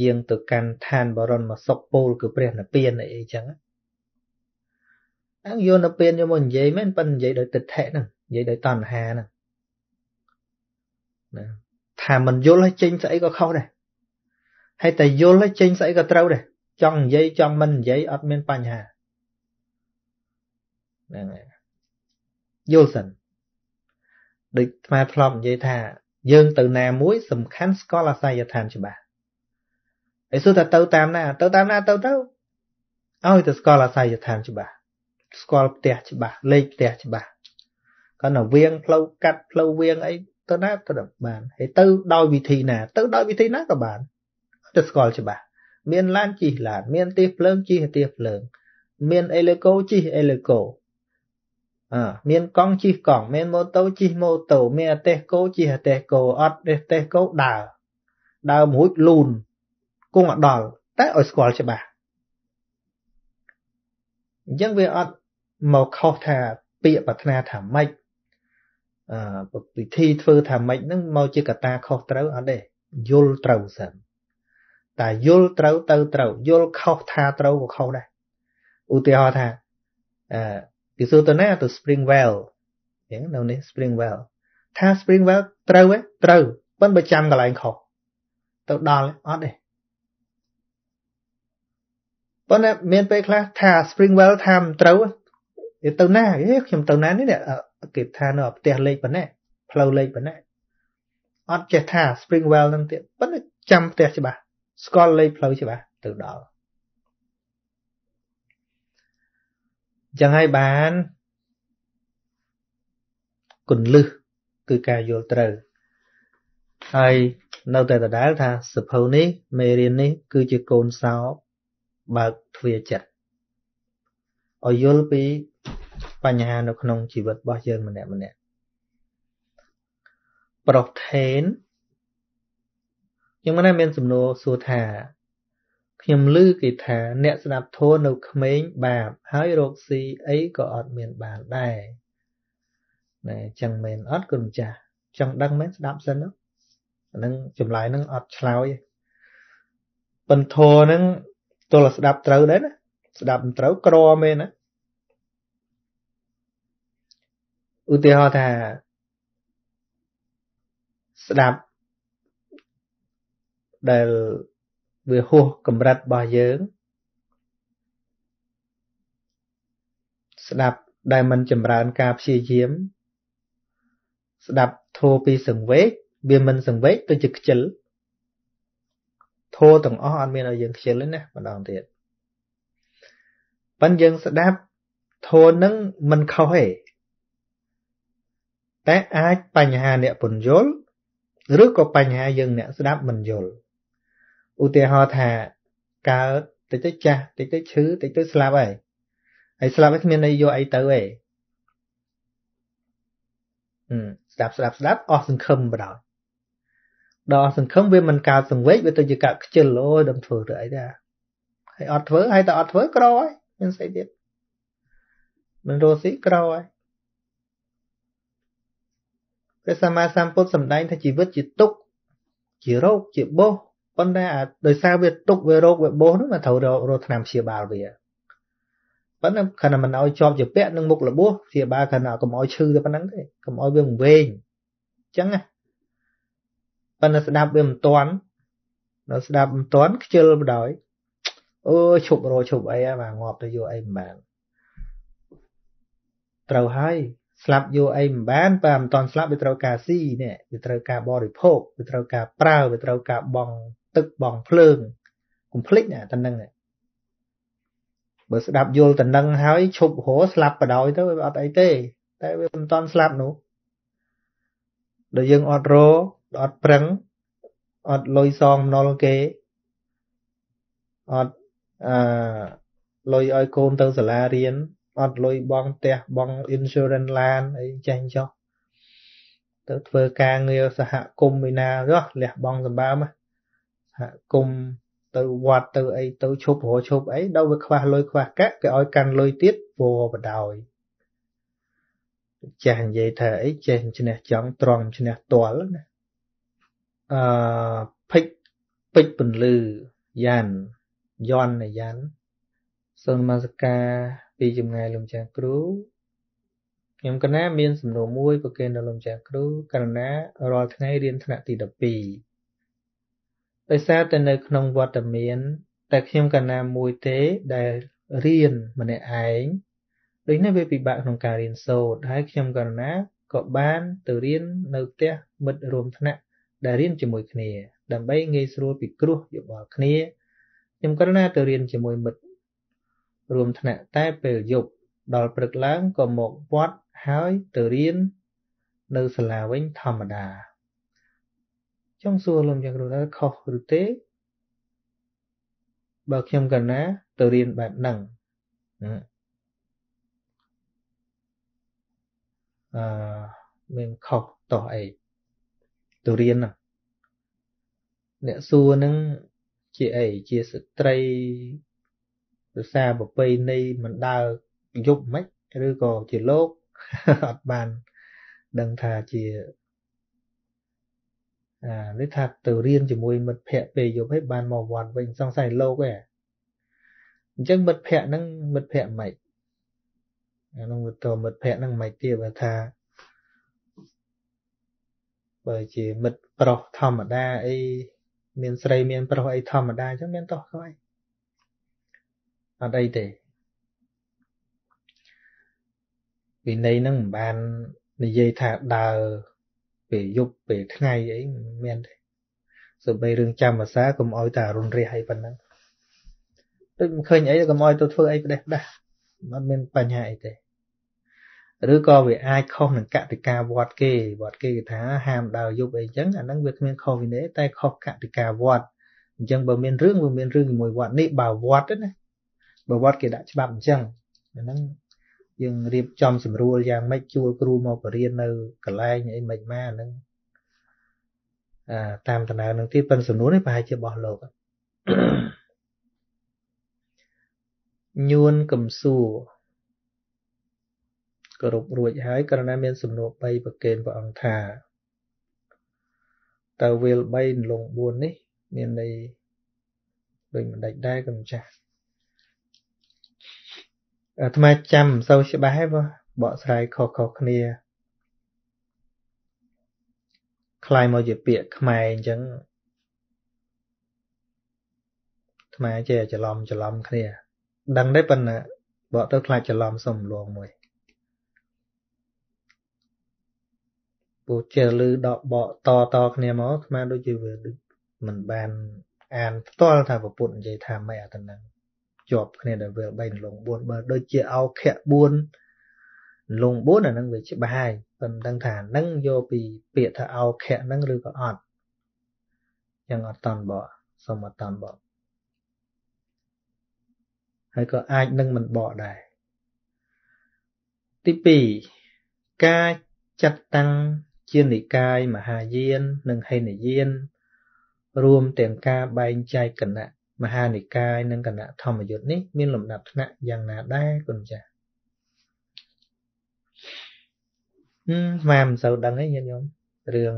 យាងទៅកាន់ឋានបរមសុខពលគឺព្រះនិព្វានអីចឹងហ្នឹងយកនិព្វានយកមកនិយាយមែនប៉ុន្តែនិយាយដោយទិដ្ឋិហ្នឹងនិយាយដោយតណ្ហាហ្នឹងណាថាមិនយល់ឲ្យចេញស្អីក៏ខុសដែរហើយតែយល់ឲ្យចេញស្អីក៏ត្រូវដែរចង់និយាយចង់មិននិយាយអត់មានបញ្ហាហ្នឹងហើយយល់សិនដូចស្មាធ្លាប់និយាយថា យើងទៅណាមួយសំខាន់ស្គាល់អាស័យដ្ឋានច្បាស់ ហើយសួរថាទៅតាមណា ទៅតាមណាទៅទៅឲ្យទៅស្គាល់អាស័យដ្ឋានច្បាស់ស្គាល់ផ្ទះច្បាស់លេខផ្ទះច្បាស់គាត់ទៅវៀងផ្លូវកាត់ផ្លូវវៀងអីទៅណាទៅបានហើយទៅដោយវិធីណា ទៅដោយវិធីណាក៏បានទៅស្គាល់ច្បាស់មានឡានជិះឡានមានទៀសភ្លើងជិះទៀសភ្លើង មានអេឡូកូជិះអេឡូកូអើមានកង់ជិះកង់មានម៉ូតូជិះម៉ូតូមានអតេសកូជិះអតេសកូអត់អតេសកូដើរដើរមួយលូន គង់អត់ដល់តែឲ្យស្គាល់ច្បាស់អញ្ចឹងវាអត់មកខុសថាពាក្យប្រាថ្នាថាម៉េចអឺវិធីធ្វើថាម៉េចហ្នឹងមកជាកត្តាខុសត្រូវអត់ទេយល់ត្រូវសិនតែយល់ត្រូវទៅត្រូវយល់ខុសថាត្រូវក៏ខុសដែរឧទាហរណ៍ថាអឺគេសួរទៅណាទៅ Springwell អញ្ចឹងនៅនេះ Springwell ថា Springwell ត្រូវទេត្រូវប៉ុន្តែបើចាំកន្លែងខុសទៅដល់អត់ទេ ប៉ុន្តែមានពេលខ្លះថា Springwell ថាមិនត្រូវទៅណាខ្ញុំទៅណានេះគេថានៅផ្ទះលេខប៉ុណ្ណេះផ្លូវលេខប៉ុណ្ណេះអត់ចេះថា Springwell នឹងទៀតប៉ុន្តែចាំផ្ទះច្បាស់ស្គាល់លេខផ្លូវច្បាស់ទៅដល់ចឹងហើយបានគុណលឹះគឺការយល់ត្រូវហើយនៅតែដដែលថាសភៅនេះមេរៀននេះ គឺជាកូនសោ បើកទ្វារចិត្តឲ្យយល់ពីបញ្ហានៅក្នុងជីវិតរបស់យើងម្នាក់ម្នាក់ប្រុសថេនយើងមិនដែលមានសំណួរសួរថាខ្ញុំឮគេថាអ្នកស្ដាប់ធម៌នៅក្មេងបាបហើយរកស៊ីអីក៏អត់មានបានដែរណែចឹងមែនអត់គុណចាស់ចង់ដឹងមែនស្ដាប់សិនហ្នឹងចម្លើយហ្នឹងអត់ឆ្លើយទេប៉ុន្តែធម៌ហ្នឹង ទល់ស្ដាប់ត្រូវដែរណាស្ដាប់មិនត្រូវក្រមែនណាឧទាហរណ៍ថាស្ដាប់ដែលវាហួសកម្រិតរបស់យើង ស្ដាប់ដែលមិនចម្រើនការព្យាយាម ស្ដាប់ធัวពីសង្វេកវាមិនសង្វេកទៅជាខ្ជិល ធัวទាំងអស់អត់មានឲ្យយើងខ្ជិលទេណាម្ដងទៀតប៉ិនយើងស្ដាប់ធัวនឹងមិនខុសទេតែអាចបញ្ហាអ្នកពន្យល់ឬក៏បញ្ហាយើងអ្នកស្ដាប់មិនយល់ឧទាហរណ៍ថាកើតតិចទៅចាស់តិចទៅឈឺតិចទៅស្លាប់ហើយហើយស្លាប់ហើយគ្មានន័យយកអីទៅទេស្ដាប់ស្ដាប់ស្ដាប់អស់សង្ឃឹមបដ ாய் ដល់អស់សង្ឃឹមវាមិនកើតសង្វេគវាទៅជាកើតខ្ជិលអូយដឹងធ្វើទៅអីដែរហើយអត់ធ្វើហើយតែអត់ធ្វើក្រហើយមានស្អីទៀតមិនរស់ស៊ីក្រហើយព្រះសម្មាសម្ពុទ្ធសម្ដែងថាជីវិតជាទុកជារោគជាបោសប៉ុន្តែដោយសារវាទុកវារោគវាបោសហ្នឹងមកត្រូវរកថ្នាំព្យាបាលវាប៉ុន្តែខណៈមិនឲ្យជាប់ជាពាក់នឹងមុខរបួសព្យាបាលខណៈកុំឲ្យឈឺតែប៉ុណ្្នឹងទេកុំឲ្យវាវែងអញ្ចឹងណា ប៉ុន្តែស្ដាប់វាមិនតាន់ដល់ស្ដាប់មិនតាន់ខ្ជិលបដ ாய் អូឈប់រោឈប់អីហ្នឹងងាប់ទៅយកអីមិនបានត្រូវហើយស្លាប់យកអីមិនបានបើមិនតន់ស្លាប់វាត្រូវការស៊ីនេះវាត្រូវការបរិភោគវាត្រូវការប្រើវាត្រូវការបង់ទឹកបង់ភ្លើងកុំភ្លេចណាតនឹងបើស្ដាប់យល់តនឹងហើយឈប់រស់ស្លាប់បដ ாய் ទៅវាអត់អីទេ តែវាមិនតន់ស្លាប់នោះដល់យើងអត់រ អត់ប្រឹងអត់លុយសងម្ដុលគេអត់អឺលុយឲ្យកូនទៅសាលារៀនអត់លុយបង់ផ្ទះបង់ insurance ឡានអីចេះចុះទៅធ្វើការងារសហគមន៍ឯណាចុះលះបង់សម្បើមសហគមន៍ទៅវត្តទៅអីទៅឈប់រឈប់អីដល់វាខ្វះលុយខ្វះកាក់គេឲ្យកាន់លុយទៀតវបដោយចាស់និយាយថាអីចេះឈ្នះចង់ត្រង់ឈ្នះតល់ណា អឺភិចពេជ្រពន្លឺយ៉ានយន់យ៉ានសូមនមស្ការពីចម្ងាយលោកចាស់គ្រូខ្ញុំកណាមានសំណួរមួយប្រកេនដល់លោកចាស់គ្រូករណារាល់ថ្ងៃរៀនថ្នាក់ទី12ដោយសារតែនៅក្នុងវត្តមានតែខ្ញុំកណាមួយទេដែលរៀនម្នាក់ឯងដូច្នេះវាពិបាកក្នុងការរៀនសូត្រហើយខ្ញុំករណាក៏បានទៅរៀននៅផ្ទះមិត្តរួមថ្នាក់ ដែលរៀនជាមួយគ្នា ដើម្បីងាយស្រួលពិគ្រោះយោបល់គ្នាខ្ញុំករណាទៅរៀនជាមួយមិត្តរួមថ្នាក់តែពេលយប់ដល់ព្រឹកឡើងក៏មកវត្តហើយទៅរៀននៅសាលាវិញធម្មតាចង់សួរលោកយ៉ាងគ្រូថាខុសឬទេបើខ្ញុំកណាទៅរៀនបែបហ្នឹងអឺមានខុសតោះអី ទៅរៀនហ្នឹងអ្នកសួរហ្នឹងជាអីជាស្ត្រីភាសាប្រពៃណីមិនដើរយប់មិនឬក៏ជាលោកអត់បានដឹងថាជាអានេះថាទៅរៀនជាមួយមិត្តភ័ក្តិពេលយប់ហើយបានមកវត្តវិញសង្ស័យលោកឯងអញ្ចឹងមិត្តភ័ក្តិហ្នឹងមិត្តភ័ក្តិមិនអានោះទៅមិត្តភ័ក្តិហ្នឹងមិនទៀតបើថា បើជាមិត្តប្រុសធម្មតាអីមានស្រីមានប្រុសអីធម្មតាអញ្ចឹងមានតោះក៏អីអត់អីទេវិន័យហ្នឹងមិនបាននិយាយថាដើរពេលយប់ពេលថ្ងៃអីមិនមានទេសូម្បីរឿងចាំភាសាកុំអោយតែរុនរះអីប៉ុណ្ណឹងដូចមិនឃើញអីកុំអោយទៅធ្វើអីផ្ដេសផ្ដាស់អត់មានបញ្ហាអីទេ ឬក៏វាអាចខុសនឹងកតិកាវត្តគេវត្តគេគេថាហាមដើរយប់អីចឹងអាហ្នឹងវាគ្មានខុសវិន័យតែខុសកតិកាវត្តអញ្ចឹងបើមានរឿងវាមានរឿងជាមួយវត្តនេះបើវត្តណាបើវត្តគេដាក់ច្បាប់អញ្ចឹងអាហ្នឹងយើងរៀបចំស្រួលយ៉ាងម៉េចជួលគ្រូមកបរៀននៅកន្លែងអីមិនម៉ាហ្នឹងអាតាមដំណើរនឹងទៀតប៉ុន្តែសំណួរនេះប្រហែលជាបោះលោកញួនកំសួរ គោរពរួចហើយករណីមានសំណួរ3ប្រគេនព្រះអង្គថាតើវាល3លង4នេះមានន័យដូចមិនដាច់ដែរក៏មិនចាស់អាត្មាចាំមិនសូវច្បាស់ទេបងបកស្រាយខុសៗគ្នាខ្លាយមកជាពាក្យខ្មែរអញ្ចឹងអាត្មាចេះច្រឡំច្រឡំគ្នា ដឹងទេប៉ុន្តែបកទៅខ្លាចច្រឡំសុំលងមួយ ពូចេះលឺដកបកតតគ្នាមកអាត្មាដូចជាវាដូចមិនបានអានផ្ទាល់ថាពុទ្ធនិយាយថាម៉េចអាទៅនឹងជាប់គ្នាដល់វា3លង4បើដូចជាអោខៈ4លង4អានឹងវាច្បាស់ហើយប៉ុន្តែដឹងថានឹងយកពីពាក្យថាអោខៈហ្នឹងឬក៏អត់យ៉ាងអត់តន់បកសុំអត់តន់បកហើយក៏អាចនឹងមិនបកដែរទី2ការចាត់តាំង ជានិកាយមហាយាន និងហេនយាន រួមទាំងការបែងចែកគណៈមហានិកាយនិងគណៈធម្មយុត្តនេះមានលំដាប់ថ្នាក់យ៉ាងណាដែរគុណចាស់ហឹមស្មានមិនសូវដឹងទេញាតិញោមរឿង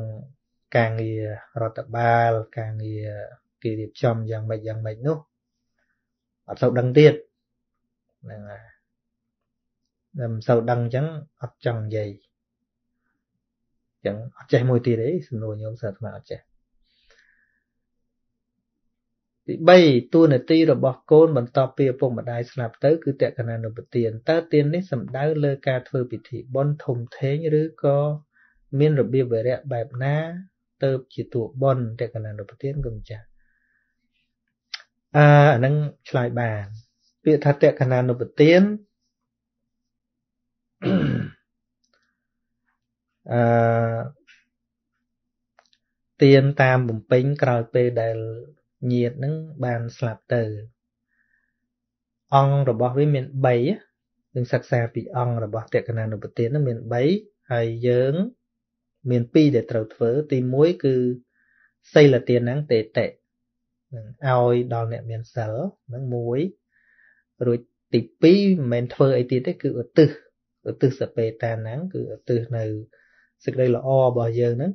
ការងាររដ្ឋបាលការងារគេរៀបចំយ៉ាងម៉េចយ៉ាងម៉េចនោះអត់សូវដឹងទៀតហ្នឹងហើយតែមិនសូវដឹងអញ្ចឹងអត់ចង់និយាយអញ្ចឹងអត់ចេះមួយទៀតទេសំណួរញោមសើអាត្មាអត់ចេះទី3តួនាទីរបស់កូនបន្ទាប់ពីឪពុកម្ដាយស្លាប់ទៅគឺតក្កណានុពទានតើទាននេះសំដៅលើការធ្វើពិធីបុណ្យធំធេងឬក៏មានរបៀបវរៈបែបណាទៅជាតួបុណ្យតក្កណានុពទានគុំចាស់អឺអានឹងឆ្លើយបានពាក្យថាតក្កណានុពទាន អឺទៀនតាមបំពេញក្រោយពេលដែលញាតនឹងបានស្លាប់ទៅ អង្គរបស់វាមាន3នឹងសិក្សាពីអង្គរបស់តក្កណានុពទាននឹងមាន3ហើយយើងមាន2ដែលត្រូវធ្វើ ទី1គឺសីលទានហ្នឹងតេតិនឹងឲ្យដល់អ្នកមានសិលហ្នឹងមួយរួចទី2មិនមែនធ្វើអីទៀតទេគឺឧទ្ទិសឧទ្ទិសសពេតាហ្នឹងគឺឧទ្ទិសនៅ សេចក្តីល្អរបស់យើងហ្នឹង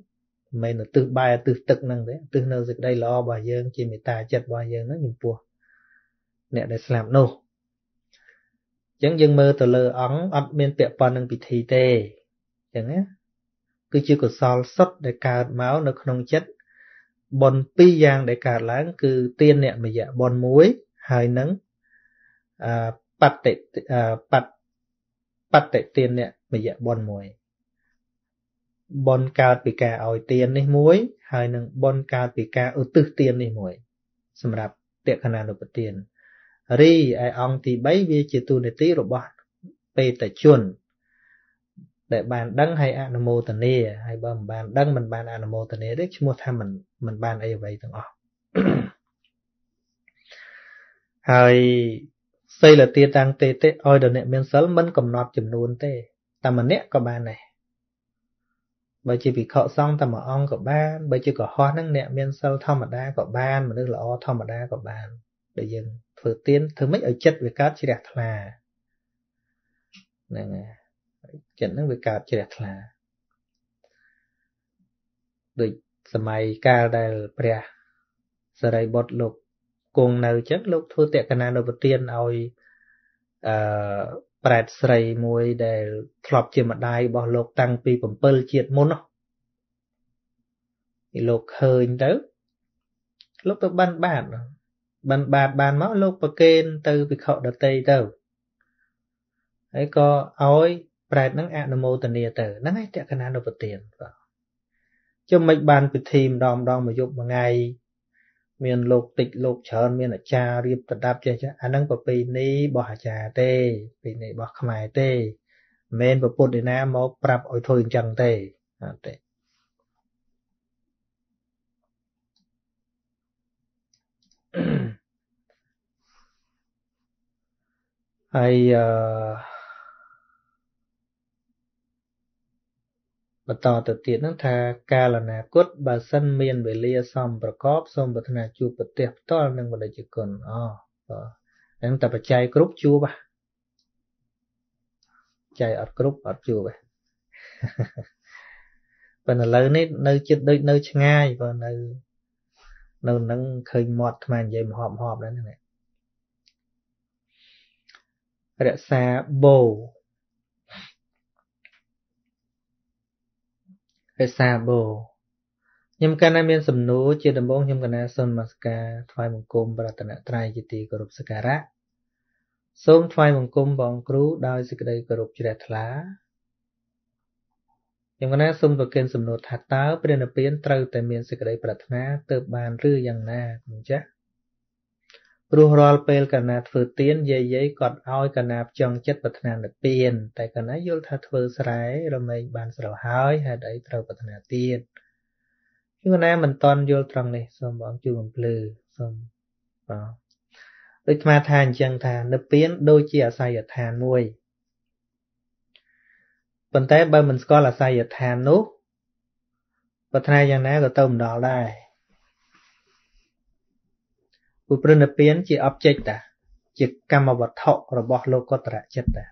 មិនមែនទិសបែរទិសទឹកហ្នឹងទេទិសនៅសេចក្តីល្អរបស់យើងជាមេត្តាចិត្តរបស់យើងហ្នឹងចំពោះអ្នកដែលស្លាប់នោះអញ្ចឹងយើងមើលទៅលើអង្គអត់មានពាក់ព័ន្ធនឹងពិធីទេអញ្ចឹងណាគឺជាកុសលសុទ្ធដែលកើតមកនៅក្នុងចិត្តបុណ្យពីរយ៉ាងដែលកើតឡើង គឺទានអ្នកមយៈបុណ្យមួយហើយនឹងអបតិបតបតិទានអ្នកមយៈបុណ្យមួយ បនកើតពីការឲ្យទាននេះមួយ ហើយនឹងបនកើតពីការឧទ្ទិសទាននេះមួយ សម្រាប់តក្កណានុពទានរីឯអង្គទី3វាជាទូនាទីរបស់បេតជន ដែលបានដឹងហើយអនុមោទនាហើយបើមិនបានដឹងមិនបានអនុមោទនាទេឈ្មោះថាមិនមិនបានអីអ្វីទាំងអស់ហើយសីលទាតាំងទេទេឲ្យដល់អ្នកមានសិលមិនកំណត់ចំនួនទេតែម្នាក់ក៏បានដែរ បើជាភិក្ខុសង្ឃតែមួយអង្គក៏បានបើជាកុហកហ្នឹងអ្នកមានសិលធម្មតាក៏បានមនុស្សល្អធម្មតាក៏បានដែលយើងធ្វើទៀនធ្វើម៉េចឲ្យចិត្តវាកើតជ្រះថ្លាហ្នឹងហើយចិត្តហ្នឹងវាកើតជ្រះថ្លាដូចសម័យកាលដែលព្រះសរិបុត្រលោកគង់នៅចឹងលោកធ្វើតក្កណានុពទានឲ្យអឺ ប្រែតស្រីមួយដែលធ្លាប់ជាម្ដាយរបស់លោកតាំងពី7ជាតិមុននោះពីលោកឃើញទៅ លោកទៅបានបាតបានបាតបានមកលោកប្រគេនទៅភិក្ខុដតីទៅហើយក៏ឲ្យប្រែតនឹងអនុមោទនាទៅហ្នឹងឯងតក្កណានុពទានបាទជុំមិនបានពិធីម្ដងម្ដងមួយយប់មួយថ្ងៃ មានលោកតិចលោកច្រើនមានអាចារ្យរៀបប្រដាប់ចេះចេះអាហ្នឹងប្រពៃណីរបស់អាចារ្យទេប្រពៃណីរបស់ខ្មែរទេមិនមែនពុទ្ធឯណាមកប្រាប់ឲ្យធ្វើអញ្ចឹងទេអត់ទេហើយអឺ បន្តទៅទៀតហ្នឹងថាកាលអនាគតបើសិនមានវេលាសមប្រកបសូមប្រាថ្នាជួបប្រទេសផ្ទាល់នឹងបដិជគុណអូហ្នឹងតែបច្ច័យគ្រប់ជួបច័យអត់គ្រប់អត់ជួបទេប៉ុន្តែឥឡូវនេះនៅចិត្តដូចនៅឆ្ងាយបើនៅនៅនឹងឃើញមាត់ថ្មនិយាយមហប់មហប់ដែរហ្នឹងរក្សាបោ រក្សាបោខ្ញុំកណ្ណាមានសំណួរជាដំបូងខ្ញុំកណ្ណាសូមនមស្ការថ្វាយបង្គំបរតនត្រ័យជាទីគោរពសក្ការៈសូមថ្វាយបង្គំបងគ្រូដោយសេចក្តីគោរពជ្រះថ្លាខ្ញុំកណាសូមប្រគេនសំណួរថាតើព្រះនិព្វានត្រូវតែមានសេចក្តីប្រាថ្នាទើបបានឬយ៉ាងណាអញ្ចឹង ព្រោះរាល់ពេលកណាធ្វើទៀនយាយយាយគាត់ឲ្យកណាចង់ចិត្តប្រាថ្នានិព្វាន តែកណាយល់ថាធ្វើស្រែរមែងបានស្រោហើយហេតុអីត្រូវប្រាថ្នាទៀតខ្ញុំកណាមិនតន់យល់ត្រង់នេះសូមបងជួយបំភ្លឺសូមបាទដូចអាថាអញ្ចឹងថានិព្វានដូចជាអាស័យដ្ឋានមួយប៉ុន្តែបើមិនស្គាល់អាស័យដ្ឋាននោះប្រាថ្នាយ៉ាងណាក៏ទៅមិនដល់ដែរ ពុព្រនិព្វានជា object តាជាកម្មវត្ថុរបស់លោកតរចិត្តតា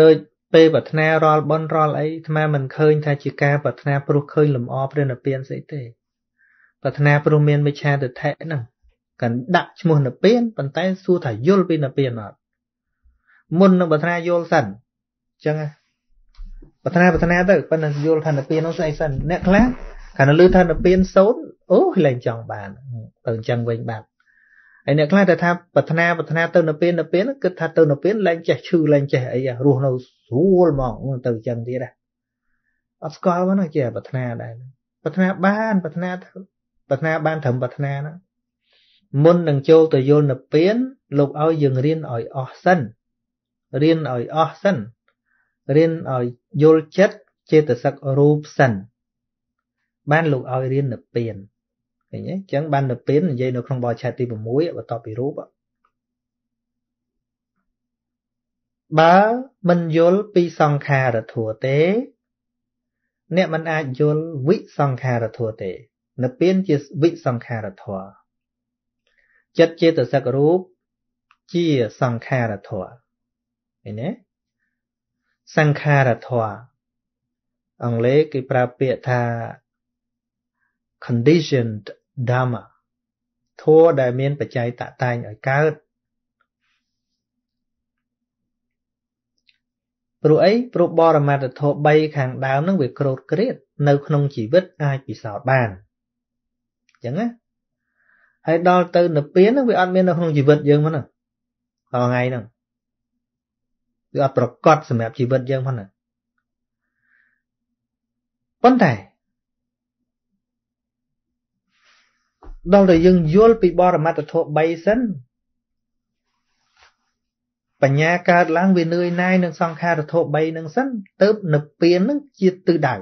ដូចពេលប្រាថ្នារាល់បនរាល់អីអាត្មាមិនឃើញថាជាការប្រាថ្នាព្រោះឃើញលំអព្រះនិព្វានស្អីទេប្រាថ្នាព្រោះមានមិច្ឆាទិដ្ឋិហ្នឹងកាន់ដាក់ឈ្មោះនិព្វានប៉ុន្តែសួរថាយល់ពីនិព្វានអត់មុននឹងប្រាថ្នាយល់សិនអញ្ចឹងប្រាថ្នាប្រាថ្នាទៅប៉ុន្តែយល់ថានិព្វាននោះស្អីសិនអ្នកខ្លះ កាលនៅលឺថានិព្វានសូន្យអូលែងចង់បានទៅអញ្ចឹងវិញបាត់ហើយអ្នកខ្លះតែថាប្រាថ្នាប្រាថ្នាទៅនិព្វាននិព្វានគិតថាទៅនិព្វានលែងចេះឈឺលែងចេះអីរស់នៅស្រួលហ្មងទៅអញ្ចឹងទៀតហ៎អត់ស្គាល់មកនោះជាប្រាថ្នាដែរប្រាថ្នាបានប្រាថ្នាទៅប្រាថ្នាបានត្រឹមប្រាថ្នាហ្នឹងមុននឹងចូលទៅយល់និព្វានលោកឲ្យយើងរៀនឲ្យអស់សិនរៀនឲ្យអស់សិនរៀនឲ្យយល់ចិត្តចេតសិករូបសិន បានលោកឲ្យរៀននិព្វានឃើញទេអញ្ចឹងបាននិព្វាននិយាយនៅក្នុងបទឆែតទី6បន្ទាប់ពីរូបបើមិនយល់ពីសង្ខារធัวទេ អ្នកមិនអាចយល់វិសង្ខារធัวទេនិព្វានជាវិសង្ខារធម៌ចិត្តចេតសិករូបជាសង្ខារធម៌ឃើញទេសង្ខារធម៌អង់គ្លេសគេប្រើពាក្យថា conditioned dhamma ធម៌ដែលមានបច្ច័យតតែងឲ្យកើតព្រោះអីព្រោះបរមត្ថធម៌3ខាងដើមនឹងវាក្រោតក្រៀតនៅក្នុងជីវិតអាចពិសោធន៍បានចឹងណាហើយដល់ទៅនិព្វានហ្នឹងវាអត់មាននៅក្នុងជីវិតយើងហ្នឹងថ្ងៃហ្នឹងវាអត់ប្រកបសម្រាប់ជីវិតយើងហ្នឹងប៉ុន្តែ ដល់តែយើងយល់ពីបរមត្ថធម៌3សិនបញ្ញាកើតឡើងវានឿយណាយនឹងសង្ខារធម៌3នឹងសិនទៅនិព្វាននឹងជាទិសដៅ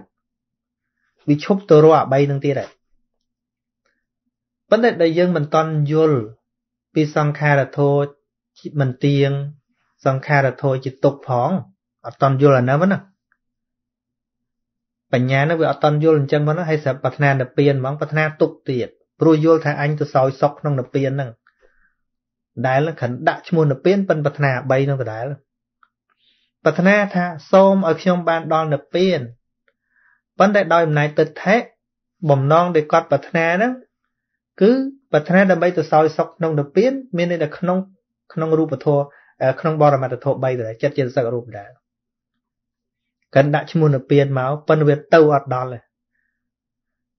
វាឈប់ទៅរកអា3នឹងទៀតហើយប៉ុន្តែដែលយើងមិនតន់យល់ពីសង្ខារធោមិនទៀងសង្ខារធោជាទុកផងអត់តន់យល់អានោះណាបញ្ញានោះវាអត់តន់យល់អញ្ចឹងផងហើយស្រាប់ប្រាថ្នានិព្វានហ្មងប្រាថ្នាទុកទៀត ព្រោះយល់ថាអញទៅសោយសុកក្នុងនិព្វានហ្នឹងដែលគ្រាន់ដាក់ឈ្មោះនិព្វានប៉ិនប្រាថ្នា3នោះដដែលប្រាថ្នាថាសូមឲ្យខ្ញុំបានដល់និព្វានប៉ុន្តែដោយអំណាចទិដ្ឋិបំណងដែលគាត់ប្រាថ្នាហ្នឹងគឺប្រាថ្នាដើម្បីទៅសោយសុខក្នុងនិព្វានមានន័យថាក្នុងក្នុងរូបធម៌ក្នុងបរមត្ថធម៌3ដែរចិត្តចេតសិករូបដែរកាន់ដាក់ឈ្មោះនិព្វានមកប៉ុន្តែវាទៅអត់ដល់ទេ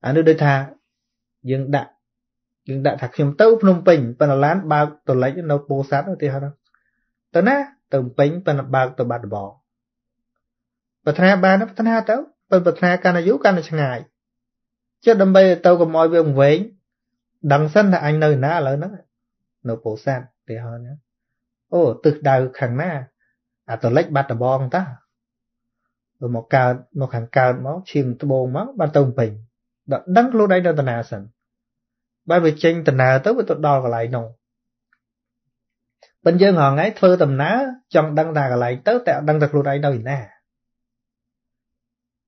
អានេះដូចថា យើងដាក់យើងដាក់ថាខ្ញុំទៅភ្នំពេញប៉ុន្តែឡានបើកតលិចនៅពោធិ៍សាត់ឧទាហរណ៍ទៅណាទៅភ្នំពេញប៉ុន្តែបើកទៅបាត់ដំបងប្រាថ្នាបានប្រាថ្នាទៅប៉ុន្តែប្រាថ្នាកាន់អាយុកាន់តែឆ្ងាយចិត្តដើម្បីទៅកុំឲ្យវាវែងដឹងសិនថាអញនៅណាឥឡូវហ្នឹងនៅពោធិ៍សាត់ទីហោណាអូទិសដៅខាងណាអាតលិចបាត់ដបងតាទៅមកកើតមកខាងកើតមកឈាមត្បូងមកបានទៅពេញ ដល់ដឹងខ្លួនឯងនៅតាណាសិនបើវាចេញដំណើរទៅវាទៅដល់កន្លែងនោះប៉ុន្តែយើងរងថ្ងៃធ្វើដំណើរចង់ដឹងថាកន្លែងទៅតែអត់ដឹងថាខ្លួនឯងនៅណា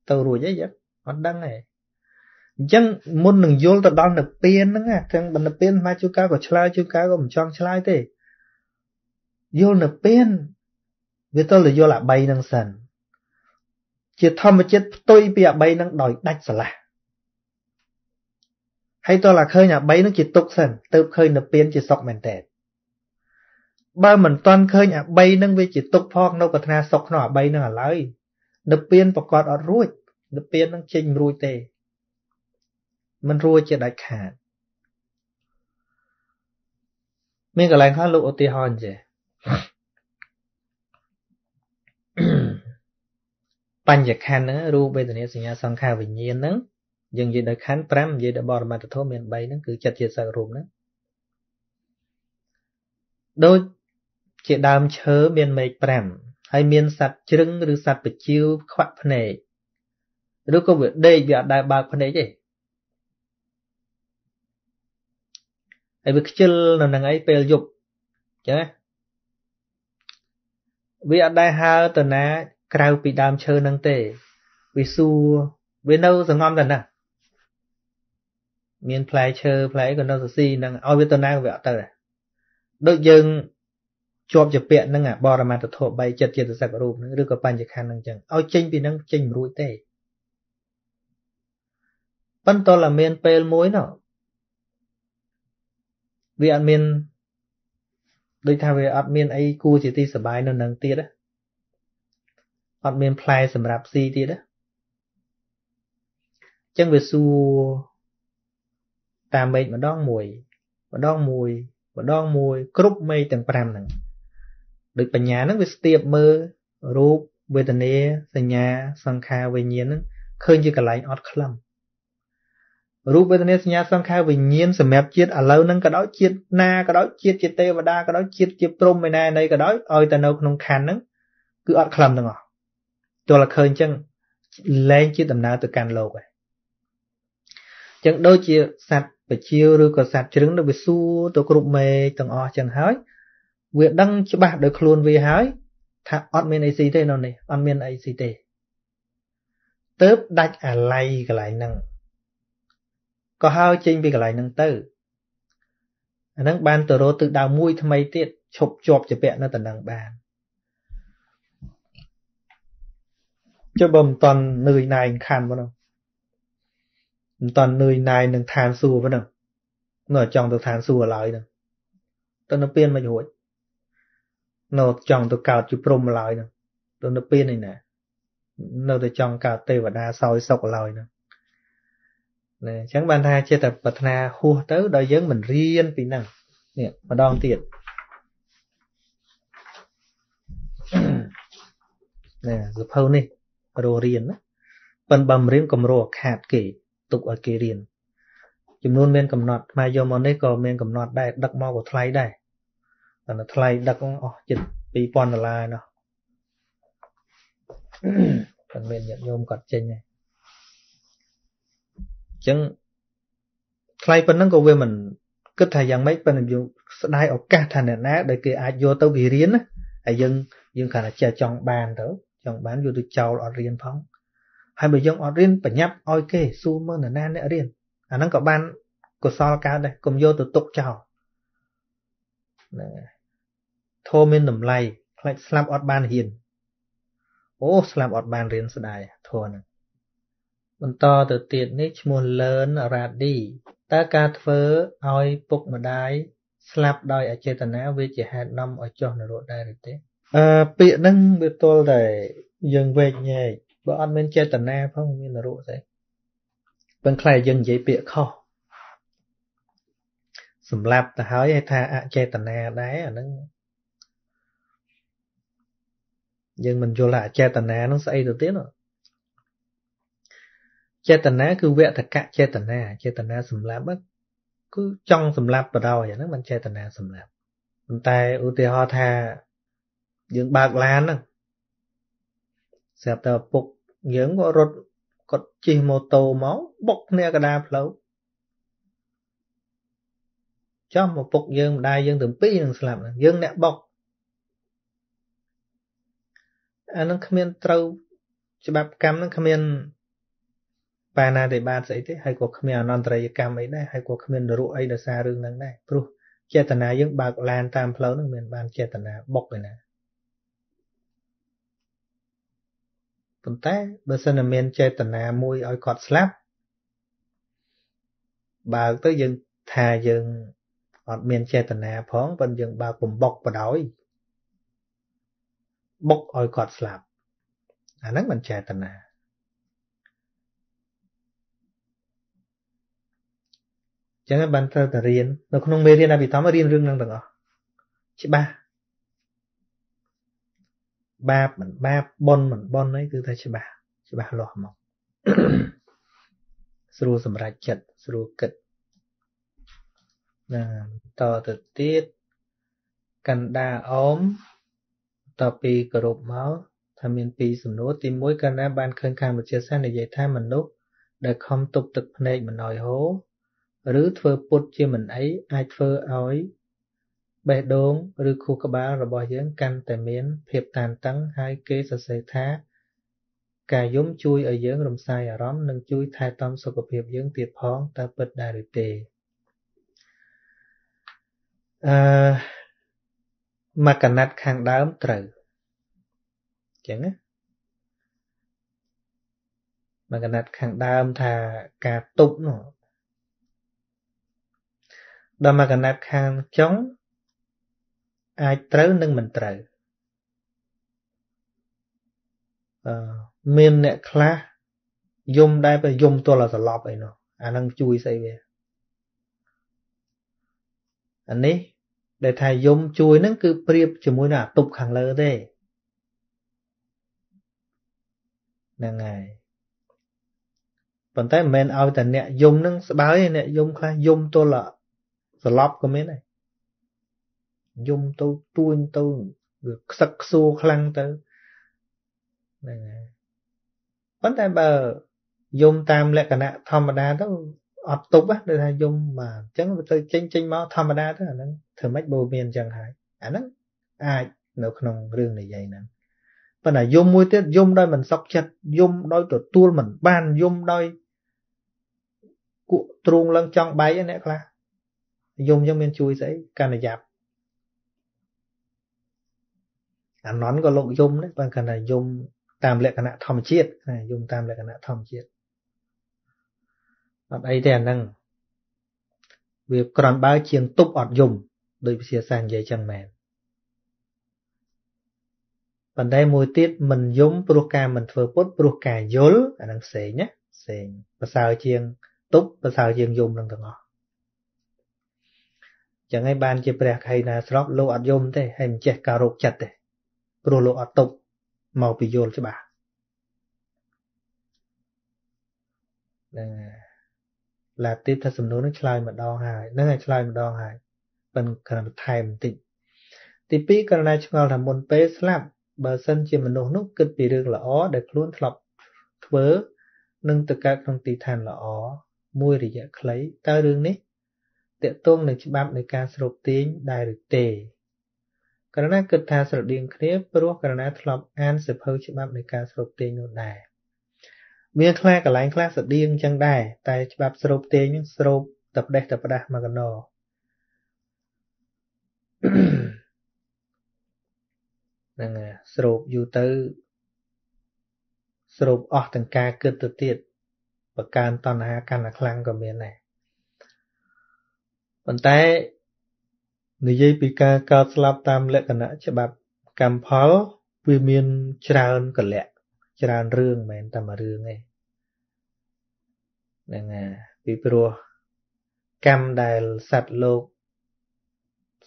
ទៅរួចអីចឹងអត់ដឹងទេអញ្ចឹងមុននឹងយល់ទៅដល់និព្វានហ្នឹងទាំងនិព្វានមកជួយកៅក៏ឆ្លើយជួយកៅក៏មិនចង់ឆ្លើយទេយល់និព្វានវាទៅយល់អបីហ្នឹងសិនជាធម្មជាតិផ្ទុយពីអបីហ្នឹងដោយដាច់ស្រឡះ ហើយតើឡាឃើញអបីហ្នឹងជាទុកសិនទៅឃើញនិព្វានជាសុខមែនតើបើមិនទាន់ឃើញអបីហ្នឹងវាជាទុកផងនៅប្រាថ្នាសុខក្នុងអបីហ្នឹងឥឡូវនិព្វានប្រកបអត់រួចនិព្វានហ្នឹងចេញមិនរួចទេមិនរួចជាដាច់ខាតមានកន្លែងខ្លះលោកឧទាហរណ៍ចេះបញ្ញខណ្ឌហ្នឹងរូបវេទនាសញ្ញាសង្ខារវិញ្ញាណហ្នឹង យើងនិយាយដល់ខណ្ឌ5និយាយដល់បរមត្ថធម៌មាន3ហ្នឹងគឺចិត្តជាសឹករូបហ្នឹងដូចជាដើមឈើមានមេឃ5ហើយមានសត្វជ្រឹងឬសត្វបជាវខ្វាក់ភ្នែកឬក៏វាដេកវាអត់ដែលបើកភ្នែកទេហើយវាខ្ជិលនៅនឹងអីពេលយប់អញ្ចឹងណាវាអត់ដែលហើទៅណាក្រៅពីដើមឈើនឹងទេវាសួរវានៅសងំតែណា មានផ្លែឈើផ្លែក៏នៅសស៊ីនឹងឲ្យវាទៅណាវាអត់ទៅដែរដូចយើងជាប់ជាពាក់នឹងបរមត្ថធម៌3ចិត្តចិត្តសឹករូបនឹងឬក៏បញ្ញខណ្ឌនឹងអញ្ចឹងឲ្យចេញពីនឹងចេញមិនរួចទេប៉ុន្តែតែមានពេលមួយនោះវាអត់មានដូចថាវាអត់មានអីគួរជាទីសបាយនៅនឹងទៀតអត់មានផ្លែសម្រាប់ស៊ីទៀតអញ្ចឹងវាសួរ តាមមេឃម្ដងមួយ ម្ដងមួយ ម្ដងមួយ គ្រប់មេឃទាំង5ហ្នឹងដូចបញ្ញាហ្នឹងវាស្ទាបមើលរូបវេទនាសញ្ញាសង្ខារវិញ្ញាណហ្នឹងឃើញជាកន្លែងអត់ខ្លឹមរូបវេទនាសញ្ញាសង្ខារវិញ្ញាណសម្រាប់ជាតិឥឡូវហ្នឹងក៏ដោយជាតិណាក៏ដោយជាតិជាទេវតាក៏ដោយជាតិជាព្រំឯណាណីក៏ដោយឲ្យតែនៅក្នុងខណ្ឌហ្នឹងគឺអត់ខ្លឹមទាំងអស់ទោះតែឃើញអញ្ចឹងលែងជាដំណើរទៅកាន់លោកហើយអញ្ចឹងដូចជាសត្វ បជាវឬក៏សត្វជ្រឹងទៅវាសួរទៅគ្រប់មេទាំងអស់អញ្ចឹងហើយវាដឹងច្បាស់ដោយខ្លួនវាហើយថាអត់មានអីស៊ីទេនៅនេះអត់មានអីស៊ីទេទៅដាច់អាល័យកន្លែងហ្នឹងក៏ហើយចេញពីកន្លែងហ្នឹងទៅអាហ្នឹងបានទៅរកទឹកដៅមួយថ្មីទៀតឈប់ជាប់ជាពាក់នៅតំណឹងបានចុះបើមិនតន់នឿយណាយខានប៉ុណ្ណឹង មិនតន់នឿយណាយនឹងឋានសួគ៌ប៉ុណ្ណឹងនៅចង់ទៅឋានសួគ៌ឡើយហ្នឹងទៅនៅពៀនមិនរួចនៅចង់ទៅកើតជាព្រំឡើយហ្នឹងទៅនៅពៀនឯណានៅតែចង់កើតទេវតាសោយសុខឡើយហ្នឹងណាអញ្ចឹងបានថាចេះតែប្រាថ្នាហួសទៅដល់យើងមិនរៀនពីហ្នឹងនេះម្ដងទៀតណាសភៅនេះរស់រៀនណាប៉ិនបំរៀនកម្រោខាតគេ ទុកឲ្យគេរៀនចំនួនមានកំណត់ខ្មែរយកមកនេះក៏មានកំណត់ដែរដឹកមកក៏ថ្លៃដែរតែថ្លៃដឹកអស់ជិត2000ដុល្លារនោះតែមានញាតិញោមគាត់ចេញហើយអញ្ចឹងថ្លៃប៉ុណ្ណឹងក៏វាមិនគិតថាយ៉ាងម៉េចប៉ុន្តែយើងស្ដាយឱកាសថាអ្នកណាដែលគេអាចយកទៅវារៀនណាហើយយើងយើងគ្រាន់តែចេះចង់បានទៅចង់បានយកទៅចោលអត់រៀនផង ហើយបើយើងអត់រៀនបញ្ញាប់ឲ្យគេសួរមើលនរណាអ្នករៀនអាហ្នឹងក៏បានកុសលកើតដែរកុំយកទៅទុកចោលហ្នឹងហើយធម៌មានតម្លៃខ្លាចស្លាប់អត់បានរៀនអូស្លាប់អត់បានរៀនស្ដាយធម៌ហ្នឹងបន្តទៅទៀតនេះឈ្មោះ Learn Radi តើការធ្វើឲ្យពុកម្ដាយស្លាប់ដោយអចេតនាវាជាហេតុនាំឲ្យចុះនរកដែរឬទេអឺពាក្យហ្នឹងវាទល់តែយើងវែកញែក បើអត់មានចេតនាផងមាននរកទេពឹងខ្លាចយើងនិយាយពាក្យខុសសម្រាប់ទៅហើយឲ្យថាអចេតនាដែរអាហ្នឹងយើងមិនយល់ថាអចេតនាហ្នឹងស្អីទៅទៀតចេតនាគឺវតកៈចេតនាចេតនាសម្លាប់គឺចង់សម្លាប់បដ ாய் ហ្នឹងមិនចេតនាសម្លាប់ប៉ុន្តែឧទាហរណ៍ថាយើងបើកឡានហ្នឹង ស្រាប់តែពុកយើងក៏រត់គាត់ជិះម៉ូតូមកបុកគ្នាកដាផ្លូវចំមកពុកយើងម្ដាយយើងទាំងពីរនឹងស្លាប់ហ្នឹងយើងអ្នកបុកអានឹងគ្មានត្រូវច្បាប់កម្មហ្នឹងគ្មានបាណាតិបាតស្អីទេហើយក៏គ្មានអនន្តរយកម្មអីដែរហើយក៏គ្មាននរកអីដោយសាររឿងហ្នឹងដែរព្រោះចេតនាយើងបើកឡានតាមផ្លូវហ្នឹងមានបានចេតនាបុកឯណា ប៉ុន្តែបើសិនតែមានចេតនាមួយឲ្យគាត់ស្លាប់បើកទៅយើងថាយើងអត់មានចេតនាផងប៉ុន្តែយើងបើកបំបុកបដ ாய் បុកឲ្យគាត់ស្លាប់អាហ្នឹងមិនចេតនាចឹងបានត្រូវតែរៀននៅក្នុងមេរៀនអភិធម្មរៀនរឿងហ្នឹងទាំងអស់ច្បាស់ បាបមិនបាបបុណ្យមិនបុណ្យអីគឺថាច្បាស់ច្បាស់លាស់មកស្រួលសម្រេចចិត្តស្រួលគិតណាតទៅទៀតកណ្ដាអមតពីគោរពមកថាមានពីរសំណួរទី1កណ្ដាបានឃើញខាងវិទ្យាសាស្ត្រនិយាយថាមនុស្សដែលខំទប់ទឹកភ្នែកមិនឲ្យហូរឬធ្វើពុតជាមិនអីអាចធ្វើឲ្យ បេះដូង ឬខួរក្បាលរបស់យើងកាន់តែមានភាពតានតឹងហើយគេសរសេរថា ការយំជួយឲ្យយើងរំសាយអារម្មណ៍និងជួយថែទាំសុខភាពយើងទៀតផងតើពិតដែរឬទេអឺមកកណាត់ខាងដើមត្រូវអញ្ចឹងណាមកកណាត់ខាងដើមថាការទប់នោះដល់មកកណាត់ខាងចុង អាចត្រូវនិងមិនត្រូវអឺមានអ្នកខ្លះយំដែរបើយំទល់តែស្លាប់អីនោះអានឹងជួយស្អីវាអានេះដែលថាយំជួយហ្នឹងគឺប្រៀបជាមួយនឹងអាទប់ខាងលើទេហ្នឹងហើយប៉ុន្តែមិនមែនឲ្យតែអ្នកយំហ្នឹងស្បើយអ្នកយំខ្លះយំទល់ស្លាប់ក៏មានដែរ យំទៅទួញទៅវាខ្សឹកខ្សួរខ្លាំងទៅហ្នឹងហើយប៉ុន្តែបើយំតាមលក្ខណៈធម្មតាទៅអត់ទប់ណាដូចថាយំបាទអញ្ចឹងវាទៅចេញចេញមកធម្មតាទៅអាហ្នឹងធ្វើម៉េចបើមានអញ្ចឹងហើយអាហ្នឹងអាចនៅក្នុងរឿងនិយាយហ្នឹងប៉ុន្តែយំមួយទៀតយំដោយមិនសុខចិត្តយំដោយទទួលមិនបានយំដោយគក់ទ្រូងឡើងចង់បែកអ្នកខ្លះយំចឹងមានជួយស្អីកណ្ណយ៉ាប់ អានន់ក៏លោកយំដែរបើគាត់ថាយំតាមលក្ខណៈធម្មជាតិណាយំតាមលក្ខណៈធម្មជាតិអត់អីទេអាហ្នឹងវាក្រំបើជាងទប់អត់យំដោយវិទ្យាសាស្ត្រនិយាយចឹងមែនប៉ុន្តែមួយទៀតមិនយំព្រោះការមិនធ្វើពុតព្រោះការយល់អាហ្នឹងផ្សេងណាផ្សេងប្រសើរជាងទប់ប្រសើរជាងយំនឹងទាំងអស់ចឹងហើយបានជាព្រះខៃណាស្របលោកអត់យំទេហើយមិនចេះការរោគចិត្តទេ ព្រោះលោកអត់ទប់មកពីយល់ច្បាស់ហ្នឹងឡាទីបថាសំណួរនឹងឆ្លើយម្ដងហើយហ្នឹងហើយឆ្លើយម្ដងហើយប៉ិនគ្រាន់បន្ថែមបន្តិចទី2ករណីឆ្ងល់ថាមុនពេលស្លាប់បើសិនជាមនុស្សនោះគិតពីរឿងល្អដែលខ្លួនធ្លាប់ធ្វើនឹងទៅកើតក្នុងទីឋានល្អមួយរយៈខ្លីតើរឿងនេះតកតងនឹងច្បាប់នៃការស្រូបទាញដែរឬទេ ករណីគិតថាស្រដៀងគ្នាព្រោះករណីធ្លាប់អានសិភៅច្បាប់នៃការស្រូបទាញនោះដែរមានខ្លះកន្លែងខ្លះស្តៀងចឹងដែរតែច្បាប់ស្រូបទាញនឹងស្រូបតែផ្ដេសតែផ្ដាស់មកកណោហ្នឹងស្រូបយូរទៅស្រូបអស់ទាំងការគិតទៅទៀតបកើនតណ្ហាកាន់តែខ្លាំងក៏មានដែរប៉ុន្តែ និយាយពីការកើតស្លាប់តាមលក្ខណៈច្បាប់កម្មផលវាមានច្រើនកលៈច្រើនរឿងមិនមែនតែមួយរឿងទេហ្នឹងហើយពីព្រោះកម្មដែលសត្វលោក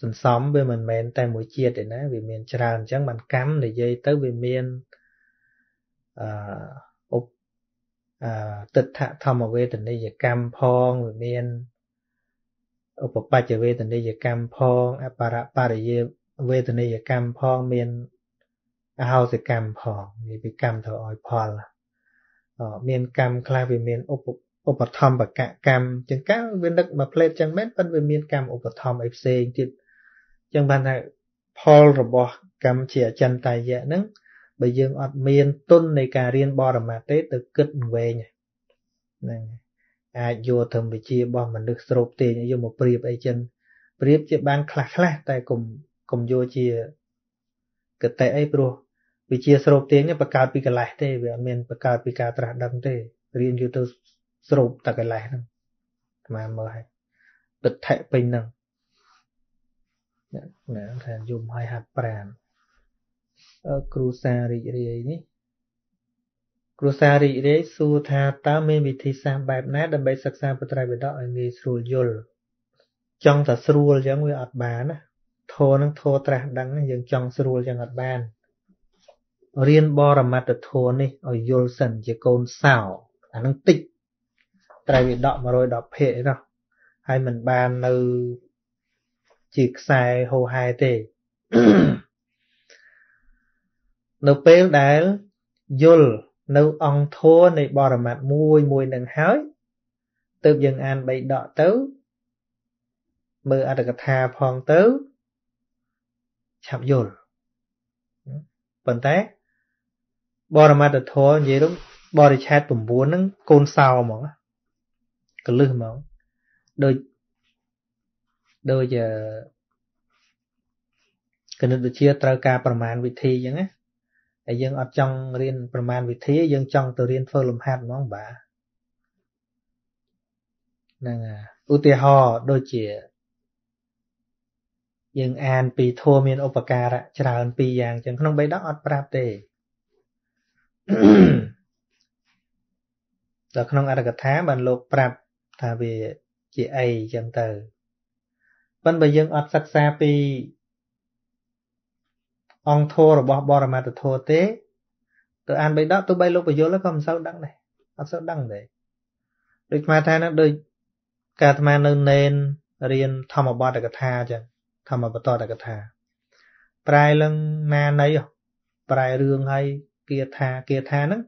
សន្សំវាមិនមែនតែមួយជាតិទេណាវាមានច្រើនអញ្ចឹងបានកម្មនិយាយទៅវាមានអឺឧបអឺទិដ្ឋធម្មវេទនីយកម្មផងវាមាន ឧបបច្ចវេទនីយកម្មផងអបរបរិយាវេទនីយកម្មផងមានអហោសិកម្មផងនិយាយពីកម្មធ្វើឲ្យផលមានកម្មខ្លះវាមានឧបឧបធម្មបកកម្មចឹងកាលវានឹកមកផ្លេតចឹងមែនប៉ុន្តែវាមានកម្មឧបធម្មអីផ្សេងទៀតចឹងបានថាផលរបស់កម្មជាអចិន្តយៈហ្នឹងបើយើងអត់មានទុននៃការរៀនបរមត្ថទេទៅគិតវែងហ្នឹង អាចយកធម្មវិជារបស់មនុស្សស្រូបទាញយកមកប្រៀបអីចឹងប្រៀបជាបានខ្លះខ្លះតែកុំកុំយកជាកតិអីព្រោះវិជាស្រូបទាញបង្កើតពីកលេសទេវាអត់មានបង្កើតពីការត្រាស់ដឹងទេរៀនយកទៅស្រូបតែកលេសហ្នឹងអាមើលឲ្យទឹកថៈពេញហ្នឹងណាថាយំឲ្យហាត់ប្រានអឺគ្រូសារីករាយនេះ គ្រូសារីករាយសួរថាតើមានវិធីសាស្ត្របែបណាដើម្បីសិក្សាបត្រៃបិដកឲ្យងាយស្រួលយល់ចង់តែស្រួលអញ្ចឹងវាអត់បានណាធរនឹងធរត្រាស់ដឹងយើងចង់ស្រួលអញ្ចឹងអត់បានរៀនបរមត្តធម៌នេះឲ្យយល់សិនជាកូនសោអានឹងតិចត្រៃវិដក110ភាគឯនោះហើយមិនបាននៅជាខ្សែហោហែទេនៅពេលដែលយល់ នៅអង្គធัวនៃបរមត្តមួយមួយនឹងហើយទើបយើងអានបីដកទៅ មើលអត្ថកថាផងទៅឆាប់យល់ប៉ុន្តែបរមត្តធម៌និយាយទៅបរិឆេទ9ហ្នឹងកូនសោហ្មងកលឹះហ្មងដូចដូចគណិតវិទ្យាត្រូវការប្រមាណវិធីអញ្ចឹងណា ហើយយើងអត់ចង់រៀនប្រមាណវិធីយើងចង់ទៅរៀនធ្វើលំហាត់ហ្មងបាទហ្នឹងឧទាហរណ៍ដូចជាយើងអានពីធម៌មានឧបការៈច្រើនពីរយ៉ាងចឹងក្នុងបេដកអត់ប្រាប់ទេដល់ក្នុងអត្ថកថាបានលោកប្រាប់ថាវាជាអីចឹងទៅប៉ុន្តែបើយើងអត់សិក្សាពី អង្គធម៌របស់បរមត្ថធម៌ទេទៅអានបៃដកទៅបីលោកបញ្យលក៏មិនសូវដឹងដែរអត់សូវដឹងទេដូចស្មាថាហ្នឹងដូចការអាត្មានៅនេនរៀនធម្មបទកថាចឹងធម្មបទកថា ប្រែឡើងណានៃប្រែរឿងឲ្យគាថាគាថាហ្នឹង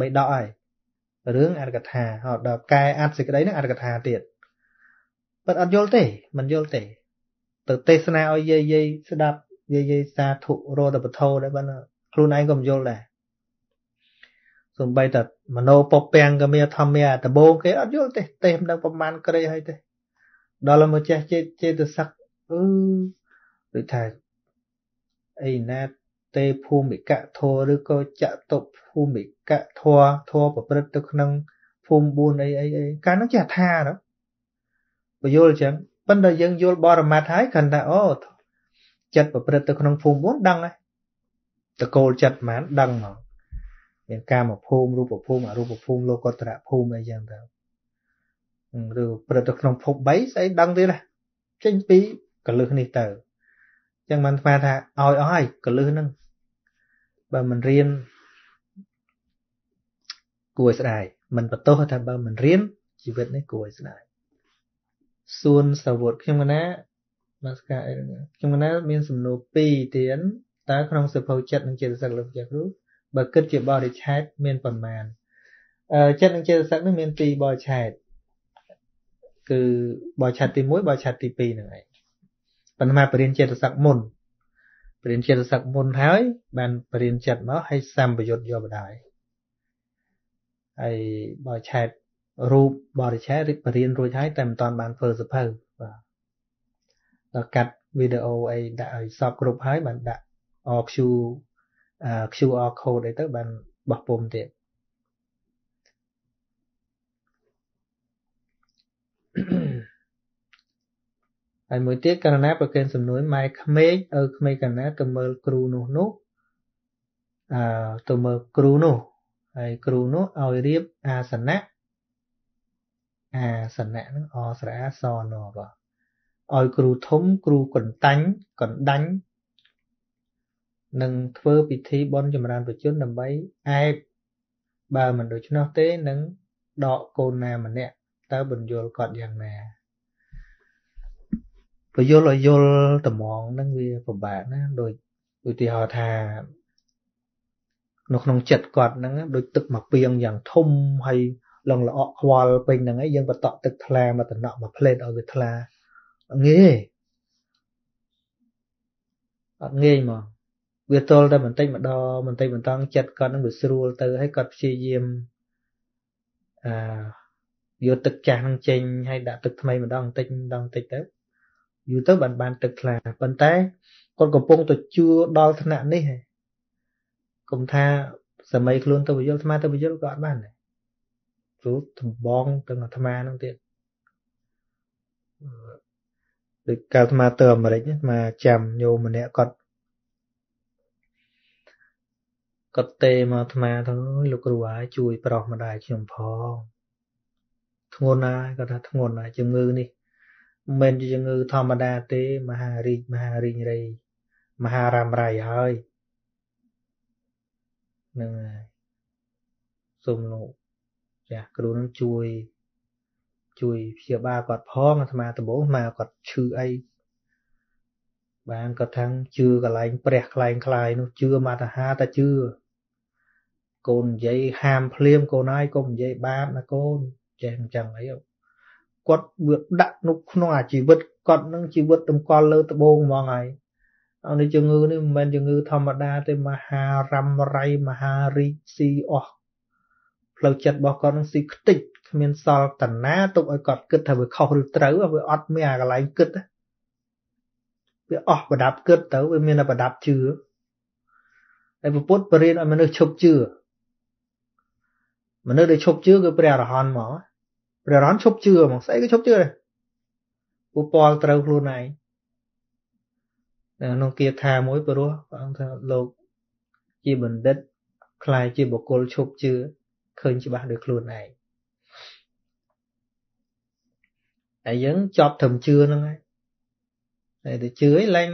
បីដកហើយរឿងអត្ថកថាដល់កែអត្ថសេចក្តីហ្នឹងអត្ថកថាទៀតប៉ុន្តែអត់យល់ទេមិនយល់ទេ ទៅទេសនាឲ្យយាយយាយស្ដាប់ យាយយាយសាធុរតបធោដែរបានខ្លួនឯងក៏មិនយល់ដែរសំបីតែមโนពពាំងក៏មានធម្មៈដបងគេអត់យល់ទេទេមិនដឹងប្រមាណក្រេហើយទេដល់មកចេះចេចេតសឹកអឺដូចថាអីណាទេភូមិកៈធរឬក៏ចតុភូមិកៈធរធរប្រព្រឹត្តទៅក្នុងភូមិ4អីអីអីកាលនោះចេះថាទៅបើយល់អញ្ចឹងប៉ុន្តែយើងយល់បរមត្ថហើយគាត់ថាអូ ចិត្តប្រព្រឹត្តទៅក្នុងភូមិ4ដឹងហើយតកូលចិត្តហ្មងដឹងមកមានកាមភូមិរូបភូមិអរូបភូមិលោកតរភូមិអីចឹងទៅឬព្រឹត្តទៅក្នុងភព3ស្អីដឹងទៀតណាចេញពីកលឹះនេះទៅអញ្ចឹងបានស្មានថាឲ្យអស់ហើយកលឹះហ្នឹងបើមិនរៀនគួរស្ដាយមិនបន្ទោសថាបើមិនរៀនជីវិតនេះគួរស្ដាយសួនសាវុតខ្ញុំកណា មកស្កាអីខ្ញុំកណាមានសំណួរ2ទៀតតើក្នុងសភៅចិត្តនិងចេតសិកលោកចាស់គ្រូបើគិតជាបរិឆេទមានប៉ុន្មានអឺចិត្តនិងចេតសិកនេះមាន2បរិឆេទគឺបរិឆេទទី1បរិឆេទទី2ហ្នឹងឯងប៉ុន្តែបរិញ្ញាចេតសិកមុនបរិញ្ញាចេតសិកមុនហើយ បានបរិញ្ញាចិត្តមកឲ្យសម្បយុទ្ធយកបដាយហើយបរិឆេទរូបបរិឆេទរិបរៀនរួចហើយតែមិនតាន់បានធ្វើសភៅបាទ ដល់កាត់វីដេអូអីដាក់ឲ្យសពគ្រប់ហើយបានដាក់ RQ QR code អីទៅបានបោះពុំទៀតហើយមួយទៀតករណីប្រកេនសំនួរម៉ែក្មេកឪក្មេកកណាទៅមើលគ្រូនោះនោះអឺទៅមើលគ្រូនោះហើយគ្រូនោះឲ្យរៀបអាសនៈអាសនៈហ្នឹងអស្រៈសនបាទ ឲ្យគ្រូធំ គ្រូកន្តាញ់កណ្ដាញ់នឹងធ្វើពិធីបន់ចម្រើនប្រជជនដើម្បីអែបបើមិនដូច្នោះទេនឹងដកកូនណាម្នាក់តើបញ្យល់គាត់យ៉ាងណាបញ្យល់ឲ្យយល់ត្មងហ្នឹងវាពិបាកណាដូចឧទាហរណ៍ថានៅក្នុងចិត្តគាត់ហ្នឹងដូចទឹកមកពីងយ៉ាងធំហើយឡងល្អក់ខ្វល់ពេញហ្នឹងឯងយើងបតក់ទឹកថ្លាមកតំណក់មកផ្លេតឲ្យវាថ្លា ងាយអត់ងាយមកវាទល់តែបន្តិចម្ដងបន្តិចបន្តងចិត្តគាត់នឹងវាស្រួលទៅហើយគាត់ព្យាយាមអឺយកទឹកចាស់នឹងចេញហើយដាក់ទឹកថ្មីម្ដងបន្តិចម្ដងបន្តិចទៅយូរទៅបានបានទឹកថ្លាប៉ុន្តែគាត់កំពុងទៅជួដល់ថ្នាក់នេះហើយកុំថាសម័យខ្លួនទៅវិយលអាត្មាទៅវិយលក៏អត់បានដែរព្រោះដំបងទាំងអាត្មានឹងទៀត ដូចកាលអាត្មាទៅអាមេរិកអាត្មាចាំញោមម្នាក់គាត់គាត់ទេមកអាត្មាទៅលោកគ្រូហើយជួយប្រោះម្ដាយខ្ញុំផងធ្ងន់ណាស់គាត់ថាធ្ងន់ណាស់ជំងឺនេះមិនមែនជាជំងឺធម្មតាទេមហារីកមហារីងរៃមហារ៉ាំរៃហើយនឹងហើយសូមលោកចាស់គ្រូនឹងជួយ ជួយព្យាបាលគាត់ផងអាត្មាដំបូងមកគាត់ឈឺអីបានគាត់ថាំងជឿកន្លែងព្រះខ្លែងខ្លាយនោះជឿមកតាហាតែជឿកូននិយាយហាមភ្លាមកូនហើយកុំនិយាយបាបណាកូនចេះអញ្ចឹងអីគាត់វាដាក់នោះក្នុងអាជីវិតគាត់នឹងជីវិតតម្កល់លើត្បូងហ្មងហើយអនេះជំងឺនេះមិនមែនជំងឺធម្មតាទេមហារ៉ាំរៃមហារីកស៊ីអស់ ផ្លូវចិត្តរបស់គាត់នឹងស៊ីខ្ទេចគ្មានសល់តាណាទុកឲ្យគាត់គិតថាវាខុសឬត្រូវវាអត់មានអាកន្លែងគិតវាអស់ប្រដាប់គិតទៅវាមានតែប្រដាប់ជឿហើយពុទ្ធបរិញ្ញាឲ្យមនុស្សឈប់ជឿមនុស្សដែលឈប់ជឿគឺព្រះអរហន្តមកព្រះអរហន្តឈប់ជឿហ្មងស្អីក៏ឈប់ជឿដែរពូពលត្រូវខ្លួនឯងក្នុងគាថាមួយព្រោះព្រះអង្គថាលោកជាបណ្ឌិតខ្លាយជាបុគ្គលឈប់ជឿ ឃើញច្បាស់ដោយខ្លួនឯងហើយយើងចប់ត្រឹមជឿហ្នឹងហើយតែទៅជឿឯងឡើង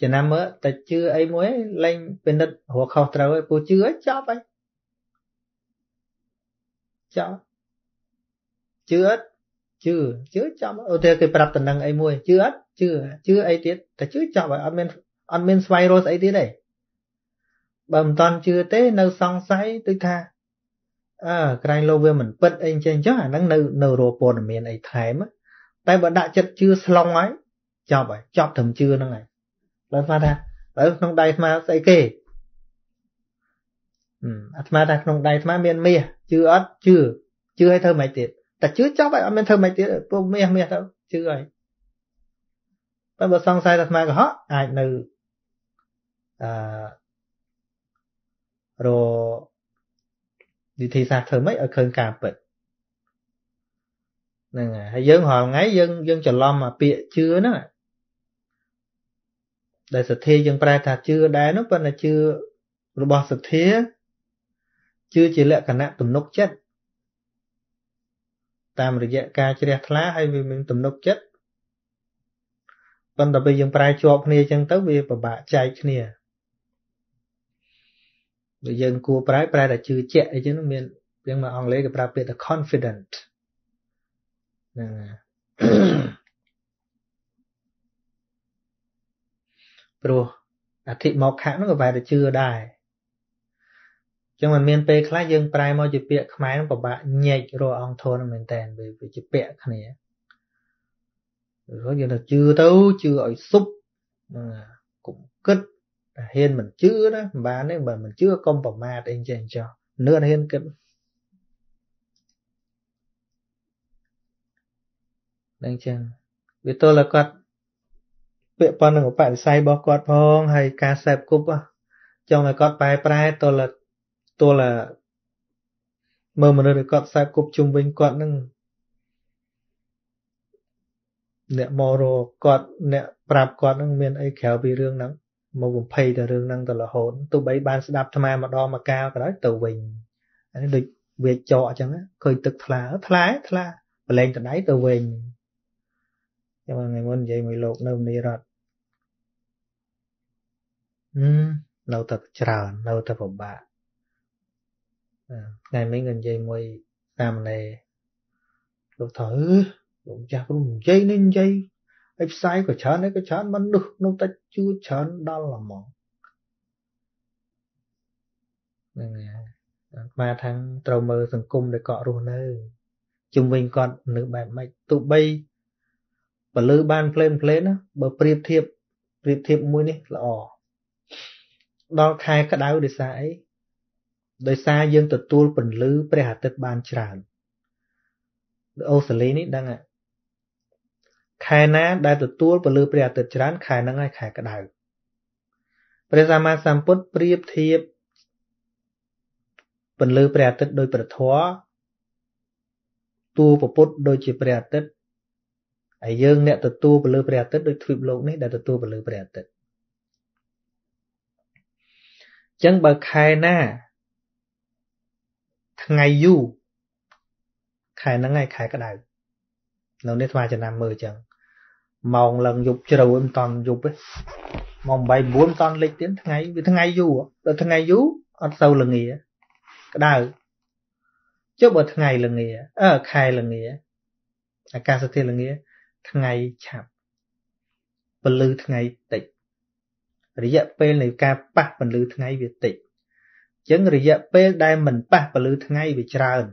ចំណាំមើលតែជឿអីមួយឡើងពិនិត្យរកខុសត្រូវហើយពូជឿឲ្យចប់ហើយចប់ជឿអត់ជឿជឿចប់អូតែគេប្រាប់តំណឹងអីមួយជឿអត់ជឿជឿអីទៀតតែជឿចប់ហើយអត់មានអត់មានស្វែងរកស្អីទៀតទេបើមិនតន់ជឿទេនៅសង្ស័យដូចថា អើក្រែងលោកវាមិនពិតអីចឹងចុះអាហ្នឹងនៅនៅរកព័ត៌មានអីថែមតែបើដាក់ចិត្តជឿស្លុងហើយចប់ហើយចប់ត្រឹមជឿហ្នឹងហើយបើស្មានថាបើក្នុងដៃស្មាស្អីគេអាត្មាថាក្នុងដៃអាត្មាមានមាសជឿអត់ជឿជឿឲ្យធ្វើម៉េចទៀតតែជឿចប់ហើយអត់មានធ្វើម៉េចទៀតពួកមាសមាសទៅជឿហើយតែបើសង្ស័យថាអាត្មាកុហកអាចនៅអឺរ វិធីសាស្ត្រធ្វើម៉េចឲ្យឃើញការពិតហ្នឹងហើយយើងរាល់ថ្ងៃយើងយើងច្រឡំអាពាក្យជឿហ្នឹងដែលសទ្ធាយើងប្រែថាជឿដែរនោះប៉ុន្តែជឿរបស់សទ្ធាជឿជាលក្ខណៈទំនុកចិត្តតាមរយៈការជ្រះថ្លាហើយវាមានទំនុកចិត្តប៉ុន្តែពេលយើងប្រែជាប់គ្នាអញ្ចឹងទៅវាពិបាកចែកគ្នា បើយើងគួរប្រែប្រែតែជឿជាក់អីចឹងមានយ៉ាងមកអង់គ្លេសគេប្រើពាក្យថា confident ហ្នឹងព្រោះអធិមកខៈហ្នឹងក៏បែរតែជឿដែរចឹងមិនមានពេលខ្លះយើងប្រែមកជាពាក្យខ្មែរនឹងពិបាកញែករកអង្គធនមែនតើវាជាពាក្យគ្នា rồi យើងទៅជឿទៅជឿឲ្យសុបកុំគិត តែហ៊ានមិនជឿណាមិនបានទេបើមិនជឿកុំប្រមាថអីចេះចោះនឿនហ៊ានគិតនឹងចឹងវាទល់តែគាត់ពាក្យប៉ុណ្្នឹងបរិស័យរបស់គាត់ផងហើយការសេពគប់ចង់ឲ្យគាត់ប្រែប្រែទល់តែទល់តែមើលមនុស្សដែលគាត់សេពគប់ជុំវិញគាត់នឹងអ្នកមករកគាត់អ្នកប្រាប់គាត់នឹងមានអីក្រៅពីរឿងហ្នឹង មកបំភ័យតែរឿងហ្នឹងទៅរហូតទោះបីបានស្ដាប់ថ្មម្ដងមកកាលក៏ដោយទៅវិញអានេះដូចវាចកអញ្ចឹងឃើញទឹកថ្លាថ្លាថ្លាប្រឡែងតដៃទៅវិញចាំថ្ងៃមុននិយាយមួយលោកនៅមនីរតហឹមនៅតែច្រើននៅតែពិបាកថ្ងៃមិញក៏និយាយមួយសាមណេរលោកថាអឺលោកម្ចាស់គ្រូនិយាយនេះនិយាយ ហើយផ្សាយក៏ច្រើនហើយក៏ច្រើនមនុស្សនោះតែជឿច្រើនដល់ហ្មងហ្នឹងហើយអាថាងត្រូវមើលសង្គមដែលគាត់រស់នៅជំវិញគាត់នៅបែបម៉េចទោះបីបលឺបានផ្លេនផ្លេនណាបើប្រៀបធៀបប្រៀបធៀបមួយនេះល្អដល់ខែក្តៅដោយសារអីដោយសារយើងទទួលពន្លឺព្រះអាទិត្យបានច្រើនអូស្ត្រាលីនេះដឹង ខែណាដែលទទួលពលឺព្រះអាទិត្យច្រើនខែហ្នឹងហើយខែក្តៅព្រះសម្មាសម្ពុទ្ធប្រៀបធៀបពន្លឺព្រះអាទិត្យដោយព្រះធម៌តួពពុទ្ធដូចជាព្រះអាទិត្យហើយយើងអ្នកទទួលពលឺព្រះអាទិត្យដូចទ្វីបលោកនេះដែលទទួលពលឺព្រះអាទិត្យចឹងបើខែណាថ្ងៃយូរខែហ្នឹងឯងខែក្តៅនៅនេះស្វាចំណាំមើលចឹង ម៉ោងឡើងយប់ជ្រៅមិនតាន់យប់ទេម៉ោង8 9មិនតាន់លិចទៀតថ្ងៃវាថ្ងៃយូរដល់ថ្ងៃយូរអត់សូវល្ងាក្តៅចុះបើថ្ងៃល្ងាអឺខែល្ងាអាកាសធាតុល្ងាថ្ងៃឆាប់ពលឺថ្ងៃតិចរយៈពេលនៃការប៉ះពន្លឺថ្ងៃវាតិចអញ្ចឹងរយៈពេលដែលមិនប៉ះពន្លឺថ្ងៃវាច្រើន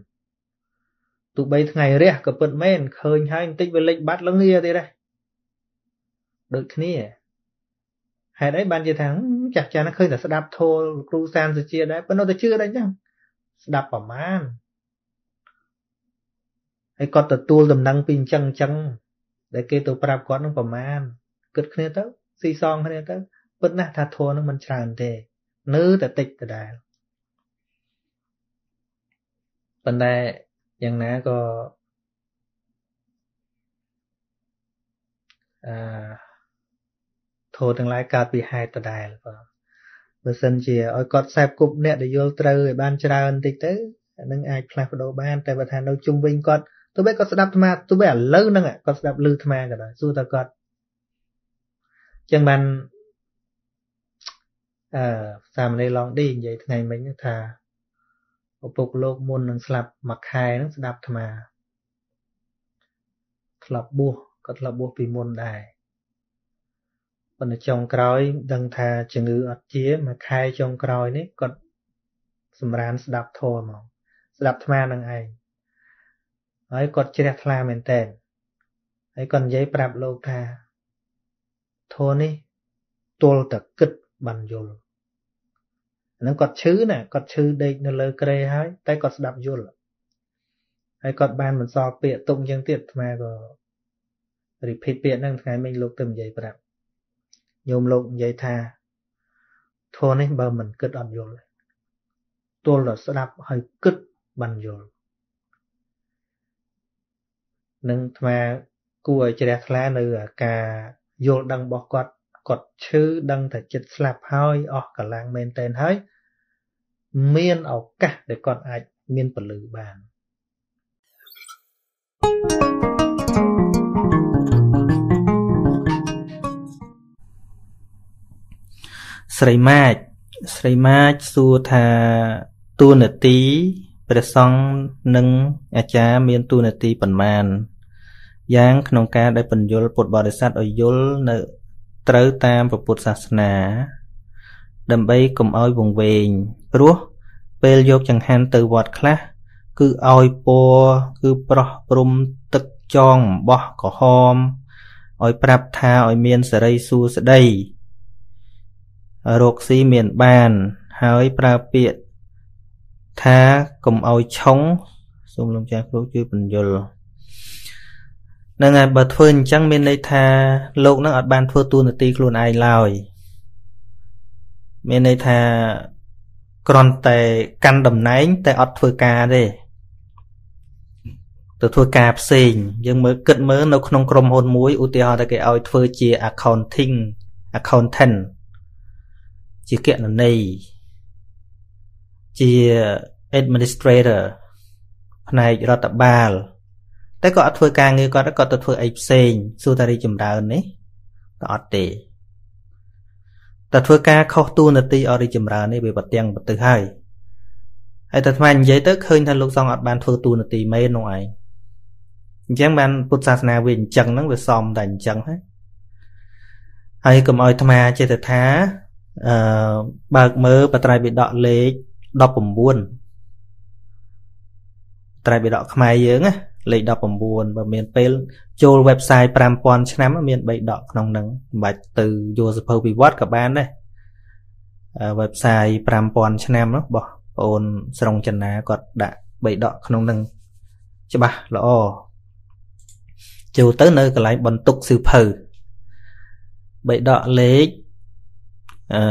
ទោះបីថ្ងៃរះក៏ពិតមែនឃើញហើយបន្តិចវាលិចបាត់ល្ងាទៀតដែរ ដូចគ្នាហេតុអីបានជាថាចាស់ចាស់ណាឃើញតែស្ដាប់ធម៌គ្រូសានសុជាដែរប៉ុន្តែទៅជឿដែរអញ្ចឹងស្ដាប់ប្រមាណហើយគាត់ទទួលដំណឹងពីអញ្ចឹងអញ្ចឹងដែលគេទៅប្រាប់គាត់នឹងប្រមាណគិតគ្នាទៅស៊ីសងគ្នាទៅពិតណាស់ថាធម៌នឹងមិនច្រើនទេ នៅតែតិចដដែលប៉ុន្តែយ៉ាងណាក៏អឺ ធម៌ទាំងឡាយកើតពីហេតុដដែលបាទបើសិនជាឲ្យគាត់ខ្សែគប់អ្នកដែលយល់ត្រូវឲ្យបានច្រើនបន្តិចទៅអានឹងអាចផ្លាស់ប្ដូរបានតែបើថានៅជុំវិញគាត់ទោះបីគាត់ស្ដាប់អាត្មាទោះបីឥឡូវហ្នឹងគាត់ស្ដាប់ឮអាត្មាក៏ដោយសួរតើគាត់ចឹងបានអឺសាមណេរឡងឌីនិយាយថ្ងៃមិញថាឪពុកលោកមុននឹងស្លាប់មួយខែហ្នឹងស្ដាប់អាត្មាធ្លាប់បួសក៏ធ្លាប់បួសពីមុនដែរ ប៉ុន្តែចុងក្រោយដឹងថាជំងឺអត់ជាមួយខែចុងក្រោយនេះគាត់សម្រានស្ដាប់ធម៌មកស្ដាប់អាត្មានឹងឯងហើយគាត់ជ្រះថ្លាមែនតើហើយគាត់និយាយប្រាប់លោកថាធម៌នេះទល់តែគិតបានយល់ហ្នឹងគាត់ឈឺណាគាត់ឈឺដេកនៅលើក្រេហើយតែគាត់ស្ដាប់យល់ហើយគាត់បានបន្សល់ពាក្យទុកអញ្ចឹងទៀតអាត្មាក៏ repeat ពាក្យហ្នឹងថ្ងៃមិញលោកទៅនិយាយប្រាប់ ញោមលោកនិយាយថាធម៌នេះបើមិនគិតអត់យល់ទល់តែស្ដាប់ហើយគិតបានយល់នឹងអាត្មាគួរឲ្យជ្រះថ្លានៅការយល់ដឹងរបស់គាត់គាត់ឈឺដឹងតែចិត្តស្លាប់ហើយអស់កម្លាំងមែនតែនហើយមានឱកាសដែលគាត់អាចមានពលឺបាន ស្រីម៉ាចស្រីម៉ាចសួរថាតួនាទីព្រះសង្ឃនិងអាចារ្យមានតួនាទីប៉ុន្មានយ៉ាងក្នុងការដែលបញ្យលពុទ្ធបរិស័ទឲ្យយល់នៅត្រូវតាមពុទ្ធសាសនា ដើម្បីកុំឲ្យវង្វេងព្រោះពេលយកចង្ហាន់ទៅវត្តខ្លះ គឺឲ្យពណ៌គឺប្រោះព្រំទឹកចងអំបោះក្រហមឲ្យប្រាប់ថាឲ្យមានសេរីសួស្តី រកស៊ីមានបាន ហើយប្រើពាក្យថាកុំឲ្យឆុងសូមលោកចាស់គ្រូជួយបញ្យល់នឹងហើយបើធ្វើអញ្ចឹងមានន័យថាលោកនឹងអត់បានធ្វើទូនាទីខ្លួនឯងឡើយមានន័យថាគ្រាន់តែកាន់តំណែង តែអត់ធ្វើការទេទៅធ្វើការផ្សេងយើងមើលគិតមើលនៅក្នុងក្រុមហ៊ុនមួយឧទាហរណ៍តែគេឲ្យធ្វើជា accounting accountant ជាគណនេយ្យជា administrator ផ្នែករដ្ឋបាលតែក៏អត់ធ្វើការងារគាត់គាត់ទៅធ្វើអីផ្សេងសួរតារីចម្រើននេះក៏អត់ទេតែធ្វើការខុសតួនាទីអរិយចម្រើននេះវាប្រទាំងប្រទឹះហើយហើយតែថ្មនិយាយទៅឃើញថាលោកសង្ឃអត់បានធ្វើតួនាទីមែននោះឯងអញ្ចឹងបានពុទ្ធសាសនាវាអញ្ចឹងហ្នឹងវាសមតែអញ្ចឹងហើយហើយកុំឲ្យអាត្មាចេះតែថា អឺបើកមើលបត្រៃបិដកលេខ19ត្រៃបិដកខ្មែរយើងណាលេខ19បើមានពេលចូល website 5000ឆ្នាំមាន3ដកក្នុងហ្នឹងមិនបាច់ទៅយកសភៅពិវត្តក៏បានដែរ website 5000ឆ្នាំរបស់បងអូនស្រុងចិនណាគាត់ដាក់3ដកក្នុងហ្នឹងច្បាស់ល្អចូលទៅនៅកន្លែងបន្ទុកសៀវភៅបៃដកលេខ អឺ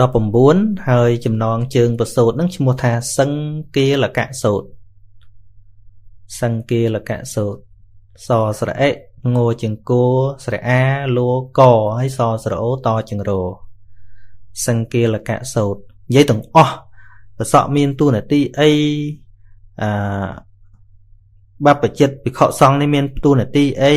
19ហើយចំណងជើងប្រសូតនឹងឈ្មោះថាសង្គាលកៈសូតសង្គាលកៈសូតសស្រអិងជង្គោស្រអាលកហើយសស្រអូតចង្រោសង្គាលកៈសូតនិយាយទាំងអស់ប្រសក់មានទូនាទីអីអឺបបចិត្តភិក្ខុសង្ឃនេះមានទូនាទីអី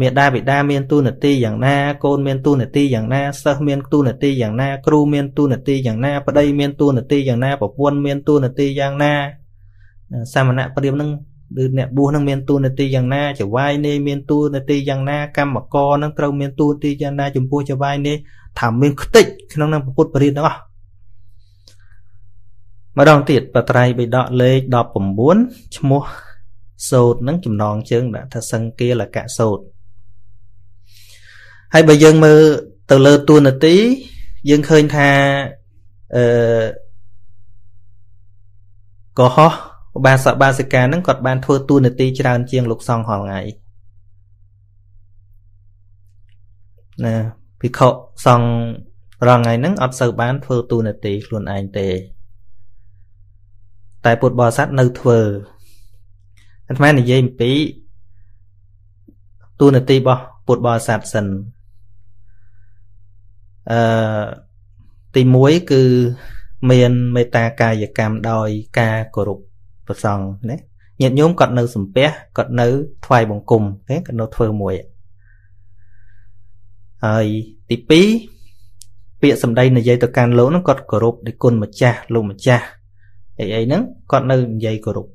មេដាបិតាមានទូនាទីយ៉ាងណាកូនមានទូនាទីយ៉ាងណាសិស្សមានទូនាទីយ៉ាងណាគ្រូមានទូនាទីយ៉ាងណាប្តីមានទូនាទីយ៉ាងណាប្រពន្ធមានទូនាទីយ៉ាងណាសាមណៈព្រាមនឹងឬអ្នកបួសនឹងមានទូនាទីយ៉ាងណាចវាយនេះមានទូនាទីយ៉ាងណាកម្មករនឹងត្រូវមានទូនាទីយ៉ាងណាចំពោះចវាយនេះថាមានខ្ទេចក្នុងនឹងពុទ្ធពរិទ្ធទាំងអស់ម្ដងទៀតបត្រៃបិដកលេខ19ឈ្មោះ សោតនឹងចំណងជើងដាក់ថាសង្គាលកៈសោតហើយបើយើងមើលទៅលើតួនាទីយើងឃើញថាអឺកុហកឧបាសកបាសិកានឹងគាត់បានធ្វើតួនាទីច្រើនជាងលោកសង្ឃរាល់ថ្ងៃណាភិក្ខុសង្ឃរាល់ថ្ងៃហ្នឹងអត់សូវបានធ្វើតួនាទីខ្លួនឯងទេ តែពុទ្ធបរិស័ទនៅធ្វើ អាត្មានិយាយអំពីតួនាទីរបស់ពុទ្ធបរិស័ទសិនអឺទី1គឺមានមេត្តាកាយកម្មដោយការគោរពប្រសង់ណាញាតិញោមគាត់នៅសំពះគាត់នៅថ្វាយបង្គំគេគាត់នៅធ្វើមួយហើយទី2ពាក្យសម្ដីនិយាយទៅកាន់លោកហ្នឹងគាត់គោរពដោយគុណម្ចាស់លោកម្ចាស់អីអីហ្នឹងគាត់នៅនិយាយគោរព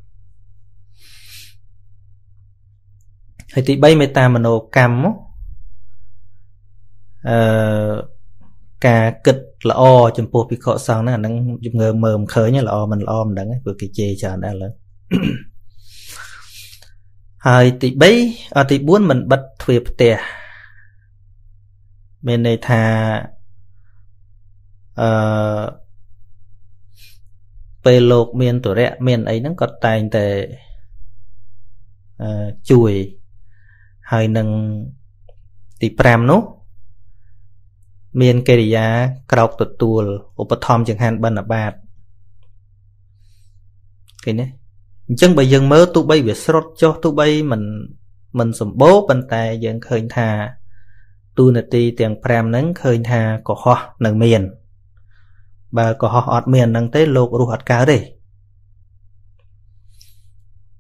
ហើយទី3មេត្តាមនោកម្មអឺការគិតល្អចំពោះភិក្ខុសង្ឃហ្នឹងអាហ្នឹងជំងឺមើលមិនឃើញល្អមិនល្អមិនដឹងព្រោះគេជេរច្រើនដែរឡើយហើយទី3អទី4មិនបិទទ្វារផ្ទះមានន័យថាអឺពេលលោកមានទុរៈមានអីហ្នឹងគាត់តែងតែអឺជួយ ហើយនឹងទី5នោះមានកិរិយាក្រោកទទួលឧបត្ថម្ភចង្ហាន់បណ្ឌបាតឃើញទេអញ្ចឹងបើយើងមើលទោះបីវាស្រុតចុះទោះបីមិនមិនសម្បូរប៉ុន្តែយើងឃើញថាទូនាទីទាំង5ហ្នឹងឃើញថាកុហកនៅមាន បើកុហកអត់មានហ្នឹងទេលោករស់អត់កើតទេ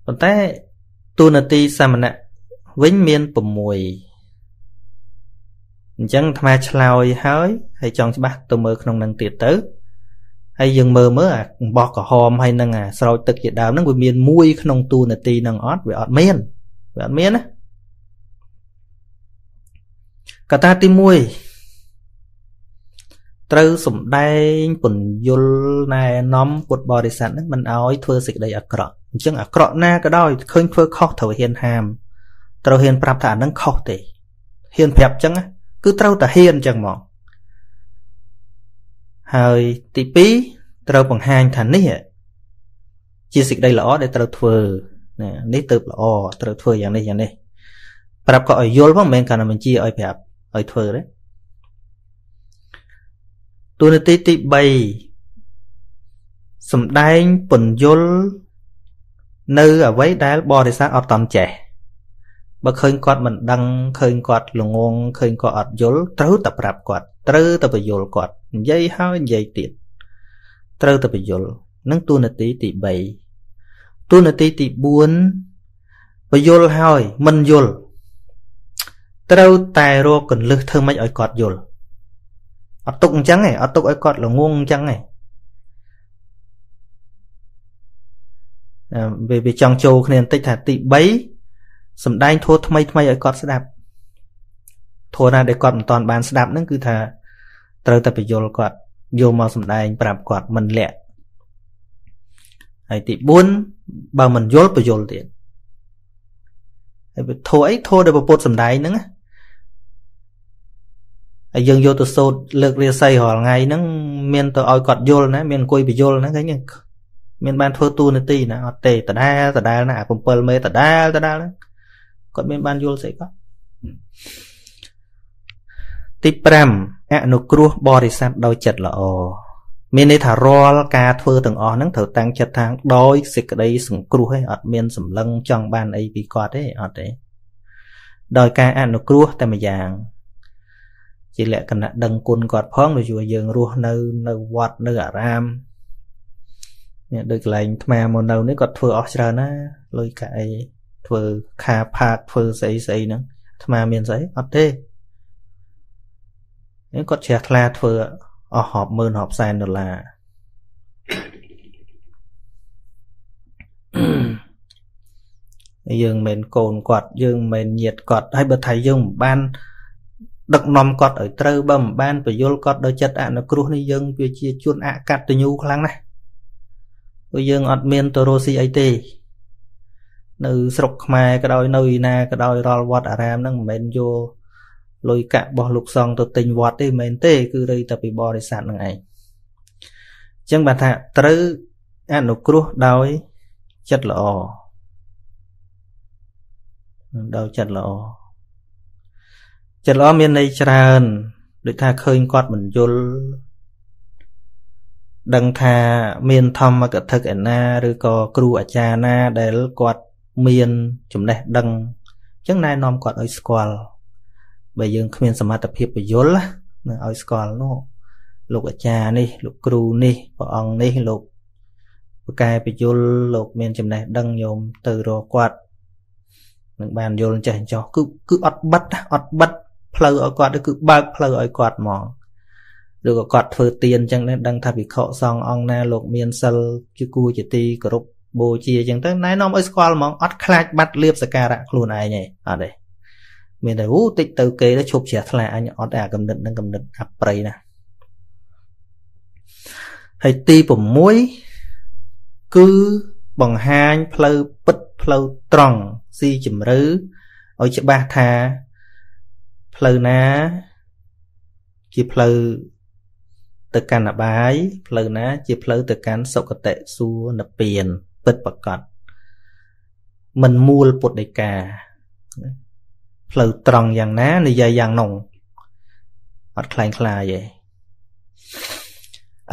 ប៉ុន្តែទូនាទីសាមណៈ វិញមាន6អញ្ចឹងអាត្មាឆ្លើយហើយហើយចង់ច្បាស់ទៅមើលក្នុងនឹងទៀតទៅហើយយើងមើលមើលអាអំបោះក្រហមហើយនឹងអាស្រោចទឹកជាដើមហ្នឹងវាមានមួយក្នុងទូនាទីនឹងអត់វាអត់មានវាអត់មានណាកត្តាទី1ត្រូវសំដែងពន្យល់ណែនាំពុទ្ធបរិស័ទហ្នឹងមិនអោយធ្វើសេចក្តីអាក្រក់អញ្ចឹងអាក្រក់ណាក៏ដោយឃើញធ្វើខុសត្រូវហ៊ានហាម ត្រូវហ៊ានប្រាប់ថាអាហ្នឹងខុសទេហ៊ានប្រាប់អញ្ចឹងណាគឺត្រូវតែហ៊ានអញ្ចឹងមកហើយទី2ត្រូវបង្ហាញថានេះជាសេចក្តីល្អដែលត្រូវធ្វើណានេះទៅល្អត្រូវធ្វើយ៉ាងនេះយ៉ាងនេះប្រាប់ក៏ឲ្យយល់ផងមិនមែនកាលណាបញ្ជាឲ្យប្រាប់ឲ្យធ្វើទេទូនាទីទី3សំដែងពន្យល់នៅអ្វីដែលបរិស័ទអត់តន់ចេះ បើឃើញគាត់មិនដឹងឃើញគាត់ល្ងងឃើញគាត់អត់យល់ត្រូវតែប្រាប់គាត់ត្រូវតែបញ្យល់គាត់និយាយហើយនិយាយទៀតត្រូវតែបញ្យល់នឹងទូនាទីទី3ទូនាទីទី4បញ្យល់ហើយមិនយល់ត្រូវតែរកកន្លឹះធ្វើម៉េចឲ្យគាត់យល់អត់ទុកអញ្ចឹងឯងអត់ទុកឲ្យគាត់ល្ងងអញ្ចឹងឯងវាវាចង់ចូលគ្នាបន្តិចថាទី3 សំដែងធัวថ្មីថ្មីឲ្យគាត់ស្ដាប់ធัวណាដែលគាត់មិនតាន់បានស្ដាប់ហ្នឹងគឺថាត្រូវតែបញ្យល់គាត់យកមកសំដែងប្រាប់គាត់មិនលាក់ហើយទី4បើមិនយល់បញ្យល់ទៀតហើយធัวអីធัวដែលពពុទ្ធសំដែងហ្នឹងហើយយើងយកទៅសូត្រលើករាសីរាល់ថ្ងៃហ្នឹងមានទៅឲ្យគាត់យល់ណាមានអង្គុយបញ្យល់ណាឃើញ មានបានធ្វើទូនាទីណាអត់ទេដដែលដដែលណាអា7មេដដែលដដែល គាត់មានបានយល់ស្អីគាត់ទី5អនុគ្រោះបរិស័ទដោយចិត្តល្អមានន័យថារាល់ការធ្វើទាំងអស់ហ្នឹងត្រូវតាំងចិត្តថាដោយសេចក្តីសង្គ្រោះឯងអត់មានសម្លឹងចង់បានអីពីគាត់ទេអត់ទេដោយការអនុគ្រោះតែម្យ៉ាងជាលក្ខណៈដឹងគុណគាត់ផងដូចយើងរស់នៅនៅវត្តនៅអារាមនេះដូចកន្លែងថ្មមកនៅនេះគាត់ធ្វើអស់ច្រើនណាលុយកាក់អី ធ្វើខាផាកធ្វើស្អីស្អីហ្នឹងថ្មមានស្អីអត់ទេនេះគាត់ជ្រះថ្លាធ្វើអស់រាប់ម៉ឺនរាប់សែនដុល្លារយើងមិនមែនកូនគាត់យើងមិនមែនញាតគាត់ហើយបើថាយើងមិនបានដឹកនាំគាត់ឲ្យត្រូវបើមិនបានបញ្យលគាត់ដោយចិត្តអនុគ្រោះនេះយើងវាជាជួនអកតញ្ញូខ្លាំងណាស់ព្រោះយើងអត់មានទៅរស់ស៊ីអីទេ នៅស្រុកខ្មែរក៏ដោយនៅឯណាក៏ដោយរាល់វត្តអារាមហ្នឹងមិនមែនយកលុយកាក់របស់លោកសង្ឃទៅទិញវត្តទេមិនមែនទេ គឺរៃតែពីបរិស័ទហ្នឹងឯងអញ្ចឹងបានថាត្រូវអនុគ្រោះដោយចិត្តល្អដោយចិត្តល្អចិត្តល្អមានន័យច្រើនដូចថាឃើញគាត់មិនយល់ដឹងថាមានធម្មកថាឯណា ឬក៏គ្រូអាចារ្យណាដែលគាត់ មានចំណេះដឹងអញ្ចឹងណែនាំគាត់ឲ្យស្គាល់បើយើងគ្មានសមត្ថភាពបញ្យលណាឲ្យស្គាល់នោះលោកអាចារ្យនេះ លោកគ្រូនេះព្រះអង្គនេះលោកពូកែបញ្យលលោកមានចំណេះដឹងញោមទៅរកគាត់នឹងបានយល់ចេះចោះគឺគឺអត់បិទអត់បិទផ្លូវឲ្យគាត់គឺបើកផ្លូវឲ្យគាត់ហ្មងឬក៏គាត់ធ្វើទៀនអញ្ចឹងដឹងថាភិក្ខុសង្ឃអង្គណាលោកមានសិលជាគួរជាទីគោរព បូជាអញ្ចឹងទៅណែនាំឲ្យស្គាល់ហ្មងអត់ខ្លាចបាត់លៀបសការៈខ្លួនឯងទេអត់ទេមានតែអូតិចទៅគេទៅឈប់ជ្រះថ្លាអញអត់តែអាកំណត់នឹងកំណត់អាប្រៃណាហើយទី6គឺបង្ហាញផ្លូវពិតផ្លូវត្រង់ស៊ីជម្រៅឲ្យច្បាស់ថាផ្លូវណា ជាផ្លូវទៅកាន់អបាយផ្លូវណា ជាផ្លូវទៅកាន់សុគតិសួគ៌និព្វាន ពិតប្រកបមិនមូលពុទ្ធដីកាផ្លូវត្រង់យ៉ាងណានិយាយយ៉ាងនោះអត់ខ្លែងខ្លាយទេ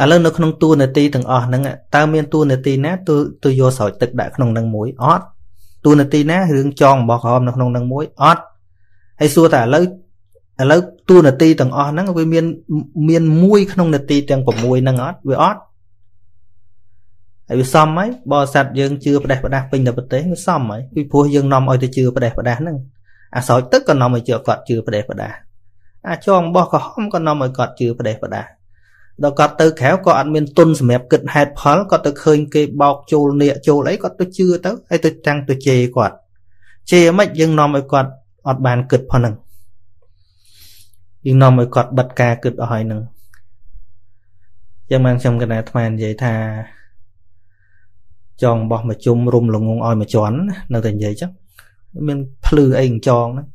ឥឡូវនៅក្នុងតួនាទីទាំងអស់ហ្នឹងតើមានតួនាទីណាទូទូយកស្រោចទឹកដាក់ក្នុងនឹងមួយអត់តួនាទីណារឿងចងរបស់ក្រហមនៅក្នុងនឹងមួយអត់ហើយសួរតែឥឡូវឥឡូវតួនាទីទាំងអស់ហ្នឹងវាមានមានមួយក្នុងនាទីទាំង6ហ្នឹងអត់វាអត់ ហើយវាសមហើយបរិស័ទយើងជឿផ្ដេសផ្ដាស់ពេញទៅប្រទេសវាសមហើយពីព្រោះយើងនាំឲ្យទៅជឿផ្ដេសផ្ដាស់ហ្នឹងអាស្រោចទឹកក៏នាំឲ្យជឿគាត់ជឿផ្ដេសផ្ដាស់អាចងរបស់ក្រហមក៏នាំឲ្យគាត់ជឿផ្ដេសផ្ដាស់ដល់គាត់ទៅក្រៅក៏អត់មានទុនសម្រាប់គិតហេតុផលគាត់ទៅឃើញគេបោកចូលនៀកចូលអីគាត់ទៅជឿទៅហើយទៅតាំងទៅជេរគាត់ជេរមិនយើងនាំឲ្យគាត់អត់បានគិតផងហ្នឹងយើងនាំឲ្យគាត់បិទការគិតអស់ហើយហ្នឹងចឹងបានខ្ញុំកណាអាត្មានិយាយថា ចងបោះមកជុំរុំលងងឲ្យមកជន់នៅតែនិយាយចឹងមានភ្លឺអីចងហ្នឹង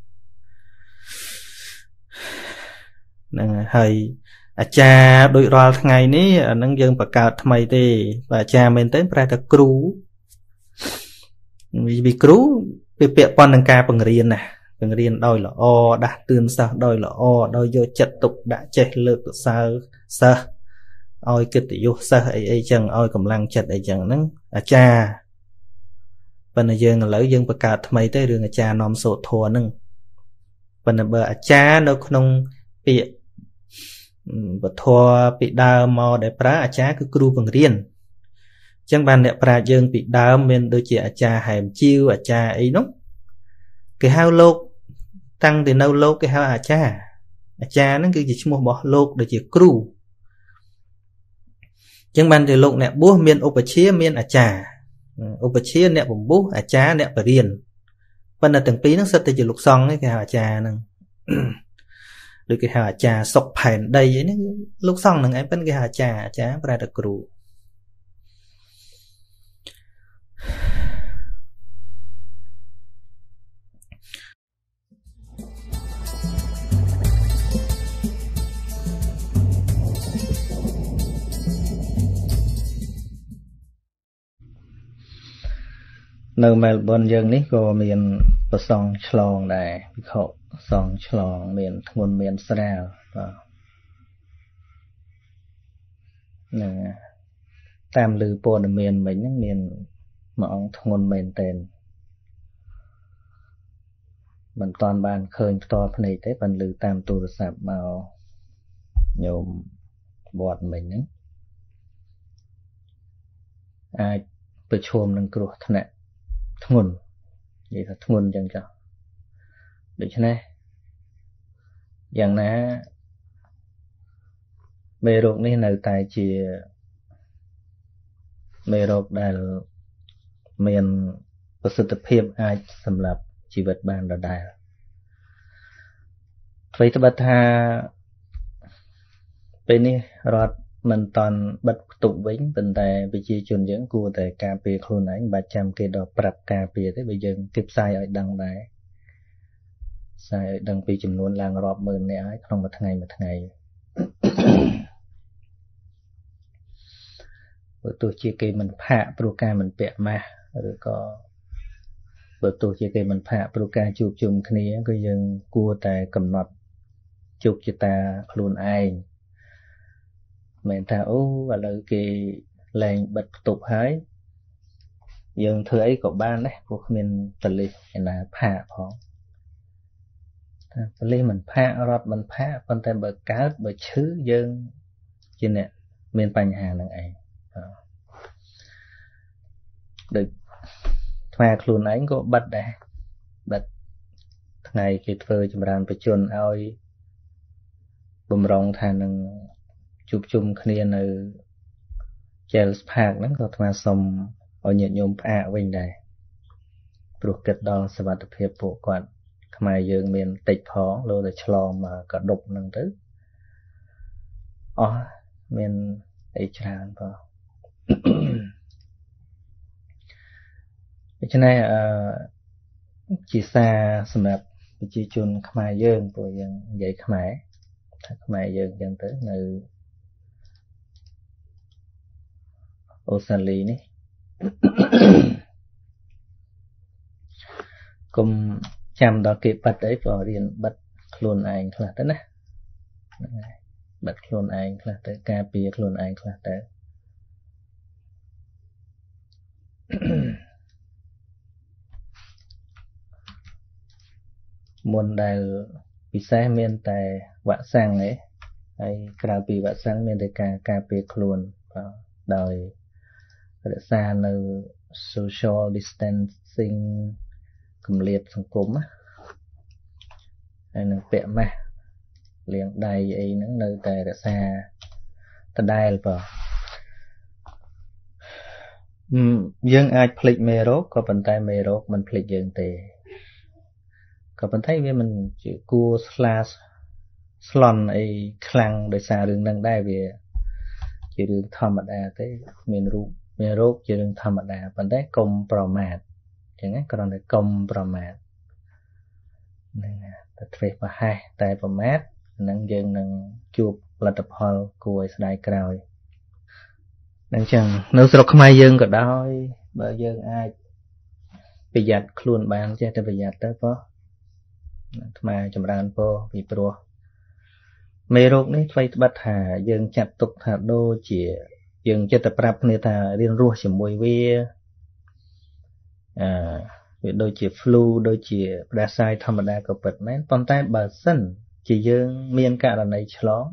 ហ្នឹងហើយអាចារ្យដូចរាល់ថ្ងៃនេះអានឹងយើងបង្កើតថ្មីទេបើអាចារ្យមែនទេប្រែតែគ្រូវិគ្រូវាពាក់ព័ន្ធនឹងការបង្រៀនណាបង្រៀនដោយល្អដាស់តឿនសិស្សដោយល្អដោយយកចិត្តទុកដាក់ចេះលើកសរសើរសិស្សឲ្យកិត្តិយសសិស្សអីអីចឹងឲ្យកម្លាំងចិត្តអីចឹងហ្នឹង អាចារ្យប៉ុន្តែយើងឥឡូវយើងបង្កើតថ្មីទេរឿងអាចារ្យនាំសូត្រធម៌ហ្នឹងប៉ុន្តែបើអាចារ្យនៅក្នុងពាក្យពធពីដើមមកដែលប្រើអាចារ្យគឺគ្រូបង្រៀនអញ្ចឹងបានអ្នកប្រាជ្ញយើងពីដើមមានដូចជាអាចារ្យហែមជីវអាចារ្យអីនោះគេហៅលោកតាំងពីនៅលោកគេហៅអាចារ្យអាចារ្យហ្នឹងគឺជាឈ្មោះរបស់លោកដែលជាគ្រូអញ្ចឹងបានជាលោកអ្នកបួសមានឧបជាមានអាចារ្យឧបជាអ្នកបំពុះអាចារ្យអ្នកបរៀនប៉ុន្តែទាំងពីរហ្នឹងសិតតែជាលោកសង្ឃគេហៅអាចារ្យហ្នឹងដូចគេហៅអាចារ្យសុកផែនដីអីហ្នឹងលោកសង្ឃហ្នឹងឯងប៉ុន្តែគេហៅអាចារ្យអាចារ្យប្រែតែគ្រូ នៅមែលប៊នយើងនេះក៏មានប្រសងឆ្លងដែរវិខសងឆ្លង មានធ្ងន់មានស្រាលបាទហ្នឹងតាមលឺព័ត៌មានមិញហ្នឹងមានមួយអង្គធ្ងន់មែនតែនមិនតាន់បានឃើញផ្ទាល់ភ្នែកទេបានលឺតាមទូរស័ព្ទមកញោមវត្តមិញហ្នឹងអាចប្រឈមនឹងគ្រោះថ្នាក់ ធ្ងន់និយាយថាធ្ងន់អញ្ចឹងចុះដូច្នេះយ៉ាងណាមេរោគនេះនៅតែជាមេរោគដែលមានប្រសិទ្ធភាពអាចសម្រាប់ជីវិតបានដដែលអ្វីត្បិតថាពេលនេះរដ្ឋ មិនតន់បិទផ្ទុកវិញប៉ុន្តែប្រជាជនយើងគួរតែការពារខ្លួនឯងបាច់ចាំគេដល់ប្រាប់ការពារទេបើយើងគេផ្សាយឲ្យដឹងដែរផ្សាយឲ្យដឹងពីចំនួនឡើងរាប់ម៉ឺននាក់ហើយក្នុងមួយថ្ងៃមួយថ្ងៃបើទោះជាគេមិនផាកព្រោះការមិនពាក់ម៉ាស់ឬក៏បើទោះជាគេមិនផាកព្រោះការជួបជុំគ្នាក៏យើងគួរតែកំណត់ជោគជតាខ្លួនឯង មិនថាអូឥឡូវគេលែងបិទផ្ទប់ហើយយើងធ្វើអីក៏បានដែរព្រោះគ្មានតលិសឯណាផាកផងថាតលិសមិនផាករត់មិនផាកប៉ុន្តែបើកើតបើឈឺយើងជាអ្នកមានបញ្ហានឹងឯងដូចថ្មខ្លួនឯងក៏បិទដែរបិទថ្ងៃគេធ្វើចម្រើនបជនឲ្យបំរុងថានឹង ជួបជុំគ្នានៅ Chelsea Park ហ្នឹងក៏អាត្មាសុំឲ្យញាតិញោមផ្អាកវិញដែរព្រោះគិតដល់សវត្ថភាពពួកគាត់ខ្មែរយើងមានតិចផងលោតែឆ្លងមកកដប់ហ្នឹងទៅអស់មានអីច្រើនបងដូច្នេះអឺជាសារសម្រាប់ប្រជាជនខ្មែរយើងព្រោះយើងនិយាយខ្មែរថាខ្មែរយើងអញ្ចឹងទៅនៅ អូស្ត្រាលីនេះគុំចាំដល់គេបិទអីក៏រៀនបិទខ្លួនឯងខ្លះទៅណាហ្នឹងហើយបិទខ្លួនឯងខ្លះទៅការពារខ្លួនឯងខ្លះទៅមុនដែលពិសេសមានតែវ៉ាក់សាំងឯងហើយក្រៅពីវ៉ាក់សាំងមានតែការការពារខ្លួនបាទដោយ រក្សានៅ social distancing គម្លាតសង្គមណាហើយនឹងពាក់ម៉ាស់លាងដៃអីហ្នឹងនៅតែរក្សាដដែលបើយើងអាចភ្លេចមេរោគក៏ប៉ុន្តែមេរោគមិនភ្លេចយើងទេក៏ប៉ុន្តែវាមិនជាគួរស្លាស្លន់អីខ្លាំងដោយសាររឿងហ្នឹងដែរវា ជារឿងធម្មតាទេមានរូប មានរោគជារឿងធម្មតាប៉ុន្តែកុំប្រមាទអញ្ចឹងគ្រាន់តែកុំប្រមាទហ្នឹងតែធ្វេសប្រហែសតែប្រមាទនឹងយើងនឹងជួបលទ្ធផលគួរឲ្យស្ដាយក្រោយនឹងចឹងនៅស្រុកខ្មែរយើងក៏ដោយបើយើងអាចប្រយ័ត្នខ្លួនបានចេះតែប្រយ័ត្នទៅប៉ុអាត្មាចម្រើនពរពីព្រោះមេរោគនេះអ្វីត្បិតថាយើងចាត់ទុកថាដូចជា យើងចិត្តតែប្រាប់គ្នាថារៀនរស់ជាមួយវាអឺវាដូចជា flu ដូចជាផ្ដាសាយធម្មតាក៏ពិតមែនប៉ុន្តែបើសិនជាយើងមានករណីឆ្លង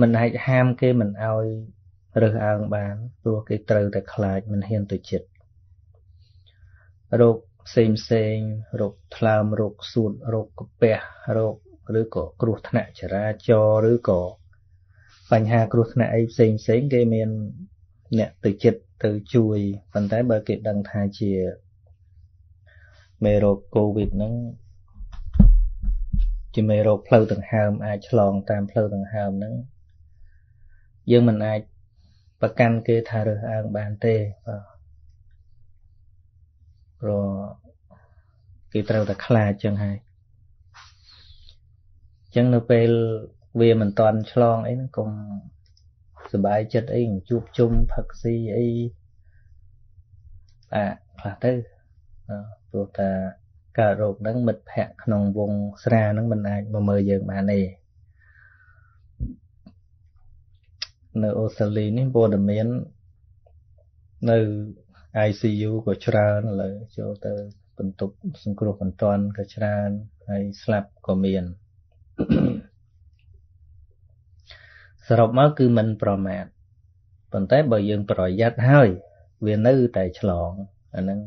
មិនអាចហាមគេមិនឲ្យរើសអើងបានព្រោះគេត្រូវតែខ្លាចមិនហ៊ានទៅចិត្តរោគផ្សេងផ្សេងរោគថ្លើមរោគសួតរោគកាពះរោគឬក៏គ្រោះថ្នាក់ចរាចរណ៍ឬក៏ បញ្ហាគ្រោះថ្នាក់អីផ្សេងផ្សេងគេមានអ្នកទៅចិត្តទៅជួយប៉ុន្តែបើគេដឹងថាជាមេរោគកូវីដហ្នឹងជាមេរោគផ្លូវដង្ហើមអាចឆ្លងតាមផ្លូវដង្ហើមហ្នឹងយើងមិនអាចប្រកាន់គេថារើសអើងបានទេបាទព្រោះគេត្រូវតែខ្លាចចឹងហើយចឹងនៅពេល វាមិនតន់ឆ្លងអីហ្នឹងកុំសบายចិត្តអីជួបជុំផឹកស៊ីអីអា ខ្លះទៅព្រោះថាកើតរោគហ្នឹងមិត្តភ័ក្តិក្នុងវងស្រាហ្នឹងមិនអាចមកមើលយើងបានទេនៅអូស្ត្រាលីនេះព័ត៌មាននៅ ICU ក៏ច្រើនឥឡូវចូលទៅបន្ទប់សង្គ្រោះបន្ទាន់ក៏ច្រើនហើយស្លាប់ក៏មាន សរុបមកគឺមិនប្រមាទប៉ុន្តែបើយើងប្រយ័ត្នហើយ វានៅតែឆ្លងអាហ្នឹង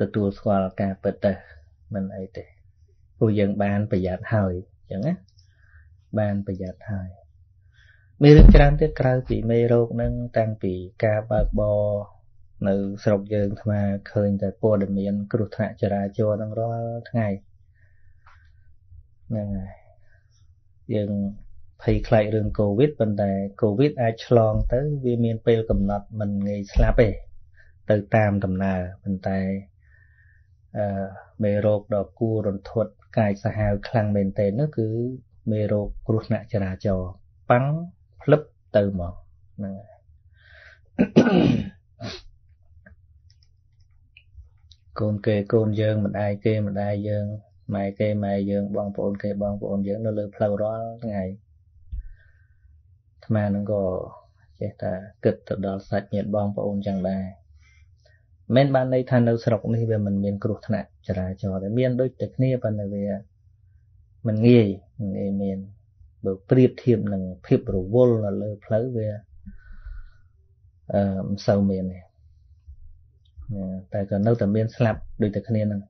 ទទួលស្គាល់ការពិតទៅមិនអីទេព្រោះយើងបានប្រយ័ត្នហើយអញ្ចឹងណាបានប្រយ័ត្នហើយមានរឿងច្រើនទៀតក្រៅពីមេរោគនឹងតាំងពីការបើកបរនៅស្រុកយើងអាត្មាឃើញតែព័ត៌មាន គ្រោះថ្នាក់ចរាចរណ៍នឹងរាល់ថ្ងៃហ្នឹងហើយយើង ភ័យខ្លាចរឿងកូវីដប៉ុន្តែកូវីដអាចឆ្លងទៅវាមានពេលកំណត់មិនងាយស្លាប់ទេទៅតាមដំណើរប៉ុន្តែអឺមេរោគដ៏គួររន្ធត់កាយសាហាវខ្លាំងមែនទែននោះគឺមេរោគគ្រោះថ្នាក់ចរាចរណ៍ប៉ាំងភ្លឹបទៅមកហ្នឹងហើយកូនគេកូនយើងម្ដាយគេម្ដាយយើងម៉ែគេម៉ែយើងបងប្អូនគេបងប្អូនយើងនៅលើផ្លូវរាល់ថ្ងៃ អាត្មានឹងក៏ចេះតែគិតទៅដល់សាច់ញាតិបងប្អូនចឹងដែរមិនបានន័យថានៅស្រុកនេះវាមិនមានគ្រោះថ្នាក់ចរាចរណ៍ទេមានដូចតែគ្នាប៉ុន្តែវាមិនងាយងាយមានបើប្រៀបធៀបនឹងភាពរវល់នៅលើផ្លូវវាអឺមិនសូវមានទេតែក៏នៅតែមានស្លាប់ដូចតែគ្នាហ្នឹង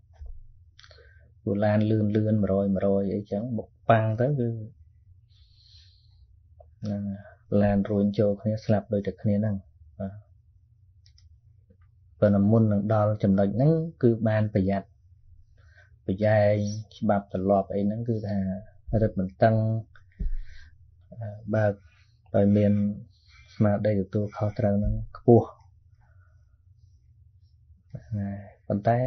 ព្រោះឡានលឿនលឿន100 100អីចឹងបុកប៉ាំងទៅគឺ ហ្នឹងឡានរួញចូលគ្នាស្លាប់ដូចតែគ្នាហ្នឹងបាទប៉ុន្តែមុននឹងដល់ចំណុចហ្នឹងគឺបានប្រយ័ត្នប្រយែងច្បាប់ទម្លាប់អីហ្នឹងគឺថារឹតបន្តឹងបើដោយមានស្មារតីទទួលខុសត្រូវហ្នឹងខ្ពស់ប៉ុន្តែ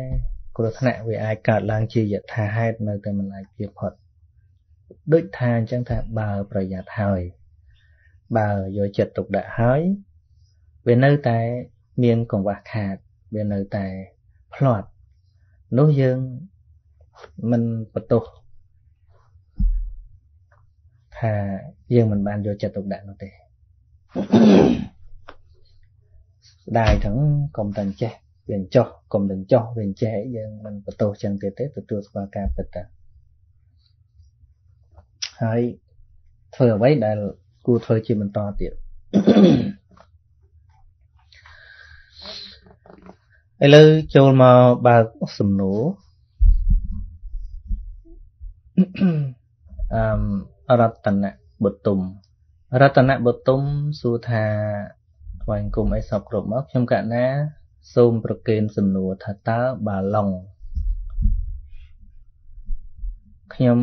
គ្រោះថ្នាក់វាអាចកើតឡើងជាយថាហេតុនៅតែមិនអាចជៀសផុតដូចថាអញ្ចឹងថាបើប្រយ័ត្នហើយ បើយកចិត្តទុកដាក់ហើយវានៅតែមានកង្វះខាតវានៅតែផ្្លាត់នោះយើងមិនបន្ទោសថាយើងមិនបានយកចិត្តទុកដាក់នោះទេស្ដាយទាំងកុំតែចេះវាចោះកុំនឹងចោះវាចេះយើងមិនបន្ទោសចឹងទៀតទេទទួលស្គាល់ការពិតតាហើយធ្វើអ្វីដែល គួរធ្វើជាបន្តទៀតឥឡូវចូលមកបើកសំណួរអឺរតនបុទុមរតនបុទុមសួរថាថ្វាយគុំអីសពគ្រប់មកខ្ញុំកណា សូមប្រកេនសំណួរថាតើបាឡុងខ្ញុំ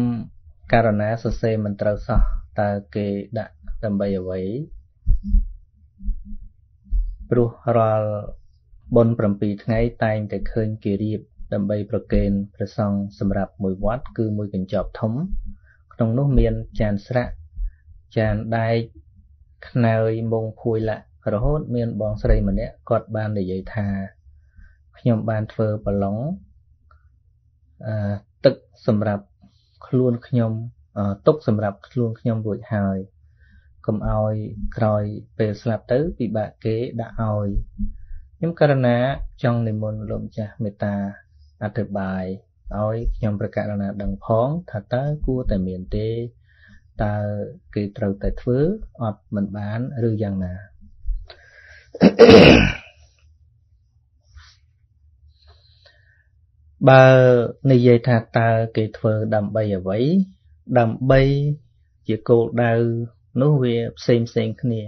ករណាសរសេរមិនត្រូវសោះតើគេដាក់ ដើម្បីអ្វីព្រោះរាល់បុណ្យ7ថ្ងៃតែងតែឃើញគេរៀបដើម្បីប្រគេនព្រះសង្ឃសម្រាប់មួយវត្តគឺមួយកញ្ចប់ធំ ក្នុងនោះមានចានស្រាក់ចានដែកខ្នើយមុងភួយលាក់រហូតមានបងស្រីម្នាក់គាត់បាននិយាយថាខ្ញុំបានធ្វើប្រឡងអឺទឹកសម្រាប់ខ្លួនខ្ញុំទុកសម្រាប់ខ្លួនខ្ញុំរួចហើយ កុំឲ្យក្រោយពេលស្លាប់ទៅពិបាកគេដាក់ឲ្យខ្ញុំករណាចង់និមន្តលោកម្ចាស់មេត្តាអធិប្បាយឲ្យខ្ញុំប្រកាសណាដឹងផងថាតើគួរតែមានទេតើគេត្រូវតែធ្វើអត់មិនបានឬយ៉ាងណាបើនិយាយថាតើគេធ្វើដើម្បីអ្វីដើម្បីជាគោលដៅ នោះវាផ្សេងផ្សេងគ្នា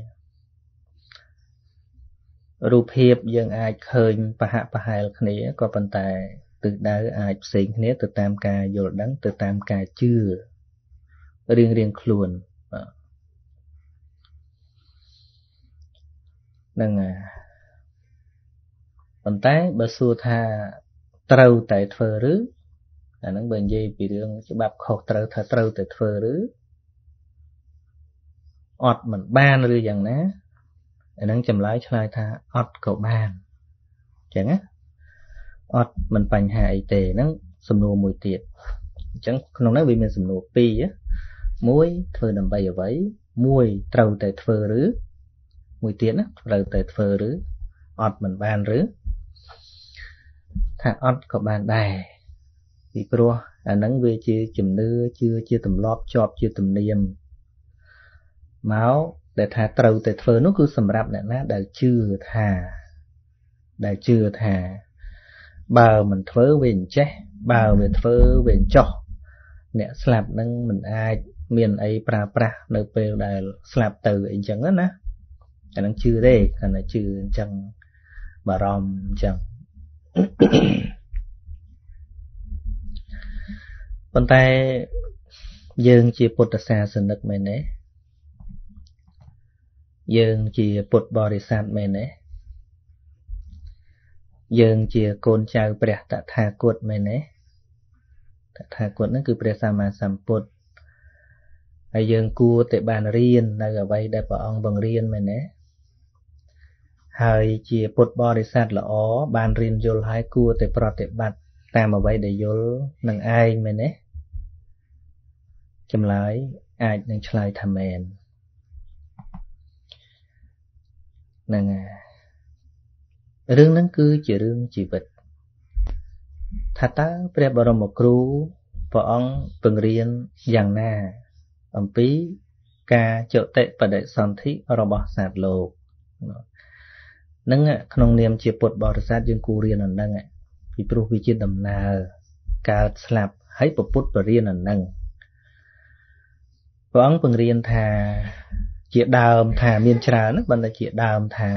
រូបភាពយើងអាចឃើញប្រហាក់ប្រហែលគ្នាក៏ប៉ុន្តែទិសដៅអាចផ្សេងគ្នាទៅតាមការយល់ដឹងទៅតាមការជឿរៀងរៀងខ្លួនបាទហ្នឹងហើយប៉ុន្តែបើសួរថាត្រូវតែធ្វើឬអាហ្នឹងបើនិយាយពីរឿងច្បាប់ខុសត្រូវថាត្រូវតែធ្វើឬ អត់មិនបានឬយ៉ាងណាអាហ្នឹងចម្លើយឆ្លើយថាអត់ក៏បានចឹងណាអត់មិនបញ្ហាអីទេហ្នឹងសំណួរមួយទៀតអញ្ចឹងក្នុងហ្នឹងវាមានសំណួរពីរមួយធ្វើដើម្បីអ្វីមួយត្រូវតែធ្វើឬមួយទៀតណាត្រូវតែធ្វើឬអត់មិនបានឬថាអត់ក៏បានដែរពីព្រោះអាហ្នឹងវាជាជំនឿជឿជាទម្លាប់ជាប់ជាទំនៀម មកដែលថាត្រូវតែធ្វើនោះគឺសម្រាប់អ្នកណាដែលជឿថាដែលជឿថា បើមិនធ្វើវាអញ្ចេះបើវាធ្វើវាអញ្ចោះអ្នកស្លាប់នឹងមិនអាចមានអីប្រើប្រាស់នៅពេលដែលស្លាប់ទៅអីចឹងណាអានឹងជឿទេគាត់ថាជឿអញ្ចឹងបារម្ភអញ្ចឹងប៉ុន្តែយើងជាពុទ្ធសាសនិកមែនទេ យើងជាពុទ្ធបរិស័ទមែនទេយើងជាកូនចៅព្រះតថាគតមែនទេតថាគតហ្នឹងគឺព្រះសម្មាសម្ពុទ្ធហើយយើងគួរតែបានរៀននៅអ្វីដែលព្រះអង្គបង្រៀនមែនទេហើយជាពុទ្ធបរិស័ទល្អបានរៀនយល់ហើយគួរតែប្រតិបត្តិតាមអ្វីដែលយល់នឹងឯងមែនទេចម្លើយអាចនឹងឆ្លើយថាមែន ហ្នឹងហើយរឿងហ្នឹងគឺជារឿងជីវិតថាតើព្រះបរមគ្រូព្រះអង្គពង្រៀនយ៉ាងណា អំពីការចតិបដិសន្ធិរបស់សត្វលោកនឹងក្នុងនាមជាពុទ្ធបរិស័ទយើងគូរៀនអានឹងពីព្រោះវាជាដំណើរកើតស្លាប់ហើយពុទ្ធបរិញ្ញាអានឹងព្រះអង្គបង្រៀនថា ជាដើមថាមានច្រើនប៉ុន្តែជាដើមថា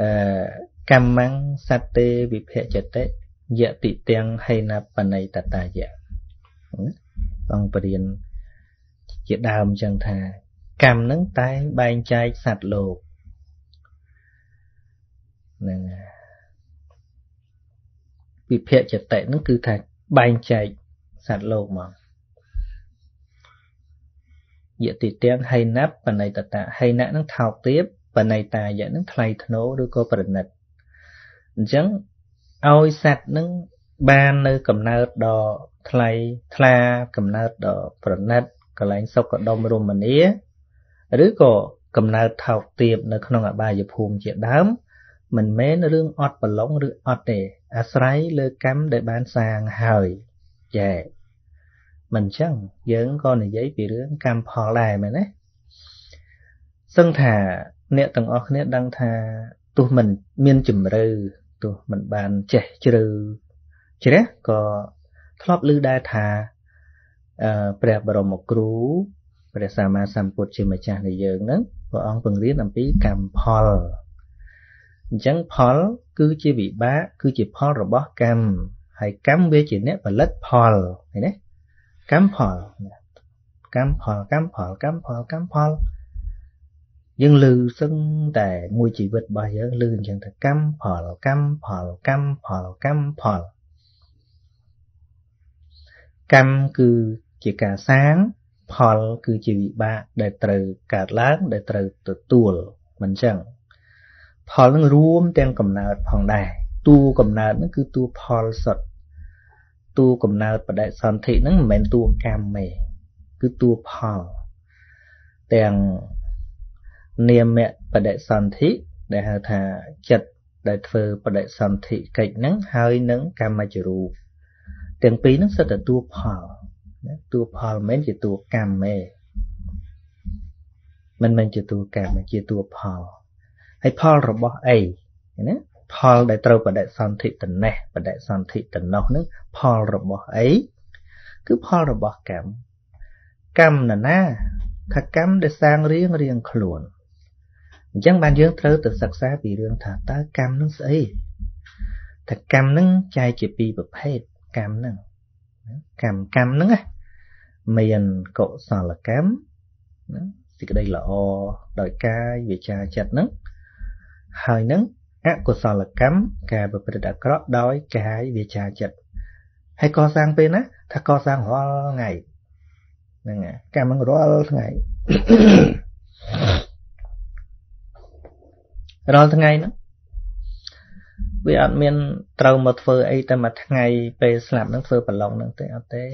អឺកម្មੰសត្ទេវិភចតិយតិទាំងហេណបណៃតតាយៈអង្គបរៀនជាដើមចឹងថា កម្មនឹងតែងបែងចែកសត្វលោកហ្នឹងវិភចតិនឹងគឺថាបែងចែកសត្វលោកមក យតិទាំងហៃណាប់បណៃតតាហៃណានឹងថោកទាបបណៃតាយៈនឹងថ្លៃធ្នូឬក៏ប្រណិតអញ្ចឹងឲ្យសត្វនឹងបាននៅកំណើតដ៏ថ្លៃថ្លាកំណើតដ៏ប្រណិតកលែងសុខដុមរមនាឬក៏កំណើតថោកទាបនៅក្នុងអបាយភូមិជាដើមមិនមែនរឿងអត់ប្រឡងឬអត់ទេអាស្រ័យលើកម្មដែលបានសាងហើយចែ មិនអញ្ចឹងយើងក៏និយាយពីរឿងកម្មផលដែរមែនទេសឹងថាអ្នកទាំងអស់គ្នាដឹងថាទោះមិនមានជំរឿទោះមិនបានចេះជ្រៅជ្រះក៏ធ្លាប់ឮដែរថាព្រះបរមគ្រូព្រះសម្មាសម្ពុទ្ធជាម្ចាស់នៃយើងហ្នឹងព្រះអង្គពង្រៀនអំពីកម្មផលអញ្ចឹងផល គឺជាវិបាកគឺជាផលរបស់កម្មហើយកម្មវាជាអ្នកផលិតផលឃើញទេ កម្មផលកម្មផលកម្មផលកម្មផលកម្មផលយើងលឺសឹងតែមួយជីវិតរបស់យើងលឺអញ្ចឹងថាកម្មផលកម្មផលកម្មផលកម្មផលកម្មគឺជាការសាងផលគឺជាវិបាកដែលត្រូវកើតឡើងដែលត្រូវទទួលមិនអញ្ចឹងផលនឹងរួមទាំងកំណើតផងដែរតួកំណើតនឹងគឺតួផលសុទ្ធ តួកំណើតបដិសន្ធិហ្នឹងមិនមែនតួកម្មទេគឺតួផលទាំងនាមបដិសន្ធិដែលហៅថាចិត្តដែលធ្វើបដិសន្ធិកិច្ចហ្នឹងហើយនឹងកម្មចរូបទាំងពីរហ្នឹងសិតតែតួផលណាតួផលមិនមែនជាតួកម្មទេមិនមែនជាតួកម្មជាតួផលហើយផលរបស់អីណា ផលដែលត្រូវបដិសន្ធិតណេះបដិសន្ធិតណោះនឹងផលរបស់អីគឺផលរបស់កម្មកម្មនរណាថាកម្មដែលសាងរៀងរៀងខ្លួនអញ្ចឹងបានយើងត្រូវទៅសិក្សាពីរឿងថាតើកម្មនឹងស្អីថាកម្មនឹងចែកជាពីរប្រភេទកម្មនឹងកម្មកម្មនឹងមានកុសលកម្មណាសេចក្តីល្អដោយកាយវាចាចិត្តនឹងហើយនឹង អកុសលកម្មការប្រព្រឹត្តអាក្រក់ដោយកាយវាចាចិត្តហើយកសាងពេលណាថាកសាងរាល់ថ្ងៃហ្នឹងកម្មនឹងរាល់ថ្ងៃរាល់ថ្ងៃហ្នឹងវាអត់មានត្រូវមកធ្វើអីតែមួយថ្ងៃពេលស្លាប់នឹងធ្វើប្រឡងនឹងទេអត់ទេ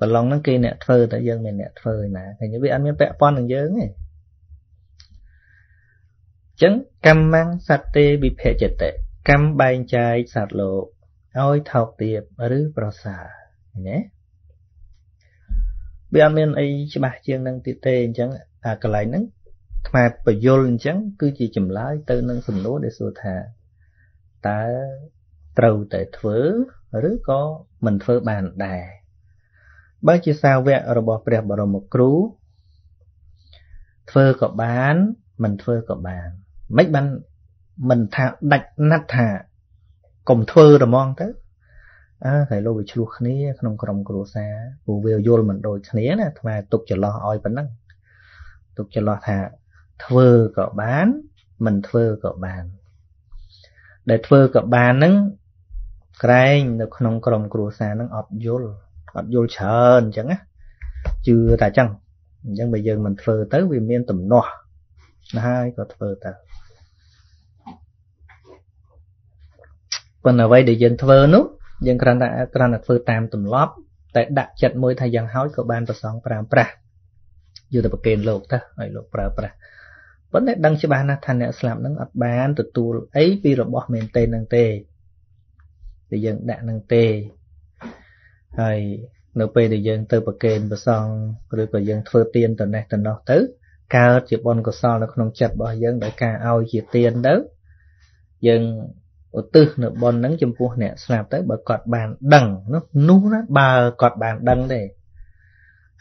ប្រឡងនឹងគេអ្នកធ្វើតែយើងមានអ្នកធ្វើណាឃើញវាអត់មានពាក់ព័ន្ធនឹងយើងទេ ចឹងកម្មੰសត្វទេវិភចតិកម្មបែងចែកសត្វលោកឲ្យថោកទាបឬប្រសើរណាវាអត់មានអីច្បាស់ជាងនឹងទៀតទេអញ្ចឹងអាកន្លែងហ្នឹងថ្មបយលអញ្ចឹងគឺជាចម្លើយទៅនឹងសំណួរដែលសួរថាតើត្រូវតែធ្វើឬក៏មិនធ្វើបានដែរបើជាសាវករបស់ព្រះបរមគ្រូធ្វើក៏បាន មិនធ្វើក៏បាន មិនបានមិនថាដាច់ណាត់ថាកុំធ្វើតែហ្មងទៅអើតែលោកវាឆ្លោះគ្នាក្នុងក្រុមគ្រួសារព្រោះវាយល់មិនដូចគ្នាណាថ្មទុកចន្លោះឲ្យប៉ុណ្ណឹងទុកចន្លោះថាធ្វើក៏បានមិនធ្វើក៏បានដែលធ្វើក៏បានហ្នឹងក្រែងនៅក្នុងក្រុមគ្រួសារហ្នឹងអត់យល់អត់យល់ច្រើនអញ្ចឹងណាជឿតែអញ្ចឹងអញ្ចឹងបើយើងមិនធ្វើទៅវាមានទំនាស់ណាហើយក៏ធ្វើទៅ ប៉ុន្តែអ្វីដែលយើងធ្វើនោះយើងគ្រាន់តែគ្រាន់តែធ្វើតាមទម្លាប់តែដាក់ចិត្តមួយថាយ៉ាងហោចក៏បានប្រសងប្រាំប្រាស់យកទៅប្រគេនលោកទៅឲ្យលោកប្រើប្រាស់ប៉ុន្តែដឹងច្បាស់ណាស់ថាអ្នកស្លាប់នឹងអត់បានទទួលអីពីរបស់មែនទេនឹងទេដែលយើងដាក់នឹងទេហើយនៅពេលដែលយើងទៅប្រគេនប្រសងឬក៏យើងធ្វើទានទៅនេះទៅនោះទៅកើតជាបុណ្យកុសលនៅក្នុងចិត្តរបស់យើងដោយការឲ្យជាទានទៅយើង ឧទ្ទិសនៅបុណ្យហ្នឹងចំពោះអ្នកស្លាប់ទៅបើគាត់បានដឹងនោះនោះណាបើគាត់បានដឹងទេ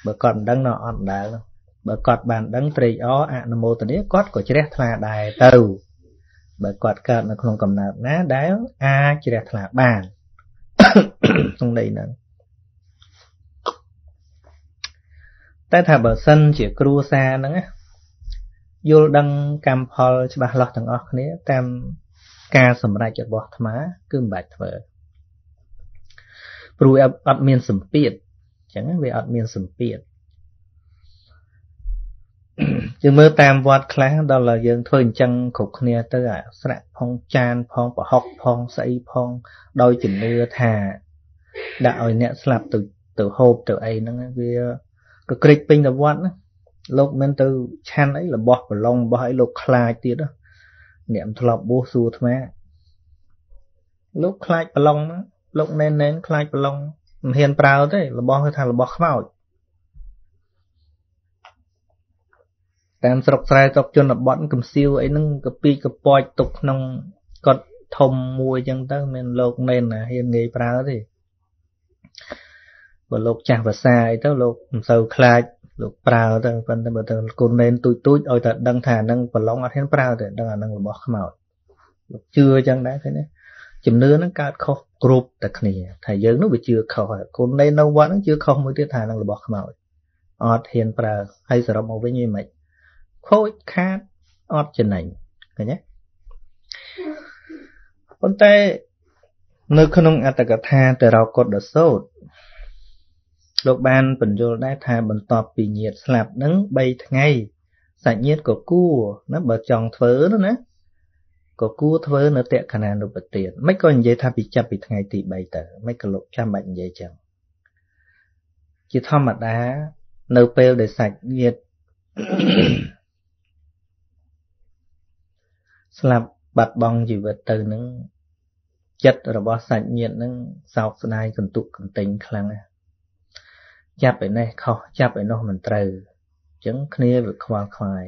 បើគាត់មិនដឹងនៅអត់ដែលបើគាត់បានដឹងត្រេកអរអនុមោទនាគាត់ក៏ជ្រះថ្លាដែរទៅបើគាត់កើតនៅក្នុងកំណើតណាដែលអាចជ្រះថ្លាបានក្នុងន័យហ្នឹងតែថាបើសិនជាគ្រួសារហ្នឹងយល់ដឹងកម្មផលច្បាស់លាស់ទាំងអស់គ្នាតាម ការសម្រេចរបស់អាត្មាគឺមិនបាច់ធ្វើព្រោះអត់មានសម្ពាធអញ្ចឹងវាអត់មានសម្ពាធយើងមើលតាមវត្តខ្លះដល់តែយើងធ្វើអញ្ចឹងគ្រប់គ្នាទៅអាស្រាក់ផងចានផងប្រហុកផងស្អីផងដោយជំនឿថាដាក់ឲ្យអ្នកស្លាប់ទៅទៅហូបទៅអីហ្នឹងវាក៏ក្រិចពេញទៅវត្តណាលោកមិនទៅឆាន់អីរបស់ប្រឡងរបស់អីលោកខ្លាចទៀតណា អ្នកមិនធ្លាប់បួសសួរអាត្មាលោកខ្លាចប្រឡងលោកណែនណែនខ្លាចប្រឡងមិនហ៊ានប្រើទេរបស់គឺថារបស់ខ្មោចតាមស្រុកស្រែស្រុកជនបទកំសៀវអីហ្នឹងកពីកពចទុកក្នុងកត់ធំមួយអញ្ចឹងទៅ មានលោកណែនណាហ៊ានងាយប្រើទេបើលោកចាស់ភាសាអីទៅលោកមិនសូវខ្លាច លោកប្រើទៅប៉ុន្តែបើទៅគុណណែនទូចទូចឲ្យតែដឹងថាហ្នឹងប្រឡងអត់ហ៊ានប្រើទេដឹងអាហ្នឹងរបស់ខ្មោចលោកជឿអញ្ចឹងដែរឃើញទេជំនឿហ្នឹងកើតខុសគ្រប់តែគ្នាថាយើងនោះវាជឿខុសហើយគុណណែននៅវត្តហ្នឹងជឿខុសមួយទៀតថាហ្នឹងរបស់ខ្មោចអត់ហ៊ានប្រើហើយសរុបមកវិញវាមិនខូចខាតអត់ចំណេញឃើញទេប៉ុន្តែនៅក្នុងអត្តកថាតរកុដសោត លោកបានបញ្យល់ដែរថាបន្ទាប់ពីញាតស្លាប់នឹង3ថ្ងៃសាច់ញាតក៏គួរណាបើចង់ធ្វើណាក៏គួរធ្វើនៅតក្ខណានុបទានមិនក៏និយាយថាពីចាប់ពីថ្ងៃទី3ទៅមិនក៏លោកចាំបាច់និយាយចឹងជាធម្មតានៅពេលដែលសាច់ញាតស្លាប់បាត់បង់ជីវិតទៅនឹងចិត្តរបស់សាច់ញាតិនឹងសោកស្ដាយកន្ទុកកន្ទិញខ្លាំងណាស់ ចាប់ឯនេះខុសចាប់ឯនោះមិនត្រូវអញ្ចឹងគ្នាវាខ្វល់ខ្វាយ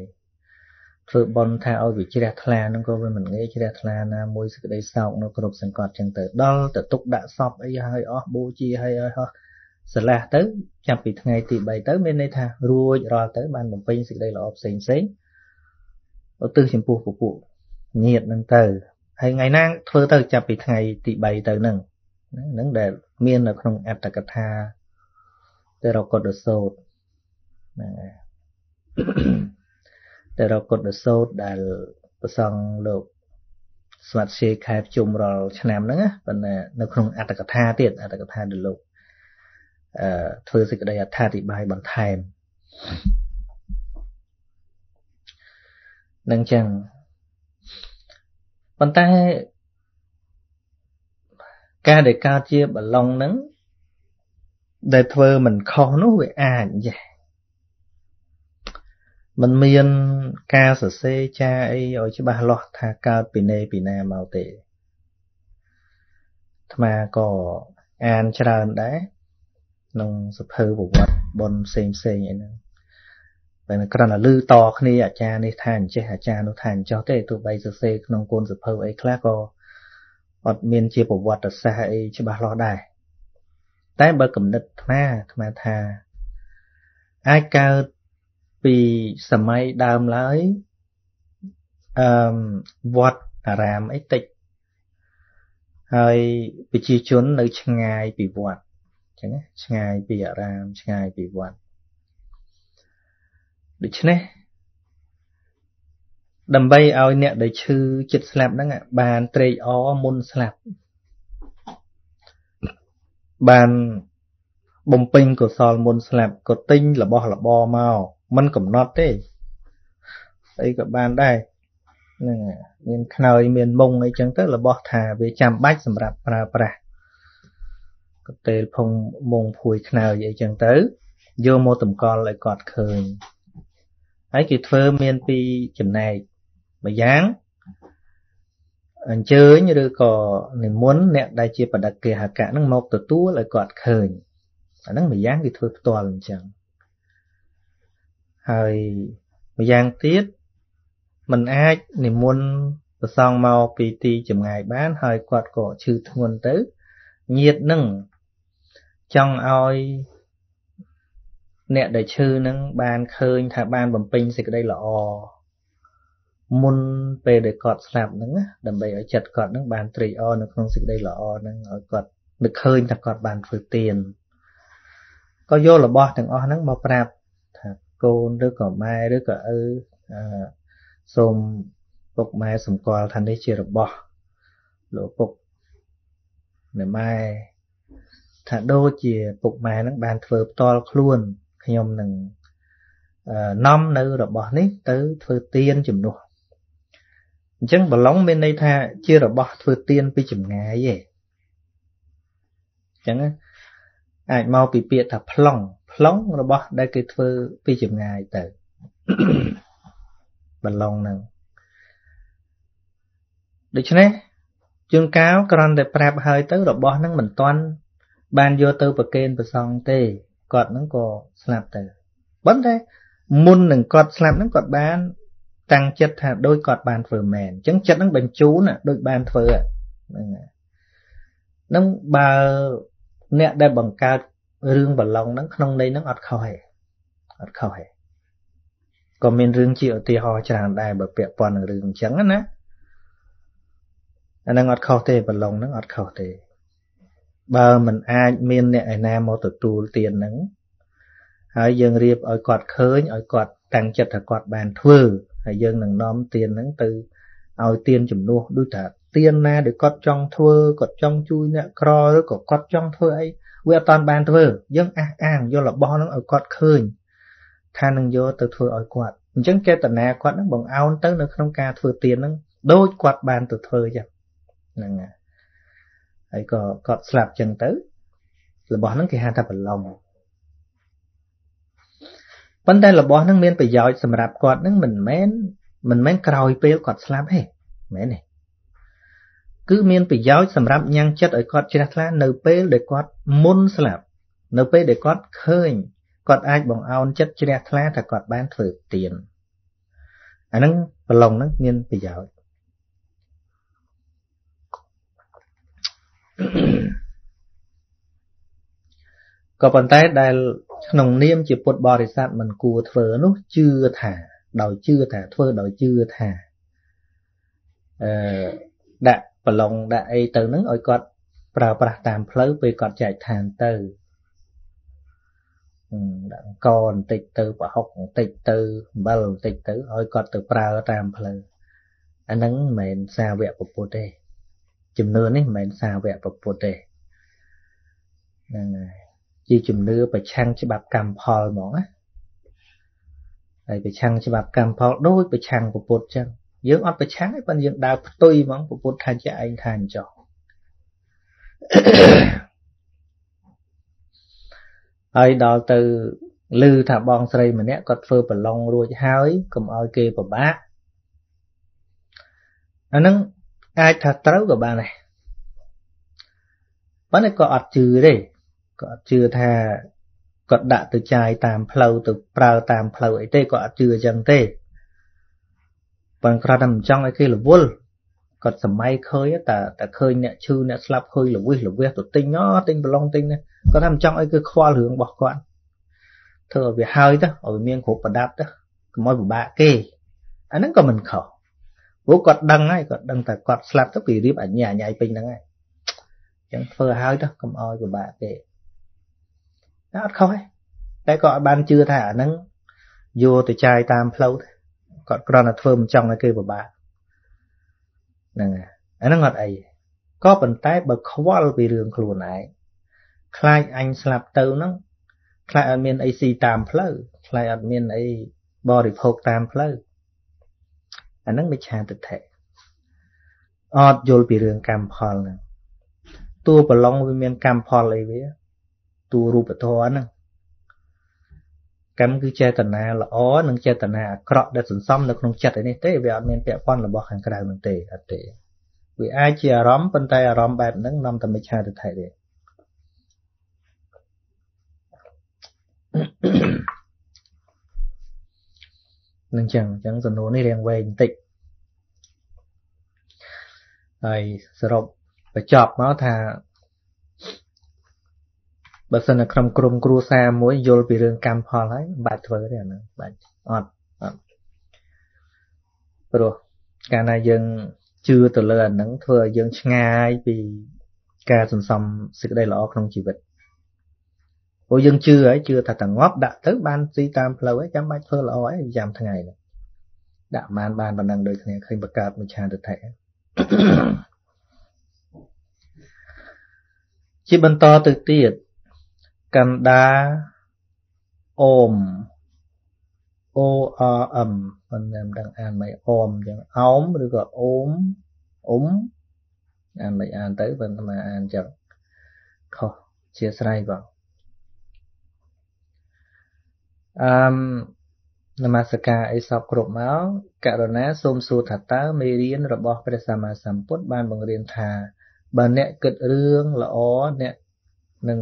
ធ្វើបន់ថាឲ្យវាជ្រះថ្លានឹងក៏វាមិនងាយជ្រះថ្លាណាមួយសេចក្តីសោកនៅគ្រប់សង្កត់ចឹងទៅដល់ទៅទុកដាក់សពអីហើយអស់បូជាហើយអស់ស្រឡះទៅចាប់ពីថ្ងៃទី3ទៅមានន័យថារួចរាល់ទៅបានបំពេញសេចក្តីល្អផ្សេងផ្សេងឧទ្ទិសចំពោះពពួកញាតនឹងទៅហើយថ្ងៃណាធ្វើទៅចាប់ពីថ្ងៃទី3ទៅនឹងហ្នឹងដែលមាននៅក្នុងអត្តកថា តែរកុដសោតហ្នឹងហើយតែរកុដសោតដែលប្រសងលោកស្វាត់ជាខែជុំរាល់ឆ្នាំហ្នឹងណាប៉ុន្តែនៅក្នុងអត្តកថាទៀតអត្តកថាដែលលោកអឺធ្វើសេចក្តីអត្ថាធិប្បាយបន្ថែមនឹងចឹងប៉ុន្តែការដែលកើតជាបឡុងហ្នឹង ដែលធ្វើមិនខុសនោះវាអាចចេះมันមានការសរសេរចាអីឲ្យច្បាស់លាស់ថាកើតពីណេពីណាមកទេអាត្មាក៏អានច្រើនដែរក្នុងសភៅប្រវត្តិប៉ុនផ្សេងផ្សេងអីហ្នឹងតែគ្រាន់តែលឺតគ្នាអាចារ្យនេះថាអញ្ចេះអាចារ្យនោះថាអញ្ចោះទេទោះបីសរសេរក្នុងកូនសភៅអីខ្លះក៏អត់មានជាប្រវត្តិសាស្ត្រអីច្បាស់លាស់ដែរ តែបើកំណត់អាត្មាអាត្មាថា អាចកើតពីសម័យដើមឡើយអឺវត្តអារាមអីតិចហើយប្រជាជននៅឆ្ងាយពីវត្តអញ្ចឹងឆ្ងាយពីអារាមឆ្ងាយពីវត្តដូច្នេះដើម្បីឲ្យអ្នកដែលឈឺចិត្តស្លាប់ហ្នឹងបានត្រេកអរមុនស្លាប់ បានបំពេញកុសលមុនស្លាប់ក៏ទិញរបស់របរមកមិនកំណត់ទេអីក៏បានដែរហ្នឹងមានខ្នើយមានមុងអីចឹងទៅរបស់ថាវាចាំបាច់សម្រាប់ប្រើប្រាស់កតេលផុងមុងភួយខ្នើយអីចឹងទៅយកមកតម្កល់ឲ្យគាត់ឃើញហើយគេធ្វើមានពីរចំណែកម្យ៉ាង អញ្ជើញឬក៏និមន្តអ្នកដែលជាបដិគិហកៈនឹងមកទទួលឲ្យគាត់ឃើញអាហ្នឹងម្យ៉ាងគេធ្វើផ្ទាល់អញ្ចឹងហើយម្យ៉ាងទៀតมันអាចនិមន្តប្រសងមកពីទីចម្ងាយបាន ហើយគាត់ក៏ឈឺធ្ងន់ទៅញាតនឹងចង់ឲ្យអ្នកដែលឈឺនឹងបានឃើញថាបានបំពេញសេចក្តីល្អ មុនពេលដែលគាត់ស្លាប់ហ្នឹងដើម្បីឲ្យចិត្តគាត់ហ្នឹងបានត្រេកអរនៅក្នុងសេចក្តីល្អហ្នឹងឲ្យគាត់នឹកឃើញថាគាត់បានធ្វើទានក៏យករបស់ទាំងអស់ហ្នឹងមកប្រាប់ថាកូនឬក៏ម៉ែឬក៏ឪសូមពុកម៉ែសម្គាល់ថានេះជារបស់លោកពុកអ្នកម៉ែថាដូចជាពុកម៉ែនឹងបានធ្វើផ្ទាល់ខ្លួនខ្ញុំនឹងនាំនៅរបស់នេះទៅធ្វើទៀនជំនួស អញ្ចឹងប្រឡងមានន័យថាជារបស់ធ្វើទៀនពីចម្ងាយឯងអញ្ចឹងអាចមកពីពាក្យថាប្លង់ប្លង់របស់ដែលគេធ្វើពីចម្ងាយទៅប្រឡងហ្នឹងដូច្នេះជួនកាលគ្រាន់តែប្រាប់ហើយទៅរបស់ហ្នឹងមិនទាន់បានយកទៅប្រគេនប្រសងទេគាត់ហ្នឹងក៏ស្លាប់ទៅប៉ុន្តែមុននឹងគាត់ស្លាប់ហ្នឹងគាត់បាន តាំងចិត្តថាដូចគាត់បានធ្វើមែនអញ្ចឹងចិត្តហ្នឹងបញ្ជូនដូចបានធ្វើហ្នឹងហ្នឹងបើអ្នកដែលបង្កើតរឿងបឡុងហ្នឹងក្នុងន័យហ្នឹងអត់ខុសទេអត់ខុសទេក៏មានរឿងជាឧទាហរណ៍ច្រើនដែរបើពាក់ព័ន្ធនឹងរឿងអញ្ចឹងណាអាហ្នឹងអត់ខុសទេបឡុងហ្នឹងអត់ខុសទេបើមិនអាចមានអ្នកឯណាមកទទួលទានហ្នឹងហើយយើងរៀបឲ្យគាត់ឃើញឲ្យគាត់តាំងចិត្តថាគាត់បានធ្វើ ហើយយើងនឹងនាំទានហ្នឹងទៅឲ្យទានជំនួសដូចថាទានណាដែលគាត់ចង់ធ្វើគាត់ចង់ជួយអ្នកក្រឬក៏គាត់ចង់ធ្វើអីវាអត់តាន់បានធ្វើយើងអះអាងយករបស់ហ្នឹងឲ្យគាត់ឃើញថានឹងយកទៅធ្វើឲ្យគាត់អញ្ចឹងចេតនាគាត់ហ្នឹងបងអោនទៅនៅក្នុងការធ្វើទានហ្នឹងដូចគាត់បានទៅធ្វើចឹងហ្នឹងហើយហើយក៏គាត់ស្លាប់ចឹងទៅរបស់ហ្នឹងគេហៅថាប្រឡំ ប៉ុន្តែរបស់ហ្នឹងមានប្រយោជន៍សម្រាប់គាត់ហ្នឹងមិនមែនមិនមែនក្រោយពេលគាត់ស្លាប់ទេមែនទេគឺមានប្រយោជន៍សម្រាប់ញ៉ាំងចិត្តឲ្យគាត់ជ្រះថ្លានៅពេលដែលគាត់មុនស្លាប់ នៅពេលដែលគាត់ឃើញគាត់អាចបង្អោនចិត្តជ្រះថ្លាថាគាត់បានធ្វើទានអាហ្នឹងប្រឡងហ្នឹងមានប្រយោជន៍ក៏ប៉ុន្តែដែល ក្នុងនាមជាពុទ្ធបរិស័ទមិនគួរធ្វើនោះជឿថាដោយជឿថាធ្វើដោយជឿថាអឺដាក់ប្រឡងដាក់អីទៅនឹងឲ្យគាត់ប្រើប្រាស់តាមផ្លូវពេលគាត់ចែកឋានទៅដាក់អង្គបន្តិចទៅប្រហុកបន្តិចទៅអំបិលបន្តិចទៅឲ្យគាត់ទៅប្រើតាមផ្លូវអាហ្នឹងមិនមែនសាវកពុទ្ធទេជំនឿនេះមិនមែនសាវកពុទ្ធទេហ្នឹងហើយ ជាជំនឿប្រឆាំងច្បាប់កម្មផលហ្មងណាហើយប្រឆាំងច្បាប់កម្មផលដូចប្រឆាំងពុទ្ធចឹងយើងអត់ប្រឆាំងទេប៉ុន្តែយើងដើរផ្ទុយហ្មងពុទ្ធថាជាឯងថាអញ្ចឹងហើយដល់ទៅឮថាបងស្រីម្នាក់គាត់ធ្វើប្រឡងរួចហើយកុំឲ្យគេពិបាកអាហ្នឹងអាចថាត្រូវក៏បានដែរប៉ុន្តែក៏អត់ជឿទេ ក៏អត់ជឿថាគាត់ដាក់ទៅចាយតាមផ្លូវទៅប្រើតាមផ្លូវអីទេក៏អត់ជឿអញ្ចឹងទេប៉ុន្តែគ្រាន់តែមិនចង់ឲ្យគេរវល់គាត់សម័យឃើញតែតែឃើញអ្នកឈឺអ្នកស្លាប់ឃើញលវិសលវិសទៅទិញអទិញប្រឡងទិញណាគាត់ថាមិនចង់ឲ្យគេខ្វល់រឿងរបស់គាត់ធ្វើឲ្យវាហើយទៅឲ្យមានគ្រប់ប្រដាប់ទៅកុំឲ្យពិបាកគេអាហ្នឹងក៏មិនខុសព្រោះគាត់ដឹងហើយគាត់ដឹងតែគាត់ស្លាប់ទៅគេរៀបអញ្ញាអញ្ញាយពេញហ្នឹងហើយអញ្ចឹងធ្វើឲ្យទៅកុំឲ្យពិបាកគេ តែអត់ខុសទេតែក៏អត់បានជឿថាអាហ្នឹងយកទៅចាយតាមផ្លូវគាត់គ្រាន់តែធ្វើមិនចង់ឲ្យគេពិបាកហ្នឹងអាហ្នឹងអត់អីក៏ប៉ុន្តែបើខ្វល់ពីរឿងខ្លួនឯងខ្លាចអញស្លាប់ទៅហ្នឹងខ្លាចអត់មានអីស៊ីតាមផ្លូវខ្លាចអត់មានអីបរិភោគតាមផ្លូវអាហ្នឹងមិច្ឆាទិដ្ឋិអត់យល់ពីរឿងកម្មផលហ្នឹងតួប្រឡងវាមានកម្មផលអីវា តួរូបធម៌ហ្នឹងកម្មគឺចេតនាល្អនិងចេតនាអាក្រក់ដែលសន្សំនៅក្នុងចិត្តឯនេះទេវាអត់មានពាក់ព័ន្ធរបស់ខាងក្រៅនោះទេអត់ទេវាអាចជាអារម្មណ៍ប៉ុន្តែអារម្មណ៍បែបហ្នឹងនាំតែមិច្ឆាទិដ្ឋិទេនឹងចឹងអញ្ចឹងសំណួរនេះរៀងវែងបន្តិចហើយសរុបបញ្ចប់មកថា បើសិននៅក្នុងក្រុមគ្រួសារមួយយល់ពីរឿងកម្មផលហើយមិនបាច់ធ្វើទេអាហ្នឹងបាច់អត់អត់ព្រោះកាលណាយើងជឿទៅលើអាហ្នឹងធ្វើឲ្យយើងឆ្ងាយពីការសន្សំសេចក្តីល្អក្នុងជីវិតព្រោះយើងជឿហើយជឿថាតងាប់ដាក់ទៅបានស៊ីតាមផ្លូវហើយចាំបាច់ធ្វើល្អអីចាំថ្ងៃនេះដាក់បានបានប៉ុណ្ណឹងដូចគ្នាឃើញបកើតមិឆាទិដ្ឋិជាបន្តទៅទៀត កណ្ដាអូម O R M មិនមិនដឹងអានមិនអូមអញ្ចឹងអោមឬក៏អូមអ៊ុំអានមិនអានទៅប៉ុន្តែអានអញ្ចឹងខុសជាស្រ័យបងអឺនមស្ការអីសពគ្រប់មកករុណាសូមសួរថាតើមេរៀនរបស់ព្រះសម្មាសម្ពុទ្ធបានបង្រៀនថាបើអ្នកគិតរឿងល្អអ្នកនឹង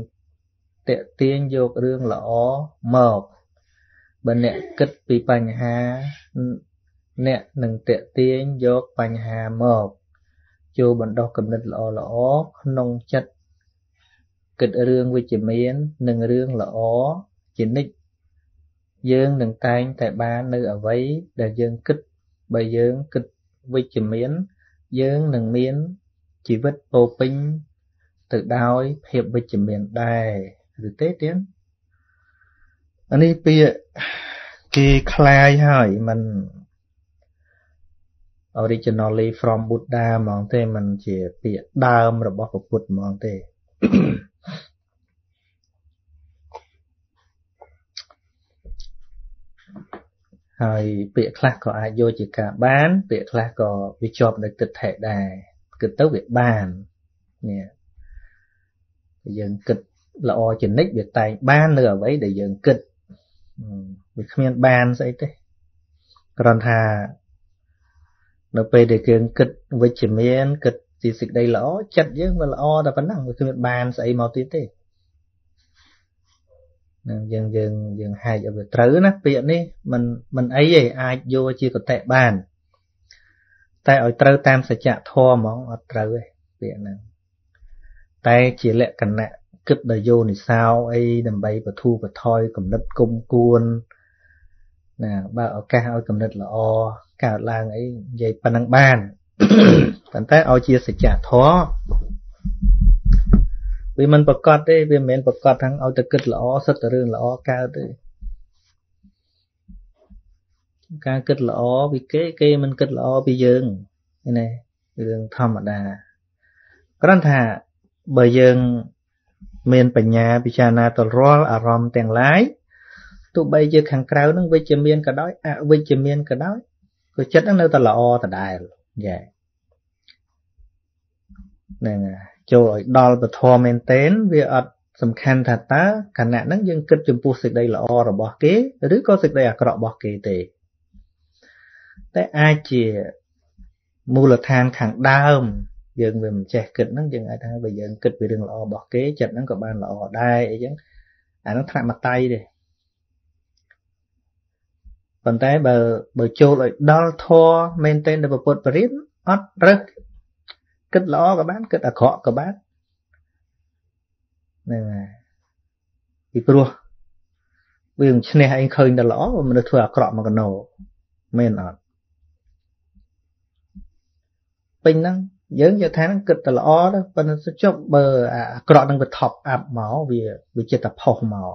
តេទៀងយករឿងល្អមកបើអ្នកគិតពីបញ្ហាអ្នកនឹងតេទៀងយកបញ្ហាមកចូលបណ្ដោះគំនិតល្អល្អក្នុងចិត្តគិតរឿងវិជ្ជមាននិងរឿងល្អជានិច្ចយើងនឹងតែងតែបាននៅអ្វីដែលយើងគិតបើយើងគិតវិជ្ជមានយើងនឹងមានជីវិតពោពេញទៅដោយភាពវិជ្ជមានដែរ ឬទេទៀតអានេះពាក្យគេคลายហើយมัน originally from Buddha ហ្មងទេมันជាពាក្យដើមរបស់ពុទ្ធហ្មងទេហើយពាក្យខ្លះក៏អាចយកជាការបាន ពាក្យខ្លះក៏វាជាប់នៅទិដ្ឋិដែរគិតទៅវាបាននេះយើងគិត ល្អចនិចវាតែងបាននៅអ្វីដែលយើងគិតវាគ្មានបានស្អីទេគ្រាន់ថានៅពេលដែលយើងគិតវិជ្ជមានគិតជាសេចក្តីល្អចិត្តយើងវាល្អតែប៉ុណ្ណឹងវាគ្មានបានស្អីមកទៀតទេនឹងយើងយើងយើងហែកឲ្យវាត្រូវណាពាក្យនេះมันมันអីទេអាចយកជាកតិបាន តែឲ្យត្រូវតាមសច្ចធម៌ហ្មងអត់ត្រូវទេពាក្យហ្នឹងតែជាលក្ខណៈ គិតដោយយោនិសោអីដើម្បីបធូបថយគំនិតគុំគួនណាបើឱកាសឲ្យគំនិតល្អកើតឡើងអីនិយាយប៉ុណ្ណឹងបានប៉ុន្តែឲ្យជាសច្ចធម៌វាមិនប្រកបទេវាមិនមែនប្រកបទាំងឲ្យតែគិតល្អសិតតែរឿងល្អកើតទេការគិតល្អពីគេគេមិនគិតល្អពីយើងនេះរឿងធម្មតាគ្រាន់ថាបើយើង មានបញ្ញាពិចារណាទៅរាល់អារម្មណ៍ទាំងឡាយទោះបីជាខាងក្រៅនឹងវិជ្ជមានក៏ដោយអវិជ្ជមានក៏ដោយក៏ចិត្តនឹងនៅតែល្អដដែលយ៉ាហ្នឹងចូលឲ្យដល់ពធមែនតែនវាអត់សំខាន់ថាតើគណៈហ្នឹងយើងគិតចំពោះសេចក្តីល្អរបស់គេឬក៏សេចក្តីអាក្រក់របស់គេទេតែអាចជាមូលដ្ឋានខាងដើម យើងវាមិនចេះគិតហ្នឹងយើងអាចថាបើយើងគិតពីរឿងល្អរបស់គេចិត្តហ្នឹងក៏បានល្អដែរអីចឹងអាហ្នឹងថ្នាក់មតៃទេប៉ុន្តែបើបើចូលឲ្យដល់ធម៌មែនទែនដល់ពុទ្ធបរិញ្ញាអត់រើសគិតល្អក៏បានគិតអាក្រក់ក៏បានហ្នឹងហើយពីព្រោះវាមិនឈ្នះឯងឃើញតែល្អមនុស្សធ្វើអាក្រក់មកកណោមែនអត់ពេញហ្នឹង យើងយកថាហ្នឹងគិតតែល្អទៅប៉ុន្តែចុះបើអាក្រក់ហ្នឹងវា top up មកវាវាចិត្តតែផុសមក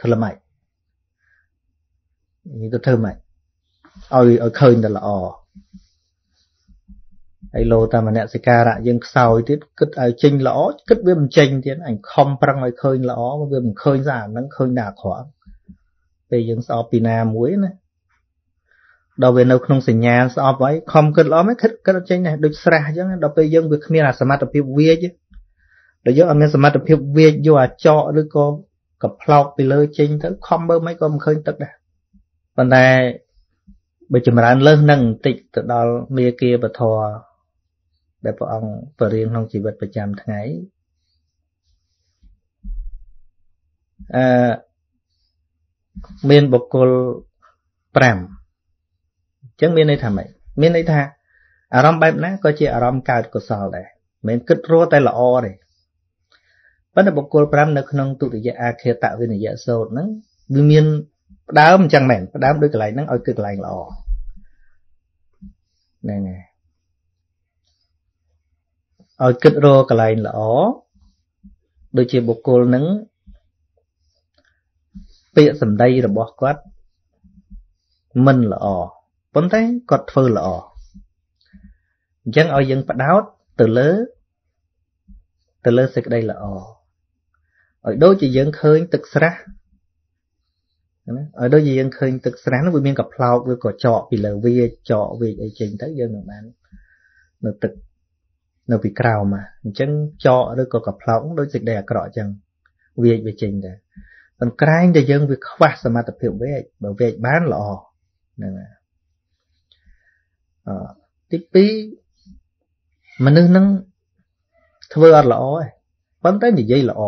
ធ្វើម៉េចនេះទៅធ្វើម៉េចឲ្យឲ្យឃើញតែល្អហើយលោតាមនសិការៈយើងខ្សោយទៀតគិតឲ្យចេញល្អគិតវាមិនចេញទៀតអញខំប្រឹងឲ្យឃើញល្អវាមិនឃើញស្អាតហ្នឹងឃើញតែអាក្រក់ពេលយើងស្អប់ពីណាមួយណា ដល់វានៅក្នុងសញ្ញាស្អប់ហើយខំគិតល្អមិនគិតគិតចេញដែរដូចស្រះអញ្ចឹងដល់ពេលយើងវាគ្មានអាសមត្ថភាពវាចដល់យើងអត់មានសមត្ថភាពវាចយកអាចកឬក៏កផ្លោកពីលើចេញទៅខំមើលមិនក៏មិនឃើញទឹកដែរប៉ុន្តែបើចម្រើនលើសនឹងបន្តិចទៅដល់មេគាពធដែលព្រះអង្គបរៀនក្នុងជីវិតប្រចាំថ្ងៃអឺមានបុគ្គល5អញ្ចឹងមានន័យថាម៉េចមានន័យថាអារម្មណ៍បែបណាក៏ជាអារម្មណ៍កើតកុសលដែរមិនគិតរស់តែល្អទេប៉ុន្តែបុគ្គល5នៅក្នុងទុតិយអាខេតវិនយសោតហ្នឹងវាមានផ្ដើមអញ្ចឹងមែនផ្ដើមដោយកន្លែងហ្នឹងឲ្យគឺកន្លែងល្អហ្នឹងហើយឲ្យគិតរកកន្លែងល្អដូចជាបុគ្គលនឹងពាក្យសម្ដីរបស់គាត់មិនល្អ ប៉ុន្តែគាត់ធ្វើល្អអញ្ចឹងឲ្យយើងបដោតទៅលើទៅលើសេចក្តីល្អឲ្យដូចជាយើងឃើញទឹកស្រះណាឲ្យដូចជាយើងឃើញទឹកស្រះនោះវាមានកផ្លោកឬក៏ចកពីលើវាចកវាអីចេញទៅយើងនឹងបាននៅទឹកនៅពីក្រោមអញ្ចឹងចកឬក៏កផ្លោកដូចសេចក្តីអាក្រក់អញ្ចឹងវាវាចេញដែរប៉ុន្តែក្រែងតែយើងវាខ្វះសមត្ថភាពវេកបើវេកបានល្អហ្នឹងហើយអ ទី2មនុស្សនឹងធ្វើអត់ល្អទេប៉ុន្តែនិយាយល្អ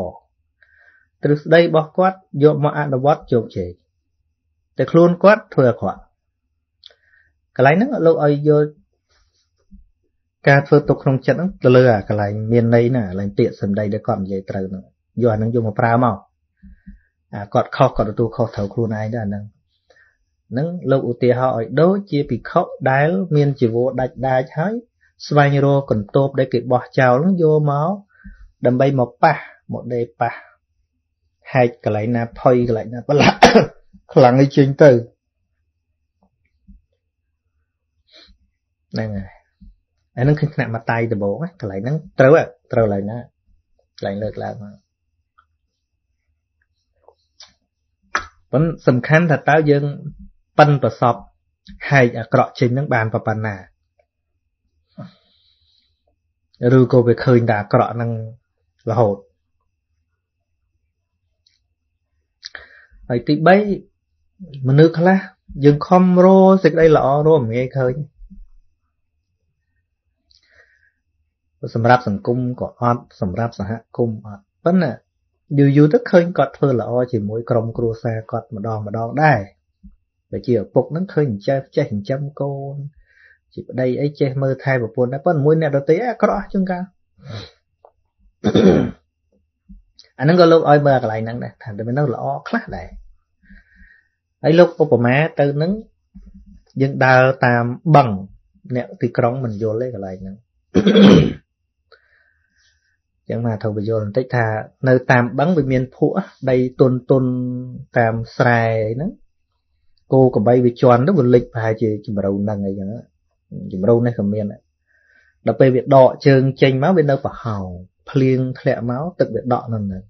ទ្រឹស្ដីរបស់គាត់យកមកអនុវត្តជោគជ័យតែខ្លួនគាត់ធ្វើអាក្រក់កន្លែងហ្នឹងលោកឲ្យយកការធ្វើទុកក្នុងចិត្តហ្នឹងទៅលើអាកន្លែងមានន័យណាកន្លែងពាក្យសម្ដីដែលគាត់និយាយត្រូវហ្នឹងយកអាហ្នឹងយកមកប្រើមកអាគាត់ខុសគាត់ទទួលខុសត្រូវខ្លួនឯងដែរអាហ្នឹង នឹងលោកឧទាហរណ៍ឲ្យដូចជាភិក្ខុដែលមានជីវរដាច់ដាច់ហើយស្វែងរកកន្ទប់ដែលគេបោះចោលហ្នឹងយកមកដើម្បីមកប៉ះមកដេប៉ះហែកកន្លែងណាផុយកន្លែងណាប្រឡាក់ខ្លាំងឲ្យចេញទៅហ្នឹងហើយអានឹងគឺថ្នាក់មតៃដំបូងកន្លែងហ្នឹងត្រូវត្រូវឡើយណាកន្លែងលើកឡើងមកប៉ុន្តែសំខាន់ថាតើយើង ប៉ិនប្រសពហែកអាក្រក់ចេញហ្នឹងបានប៉ុណ្ណាឬក៏វាឃើញតែអាក្រក់ហ្នឹងរហូតហើយទី3មនុស្សខ្លះយើងខំរសេចក្តីល្អរមងាយឃើញសម្រាប់សង្គមក៏អត់សម្រាប់សហគមន៍អត់ប៉ុន្តែយូរយូរទៅឃើញគាត់ធ្វើល្អជាមួយក្រុមគ្រួសារគាត់ម្ដងម្ដងដែរ បើជាឪពុកហ្នឹងឃើញចេះចេះចិញ្ចឹមកូនជាប្តីអីចេះមើលថែប្រពន្ធដែរប៉ុន្តែមួយអ្នកដទៃអាក្រក់ជាងកាលអាហ្នឹងក៏លោកឲ្យមើលកន្លែងហ្នឹងដែរថាតែនៅល្អខ្លះដែរហើយលោកឧបមាទៅនឹងយើងដើរតាមបឹងអ្នកទីក្រុងមិនយល់ទេកន្លែងហ្នឹងចឹងមកទៅបញ្យល់បន្តិចថានៅតាមបឹងវាមានភក់ដីទុនទុនតាមស្រែហ្នឹង គោក្របីវាជន់ទៅវាលិចប្រហែលជាជំរៅនឹងអីចឹងជំរៅនេះក៏មានដល់ពេលវាដកជើងចេញមកវានៅប្រហោងភ្លៀងធ្លាក់មកទឹកវាដក់នៅនឹង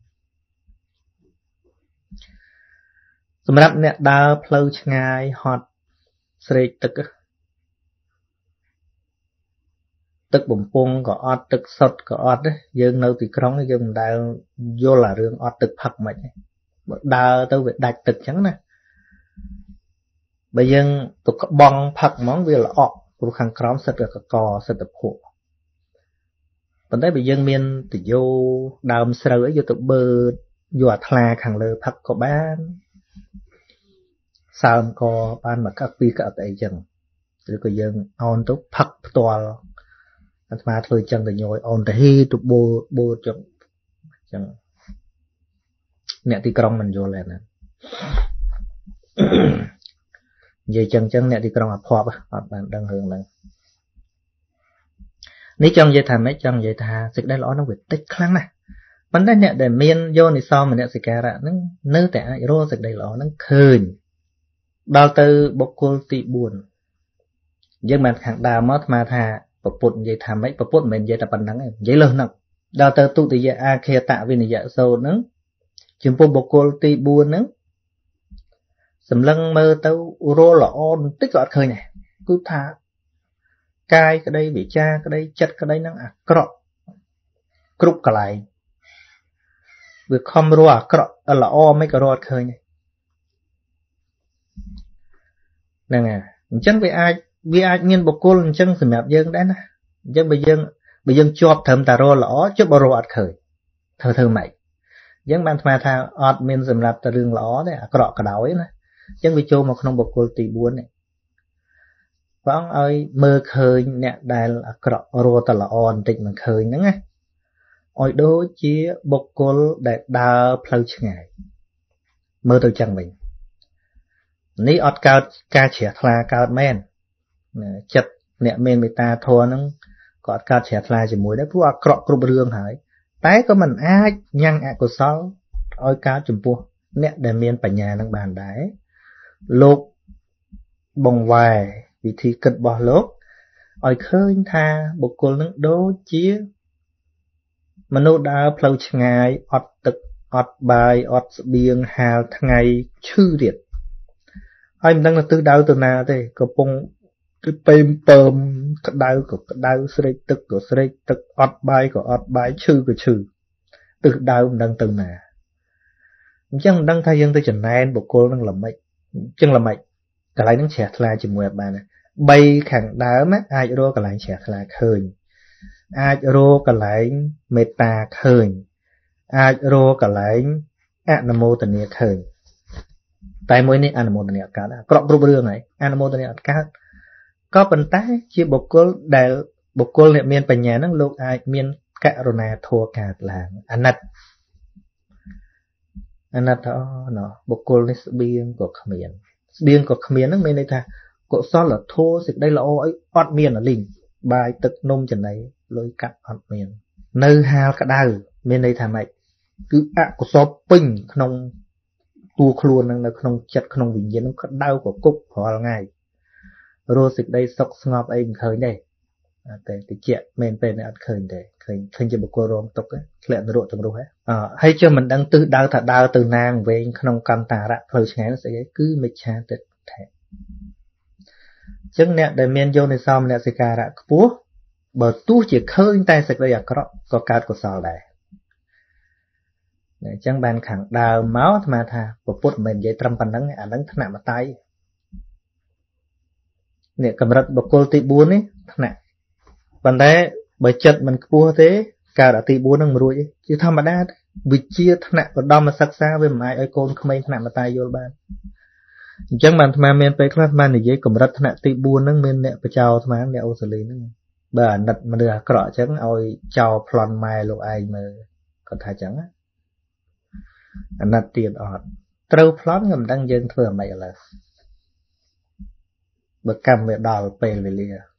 សម្រាប់អ្នកដើរផ្លូវឆ្ងាយហត់ស្រេកទឹកទឹកបំពង់ក៏អត់ទឹកសុទ្ធក៏អត់ទេយើងនៅទីក្រុងយើងមិនដែលយល់អារឿងអត់ទឹកផឹកមិនទេបើដើរទៅវាដាច់ទឹកចឹងណា បើយើងទៅក្បងផឹកហ្មងវាល្អក់ព្រោះខាងក្រោមសិតកកសិតភក់ប៉ុន្តែបើយើងមានតយោដើមស្រូវអីយកទៅបឺតយកអាថ្លាខាងលើផឹកក៏បានសើមកបានមកកាក់ពីរកាក់អីចឹងឬក៏យើងអោនទៅផឹកផ្ទាល់អាត្មាធ្វើចឹងទៅញយអោនទៅហីទៅបូបូចឹងចឹងអ្នកទីក្រុងមិនយល់ទេណា និយាយចឹងចឹងអ្នកទីក្រុងអភ័ព្វអត់បានដឹងរឿងហ្នឹងនេះចង់និយាយថាម៉េចចង់និយាយថាសេចក្តីល្អហ្នឹងវាតិចខ្លាំងណាស់ប៉ុន្តែអ្នកដែលមានយោនិសោមនសិការៈហ្នឹងនៅតែអាចរកសេចក្តីល្អហ្នឹងឃើញដល់ទៅបុគ្គលទី4យើងបានខាងដើមមកអាត្មាថាពពុទ្ធនិយាយថាម៉េចពពុទ្ធមិនមែននិយាយតែប៉ុណ្្នឹងទេនិយាយលើសហ្នឹងដល់ទៅទុតិយអាខេតវិនយៈសោតហ្នឹងចំពោះបុគ្គលទី4ហ្នឹង សម្លឹងមើលទៅរលល្អបន្តិចក៏អត់ឃើញដែរគឺថាកាយក្តីវិចារក្តីចិត្តក្តីហ្នឹងអាក្រក់គ្រប់កន្លែងវាខំរស់អាក្រក់ល្អមិនក៏រត់ឃើញហ្នឹងហើយអញ្ចឹងវាអាចវាអាចមានបុគ្គលអញ្ចឹងសម្រាប់យើងដែរណាអញ្ចឹងបើយើងបើយើងជាប់ត្រឹមតែរស់ល្អជិះបើរស់អត់ឃើញធ្វើធ្វើម៉េចអញ្ចឹងបានថ្មថាអត់មានសម្រាប់តែរឿងល្អទេអាក្រក់ក៏ដោយណា អញ្ចឹងវាចូលមកក្នុងបុគ្គលទី4នេះព្រះអង្គឲ្យមើលឃើញអ្នកដែលអាក្រក់រស់តែល្អបន្តិចមិនឃើញហ្នឹងណាឲ្យដូចជាបុគ្គលដែលដើរផ្លូវឆ្ងាយមើលទៅចឹងវិញនេះអត់កើតការជ្រះថ្លាកើតមែនចិត្តអ្នកមានមេត្តាធម៌ហ្នឹងក៏អត់កើតជ្រះថ្លាជាមួយដែរព្រោះអាក្រក់គ្រប់រឿងហើយ តែក៏មិនអាចញ៉ាំងអកុសលឲ្យកើតចំពោះ អ្នកដែលមានបញ្ញានឹងបានដែរ លោកបងវ៉ែវិធីគិតរបស់លោកឲ្យឃើញថាបុគ្គលនឹងដូចជា មនុស្សដើរផ្លូវឆ្ងាយអត់ទឹកអត់បាយអត់ស្បៀងហាលថ្ងៃឈឺទៀតហើយមិនដឹងទៅទិសដៅទៅណាទេកំពុងគឺពេមពើមក្តៅក៏ក្តៅស្រេកទឹកក៏ស្រេកទឹកអត់បាយក៏អត់បាយឈឺក៏ឈឺទិសដៅមិនដឹងទៅណាអញ្ចឹងមិនដឹងថាយើងទៅចំណែនបុគ្គលនឹងល្មិចអញ្ចឹងល្មិចកន្លែងហ្នឹងជ្រះថ្លាជាមួយបាន3ខាងដើមអាចរកកន្លែងជ្រះថ្លាឃើញ អាចរកកន្លែងមេត្តាឃើញ អាចរកកន្លែងអនុមោទនាឃើញតែមួយនេះអនុមោទនាអត់កើតអាក្រក់គ្រប់រឿងហើយអនុមោទនាអត់កើតក៏ប៉ុន្តែជាបុគ្គលដែលបុគ្គលអ្នកមានបញ្ញាហ្នឹងលោកអាចមានករុណាធัวកើតឡើងអាណិត អាណិតថាអូណោះបុគ្គលនេះស្បៀងក៏គ្មាន ស្បៀងក៏គ្មានហ្នឹងមានន័យថាកុសលធម៌សេចក្តីល្អអីអត់មានលីងបាយទឹកនំចំណីលុយកាក់អត់មាន នៅហាលក្តៅមានន័យថាម៉េចគឺអកុសលពេញក្នុងតួខ្លួននឹងនៅក្នុងចិត្តក្នុងវិញ្ញាណនឹងក្តៅកគុករាល់ថ្ងៃរស់សេចក្តីសុខស្ងប់អីមិនឃើញទេ តែតិចមែនពេលនេះអត់ឃើញទេឃើញឃើញជាបុគ្គលរងទុកធ្លាក់នរកទាំងរស់ហ៎ហើយជឿមិនដឹងទិសដៅថាដើរទៅណាងវែងក្នុងកន្តារៈផ្លូវឆ្ងាយស្អីគឺមិច្ឆាទិដ្ឋិចឹងអ្នកដែលមានយោនិសោមនសិការៈខ្ពស់បើទោះជាឃើញតែសេចក្តីអាក្រក់ក៏កើតកុសលដែរអញ្ចឹងបានខាងដើមមកអាត្មាថាពុទ្ធមិនមែននិយាយត្រឹមប៉ុណ្្នឹងអាហ្នឹងថ្នាក់មតៃនេះកម្រិតបុគ្គលទី4នេះថ្នាក់ ប៉ុន្តែបើចិត្តមិនខ្ពស់ទេកើតអាទី4ហ្នឹងមិនរួចទេជាធម្មតាវិជាថ្នាក់បដំសិក្សាវាមិនអាចឲ្យកូនក្មេងថ្នាក់មតៃយល់បានអញ្ចឹងបានអាត្មាមានពេលខ្លះអាត្មានិយាយកម្រិតថ្នាក់ទី4ហ្នឹងមានអ្នកបចោអាត្មាអ្នកអូស្ត្រាលីហ្នឹងបើអាណិតមនុស្សអាក្រក់អញ្ចឹងឲ្យចោលប្លន់ម៉ែលោកឯងមើលគាត់ថាអញ្ចឹងអាណិតទៀតអត់ត្រូវប្លន់ក៏មិនដឹងយើងធ្វើអ្មេចឥឡូវបើកម្មវាដល់ពេលវេលា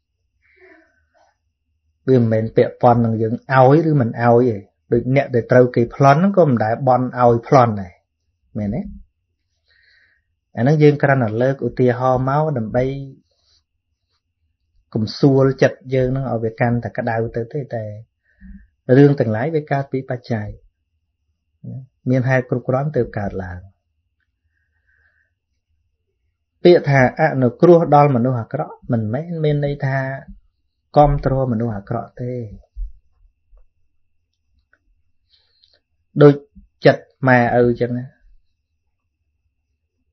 វាមិនមែនពាក់ព័ន្ធនឹងយើងឲ្យឬមិនឲ្យទេដូចអ្នកដែលត្រូវគេប្លន់ហ្នឹងក៏មិនដែលបន់ឲ្យប្លន់ដែរមែនទេអាហ្នឹងយើងគ្រាន់តែលើកឧទាហរណ៍មកដើម្បីកំសួលចិត្តយើងនឹងឲ្យវាកាន់តែក្តៅទៅទេតែរឿងទាំងឡាយវាកើតពីបច្ច័យមានហេតុគ្រប់គ្រាន់ទើបកើតឡើងពាក្យថាអនុគ្រោះដល់មនុស្សអាក្រក់មិនមែនមានន័យថា គ្រប់គ្រងមនុស្សអាក្រក់ទេដូចចិត្តម៉ែឪចឹង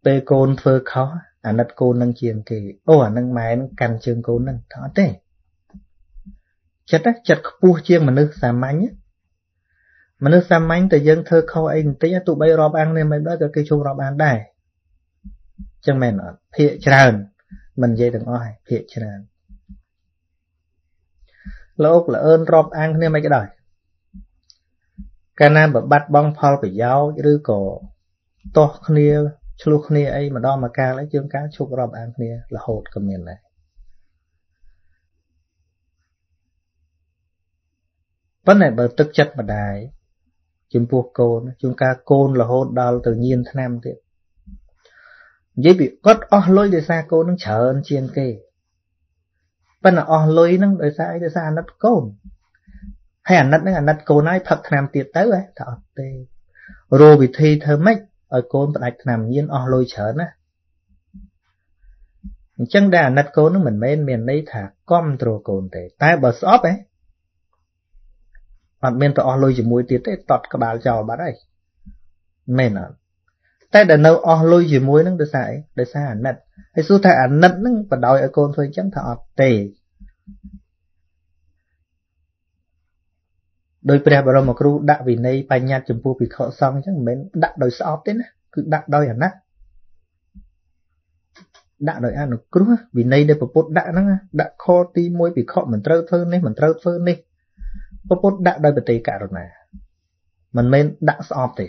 ពេលកូនធ្វើខុសអាណិតកូននឹងជាងគេអូអានឹងម៉ែនឹងកាន់ជើងកូននឹងថាអត់ទេចិត្តចិត្តខ្ពស់ជាងមនុស្សសាមញ្ញមនុស្សសាមញ្ញតែយើងធ្វើខុសអីបន្តិចទោះបីរាប់អានគ្នាមិនដែរក៏គេជុំរាប់អានដែរចឹងមែនអត់ភាកច្រើនមិននិយាយទាំងអស់ហើយភាកច្រើន លោកលអឿនរាប់អានគ្នាមិនក៏ដោយកាលណាបបាត់បង់ផលប្រយោជន៍ឬក៏ទាស់គ្នាឆ្លោះគ្នាអីម្ដងមកកាលហើយយើងការឈប់រាប់អានគ្នារហូតក៏មានដែរប៉ុន្តែបើទឹកចិត្តម្ដាយចំពោះកូនជួនកាលកូនរហូតដល់ទៅញៀនឆ្នាំទៀតនិយាយពីគាត់អស់លុយដោយសារកូននឹងច្រើនជាងគេ ប៉ុន្តែអស់លុយហ្នឹងដោយសារអីដោយសារអាណិតកូនហើយអាណិតហ្នឹងអាណិតកូនហើយផឹកឆ្នាំទៀតទៅហ៎ថាអត់ទេរោវិធីធ្វើម៉េចឲ្យកូនផ្ដាច់ឆ្នាំញៀនអស់លុយច្រើនណាអញ្ចឹងដែលអាណិតកូននឹងមិនមែនមានន័យថាគ្រប់គ្រងកូនទេ តែបើស្អប់ហ៎អត់មានទៅអស់លុយជាមួយទៀតទេតត់ក្បាលចោលបាត់ហើយមែនអត់តែដែលនៅអស់លុយជាមួយនឹងដោយសារអីដោយសារអាណិត ហើយសួរថាអាណិតនឹងបដ ாய் ឲ្យកូនធ្វើអញ្ចឹងថាអត់ទេដោយព្រះបរមគ្រូដាក់វិន័យបញ្ញត្តិចំពោះភិក្ខុសង្ឃអញ្ចឹងមិនមែនដាក់ដោយស្អប់ទេណាគឺដាក់ដោយអាណត្តិដាក់ដោយអនុគ្រោះវិន័យដែលពុទ្ធដាក់ហ្នឹងដាក់ខទី1ភិក្ខុមិនត្រូវធ្វើនេះមិនត្រូវធ្វើនេះពុទ្ធដាក់ដោយបតិករុណាមិនមែនដាក់ស្អប់ទេ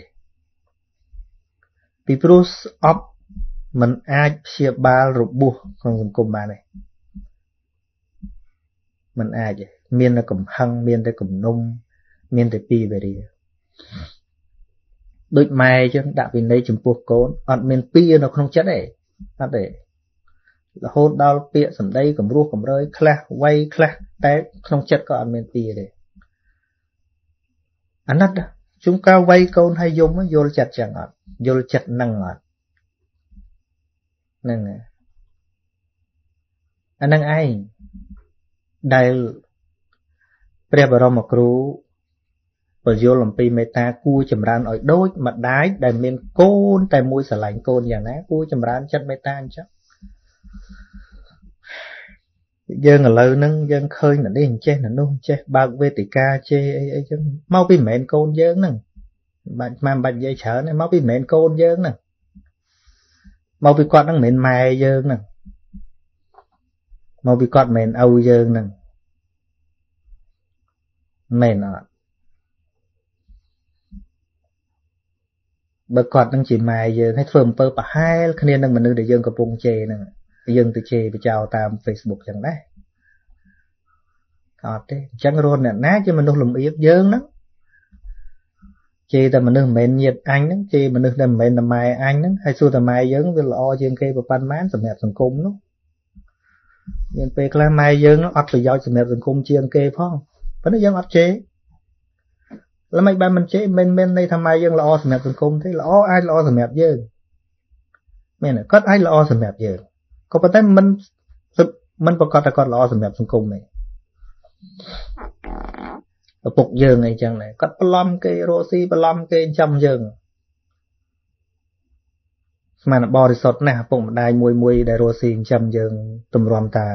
ពីព្រោះស្អប់ มันអាចព្យាបាលរបួសក្នុងសង្គមបានទេมันអាចទេមានតែកំហឹងមានតែគំនុំមានតែពីវេរាដូចម៉ែចឹងដាក់វិន័យចំពោះកូនអត់មានពីនៅក្នុងចិត្តទេអត់ទេរហូតដល់ពាក្យសម្ដីគំរោះគំរើយខ្លះវ័យខ្លះតែក្នុងចិត្តក៏អត់មានពីទេអាណិតជុំកាលវ័យកូនហើយយំយល់ចិត្តចឹងអត់យល់ចិត្តនឹងអត់ ហ្នឹងអានឹងឯងដែលព្រះបរមគ្រូពយល់អំពីមេត្តាគួរចម្រើនឲ្យដូចម្ដាយដែលមានកូន តែមួយស្រឡាញ់កូនយ៉ាងណាគួរចម្រើនចិត្តមេត្តាអញ្ចឹងយើងឥឡូវហ្នឹងយើងឃើញនេះអញ្ចេះនោះអញ្ចេះបើកវេទិកាជេអីអីចឹងមកពីមិនមែនកូនយើងហ្នឹងបាច់មិនបាច់និយាយច្រើនទេមកពីមិនមែនកូនយើងហ្នឹង មកពីគាត់ហ្នឹងមិនមែនម៉ែយើងហ្នឹងមកពីគាត់មិនមែនឪយើងហ្នឹងមែនអត់បើគាត់នឹងជាម៉ែយើងឲ្យធ្វើអំពើប្រហែលគ្នានឹងមនុស្សដែលយើងកំពុងជេរហ្នឹងយើងទៅជេរបចោតាម Facebook ចឹងដែរអត់ទេអញ្ចឹងរស់អ្នកណាជាមនុស្សលំអៀបយើងហ្នឹង ជេរតែមនុស្សមិនមែនញាតអញហ្នឹងជេរមនុស្សដែលមិនមែនតែម៉ែអញហ្នឹងហើយសួរតែម៉ែយើងវាល្អជាងគេប៉ុន្មានសម្រាប់សង្គមនោះមានពេលខ្លះម៉ែយើងអត់ប្រយោជន៍សម្រាប់សង្គមជាងគេផងប៉ុន្តែយើងអត់ជេរល្មិចបានមិនជេរមិនមែនន័យថាម៉ែយើងល្អសម្រាប់សង្គមទេល្អអាចល្អសម្រាប់យើងមែនគាត់អាចល្អសម្រាប់យើងក៏ប៉ុន្តែមិនមិនប្រកាសថាគាត់ល្អសម្រាប់សង្គមទេ ឪពុកយើងអីចឹងដែរគាត់ប្លន់គេរកស៊ីប្លន់គេចំយើងស្មានបរិសុទ្ធណាស់ឪពុកម្ដាយមួយមួយដែលរកស៊ីចិញ្ចឹមយើងទម្រាំតា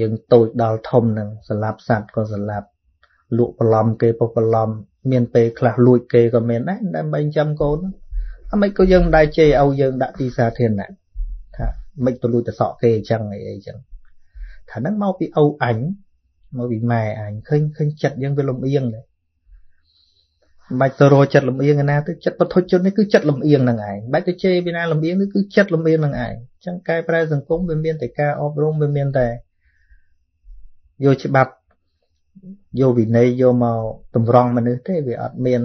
យើងតូចដល់ធំនឹងស្លាប់សัตว์ក៏ស្លាប់លក់ប្លន់គេពុះប្លន់មានពេលខ្លះលួចគេក៏មានដែរដើម្បីចិញ្ចឹមកូនអមិនក៏យើងមិនដែរជេរឲ្យយើងដាក់ទីសាធារណៈថាមិនទៅលួចទៅសក់គេអញ្ចឹងអីអីចឹងថាហ្នឹងមកពីឪអញ មកពីម៉ែអញឃើញឃើញចិត្តយើងវាលំអៀងដែរមិនបាច់ទៅរកចិត្តលំអៀងឯណាទៅចិត្តពុទ្ធជននេះគឺចិត្តលំអៀងនឹងឯងមិនបាច់ទៅជេរពីណាលំអៀងនេះគឺចិត្តលំអៀងនឹងឯងអញ្ចឹងកែប្រែសង្គមវាមានតែការអប់រំវាមានតែយកច្បាប់យកវិន័យយកមកតម្រង់មនុស្សទេវាអត់មាន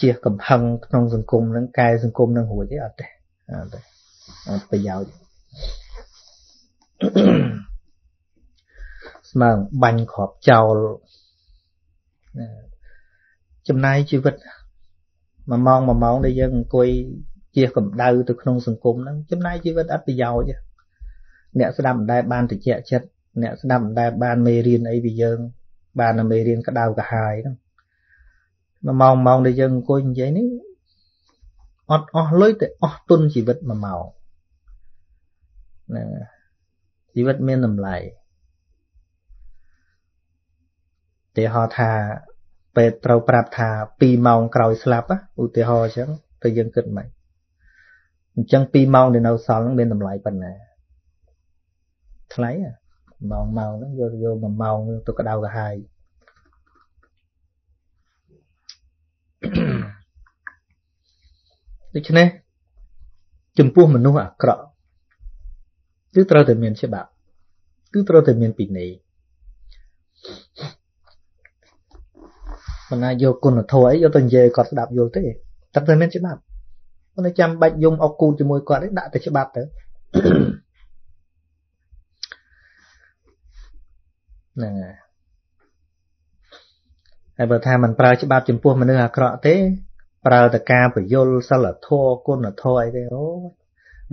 ជាកំហឹងក្នុងសង្គមនឹងកែសង្គមនឹងរួចទេអត់ទេអត់ទេអត់ប្រយោជន៍ ស្មើបាញ់គ្រាប់ចោលចំណាយជីវិតមួយម៉ោងមួយម៉ោងដែលយើងអង្គុយជាកម្ដៅទៅក្នុងសង្គមហ្នឹងចំណាយជីវិតអត់ប្រយោជន៍អ្នកស្ដាប់មិនដែលបានតិចចិត្តអ្នកស្ដាប់មិនដែលបានមេរៀនអីពីយើង បានតែមេរៀនក្តៅក្រហាយហ្នឹងមួយម៉ោងម៉ោងដែលយើងអង្គុយនិយាយនេះអត់អស់លុយតែអស់ទុនជីវិតមួយម៉ោងហ្នឹងជីវិតមានតម្លៃ ទាហរណ៍ថាពេទ្យត្រូវប្រាប់ថា2ម៉ោងក្រោយស្លាប់ឧទាហរណ៍អញ្ចឹងទៅយើងគិតមិនអញ្ចឹង2ម៉ោងដែលនៅសល់ហ្នឹងមានតម្លៃប៉ុណ្ណាថ្លៃម៉ោងម៉ោងហ្នឹងយកយក1ម៉ោងទៅក្តៅក្រហាយដូច្នេះចំពោះមនុស្សអាក្រក់គឺត្រូវតែមានច្បាប់គឺត្រូវតែមានពិន័យ មិនណាយកគុណធម៌អីយកទៅនិយាយគាត់ស្ដាប់យល់ទេតែតែមានច្បាប់មិនចាំបាច់យំអុកគូតជាមួយគាត់ទេដាក់តែច្បាប់ទៅហ្នឹងហើយហើយបើថាมันប្រើច្បាប់ចំពោះមនុស្សអាក្រក់ទេ ប្រើតែការបញ្យលសិលធម៌គុណធម៌អីទេអូ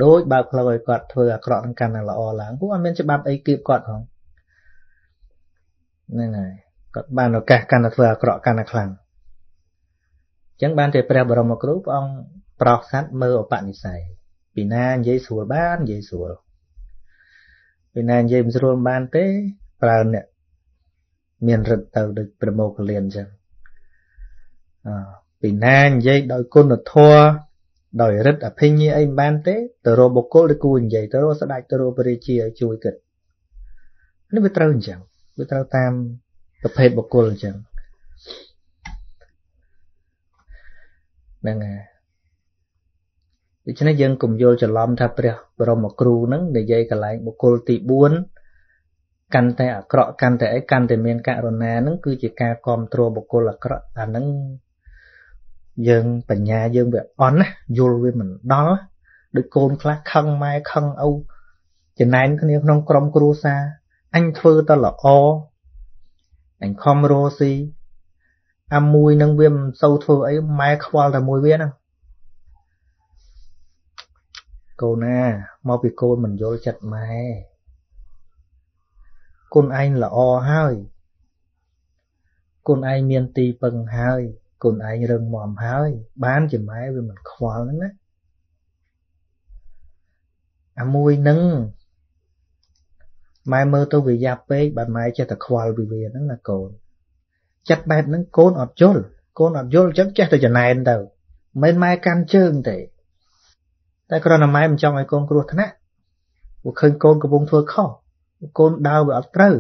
ដូចបើកផ្លូវឲ្យគាត់ធ្វើអាក្រក់នឹងកាន់តែល្អឡើងពួកអត់មានច្បាប់អីគៀបគាត់ផងហ្នឹងហើយ គាត់បានឱកាសកាន់តែធ្វើអាក្រក់កាន់តែខ្លាំងអញ្ចឹងបានតែព្រះបរមគ្រូព្រះអង្គប្រោសសัตว์មើលឧបនិស្ស័យពីណានិយាយស្រួលបាននិយាយស្រួលពីណានិយាយមិនស្រួលបានទេប្រើអ្នកមានរិទ្ធទៅដូចប្រមោគលានអញ្ចឹងអពីណានិយាយដោយគុណធម៌ដោយរិទ្ធអភិញ្ញាអីមិនបានទេទៅរកបុគ្គលដែលគួរនិយាយទៅរកស្ដេចទៅរកព្រះរាជាឲ្យជួយគិតនេះវាត្រូវអញ្ចឹងវាត្រូវតាម ប្រភេទបុគ្គលអញ្ចឹងហ្នឹងហើយដូច្នេះយើងកុំយល់ច្រឡំថាព្រះបរមគ្រូហ្នឹងនិយាយកន្លែងបុគ្គលទី4កាន់តែអាក្រក់កាន់តែអីកាន់តែមាន ករណាហ្នឹងគឺជាការគ្រប់គ្រងបុគ្គលអាក្រក់អាហ្នឹងយើងបញ្ញាយើងវាអន់ណាយល់វាមិនដល់ដូចកូនខ្លះខឹងម៉ែខឹងឪចំណែនគ្នាក្នុងក្រុមគ្រួសារអញធ្វើតែល្អ អញខំរស់ស៊ីអាមួយនឹងវាមិនសូវធ្វើអីម៉ែខ្វល់តែមួយវាហ្នឹងកូនណាមកពីកូនមិនយល់ចិត្តម៉ែគុណឯងល្អហើយគុណឯងមានទីពឹងហើយគុណឯងរឹងមាំហើយ បានជាម៉ែវាមិនខ្វល់ហ្នឹងណាអាមួយនឹង ម៉ែមើលទៅវាយ៉ាប់ពេកបាទម៉ែចេះតែខ្វល់ពីវាហ្នឹងណាកូនចិត្តបែបហ្នឹងកូនអត់យល់កូនអត់យល់អញ្ចឹងចេះតែចំណែនទៅមិនម៉ែកាន់ជើងទេតែគ្រាន់តែម៉ែមិនចង់ឲ្យកូនគ្រោះថ្នាក់ព្រោះឃើញកូនកំពុងធ្វើខុសកូនដើរវាអត់ត្រូវ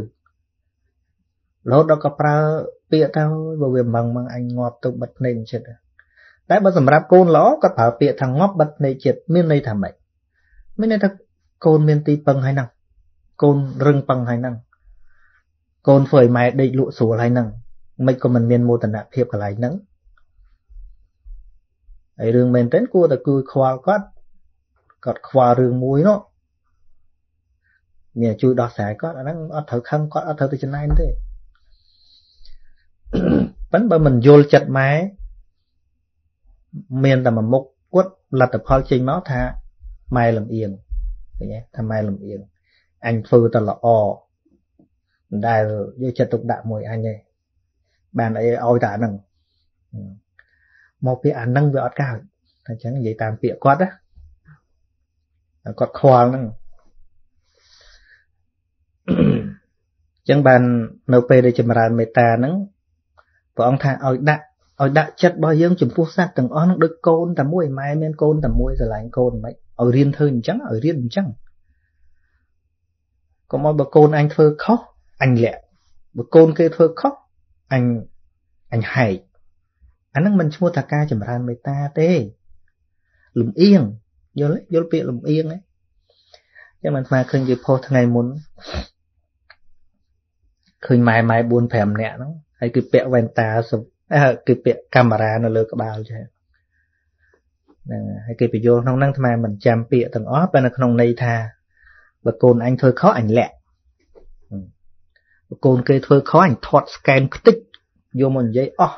រហូតដល់ក៏ប្រើពាក្យទៅបើវាម៉ងម៉ងអញងាប់ទៅបិទភ្នែកចិត្តតែបើសម្រាប់កូនល្អគាត់ប្រើពាក្យថាងាប់បិទភ្នែកចិត្តមានន័យថាម៉េចមានន័យថាកូនមានទីពឹងហើយហ្នឹង កូនរឹងប៉ឹងហើយហ្នឹងកូនធ្វើឲ្យម៉ែដេកលក់ស្រួលហើយហ្នឹងមិនក៏មិនមានមោទនភាពកន្លែងហ្នឹងហើយរឿងមែនទែនគួរតែគួរខ្វល់គាត់គាត់ខ្វល់រឿងមួយនោះមានជួយដោះស្រាយគាត់អាហ្នឹងអត់ត្រូវខឹងគាត់អត់ត្រូវទៅចំណែនទេប៉ិនបើមិនយល់ចិត្តម៉ែមានតែមួយមុខគាត់លទ្ធផលចេញមកថាម៉ែលំអៀងឃើញទេថាម៉ែលំអៀង អញធ្វើតែល្អមិនដែលយកចិត្តទុកដាក់មួយអញទេបានអីឲ្យតែអាហ្នឹងមកពីអាហ្នឹងវាអត់កើតតែអញ្ចឹងនិយាយតាមពាក្យគាត់ណាគាត់ខ្វល់ហ្នឹងអញ្ចឹងបាននៅពេលដែលចម្រើនមេត្តាហ្នឹងព្រះអង្គថាឲ្យដាក់ឲ្យដាក់ចិត្តរបស់យើងចំពោះសត្វទាំងអស់ហ្នឹងដូចកូនតែមួយម៉ែមានកូនតែមួយស្រឡាញ់កូនមិនឲ្យរៀនធ្វើអញ្ចឹងឲ្យរៀនអញ្ចឹង កុំឲ្យបើកូនអញធ្វើខុសអញលាក់បើកូនគេធ្វើខុសអញអញហែកអាហ្នឹងមិនឈ្មោះថាការចម្រើនមេត្តាទេលំអៀងយល់យល់ពាក្យលំអៀងហ្នឹងចឹងមិនស្មើឃើញគេផុសថ្ងៃមុនឃើញម៉ែម៉ែ4 5នាក់ហ្នឹងហើយគឺពាក់វ៉ែនតាគឺពាក់កាមេរ៉ានៅលើក្បាលចេះហ្នឹងហើយគេបញ្យល់ក្នុងហ្នឹងថ្មមិនចាំពាក្យទាំងអស់តែនៅក្នុងន័យថា បើកូនអញធ្វើខុសអញលាក់បើកូនគេធ្វើខុសអញធាត់ស្កែនខ្ទេចយកមកនិយាយអស់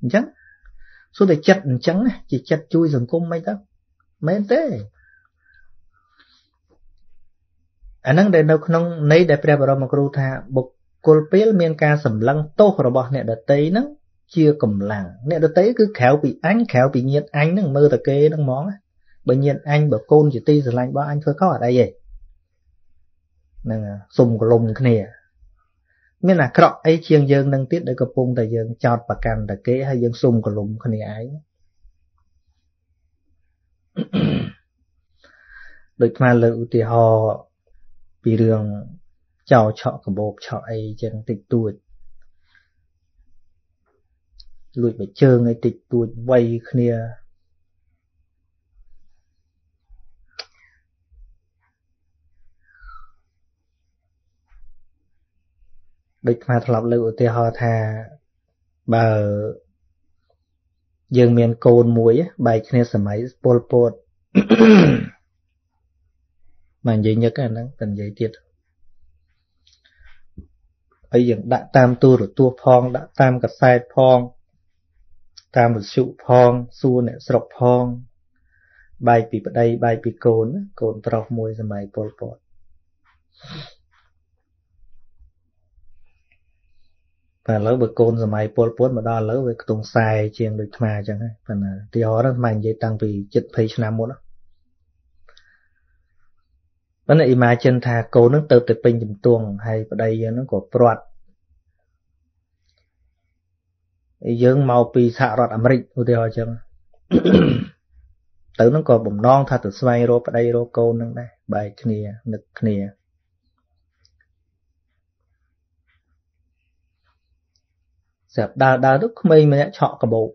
អញ្ចឹងសួរតែចិត្តអញ្ចឹងជាចិត្តជួយសង្គមមិនទៅមែនទេអាហ្នឹងដែលនៅក្នុងន័យដែលព្រះបរមគ្រូថាបុគ្គលពេលមានការសម្លឹងទោសរបស់អ្នកដតីហ្នឹងជាកម្លាំងអ្នកដតីគឺក្រៅពីអញក្រៅពីញាតអញហ្នឹងមើលតែគេហ្នឹងហ្មង បើញាតអញបើកូនជាទីស្រឡាញ់របស់អញធ្វើខុសអត់អីទេហ្នឹងសុំកលុំគ្នា មានអាក្រក់អីជាងយើងនឹងទៀតដែលកំពុងតែយើងចោតប្រកាន់តែគេហើយយើងសុំកលុំគ្នាឯងដូចថ្មលើកឧទាហរណ៍ពីរឿងចោឆក់កបោកឆក់អីចឹងតិចតួចលួចមួយជើងឲ្យតិចតួចវៃគ្នា ដូចថ្មធ្លាប់លើកឧទាហរណ៍ថាបើយើងមានកូនមួយបែកគ្នាសម័យពលពតមកនិយាយញឹកហ្នឹងតែនិយាយទៀតហើយយើងដាក់តាមទូរទស្សន៍ផង ដាក់តាមកសែតផង តាមវិទ្យុផងសួរអ្នកស្រុកផងបែកពីប្តីបែកពីកូនកូនប្រុសមួយសម័យពលពត តែឥឡូវបើកូនសម័យពលពតមកដល់ឥឡូវវាខ្ទង់ខ្សែជាងដូចថ្មអញ្ចឹងហ្នឹងប៉ុន្តែទីហោហ្នឹងថ្មនិយាយតាំងពី7-20ឆ្នាំមុនណាប៉ុន្តែ imagine ថាកូននឹងទៅទៅពេញជំទង់ហើយប្តីយើងនឹងក៏ព្រាត់យើងមកពីសហរដ្ឋអាមេរិកឧទាហរណ៍អញ្ចឹងទៅនឹងក៏បំណងថាទៅស្វែងរកប្តីរកកូននឹងដែរបែកគ្នានឹកគ្នា ស្រាប់ដើរដើរទៅក្មេងម្នាក់ឆក់កបោក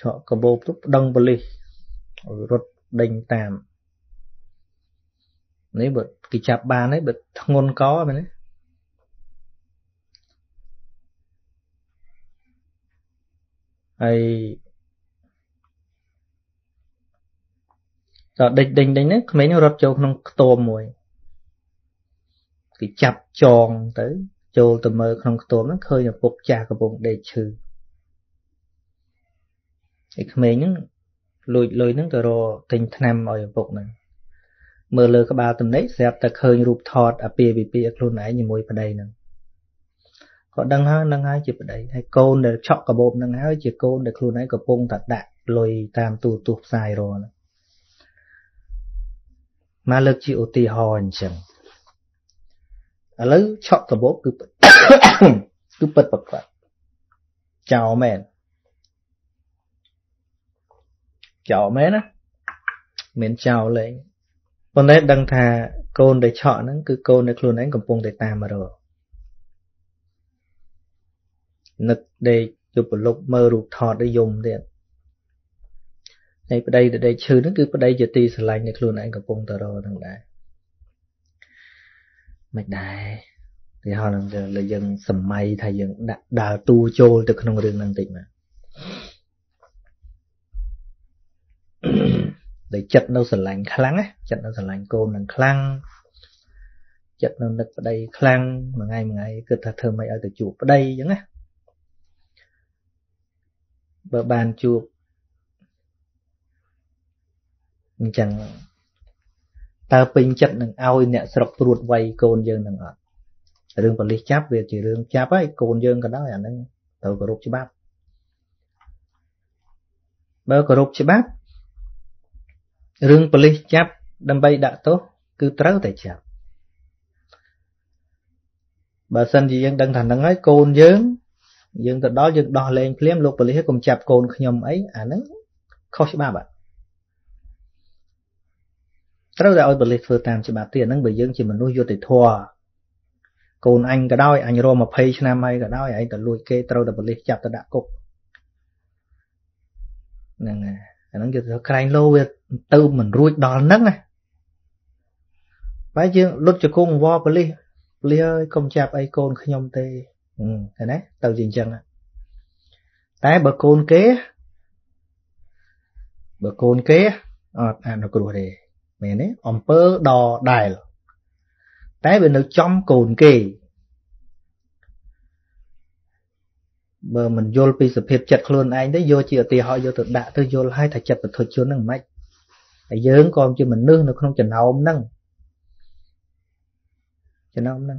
ឆក់កបោកទៅប្តឹងប៉ូលីសរត់ដេញតាមនេះបើគេចាប់បានហើយបើធ្ងន់កមែនទេហើយដល់ដេញដេញដេញនេះក្មេងរត់ចូលក្នុងខ្ទមមួយ គេចាប់ចងទៅចូលទៅមើលក្នុងខ្ទមហ្នឹងឃើញឪពុកចាស់កំពុងដេកឈឺឯក្មេងហ្នឹងលួចលុយហ្នឹងទៅរកទិញថ្នាំឲ្យឪពុកហ្នឹងមើលលើក្បាលទំនេកស្រាប់តែឃើញរូបថតអាពាហ៍ពិពាហ៍ខ្លួនឯងជាមួយប្តីហ្នឹងគាត់ដឹងហើយនឹងហើយជាប្តីហើយកូនដែលឆក់កាបូបហ្នឹងហើយជាកូនដែលខ្លួនឯងកំពុងតែដាក់លុយតាមទូរទស្សន៍ផ្សាយរហ្នឹងមកលើកជាឧទាហរណ៍អញ្ចឹង ឥឡូវឆក់កាបូបគឺគឺពិតប្រកបចោលមែនចោលមែនណាមិនចោលលេងប៉ុន្តែដឹងថាកូនដែលឆក់ហ្នឹងគឺកូនដែលខ្លួនឯងកំពុងតែតាមមករកនឹកដេកជប់ប្រលប់មើលរូបថតឲ្យយំទៀតហើយប្តីដែលដេកឈឺហ្នឹងគឺប្តីជាទីស្រឡាញ់នៃខ្លួនឯងកំពុងតែរកហ្នឹងដែរ មិនដែរទីហោនឹងលើយើងសម័យថាយើងដាក់ដើរតួចូលទៅក្នុងរឿងហ្នឹងតិចមកដែលចិត្តនៅស្រឡាញ់ខ្លាំងណាចិត្តនៅស្រឡាញ់កូននឹងខ្លាំងចិត្តនៅនឹកប្តីខ្លាំងមួយថ្ងៃមួយថ្ងៃគិតថាធ្វើម៉េចឲ្យទៅជួបប្តីអញ្ចឹងណាបើបានជួបអញ្ចឹង តើពេញចិត្តនឹងឲ្យអ្នកស្រុកព្រួតវ័យកូនយើងនឹងអត់រឿងប៉លិសចាប់វាជារឿងចាប់ហើយកូនយើងក៏ដោយអាហ្នឹងត្រូវគោរពច្បាប់បើគោរពច្បាប់រឿងប៉ូលីសចាប់ដើម្បីដាក់ទោសគឺត្រូវតែចាប់បើសិនជាយើងដឹងថាហ្នឹងហើយកូនយើងយើងទៅដល់យើងដោះលែងភ្លាមលោកប៉ូលីសកុំចាប់កូនខ្ញុំអីអាហ្នឹងខុសច្បាប់អា ត្រូវតែឲ្យប៉ូលីសធ្វើតាមច្បាប់ទៀតហ្នឹងបើយើងជាមនុស្សយុត្តិធម៌កូនអញក៏ដោយអញរម20ឆ្នាំហើយក៏ដោយឯងទៅលួចគេត្រូវតែប៉ូលីសចាប់ទៅដាក់គុកហ្នឹងហើយអាហ្នឹងគេទៅក្រែងលោវាទៅមិនរួចដល់ហ្នឹងណាបែរយើងលុតជង្គង់វល់ប៉ូលីសប៉ូលីសអើយកុំចាប់អីកូនខ្ញុំទេឃើញទេទៅជាអញ្ចឹងតែបើកូនគេបើកូនគេអត់អនុគ្រោះទេ មែនទេអំពើដដែលតែវានៅចំកូនគេបើមិនយល់ពីសភាពចិត្តខ្លួនឯងទេយកជាឧទាហរណ៍យកទៅដាក់ទៅយល់ឲ្យថាចិត្តពធុជនហ្នឹងមិនហើយយើងក៏ជាមនុស្សនៅក្នុងចំណោមហ្នឹងចំណោមហ្នឹង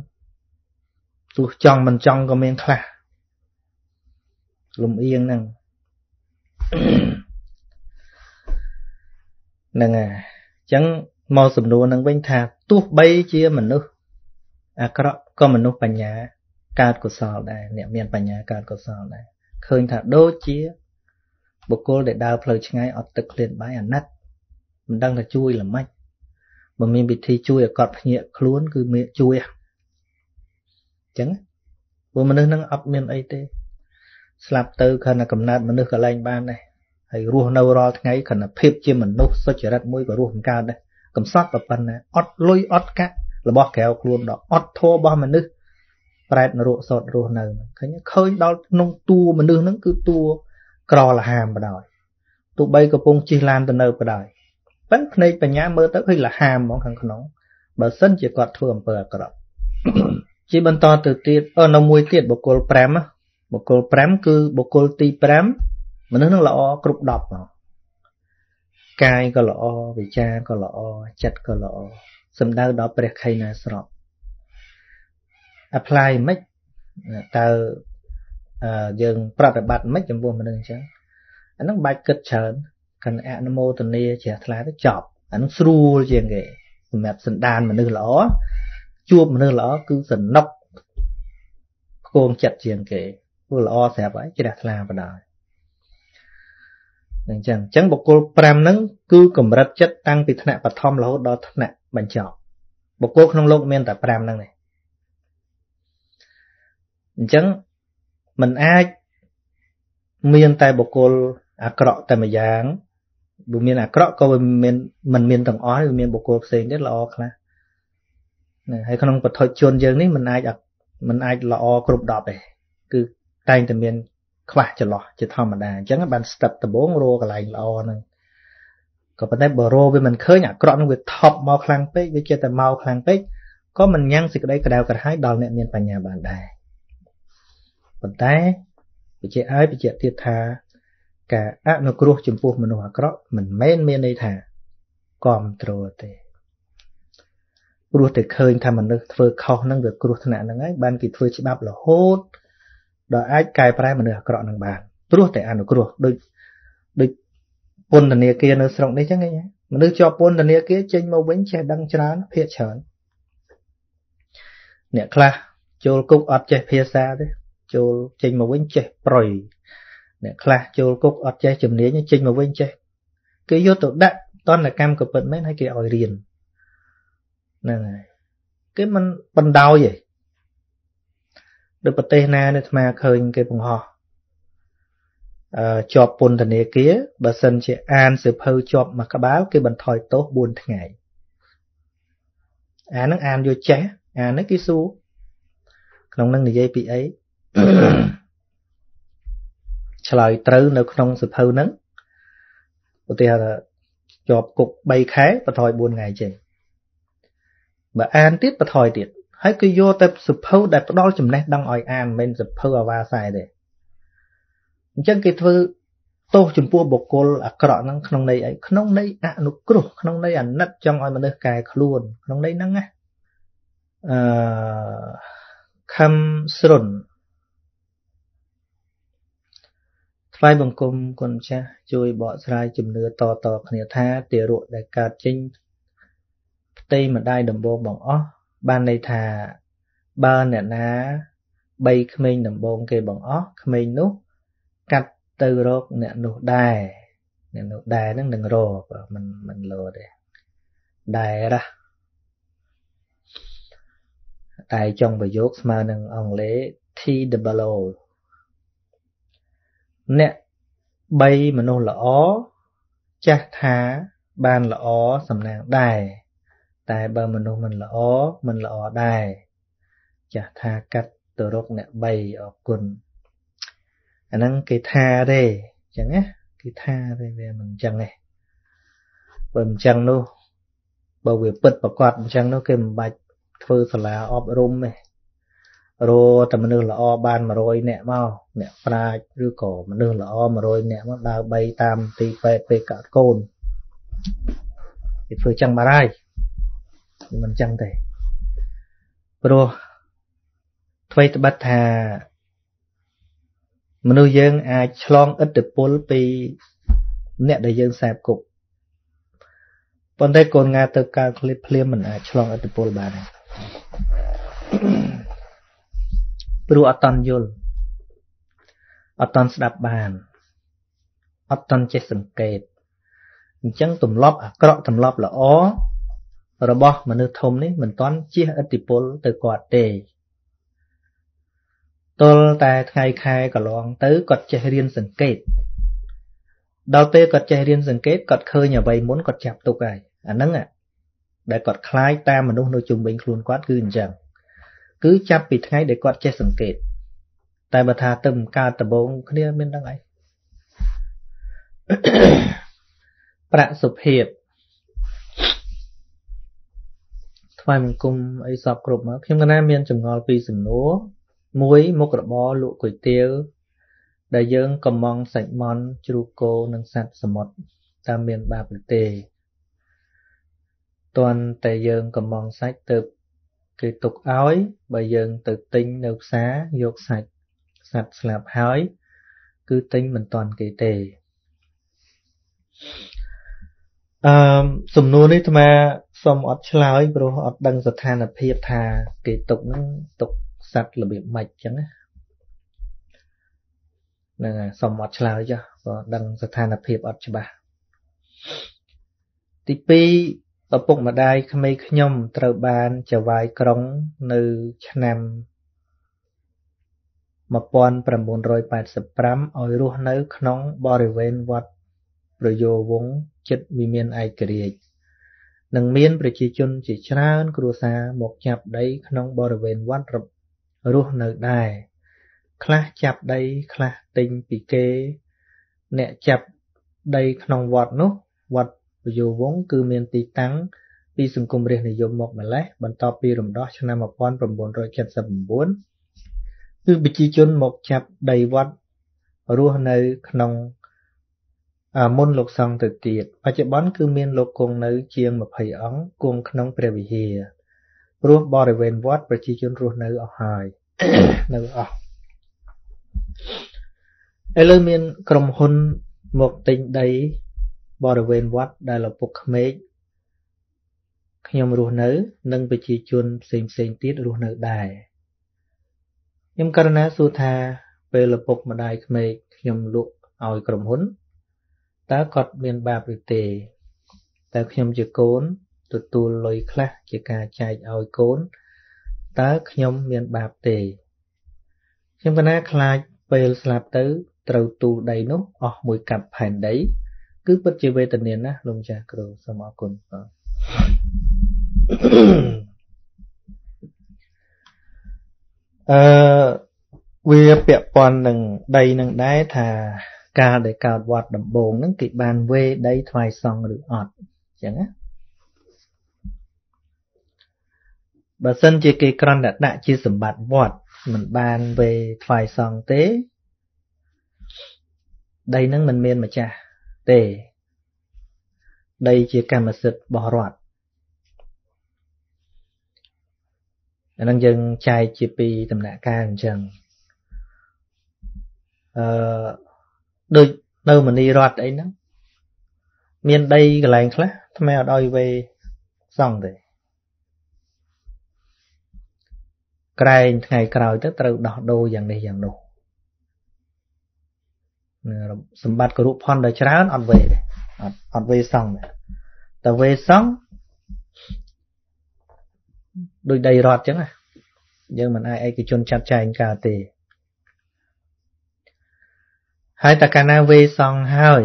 ទោះចង់មិនចង់ក៏មានខ្លះលំអៀងហ្នឹងហ្នឹងហើយអញ្ចឹងមកសំណួរនឹងវិញថាទោះបីជាមនុស្សអាក្រក់ក៏មនុស្សបញ្ញាកើតកុសលដែរអ្នកមានបញ្ញាកើតកុសលដែរឃើញថាដូចជាបុគ្គលដែលដើរផ្លូវឆ្ងាយអត់ទឹកឃ្លានបាយអាណិតមិនដឹងថាជួយល្មិចបើមានវិធីជួយឲ្យគាត់ភ្ញាក់ខ្លួនគឺមានជួយអញ្ចឹងព្រោះមនុស្សនឹងអត់មានអីទេស្លាប់ទៅគ្រាន់តែកំណើតមនុស្សក៏លែងបានដែរ ហើយរស់នៅរាល់ថ្ងៃគ្រាន់តែភាពជាមនុស្សសុចរិតមួយក៏រស់មិនកើតដែរកំសត់ប៉ុណ្ណាអត់លុយអត់កាក់របស់ក្រៅខ្លួនដល់អត់ធัวរបស់មនុស្សប្រែតនរកសតរស់នៅឃើញឃើញដល់ក្នុងតួមនុស្សហ្នឹងគឺតួក្រលហាមបដ ாய் ទោះបីកំពុងជិះឡានទៅនៅបដ ாய் ប៉ិនភ្នែកបញ្ញាមើលទៅឃើញលហាមហ្មងខាងក្នុងបើសិនជាគាត់ធ្វើអំពើអាក្រក់ជាបន្តទៅទៀតអឺនៅមួយទៀតបុគ្គល5បុគ្គល5គឺបុគ្គលទី5 មនុស្សនឹងល្អគ្រប់10ហ្មងកាយក៏ល្អវិចារក៏ល្អចិត្តក៏ល្អសំដៅដល់ព្រះខៃណាស្រប apply មិនតើយើងប្រតិបត្តិមិនចំពោះមនុស្សអញ្ចឹងអានឹងបាច់គិតច្រើនគណៈអនុមោទនាជ្រះថ្លាទៅចប់អានឹងស្រួលជាងគេសម្រាប់សន្តានមនុស្សល្អជួបមនុស្សល្អគឺសនុកគងចិត្តជាងគេព្រោះល្អស្រាប់ហើយជ្រះថ្លាបណ្ដោយ អញ្ចឹងអញ្ចឹងបុគ្គល5ហ្នឹងគឺកម្រិតចិត្តតាំងពីថ្នាក់បឋមរហូតដល់ថ្នាក់បញ្ចប់បុគ្គលក្នុងលោកមានតែ5ហ្នឹងទេអញ្ចឹងมันអាចមានតែបុគ្គលអាក្រក់តែម្យ៉ាងបើមានអាក្រក់ក៏មានมันមានទាំងអស់វាមានបុគ្គលផ្សេងទៀតល្អខ្លះណាហើយក្នុងពធជនយើងនេះมันអាចมันអាចល្អគ្រប់10ទេគឺតែងតែមាន ខ្វះចន្លោះជាធម្មតាអញ្ចឹងបានស្ទឹកដំបងរកន្លែងល្អហ្នឹងក៏ប៉ុន្តែបើរកវាមិនឃើញអាក្រក់នឹងវាថប់មកខ្លាំងពេកវាជាតែមកខ្លាំងពេកក៏មិនញ៉ាំងសេចក្តីក្តៅក្រហាយដល់អ្នកមានបញ្ញាបានដែរប៉ុន្តែបញ្ជាក់ឲ្យបញ្ជាក់ទៀតថាការអនុគ្រោះចំពោះមនុស្សអាក្រក់មិនមែនមានន័យថាគ្រប់គ្រងទេព្រោះតែឃើញថាមនុស្សធ្វើខុសហ្នឹងវាគ្រោះថ្នាក់ហ្នឹងហើយបានគេធ្វើច្បាប់រហូត ដល់អាចកែប្រែមនុស្សអាក្រក់នឹងបានព្រោះតែអនុគ្រោះដូចដូចពន្ធនាគារនៅស្រុកនេះចឹងឯងមនុស្សជាប់ពន្ធនាគារចេញមកវិញចេះដឹងច្រើនភាកច្រើនអ្នកខ្លះចូលគុកអត់ចេះភាសាទេចូលចេញមកវិញចេះប្រយអ្នកខ្លះចូលគុកអត់ចេះជំនាញចេញមកវិញចេះគេយកទៅដាក់តនកម្មក៏ពិតមែនហើយគេឲ្យរៀនហ្នឹងហើយគេមិនបណ្ដោយទេ ដូចប្រទេសណានេះអាត្មាឃើញគេបង្ហោះអឺជាប់ពន្ធនាគារបើសិនជាអានសិភៅជាប់មួយក្បាលគេបន្ថយទោស4ថ្ងៃអានឹងអានយកចេះអានេះគេសួរក្នុងនឹងនិយាយពីអីឆ្លើយត្រូវនៅក្នុងសិភៅហ្នឹងឧទាហរណ៍ជាប់គុក3ខែបន្ថយ4ថ្ងៃចេះបើអានទៀតបន្ថយទៀត ហើយគឺយកតែសភៅដែលផ្ដល់ចំណេះដឹងឲ្យអានមិនមែនសភៅអាវ៉ាសែទេអញ្ចឹងគេធ្វើទោសចំពោះបុគ្គលអាក្រក់ហ្នឹងក្នុងន័យអីក្នុងន័យអនុគ្រោះក្នុងន័យអាណិតចង់ឲ្យមនុស្សកែខ្លួនក្នុងន័យហ្នឹងណាអឺខំស្រុនថ្វាយបង្គំគុណចាស់ជួយបកស្រាយជំនឿតតគ្នាថាទារកដែលកើតចេញផ្ទៃម្ដាយដំបងបងអស់ បានន័យថាបើអ្នកណាបីក្មេងដំបងគេបងអស់ក្មេងនោះកាត់ទៅរកអ្នកនោះដែរអ្នកនោះដែរហ្នឹងនឹងរកមិនមិនលោទេដែរណាតែចុងប្រយោគស្មើនឹងអង់គ្លេស T double O អ្នកបីមនុស្សល្អចាស់ថាបានល្អសំណាងដែរ តែបើមនុស្សមិនល្អមិនល្អដែរចាស់ថាកាត់ទៅរកអ្នកបីអរគុណអាហ្នឹងគេថាទេអញ្ចឹងណាគេថាទេវាមិនអញ្ចឹងទេបើមិនអញ្ចឹងនោះបើវាពិតប្រកបអញ្ចឹងនោះគេមិនបាច់ធ្វើសាលាអប់រំទេរតែមនុស្សល្អបាន100នាក់មកអ្នកប្រាជ្ញឬក៏មនុស្សល្អ100នាក់មកដើរបីតាមទីពេទ្យពេកកូនគេធ្វើចឹងបាត់ហើយ មិនចឹងទេព្រោះអ្វីត្បិតថាមនុស្សយើងអាចឆ្លងឥទ្ធិពលពីអ្នកដែលយើងសែបគប់ប៉ុន្តែកូនងាទៅកើតឃ្លៀបភ្លាមមិនអាចឆ្លងឥទ្ធិពលបានទេព្រោះអត់តន់យល់អត់តន់ស្ដាប់បានអត់តន់ចេះសង្កេតអញ្ចឹងទម្លាប់អាក្រក់ទម្លាប់ល្អ របស់មនុស្សធំនេះមិនទាន់ជះឥទ្ធិពលទៅគាត់ទេទល់តែថ្ងៃខែកន្លងទៅគាត់ចេះរៀនសង្កេតដល់ពេលគាត់ចេះរៀនសង្កេតគាត់ឃើញអ្វីមុនគាត់ចាប់ទុកហើយអាហ្នឹងដែលគាត់ខ្លាចតាមមនុស្សនៅជុំវិញខ្លួនគាត់គឺអញ្ចឹងគឺចាប់ពីថ្ងៃដែលគាត់ចេះសង្កេត តែបើថាទៅមិនកើតដំបងគ្នាមានដឹងអីប្រាក់សុភាព ថ្វាយបង្គំអីសពគ្រប់មកខ្ញុំកណាមានចម្ងល់ពីសំណួរមួយមុខរបរលក់គុយទាវដែលយើងកំងសាច់ម៉ន់ជ្រូកគោនិងសត្វសមុទ្រតើមានបាបឬទេតន់តែយើងកំងសាច់ទៅគេទុកឲ្យបើយើងទៅទិញនៅផ្សារយកសាច់សត្វស្លាប់ហើយគឺទិញមិនតន់គេទេអឺសំណួរនេះអាត្មា សូមអត់ឆ្លើយព្រោះអត់ដឹងស្ថានភាពថាគេទុកហ្នឹងទុកសត្វរបៀបម៉េចចឹងណាហ្នឹងហើយសូមអត់ឆ្លើយចុះព្រោះដឹងស្ថានភាពអត់ច្បាស់ទី2ឪពុកម្ដាយក្មេងខ្ញុំត្រូវបានចវាយក្រុងនៅឆ្នាំ1985ឲ្យរស់នៅក្នុងបរិវេណវត្តប្រយោវងចិត្តវិមានឯករាជ្យ និងមានប្រជាជនជាច្រើនគ្រួសារមកចាប់ដីក្នុងបរិវេណវត្តរស់នៅដែរខ្លះចាប់ដីខ្លះទិញពីគេ អ្នកចាប់ដីក្នុងវត្តនោះវត្តពយោវងគឺមានទីតាំងពីសង្គមរាស្ត្រនិយមមកម្លេះបន្ទាប់ពីរំដោះឆ្នាំ1979គឺប្រជាជនមកចាប់ដីវត្តរស់នៅក្នុង មុនលោកសង្ឃទៅទៀតបច្ចុប្បន្នគឺមានលោកគង់នៅជាង20អង្គគង់ក្នុងព្រះវិហារព្រោះបរិវេណវត្តប្រជាជនរស់នៅអស់ហើយនៅអស់ឥឡូវមានក្រុមហ៊ុនមកទិញដីបរិវេណវត្តដែលឪពុកក្មេកខ្ញុំរស់នៅ និងប្រជាជនផ្សេងផ្សេងទៀតរស់នៅដែរខ្ញុំករណីសួរថាពេលឪពុកម្ដាយក្មេកខ្ញុំលក់ឲ្យក្រុមហ៊ុន តើគាត់មានបាបឬទេតើខ្ញុំជាកូនទទួលលុយខ្លះជាការចែកឲ្យកូនតើខ្ញុំមានបាបទេខ្ញុំកណាខ្លាចពេលស្លាប់ទៅត្រូវទូលដីនោះអស់មួយកាប់ផែនដី គឺពិតជាវេទនាណាស់លោកម្ចាស់គ្រូសូមអរគុណបាទអឺវាពាក់ព័ន្ធនឹងដីនឹងដែរថា កាលដែលកើតវត្តដំបងហ្នឹងគេបានវេដីថ្វាយសង់ឬអត់អញ្ចឹងណាបើសិនជាគេក្រន់តែដាក់ជាសម្បត្តិវត្តមិនបានវេថ្វាយសង់ទេដីហ្នឹងមិនមានម្ចាស់ទេ ដីជាកម្មសិទ្ធិរបស់រដ្ឋអានឹងយើងចែកជាពីរដំណាក់កាលអញ្ចឹងអឺ ដូចនៅមនីរតអីហ្នឹងមានដីកន្លែងខ្លះថ្មអត់ឲ្យវេសង់ទេក្រែងថ្ងៃក្រោយទៅត្រូវដោះដូរយ៉ាងនេះយ៉ាងនោះសម្បត្តិគរុផនដល់ច្រើនអត់វេទេអត់អត់វេសង់ទេតែវេសង់ដូចដីរត់អញ្ចឹងណាយើងមិនអាចឯកជនចាត់ចែងកើតទេ ហើយតែកាលណាវេសង់ហើយ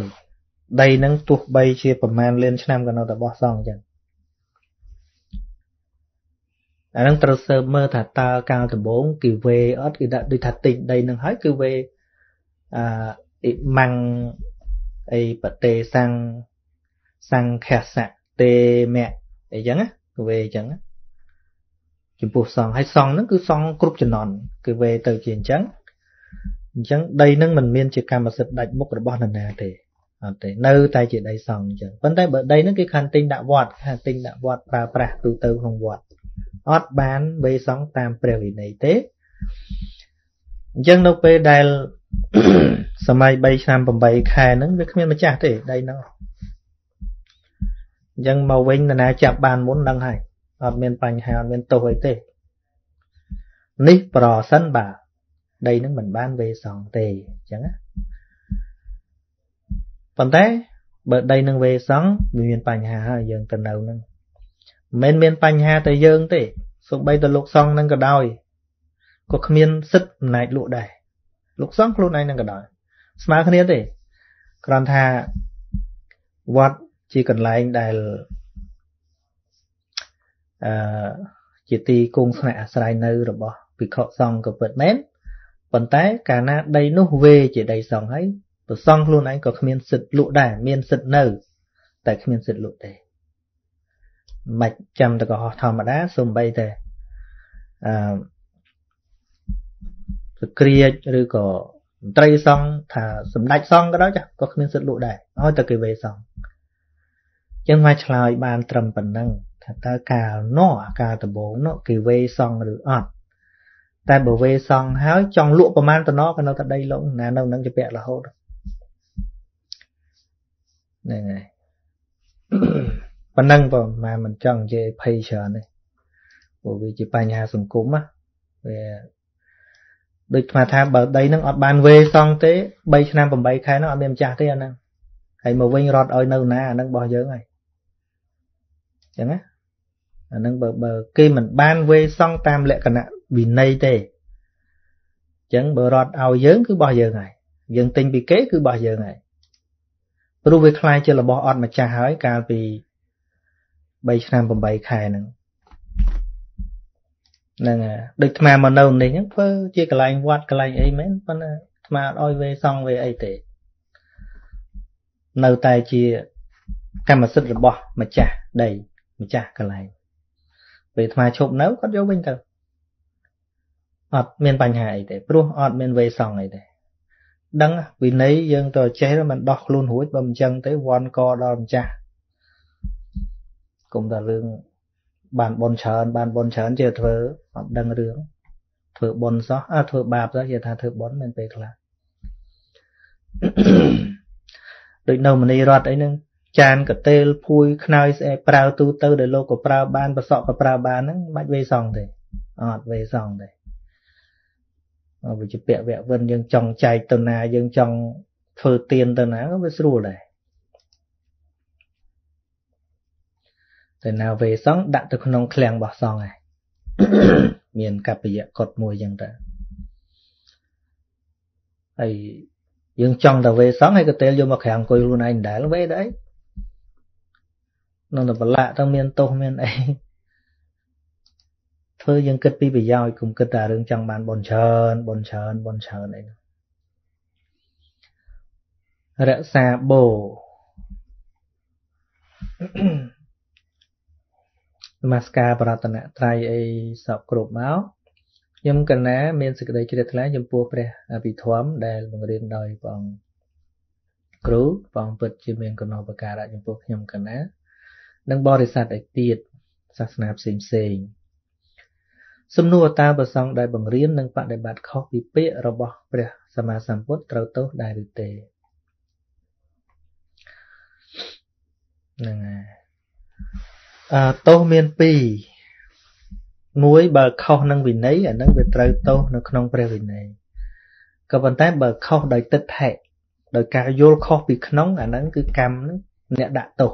ដីនឹងទោះបីជាប្រមាណលានឆ្នាំក៏នៅតែបោះសង់អញ្ចឹងអានឹងត្រូវស៊ើបមើលថាតើកាលដំបូងគេវេអត់គេដាក់ដូចថាទិញដីនឹងហើយគឺវេអឺអ៊ីម៉ាំងអីបតេសੰងសង្ខសៈតេមៈអីចឹងណាគឺវេអញ្ចឹងចំពោះសង្ឃហើយសង្ឃហ្នឹងគឺសង្ឃគ្រប់ចំណន់គឺវេទៅជាអញ្ចឹង អញ្ចឹងដីនឹងមិនមានជាកម្មសិទ្ធិដាច់មុខរបស់នរណាទេអត់ទេនៅតែជាដីសង់អញ្ចឹងប៉ុន្តែបើដីហ្នឹងគេខានទិញដាក់វត្តខានទិញដាក់វត្តប្រើប្រាស់ទូទៅក្នុងវត្តអត់បានវេសង់តាមព្រះវិន័យទេអញ្ចឹងនៅពេលដែលសម័យ3ឆ្នាំ8ខែហ្នឹងវាគ្មានម្ចាស់ទេដីហ្នឹងអញ្ចឹងមកវិញនរណាចាប់បានមុនដឹងហើយអត់មានបញ្ហាអត់មានទោសអីទេនេះប្រសិនបើ ដីនឹងមិនបានវេសង់ទេអញ្ចឹងណាប៉ុន្តែបើដីនឹងវេសង់វាមានបញ្ហាហើយយើងទៅនៅនឹងមិនមែនមានបញ្ហាតែយើងទេសូម្បីតែលោកសង្ឃនឹងក៏ដោយក៏គ្មានសិទ្ធិអំណាចលក់ដែរលោកសង្ឃខ្លួនឯងនឹងក៏ដោយស្មើគ្នាទេគ្រាន់ថាវត្តជាកន្លែងដែលអឺជាទីគង់ស្នាក់អាស្រ័យនៅរបស់ភិក្ខុសង្ឃក៏ពិតមែន ប៉ុន្តែកាលណាដីនោះវេជាដីសង្ឃហើយប្រសង់ខ្លួនឯងក៏គ្មានសិទ្ធិលក់ដែរមានសិទ្ធិនៅ តែគ្មានសិទ្ធិលក់ទេមិនចាំតែកុហកធម្មតាសំបីតែអឺសក្រាចឬក៏មន្ត្រីសង្ឃថាសម្ដេចសង្ឃក៏ដោយចាក៏គ្មានសិទ្ធិលក់ដែរឲ្យតែគេវេសង្ឃចឹងមកឆ្លើយបានត្រឹមប៉ុណ្ណឹងថាតើកាលនោះអាកាលដំបូងនោះគេវេសង្ឃឬអត់ តែបើវេសង្ឃហើយចង់លក់ប្រមាណតំណក៏នៅតែដីលងណានៅនឹងជាពាក់រហូតហ្នឹងហើយប៉ុណ្ណឹងបងមកមិនចង់និយាយភ័យច្រើនទេព្រោះវាជាបញ្ហាសង្គមណាវាដូចស្មាថាបើដីនឹងអត់បានវេសង់ទេ3ឆ្នាំ8ខែនោះអត់មានម្ចាស់ទេអាហ្នឹងហើយមកវិញរត់ឲ្យនៅណាអាហ្នឹងរបស់យើងហើយអញ្ចឹងណាអាហ្នឹងបើបើគេមិនបានវេសង់តាមលក្ខណៈ វិន័យទេអញ្ចឹងបើរត់ឲ្យយើងគឺរបស់យើងហើយយើងទិញពីគេគឺរបស់យើងហើយព្រោះវាคล้ายជារបស់អត់ម្ចាស់ហើយកាលពី3ឆ្នាំ8ខែហ្នឹងហ្នឹងដូចអាត្មាមកនៅនេះហ្នឹងធ្វើជាកន្លែងវត្តកន្លែងអីមែនប៉ុន្តែអាត្មាអត់ឲ្យវេសង់វេអីទេនៅតែជាកម្មសិទ្ធិរបស់ម្ចាស់ដីម្ចាស់កន្លែងពេលអាត្មាឈប់នៅគាត់យកវិញទៅ អត់មានបញ្ហាអីទេព្រោះអត់មានវេសង់អីទេដឹងវិន័យយើងទៅចេះមិនដោះខ្លួនរួចបើមិនចឹងទេវ័នកដល់ម្ចាស់គុំតែរឿងបានបនច្រើនបានបនច្រើនជាធ្វើអត់ដឹងរឿងធ្វើបនសោះអើធ្វើបាបសោះជាថាធ្វើបនមិនពេលខ្លះដូចនៅមនីរតអីហ្នឹងចានកតេលភួយខ្នើយស្អែប្រើទូទៅដែលលោកក៏ប្រើបានប្រសក់ក៏ប្រើបានហ្នឹងមិនបាច់វេសងទេអត់វេសងទេ វាជាពាក់វៈវិនយើងចង់ចែកទៅណាយើងចង់ធ្វើទៀនទៅណាក៏វាស្រួលដែរតែណាវេសងដាក់ទៅក្នុងឃ្លាំងរបស់សងហើយមានកបយៈកត់មួយចឹងទៅហើយយើងចង់តែវេសងហើយកតេលយកមកក្រាំងអង្គុយខ្លួនឯងដែរវេទៅអីនៅតែប្រឡាក់ទៅមានទោសមានអី ធ្វើយើងគិតពីប្រយោជន៍គុំគិតតែរឿងចង់បានបនច្រើនបនច្រើនបនច្រើនអីនោះរក្សាបោនមស្ការបរតនត្រ័យអីសពគ្រប់មកខ្ញុំកណាមានសេចក្តីជ្រះថ្លាចំពោះព្រះអភិធម្មដែលបង្រៀនដោយព្រះអង្គគ្រូព្រះអង្គពិតជាមានកំណត់បការៈចំពោះខ្ញុំកណានិងបរិស័ទឯទៀតសាសនាផ្សេងផ្សេង សំណួរតើប្រសងដែលបង្រៀននិងបដិបត្តិខុសពីពាក្យរបស់ព្រះសម្មាសម្ពុទ្ធត្រូវទោសដែរឬទេហ្នឹងហើយអឺទោសមាន2មួយបើខុសនឹងវិន័យអានឹងវាត្រូវទោសនៅក្នុងព្រះវិន័យក៏ប៉ុន្តែបើខុសដោយទឹកថេដោយការយល់ខុសពីក្នុងអាហ្នឹងគឺកម្មហ្នឹងអ្នកដាក់ទោស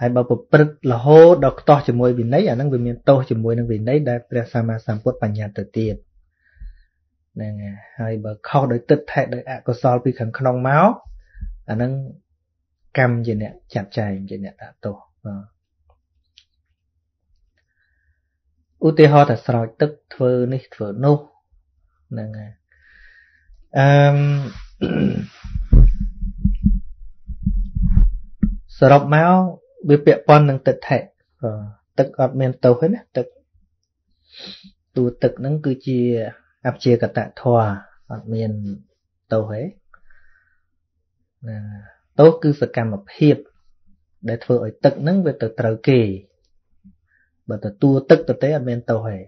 ហើយបើប្រព្រឹត្តរហូតដល់ខ្ទាស់ជាមួយវិន័យអាហ្នឹងវាមានទោសជាមួយនឹងវិន័យដែលព្រះសម្មាសម្ពុទ្ធបញ្ញត្តិទៅទៀតហ្នឹងហើយបើខុសដោយទឹកថេដោយអកុសលពីខាងក្នុងមកអាហ្នឹងកម្មជាអ្នកចាត់ចែងជាអ្នកដាក់ទោសបាទឧទាហរណ៍ថាស្រោចទឹកធ្វើនេះធ្វើនោះហ្នឹងហើយអឺសរុបមក វាពាក់ព័ន្ធនឹងទឹកថេទឹកអត់មានទោសទេណាទឹកតួទឹកហ្នឹងគឺជាអព្យាកតធម៌អត់មានទោសទេណាទោសគឺសកម្មភាព ដែលធ្វើឲ្យទឹកហ្នឹងវាទៅត្រូវគេបើទទួលទឹកទៅទេអត់មានទោសទេ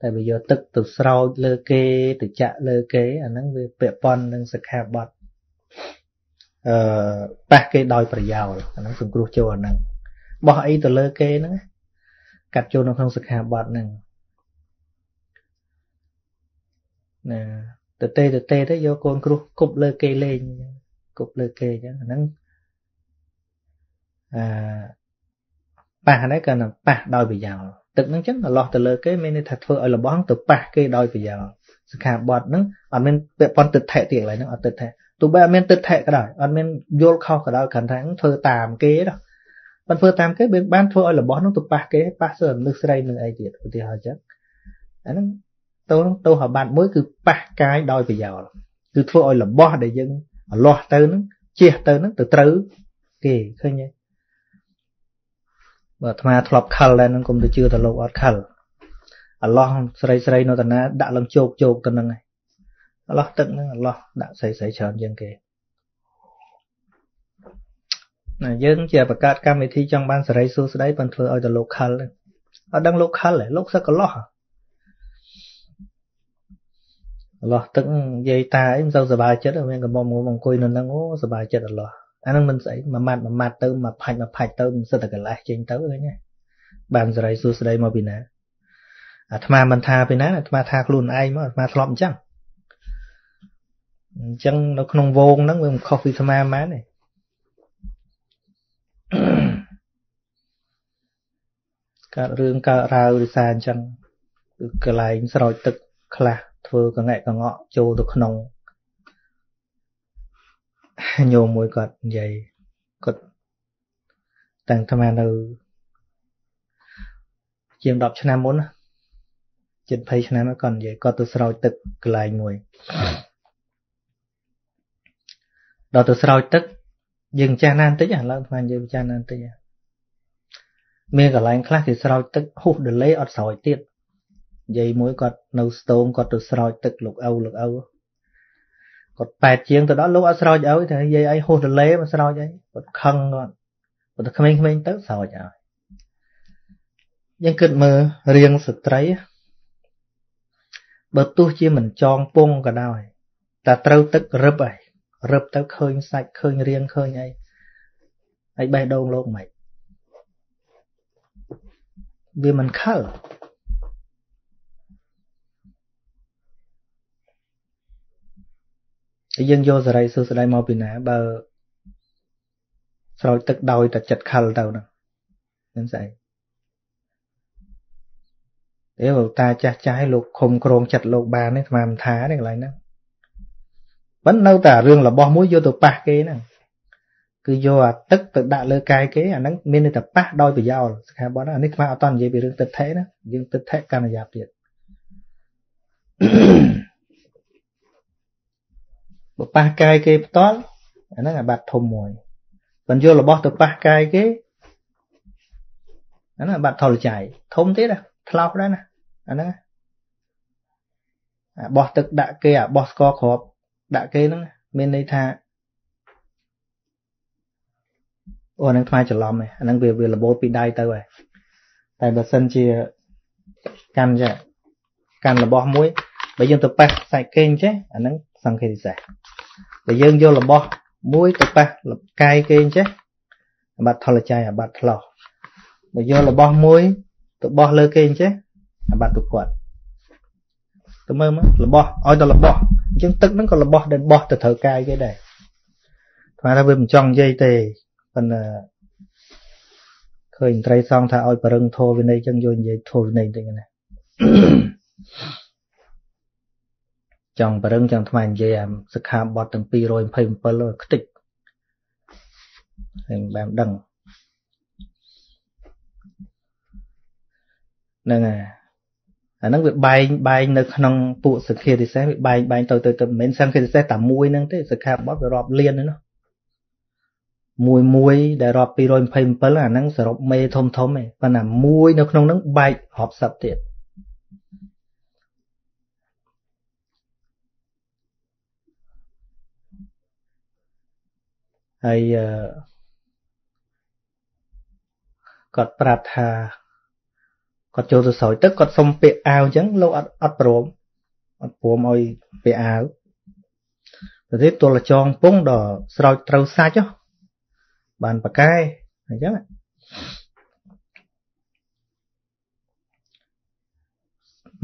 តែបើយកទឹកទៅស្រោចលើគេទៅចាក់លើគេអាហ្នឹងវាពាក់ព័ន្ធនឹងសិក្ខាបទ អឺប៉ះគេដោយប្រយោលអាហ្នឹងសង្គ្រោះចូលអាហ្នឹងបោះអីទៅលើគេហ្នឹងកាត់ចូលនៅក្នុងសិក្ខាបទហ្នឹងណាទៅទេទៅទេទៅយកកូនគ្រោះគប់លើគេលេងគប់លើគេអញ្ចឹងអាហ្នឹងអឺប៉ះហ្នឹងក៏ប៉ះដោយប្រយោលទឹកហ្នឹងចឹងឡោះទៅលើគេមានន័យថាធ្វើឲ្យរបស់ទៅប៉ះគេដោយប្រយោលសិក្ខាបទហ្នឹងអត់មានពាក់ព័ន្ធទឹកថេទៀតកន្លែងហ្នឹងអត់ទឹកថេ ទោះបីអត់មានទឹកថេក៏ដោយអត់មានយល់ខុសក៏ដោយគ្រាន់តែធ្វើតាមគេ đó បានធ្វើតាមគេបានធ្វើឲ្យរបស់ហ្នឹងទៅប៉ះគេប៉ះសើមនុស្សស្រីនឹងអីទៀតឧទាហរណ៍ចឹងអាហ្នឹងទោសទោសអាបត្តិមួយគឺប៉ះកាយដោយប្រយោលគឺធ្វើឲ្យរបស់ដែលយើងអលាស់ទៅហ្នឹងជះទៅហ្នឹងទៅត្រូវគេឃើញទេបើអាត្មាធ្លាប់ខលដែរហ្នឹងគុំទៅជឿទៅលោកអត់ខលអឡោះស្រីស្រីនៅតាណាដាក់ឡើងជោកជោកទៅហ្នឹងឯង អឡោះទឹកហ្នឹងអឡោះដាក់ស្រីស្រីច្រើនជាងគេណាយើងជាបង្កើតកម្មវិធីចង់បានសេរីសួស្តីប៉ុន្តែធ្វើឲ្យទៅលោកខលអត់ដឹងលោកខលទេលោកសឹកកលោះអឡោះទឹកនិយាយតាអីមិនសូវសុបាយចិត្តមានកំមុំអង្គុយនៅហ្នឹងអូសុបាយចិត្តអឡោះអាហ្នឹងមិនស្អីមួយម៉ាត់មួយម៉ាត់ទៅមួយផាច់មួយផាច់ទៅមិនសិតតែកន្លេះចេញទៅឃើញទេបានសេរីសួស្តីមកពីណាអាត្មាមិនថាពីណាអាត្មាថាខ្លួនឯងមកអាត្មាធ្លាប់អញ្ចឹង អញ្ចឹងនៅក្នុងវងហ្នឹងវាមិនខុសពីអាត្មាម៉ានទេកើតរឿងកើតរាវរិសាអញ្ចឹងគឺកន្លែងស្រោចទឹកខ្លះធ្វើកងែកកងក់ចូលទៅក្នុងញោមមួយគាត់និយាយគាត់តាំងអាត្មានៅជាង10ឆ្នាំមុនជិត20ឆ្នាំគាត់និយាយគាត់ទៅស្រោចទឹកកន្លែងមួយ ដល់ទៅស្រោចទឹកយើងចាស់ណាស់បន្តិចឥឡូវអាត្មានិយាយចាស់ណាស់បន្តិចមានកន្លែងខ្លះគេស្រោចទឹកហុះដលេអត់ស្រោចទៀតនិយាយមួយគាត់នៅស្ទងគាត់ទៅស្រោចទឹកលោកឪលោកឪគាត់ប៉ែតជាងទៅដល់លោកអត់ស្រោចឲ្យតែនិយាយអីហុះទលេមកស្រោចអីគាត់ខឹងគាត់គាត់ក្មេងៗទៅស្រោចឲ្យយើងគិតមើលរៀងស្ត្រីបើទោះជាមិនចងពងក៏ដោយតែត្រូវទឹករឹបហើយ រឹបទៅឃើញសាច់ឃើញរៀងឃើញអីហើយបេះដូងលោកមិនវាមិនខលហើយយើងយកសេរីសួស្តីមកពីណាបើស្រោចទឹកដោយតែចិត្តខលទៅហ្នឹងមិនស្អីអេលោកតាចាស់ចាស់លោកខំក្រងចិត្តលោកបានទេស្មានថាទេកន្លែងហ្នឹង ប៉ុន្តែនៅតែរឿងរបស់មួយយកទៅប៉ះគេហ្នឹងគឺយកអាទឹកទៅដាក់លើកាយគេអាហ្នឹងមានតែប៉ះដោយប្រយោលសខាបតអានេះស្មានអត់តនិយាយពីរឿងទឹកថេណាយើងទឹកថេកណ្ណយ៉ាប់ទៀតបើប៉ះកាយគេផ្ទាល់អាហ្នឹងអាបាត់ធំមួយបើយករបស់ទៅប៉ះកាយគេអាហ្នឹងអាបាត់ថលចៃធំទៀតថ្លោកដែរណាអាហ្នឹងអាបោះទឹកដាក់គេអាបោះស្ករគ្រាប់ ដាក់គេហ្នឹងមានន័យថាអូអាហ្នឹងថ្មច្រឡំឯអាហ្នឹងវាវារបូតពីដៃទៅឯតែបើសិនជាកាន់ចេះកាន់របស់មួយបើយើងទៅប៉ះសាច់គេអញ្ចេះអាហ្នឹងសង្ឃេតិសេសបើយើងយករបស់មួយទៅប៉ះកាយគេអញ្ចេះអាបត្តិថលចៃអាបត្តិថ្លោះបើយករបស់មួយទៅបោះលើគេអញ្ចេះអាបត្តិទុគាត់ ទៅមើលមករបស់ឲ្យទៅរបស់អញ្ចឹងទឹកហ្នឹងក៏របស់ដែលបោះទៅត្រូវកាយគេដែរស្មានថាវាមិនចង់និយាយទេប៉ុន្តែឃើញត្រីសងថាឲ្យបរឹងធោវិន័យអញ្ចឹងយកនិយាយធោវិន័យតិចណាចង់បរឹងចង់ថ្មនិយាយអាសិក្ខាបទទាំង227ខ្ទេចហើយបានដឹងហ្នឹងហើយ អាហ្នឹងវាបែងបែងនៅក្នុងពួកសក្ខារិសេសវាបែងបែងទៅទៅទៅមិនមែនសង្ឃរិសេសតែមួយហ្នឹងទេសិក្ខាបទវារាប់លានហ្នឹងមួយមួយដែលរាប់227អាហ្នឹងសរុបមេធំធំឯងប៉ុន្តែមួយនៅក្នុងហ្នឹងបែករាប់សិបទៀតហើយគាត់ប្រាប់ថា គាត់ចូលទៅស្រោចទឹកគាត់សុំពាក្យអាវអញ្ចឹងលោកអត់អត់ព្រមអត់ព្រមឲ្យពាក្យអាវទៅទៀតទល់ចងពងដល់ស្រោចត្រូវសាច់បានប្រកែអញ្ចឹង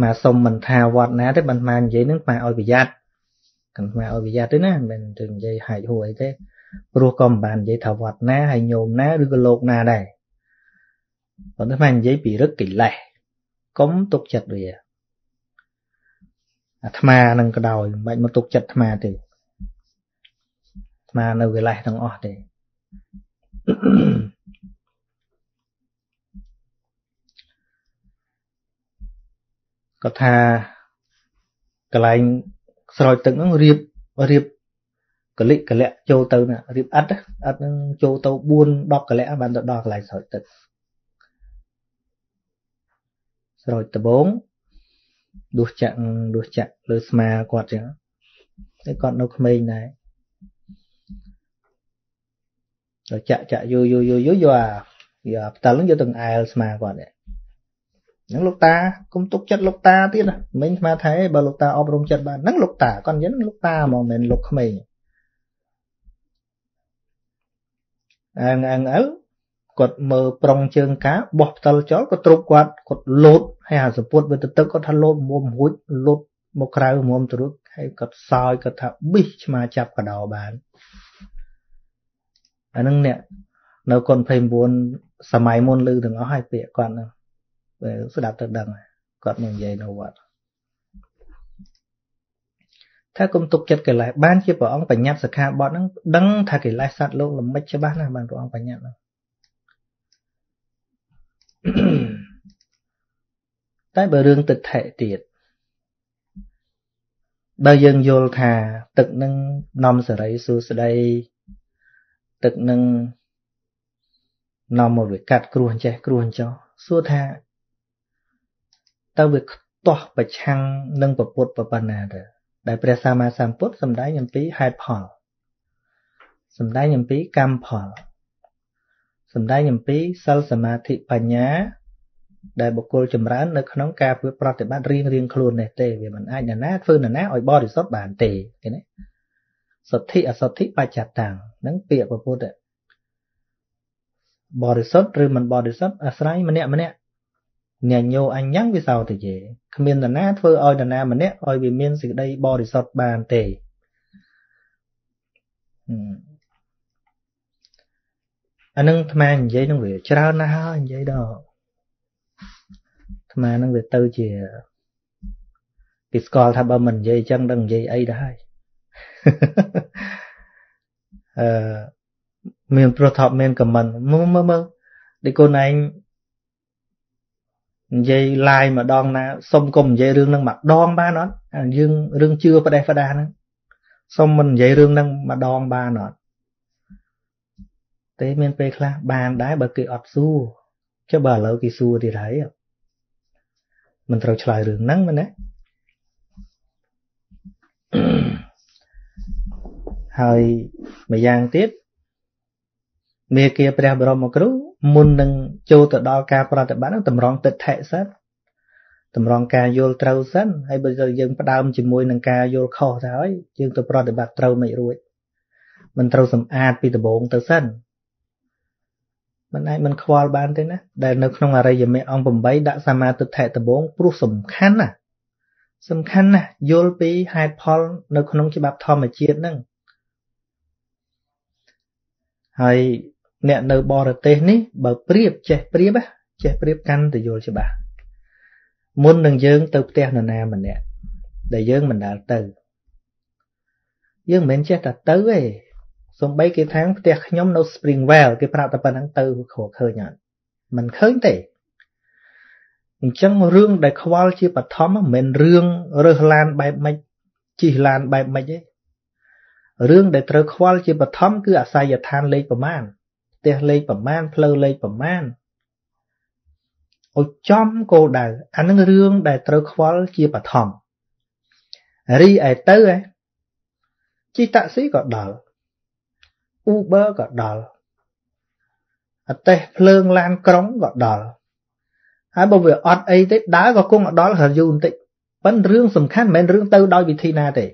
មកសុំមិនថាវត្តណាទេបានមកនិយាយនឹងមកឲ្យប្រយ័ត្នកាន់មកឲ្យប្រយ័ត្នទេណាមិនទៅនិយាយហាច់ហួយទេព្រោះក៏មិនបាននិយាយថាវត្តណាហើយញោមណាឬក៏លោកណាដែរ ប៉ុន្តែមកនិយាយពីរឹកកិលេសកុំទុកចិត្តវាអាត្មានឹងក៏ដោយមិនបាច់មកទុកចិត្តអាត្មាទេអាត្មានៅកិលេសទាំងអស់ទេគាត់ថាកន្លែងស្រោចទឹកហ្នឹងរៀបរៀបកលិកកលៈចូលទៅណារៀបអិតអិតហ្នឹងចូលទៅ4 10កលៈបានទៅដល់កន្លែងស្រោចទឹក ស្រោចដបងដួសចាក់ដួសចាក់លើស្មាគាត់ចឹងតែគាត់នៅក្មេងដែរដល់ចាក់ចាក់យូយូយូយូយកអាយកអាផ្ទិលហ្នឹងយកទៅអែលស្មាគាត់ហ្នឹងហ្នឹងលោកតាគុំទុកចិត្តលោកតាទៀតណាមិញស្មាថាបើលោកតាអប់រំចិត្តបានហ្នឹងលោកតាគាត់និយាយហ្នឹងលោកតាហ្មងមិនមែនលោកក្មេងអើងអើងអើ គាត់មើលប្រុងជើងកាបោះផ្តិលចោលក៏ទ្រុបគាត់គាត់លោតហើយអាសពុតវាទៅទឹកគាត់ថាលោតមុំរួចលោតមកក្រៅមុំទៅរួចហើយគាត់សោយគាត់ថាប៊ីសឆ្មាចាប់កដោបានអានឹងអ្នកនៅកុន29សម័យមុនលឺទាំងអស់ហើយពាក្យគាត់ហ្នឹងស្ដាប់ទៅដឹងគាត់មកនិយាយនៅវត្តថាគុំទុកចិត្តកិលេសបានជាព្រះអង្គបញ្ញត្តិសិក្ខាបទហ្នឹងដឹងថាកិលេសសត្វលោកល្មិចច្បាស់ណាស់បានព្រះអង្គបញ្ញត្តិហ្នឹង តែបើរឿងទឹកថេទៀតបើយើងយល់ថាទឹកនឹងនាំសេរីសួស្តីទឹកនឹងនាំមកវាកាត់គ្រោះចេះគ្រោះចោះសួរថាតើវាខ្ទាស់ប្រឆាំងនឹងពពុទ្ធប៉ុណ្ណាទៅដែលព្រះសម្មាសម្ពុទ្ធសម្ដែងអំពីហេតុផលសម្ដែងអំពីកម្មផល សម្ដែងអំពីសិលសមាធិបញ្ញាដែលបុគ្គលចម្រើននៅក្នុងការធ្វើប្រតិបត្តិរៀងរៀងខ្លួននេះទេវាមិនអាចណាណាធ្វើណាណាឲ្យបរិសុទ្ធបានទេឃើញទេសទ្ធិអសទ្ធិបច្ចតាំងហ្នឹងពាក្យពុទ្ធបរិសុទ្ធឬមិនបរិសុទ្ធអាស្រ័យម្នាក់ម្នាក់ញញោអញ្ញងវិសោទយេគ្មាននរណាធ្វើឲ្យនរណាម្នាក់ឲ្យវាមានសេចក្តីបរិសុទ្ធបានទេ អានឹងអាត្មានិយាយនឹងវាច្រើនណាស់ហើយនិយាយដល់អាត្មានឹងវាទៅជាគេស្គាល់ថាបើមិននិយាយអញ្ចឹងដឹងនិយាយអីដែរហើយអឺមានប្រុសថប់មានខមមិនមើលមើលមើលដូចខ្លួនឯងនិយាយឡាយម្ដងណាសុំកុំនិយាយរឿងហ្នឹងម្ដងបានអត់យើងរឿងជឿផ្ដេសផ្ដាសហ្នឹងសុំមិននិយាយរឿងហ្នឹងម្ដងបានអត់ ទេមានពេលខ្លះបានដែរបើគេអត់សួរចុះបើឥឡូវគេសួរទៀតហើយមិនត្រូវឆ្លើយរឿងហ្នឹងមែនទេហើយម្យ៉ាងទៀតមេគាព្រះបរមគ្រូមុននឹងចូលទៅដល់ការប្រតិបត្តិនឹងតម្រង់ទិដ្ឋិសិនតម្រង់ការយល់ត្រូវសិនហើយបើយើងផ្ដើមជាមួយនឹងការយល់ខុសទៅហើយយើងទៅប្រតិបត្តិត្រូវមិនរួចមិនត្រូវសម្អាតពីដំបូងទៅសិន មិនអាចមិនខ្វល់បានទេណាដែលនៅក្នុងអរិយមគ្គអង្គ8ដាក់សមាទិដ្ឋិដំបូងព្រោះសំខាន់ណាសំខាន់ណាស់យល់ពីហេតុផល នៅក្នុងច្បាប់ធម្មជាតិហ្នឹងហើយអ្នកនៅបរទេសនេះបើប្រៀបចេះប្រៀបចេះប្រៀបកាន់ទៅយល់ច្បាស់មុននឹងយើងទៅផ្ទះនរណាម្នាក់ដែលយើងមិនដាល់ទៅ យើងមិនមែនចេះតែទៅទេ សំបីគេថាផ្ទះខ្ញុំនៅ Springwell គេប្រាប់តែប៉ុណ្្នឹងទៅគ្រាឃើញអត់មិនឃើញទេអញ្ចឹងរឿងដែលខ្វល់ជាបឋមមិនមែនរឿងរើសឡានបែបម៉េចជិះឡានបែបម៉េចទេរឿងដែលត្រូវខ្វល់ជាបឋមគឺអាស័យដ្ឋានលេខប្រមាណផ្ទះលេខប្រមាណផ្លូវលេខប្រមាណឲ្យចំគោលដៅអានឹងរឿងដែលត្រូវខ្វល់ជាបឋមរីឯទៅជិះតាក់ស៊ីក៏ដល់ Uber ក៏ដល់អតេះភ្លើងឡានក្រុងក៏ដល់ហើយបើវាអត់អីទេដើរក៏គង់ដល់រយូរបន្តិចប៉ុន្តែរឿងសំខាន់មិនមែនរឿងទៅដោយវិធីណាទេ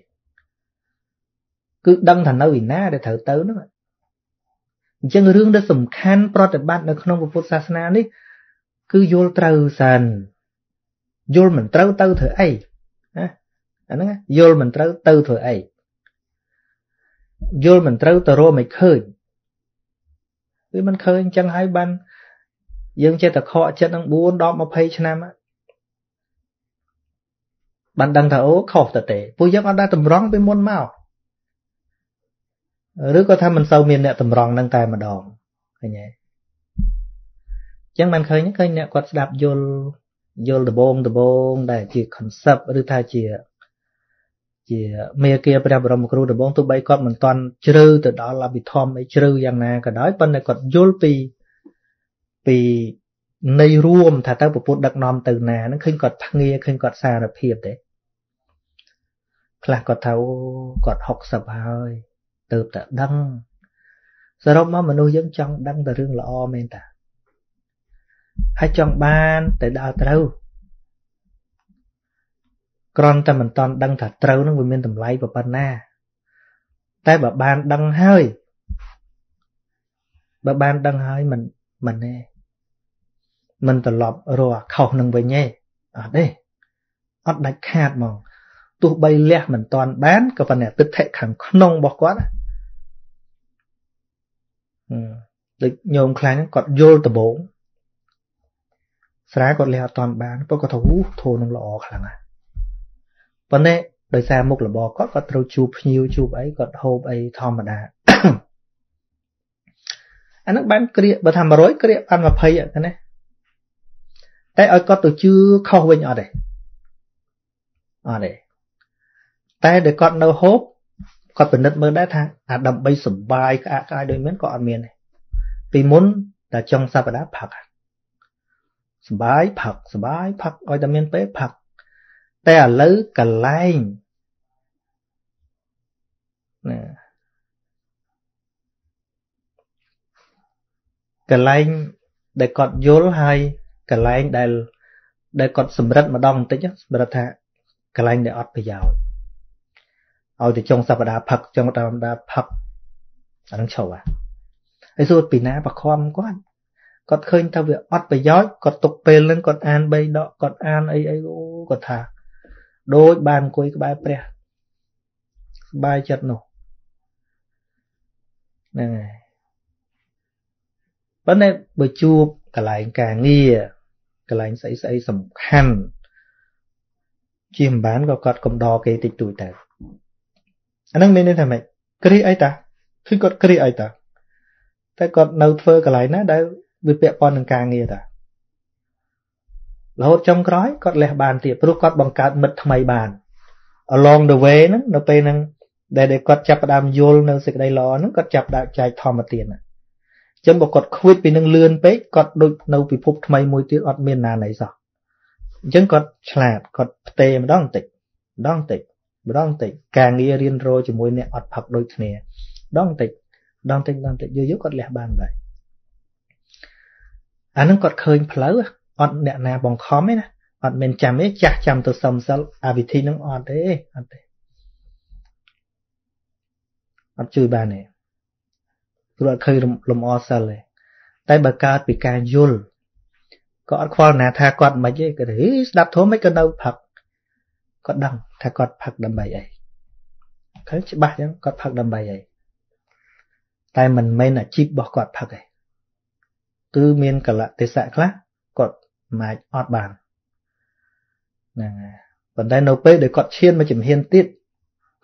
គឺដឹងថានៅឯណាដែលត្រូវទៅហ្នឹងអញ្ចឹងរឿងដែលសំខាន់ប្រតិបត្តិនៅក្នុងពុទ្ធសាសនានេះ គឺយល់ត្រូវសិនយល់មិនត្រូវទៅធ្វើអីណាអាហ្នឹងយល់មិនត្រូវទៅធ្វើអី យល់មិនត្រូវទៅរកមិនឃើញវាមិនឃើញអញ្ចឹងហើយបានយើងចេះតែខកចិត្តនឹង4ដល់20ឆ្នាំបានដឹងថាអូខុសទៅទេពួកយើងអត់ដែរតម្រង់ពីមុនមកឬក៏ថាមិនសូវមានអ្នកតម្រង់នឹងតែម្ដងឃើញទេអញ្ចឹងបានឃើញឃើញអ្នកគាត់ស្ដាប់យល់យល់ដបងដបងដែលជា concept ឬថាជា ជាមេគាព្រះបរមគ្រូដំបងទោះបីគាត់មិនទាន់ជ្រៅទៅដល់អភិធម្មអីជ្រៅយ៉ាងណាក៏ដោយប៉ុន្តែគាត់យល់ពីពីនៃរួមថាទៅពុទ្ធដឹកនាំទៅណាហ្នឹងឃើញគាត់ធ្ងាឃើញគាត់សារភាពទេខ្លះគាត់ថាគាត់60ហើយទៅតែដឹងសរុបមកមនុស្សយើងចង់ដឹងតែរឿងល្អមែនតាហើយចង់បានតែដើរត្រូវ គ្រាន់តែមិនតន់ដឹងថាត្រូវនឹងវាមានតម្លៃប៉ុណ្ណា តែបើបានដឹងហើយបើបានដឹងហើយមិនមិនទេមិនត្រឡប់រកអាខុសនឹងវិញទេអត់ទេអត់ដាច់ខាតហ្មងទោះបីលះមិនតាន់បានក៏ប៉ុន្តែទិដ្ឋិខាងក្នុងរបស់គាត់ដូចញោមខ្លាំងគាត់យល់ដំបងស្រាគាត់លះអត់តាន់បានព្រោះគាត់ថាអូធូរនឹងល្អខ្លាំងណាស់ ប៉ុន្តែដោយសារមុខរបរគាត់គាត់ត្រូវជួបភ្ញៀវជួបអីគាត់ហូបអីធម្មតាអានឹងបានក្រៀកបើថា100ក្រៀកបាន20ហ្នឹងណាតែឲ្យគាត់ទៅជឿខុសវិញអត់ទេអត់ទេតែដែលគាត់នៅហូបគាត់ពិនិត្យមើលដែរថាអាដើម្បីសុបាយក្អាកក្អាយដូចមានក៏អត់មានទេពីមុនតែចុងសប្តាហ៍ផឹកសុបាយផឹកសុបាយផឹកឲ្យតែមានពេលផឹក តែឥឡូវកលែងណាកលែងដែលគាត់យល់ហើយកលែងដែលដែលគាត់សម្រិតម្ដងបន្តិចសម្រិតថាកលែងដែលអត់ប្រយោជន៍ឲ្យទៅចុងសប្តាហ៍ផឹកចុងសប្តាហ៍ផឹកអានឹងឈប់ហ่ะហើយសួរពីណាបខំគាត់គាត់ឃើញថាវាអត់ប្រយោជន៍គាត់ទុកពេលនឹងគាត់អាន3ដកគាត់អានអីអីអូគាត់ថា ដូចបានអង្គុយក្បែរព្រះសบายចិត្តនោះហ្នឹងហើយប៉ុន្តែបើជួបកន្លែងការងារកន្លែងស្អីស្អីសំខាន់ជាមិនបានក៏គាត់កំដរគេតិចតួចទៅអាហ្នឹងមានន័យថាម៉េចគ្រីអីតាគឺគាត់គ្រីអីតាតែគាត់នៅធ្វើកន្លែងណាដែលវាពាក់ព័ន្ធនឹងការងារតា រហូតចុងក្រោយគាត់លះបានទៀតព្រោះគាត់បង្កើតមិត្តថ្មីបាន along the way ហ្នឹងនៅពេលហ្នឹងដែលគាត់ចាប់ផ្ដើមយល់នៅសេចក្តីល្អហ្នឹងគាត់ចាប់ដើរចែកធម្មទានហ្នឹងចឹងបើគាត់ខ្វិតពីនឹងលឿនពេកគាត់ដូចនៅពិភពថ្មីមួយទៀតអត់មានណាណីសោះអញ្ចឹងគាត់ឆ្លាតគាត់ផ្ទេម្ដងបន្តិចម្ដងបន្តិចម្ដងបន្តិចការងាររៀនរជាមួយអ្នកអត់ផឹកដូចគ្នាម្ដងបន្តិចម្ដងបន្តិចម្ដងបន្តិចយូរយូរគាត់លះបានដែរអានឹងគាត់ឃើញផ្លូវ អត់អ្នកណាបង្ខំទេណាអត់មានចាំទេចាស់ចាំទៅសុំសិលអាវិធីនឹងអត់ទេអត់ទេអត់ជួយបានទេព្រោះអត់ឃើញលំអសិលទេតែបើកើតពីការយល់ក៏អត់ខ្វល់ណាថាគាត់មិនទេគាត់ហីស្ដាប់ធម៌មិនក៏នៅផឹកគាត់ដឹងថាគាត់ផឹកដើម្បីអីឃើញច្បាស់ចឹងគាត់ផឹកដើម្បីអីតែមិនមែនអាជីពរបស់គាត់ផឹកទេគឺមានកលៈទេសៈខ្លះ គាត់មិនអាចអត់បានហ្នឹងហើយប៉ុន្តែនៅពេលដែលគាត់ឈានមកជំហានទៀត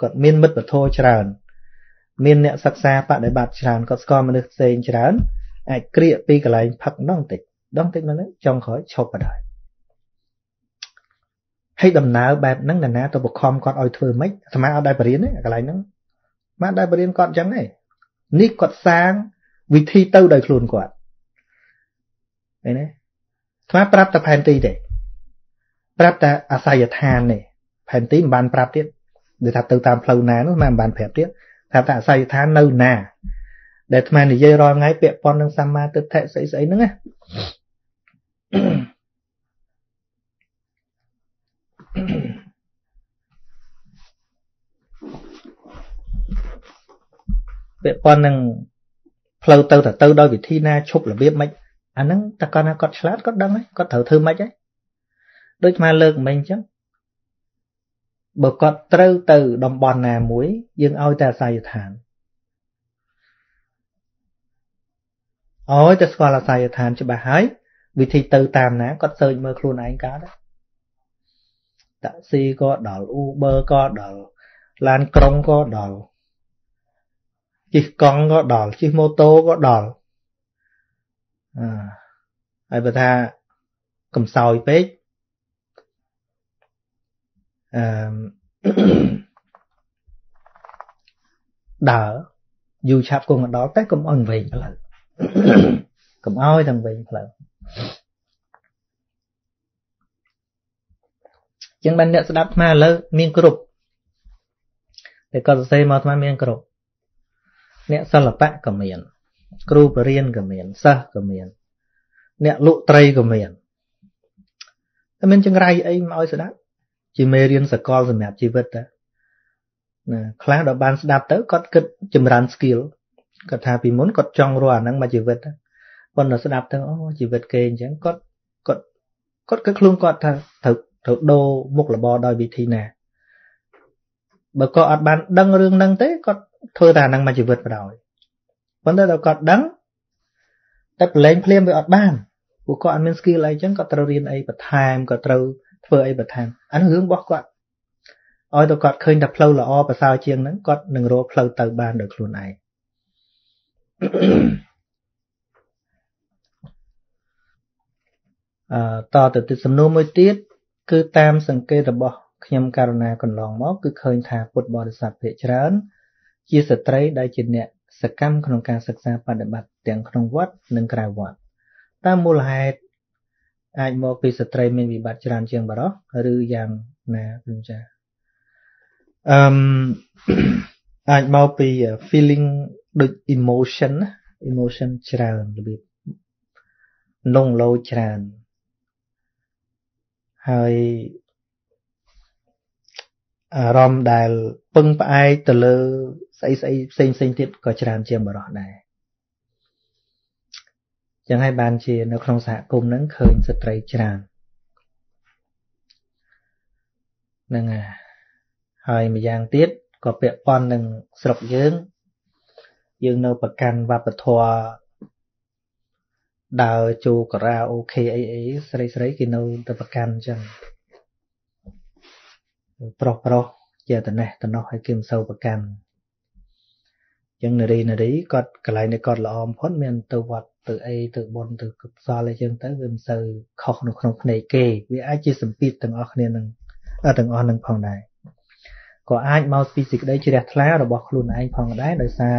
គាត់មានមិត្តពធច្រើន មានអ្នកសិក្សាបដិបត្តិច្រើនគាត់ស្គាល់មនុស្សផ្សេងច្រើនអាចក្រៀកពីកន្លែងផឹកដងតិចដងតិចមកហ្នឹងចុងក្រោយឈប់បដ ாய் ហើយដំណើរបែបហ្នឹងនរណាទៅបខំគាត់ឲ្យធ្វើម៉េចអាត្មាអត់ដែរបរៀនទេកន្លែងហ្នឹងមកដែរបរៀនគាត់អញ្ចឹងទេនេះគាត់សាងវិធីទៅដោយខ្លួនគាត់ឃើញទេ អាត្មាប្រាប់តែផែនទីទេប្រាប់តែអាស័យដ្ឋានទេផែនទីមិនបានប្រាប់ទៀតដូចថាទៅតាមផ្លូវណានោះមិនបានប្រាប់ទៀតថាតែអាស័យដ្ឋាននៅណាដែលអាត្មានិយាយរាល់ថ្ងៃពាក់ព័ន្ធនឹងសម្មាទិដ្ឋិស្អីស្អីហ្នឹងណាពាក់ព័ន្ធនឹងផ្លូវទៅទៅទៅដោយវិធីណាឈប់របៀបម៉េច អាហ្នឹងតែគាត់ណាគាត់ឆ្លាតគាត់ដឹងហើយគាត់ត្រូវធ្វើម៉េចហើយដូចមកលើកមិញអញ្ចឹងបើគាត់ត្រូវទៅតំបន់ណាមួយ យើងឲ្យតែអាស័យដ្ឋានឲ្យតែស្គាល់អាស័យដ្ឋានច្បាស់ហើយវិធីទៅតាមណាគាត់សើចមើលខ្លួនឯងកើតតាក់ស៊ីក៏ដល់ Uber ក៏ដល់ឡានក្រុងក៏ដល់ជិះកង់ក៏ដល់ជិះម៉ូតូក៏ដល់អឺ ហើយបើថាកំសោយពេកអឺដើរយូរឆាប់គង់ដល់តែកុំអស់វិញផ្លូវកុំឲ្យទាំងវិញផ្លូវចឹងបានអ្នកស្ដាប់អាឥឡូវមានគ្រប់តែគាត់សរសេរមកអាមានគ្រប់អ្នកសិល្បៈក៏មាន គ្រូបរិញ្ញាក៏មានសិស្សក៏មាន អ្នកលក់ត្រីក៏មានតែមានចង្រៃអីមកឲ្យស្ដាប់ជាមេរៀនសកលសម្រាប់ជីវិតតាណាខ្លះដល់បានស្ដាប់ទៅគាត់គិតចម្រើន skill គាត់ថាពីមុនគាត់ចង់រកអាហ្នឹងមកជីវិតប៉ុន្តែស្ដាប់ទៅអូជីវិតគេអញ្ចឹងគាត់គាត់គាត់គិតខ្លួនគាត់ថាត្រូវត្រូវដូរមុខរបរដោយវិធីណាបើគាត់អត់បានដឹងរឿងហ្នឹងទេគាត់ធ្វើតែអាហ្នឹងមកជីវិតបដ ாய் ប៉ុន្តែដល់គាត់ដឹងតែប្រឡែងភ្លាមវាអត់បានពួកគាត់អត់មាន skill អីចឹងគាត់ត្រូវរៀនអីបន្ថែមគាត់ត្រូវធ្វើអីបន្ថែមអានោះរឿងរបស់គាត់ឲ្យតែគាត់ឃើញតែផ្លូវល្អប្រសើរជាងហ្នឹងគាត់នឹងរកផ្លូវទៅបានដោយខ្លួនឯងអឺតទៅទីសំណួរមួយទៀតគឺតាមសង្កេតរបស់ខ្ញុំករណាកន្លងមកគឺឃើញថាពុទ្ធបរិស័ទភាគច្រើន ជាស្ត្រីដែលជាអ្នក សកម្មក្នុងការសិក្សាបដិបត្តិទាំងក្នុងវត្តនិងក្រៅវត្តតាមមូលហេតុអាចមកពីស្ត្រីមានវិបត្តិច្រើនជាងបរិសឬយ៉ាងណាគ្រូចាអឺអាចមកពី feeling ដូច emotion emotion ច្រើនរបៀបលងលោច្រើនហើយអារម្មណ៍ដែលពឹងផ្អែកទៅលើ ស្អីស្អីផ្សេងផ្សេងទៀតក៏ច្រើនជាងបរោះដែរចឹងហើយបានជានៅក្នុងសហគមន៍ហ្នឹងឃើញស្ត្រីច្រើនហ្នឹងហើយម្យ៉ាងទៀតក៏ពាក់ព័ន្ធនឹងស្រុកយើង យើងនៅប្រកាន់វប្បធម៌ដើរចូលការ៉ាអូខេអីអីស្រីស្រីគេនៅទៅប្រកាន់អញ្ចឹងប្រុសប្រុសជាតនេះតនោះឲ្យគេមិនសូវប្រកាន់អញ្ចឹងនារីនារីគាត់កន្លែងនេះគាត់ល្អបំផុតមានទៅវត្តទៅអីទៅបន់ទៅកុសលអីចឹងទៅវាមិនសូវខុសនៅក្នុងភ្នែកគេវាអាចជាសម្ពាធទាំងអស់គ្នានឹងទាំងអស់នឹងផងដែរក៏អាចមកពីសេចក្តីជ្រះថ្លារបស់ខ្លួនឯងផងដែរដោយសារ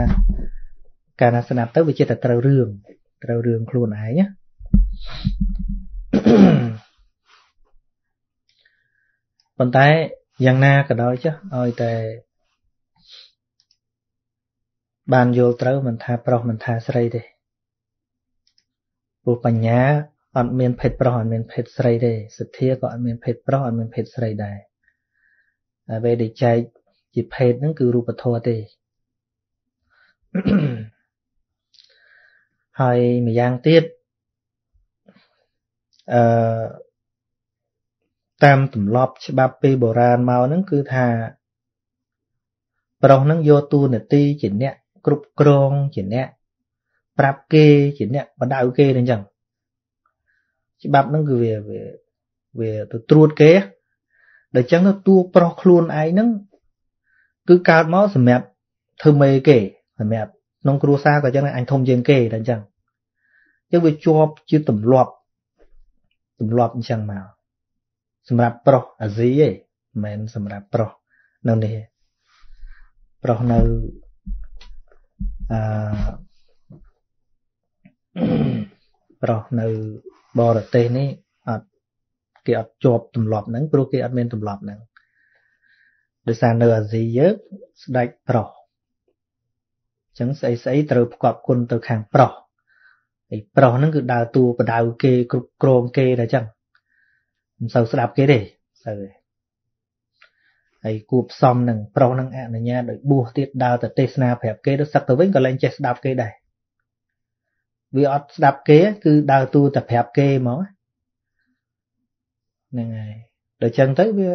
ការណាស្ដាប់ទៅវាជាតែត្រូវរឿងត្រូវរឿងខ្លួនឯងណាប៉ុន្តែយ៉ាងណាក៏ដោយចុះឲ្យតែ បានយល់ត្រូវមិនថាប្រុសមិនថាស្រីទេព្រោះបញ្ញាអត់មានភេទប្រុសអត់មានភេទស្រីទេសទ្ធាក៏អត់មានភេទប្រុសអត់មានភេទស្រីដែរហើយពេលដែលចែកជាភេទហ្នឹងគឺរូបធម៌ទេហើយម្យ៉ាងទៀតអឺតាមទម្លាប់ច្បាប់ពីបុរាណមកហ្នឹងគឺថាប្រុសហ្នឹងយកតួនាទីជាអ្នក គ្រប់គ្រងជាអ្នកប្រាប់គេជាអ្នកបដៅគេអញ្ចឹងច្បាប់ហ្នឹងគឺវាវាទៅត្រួតគេដល់អញ្ចឹងទៅតួប្រុសខ្លួនឯងហ្នឹងគឺកើតមកសម្រាប់ធ្វើមេគេសម្រាប់ក្នុងគ្រួសារក៏អញ្ចឹងអញធំជាងគេតែអញ្ចឹងអញ្ចឹងវាជាប់ជាទម្លាប់ទម្លាប់អញ្ចឹងមកសម្រាប់ប្រុសអាស៊ីឯងមិនមែនសម្រាប់ប្រុសនៅនេះប្រុសនៅ អឺប្រុសនៅបរទេសនេះអត់គេអត់ជាប់ទម្លាប់ហ្នឹងព្រោះគេអត់មានទម្លាប់ហ្នឹងដោយសារនៅអាស៊ីយើងស្ដេចប្រុសចឹងស្អីស្អីត្រូវផ្គប់គុណទៅខាងប្រុសហើយប្រុសហ្នឹងគឺដើរតួបដៅគេគ្រប់គ្រងគេតែចឹងមិនសូវស្ដាប់គេទេសូវទេ ហើយគួបផ្សំនឹងប្រុសនឹងអនុញ្ញាតដោយបួសទៀតដើរទៅទេសនាប្រាប់គេទៅសឹកទៅវិញក៏លែងចេះស្ដាប់គេដែរវាអត់ស្ដាប់គេគឺដើរតួតែប្រាប់គេមកហ្នឹងហើយដល់ចឹងទៅវា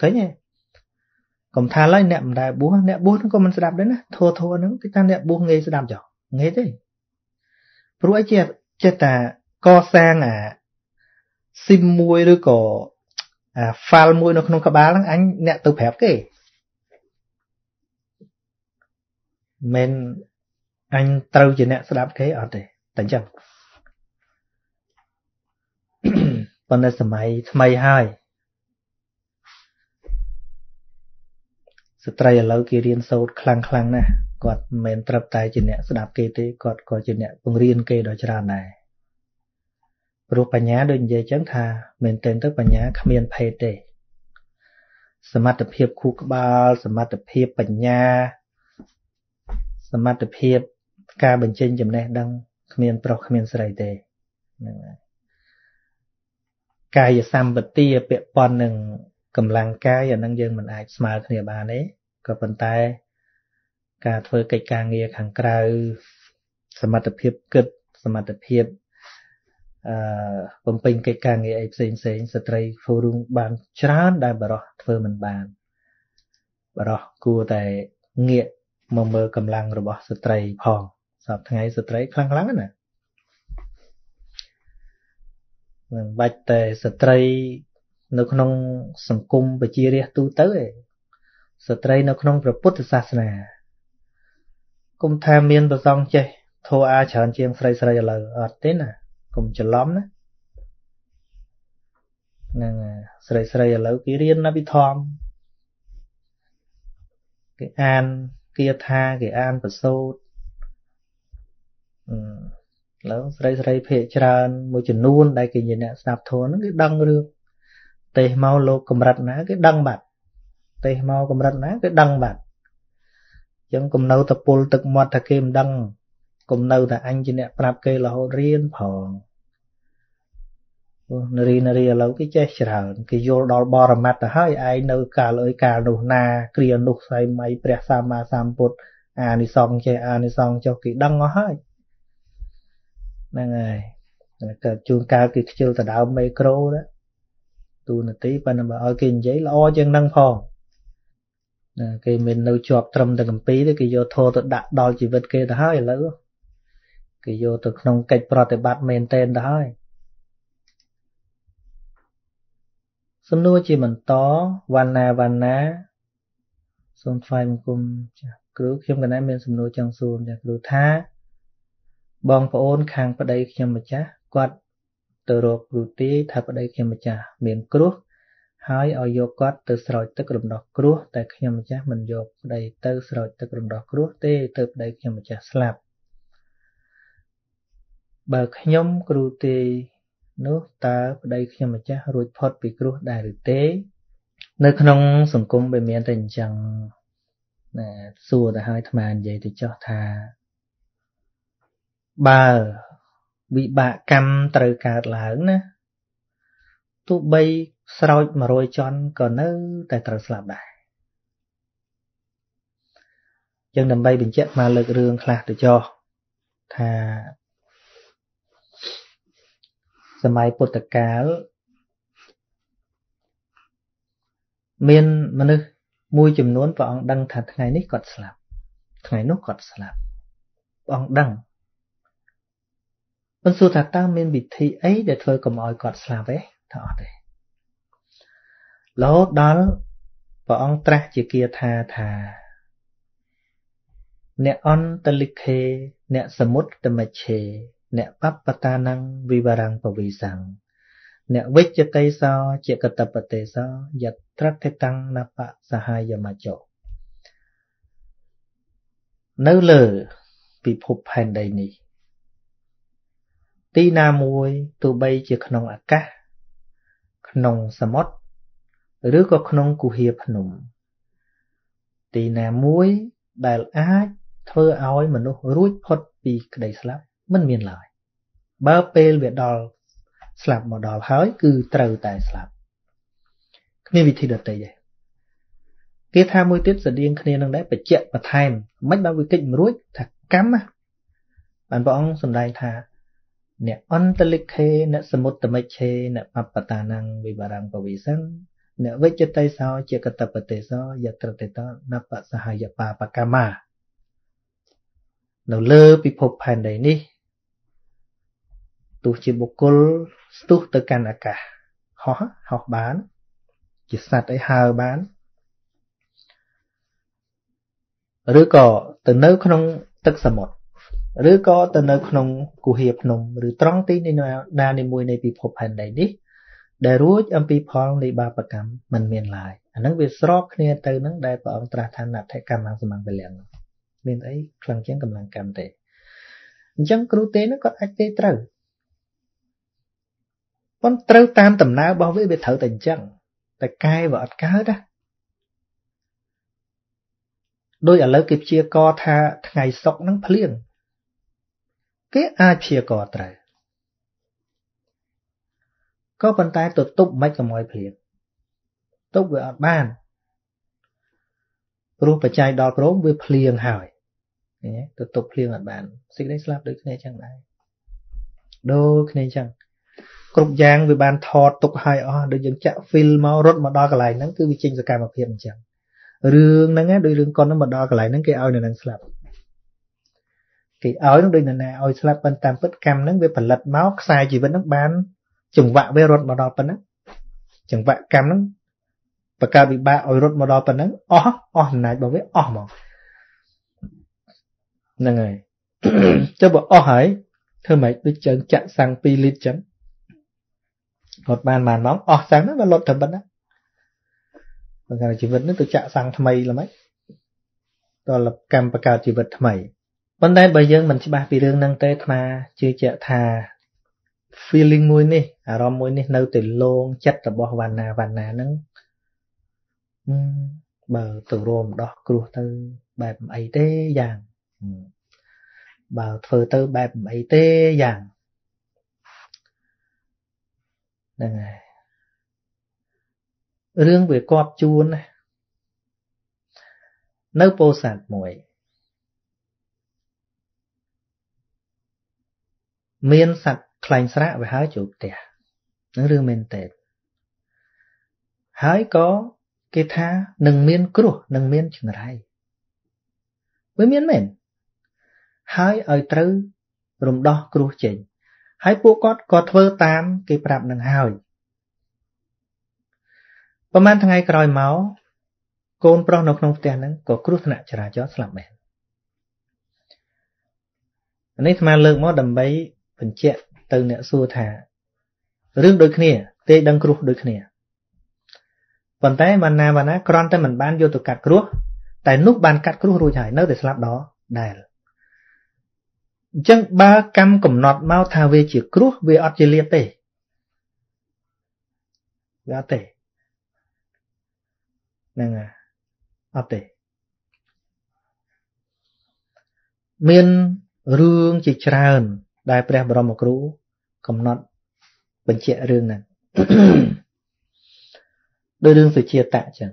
ឃើញទេកុំថាឡើយអ្នកមិនដែលបួសអ្នកបួសហ្នឹងក៏មិនស្ដាប់ដែរណាធัวធัวហ្នឹងគេថាអ្នកបួសងាយស្ដាប់ចុះងាយទេព្រោះអីចេះចេះតែកសាងអាស៊ីមមួយឬក៏ អា file មួយនៅក្នុងក្បាលហ្នឹងអញអ្នកទៅប្រាប់គេមិនអញត្រូវជាអ្នកស្ដាប់គេអត់ទេតែអញ្ចឹងប៉ុន្តែសម័យថ្មីហើយស្ត្រីឥឡូវគេរៀនសូត្រខ្លាំងខ្លាំងណាស់គាត់មិនមែនត្រឹមតែជាអ្នកស្ដាប់គេទេគាត់ក៏ជាអ្នកបង្រៀនគេដ៏ច្រើនដែរ ព្រោះបញ្ញាដូចនិយាយចឹងថាមែនទែនទៅបញ្ញាគ្មានភេទទេ សមត្ថភាពខួរក្បាល សមត្ថភាពបញ្ញា សមត្ថភាពការបញ្ចេញចំណេះដឹងគ្មានប្រុសគ្មានស្រីទេហ្នឹងហើយកាយសម្បទាពាក់ព័ន្ធនឹងកម្លាំងកាយអានឹងយើងមិនអាចស្មើគ្នាបានទេក៏ប៉ុន្តែ ការធ្វើកិច្ចការងារខាងក្រៅសមត្ថភាពគិតសមត្ថភាព អឺបំពេញកិច្ចការងារអីផ្សេងផ្សេងស្ត្រីធ្វើរឿងបានច្រើនដែលបរោះធ្វើមិនបានបរោះគួរតែងាកមកមើលកម្លាំងរបស់ស្ត្រីផងសពថ្ងៃស្ត្រីខ្លាំងខ្លាំងណាមិនបាច់តែស្ត្រីនៅក្នុងសង្គមប្រជារាស្ត្រទូទៅឯងស្ត្រីនៅក្នុងព្រះពុទ្ធសាសនាគុំថាមានប្រសងចេះធោអាច្រើនជាងស្រីស្រីឥឡូវអត់ទេណា គុំច្រឡំណាហ្នឹងស្រីស្រីឥឡូវគេរៀនអភិធម្មគេអានគាថាគេអានប្រសូតឥឡូវស្រីស្រីភាកច្រើនមួយចំនួនដែលគេជាអ្នកស្ដាប់ធម៌ហ្នឹងគេដឹងរឿងទេសមកលោកកម្រិតណាគេដឹងបាត់ទេសមកកម្រិតណាគេដឹងបាត់អញ្ចឹងគំនៅតពុលទឹកមាត់ថាគេមិនដឹងគំនៅតែអញជាអ្នកប្រាប់គេរហូតរៀនផង អូនារីនារីឥឡូវគេចេះច្រើនគេយល់ដល់បរមត្តទៅហើយឯងនៅកាលអើយកាលនោះណាគ្រានោះស្អីមៃព្រះសម្មាសម្ពុទ្ធអានិសង្ឃចេះអានិសង្ឃចុះគេដឹងអស់ហើយហ្នឹងហើយកើតជួនកាលគេខ្ជិលទៅដើមមេក្រូណាទូនាទីប៉ុន្តែបើឲ្យគេនិយាយល្អជាងនឹងផងណាគេមិននៅជាប់ត្រឹមតែកម្ពីទេគេយកធោទៅដាក់ដល់ជីវិតគេទៅហើយឥឡូវគេយកទៅក្នុងកិច្ចប្រតិបត្តិមែនតែនទៅហើយ សំណួរជាបន្តវណ្ណាវណ្ណាសូមថ្វាយបង្គំចាស់គ្រូខ្ញុំកណែមានសំណួរចង់សួរចាស់គ្រូថា បងប្អូនខាងប្តីខ្ញុំម្ចាស់គាត់ទៅរកគ្រូទាយថាប្តីខ្ញុំម្ចាស់មានគ្រោះហើយឲ្យយកគាត់ទៅស្រោចទឹករំដោះគ្រោះតែខ្ញុំម្ចាស់មិនយកប្តីទៅស្រោចទឹករំដោះគ្រោះទេទៅប្តីខ្ញុំម្ចាស់ស្លាប់បើខ្ញុំគ្រូទាយ នោះតើប្តីខ្ញុំម្ចាស់រួចផុតពីគ្រោះដែរឬទេ នៅក្នុងសង្គមវាមានតែអញ្ចឹងណាសួរទៅឲ្យអាត្មានិយាយទៅចោះថាបើវិបាកកម្មត្រូវកើតឡើងណាទោះបីស្រោច100ចន់ក៏នៅតែត្រូវស្លាប់ដែរចឹងដើម្បីបញ្ជាក់មកលើករឿងខ្លះទៅចោះថា សម័យពុទ្ធកាលមានមនុស្សមួយចំនួនព្រះអង្គដឹងថាថ្ងៃនេះគាត់ស្លាប់ថ្ងៃនោះគាត់ស្លាប់ព្រះអង្គដឹងមិនសួរថាតើមានវិធីអីដែលធ្វើកុំឲ្យគាត់ស្លាប់ទេថាអត់ទេរហូតដល់ព្រះអង្គត្រាស់ជាគាថាថាអ្នកអន្តលិខេអ្នកសមុតតមច្ឆេ អ្នកបបតានੰវិវរੰពវិសੰអ្នកវិជ្ជតេសោជាកតបតេសោយត្រតិតੰនបសហាយមច្ចោនៅលើពិភពផែនដីនេះ ទីណាមួយទោះបីជាក្នុងអាកាស ក្នុងសមុទ្រឬក៏ក្នុងគុហាភ្នំ ទីណាមួយដែលអាចធ្វើឲ្យមនុស្សរួចផុតពីក្តីស្លាប់ មិនមានឡើយបើពេលវាដល់ស្លាប់មកដល់ហើយ គឺត្រូវតែស្លាប់គ្មានវិធីដទៃទេគេថាមួយទៀតស្តៀងគ្នានឹងដែរបញ្ជាក់បន្ថែមមិនបើវាកិច្ចមិនរួចថាកម្មបានព្រះអង្គសម្ដែងថាអ្នកអន្តលិខេអ្នកសមុត្តមិច្ឆេអ្នកបបតានੰវិបារੰពវិសិនអ្នកវិជ្ជតេសោជាកតបតេសោយត្រតេតនបសហយបាបកម្មនៅលើពិភពផែនដីនេះ ទោះជាបុគ្គលស្ទុះទៅកាន់អាកាសហោះហោះបាន ជាសត្វអីហើបានឬក៏ទៅនៅក្នុងទឹកសមុទ្រឬក៏ទៅនៅក្នុងគុហាភ្នំឬត្រង់ទីណានីមួយនៃពិភពផែនដីនេះដែលរួចអំពីផលនៃបាបកម្មមិនមានឡើយអាហ្នឹងវាស្របគ្នាទៅនឹងដែលព្រះអង្គត្រាស់ថាណដ្ឋកម្មសម្ងពលំមានអីខ្លាំងជាងកម្លាំងកម្មទេអញ្ចឹងគ្រូទេនោះគាត់អាចទេត្រូវ ប៉ុន្តែត្រូវតាមដំណើររបស់វាវាត្រូវតែអញ្ចឹងតែកែវាអត់កើតណាដោយឥឡូវគេព្យាករថាថ្ងៃសុកហ្នឹងភ្លៀងគេអាចព្យាករត្រូវក៏ប៉ុន្តែទៅទប់មិនខ្មោចភ្លៀងទប់វាអត់បានព្រោះបច្ច័យដល់ព្រមវាភ្លៀងហើយឃើញទេទៅទប់ភ្លៀងអត់បានសេចក្តីស្លាប់ដូចគ្នាចឹងដែរដូចគ្នាចឹង គ្រប់យ៉ាងវាបានថតទុកឲ្យអស់ដូចយើងចាក់ film មករត់មកដល់កន្លែងហ្នឹងគឺវាចេញសកម្មភាពអញ្ចឹងរឿងហ្នឹងដូចរឿងកុនហ្នឹងមកដល់កន្លែងហ្នឹងគេឲ្យនៅនឹងស្លាប់គេឲ្យនឹងដូចនរណាឲ្យស្លាប់ប៉ុន្តែតាមពិតកម្មហ្នឹងវាផលិតមកខ្សែជីវិតហ្នឹងបានចង្វាក់វារត់មកដល់ប៉ុណ្ណឹងចង្វាក់កម្មហ្នឹងបកើតវិបាកឲ្យរត់មកដល់ប៉ុណ្ណឹងអស់អស់អំណាចរបស់វាអស់ហ្មងហ្នឹងហើយចុះបើអស់ហើយធ្វើម៉េចដូចជើងចាក់សាំង2លីត្រចឹង រត់បានបានមកអស់សាំងហ្នឹងវាលត់តែប៉ុណ្ណាបើកាលជីវិតនេះទៅចាក់សាំងថ្មីល្មិចដល់កម្មបង្កើតជីវិតថ្មីប៉ុន្តែបើយើងមិនច្បាស់ពីរឿងហ្នឹងទេអាត្មាជឿជាក់ថា feeling មួយនេះអារម្មណ៍មួយនេះនៅតែលងចិត្តរបស់វណ្ណាវណ្ណាហ្នឹងបើទៅរួមដោះគ្រោះទៅបែបអីទេយ៉ាងបើធ្វើទៅបែបអីទេយ៉ាង ហ្នឹងហើយរឿងវាគប់ជួនណានៅពោធិ៍សាត់មួយ មានសត្វខ្លាញ់ស្រាក់វាហើយចូលផ្ទះនឹងរឿងមែនតើហើយក៏គេថានឹងមានគ្រោះនឹងមានចង្រៃវាមានមែនហើយឲ្យត្រូវរំដោះគ្រោះចេញ ហើយពួកគាត់ក៏ធ្វើតាមគេប្រាប់នឹងហើយប្រហែលថ្ងៃក្រោយមកកូនប្រុសនៅក្នុងផ្ទះហ្នឹងក៏គ្រោះថ្នាក់ចរាចរណ៍ស្លាប់មែននេះស្មាលើកមកដើម្បីបញ្ជាក់ទៅអ្នកសួរថារឿងដូចគ្នាទេដឹងគ្រោះដូចគ្នាប៉ុន្តែបានណាបានណាគ្រាន់តែមិនបានយកទៅកាត់គ្រោះតែនោះបានកាត់គ្រោះរួចហើយនៅតែស្លាប់ដល់ដែល អញ្ចឹងបើកម្មកំណត់មកថាវាជាគ្រោះវាអត់ជាលៀបទេវាអត់ទេហ្នឹងហើយអត់ទេមានរឿងជាច្រើន ដែលព្រះបរមគ្រូ កំណត់បញ្ជាក់រឿងហ្នឹងដោយរឿងសុជាតៈចឹង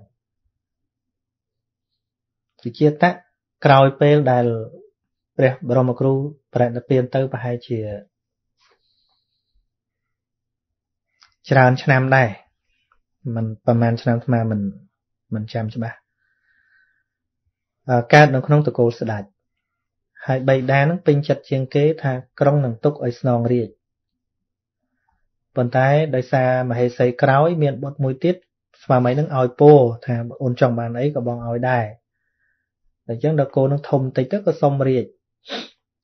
សុជាតៈក្រោយពេលដែល ព្រះបរមគ្រូប្រតិពានទៅប្រហែលជាច្រើនឆ្នាំដែរมันប្រហែលឆ្នាំស្មើមិនមិនចាំច្បាស់កើតនៅក្នុងតកូលស្ដេចហើយបៃតានឹងពេញចិត្តជាងគេថាក្រុងនឹងទុកឲ្យស្នងរាជប៉ុន្តែដោយសារមហេសីក្រោយ មានបុត្រមួយទៀតស្វាមីនឹងឲ្យពោថាអូនចង់បានអីក៏បងឲ្យដែរអញ្ចឹងដល់កូននឹងធំតិចទៅក៏សុំរាជ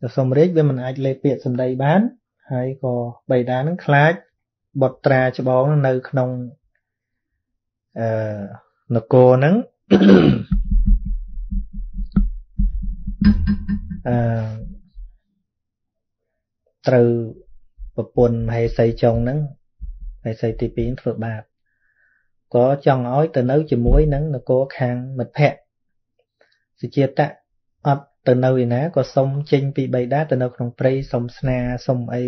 ទៅសុំរាជវាមិនអាចលេបពាក្យសម្ដីបាន ហើយក៏បៃតានឹងខ្លាចបុត្រាច្បងនៅក្នុងអឺនគរហ្នឹងអឺត្រូវប្រពន្ធមហេសីចុងហ្នឹងមហេសីទី2ធ្វើបាបក៏ចង់ឲ្យទៅនៅជាមួយនឹងនគរខាងមិត្តភ័ក្តិសុជាតៈអត់ ទៅនៅឯណាក៏សុំចេញពីបៃតាទៅនៅក្នុងព្រៃសុំស្នាសុំអី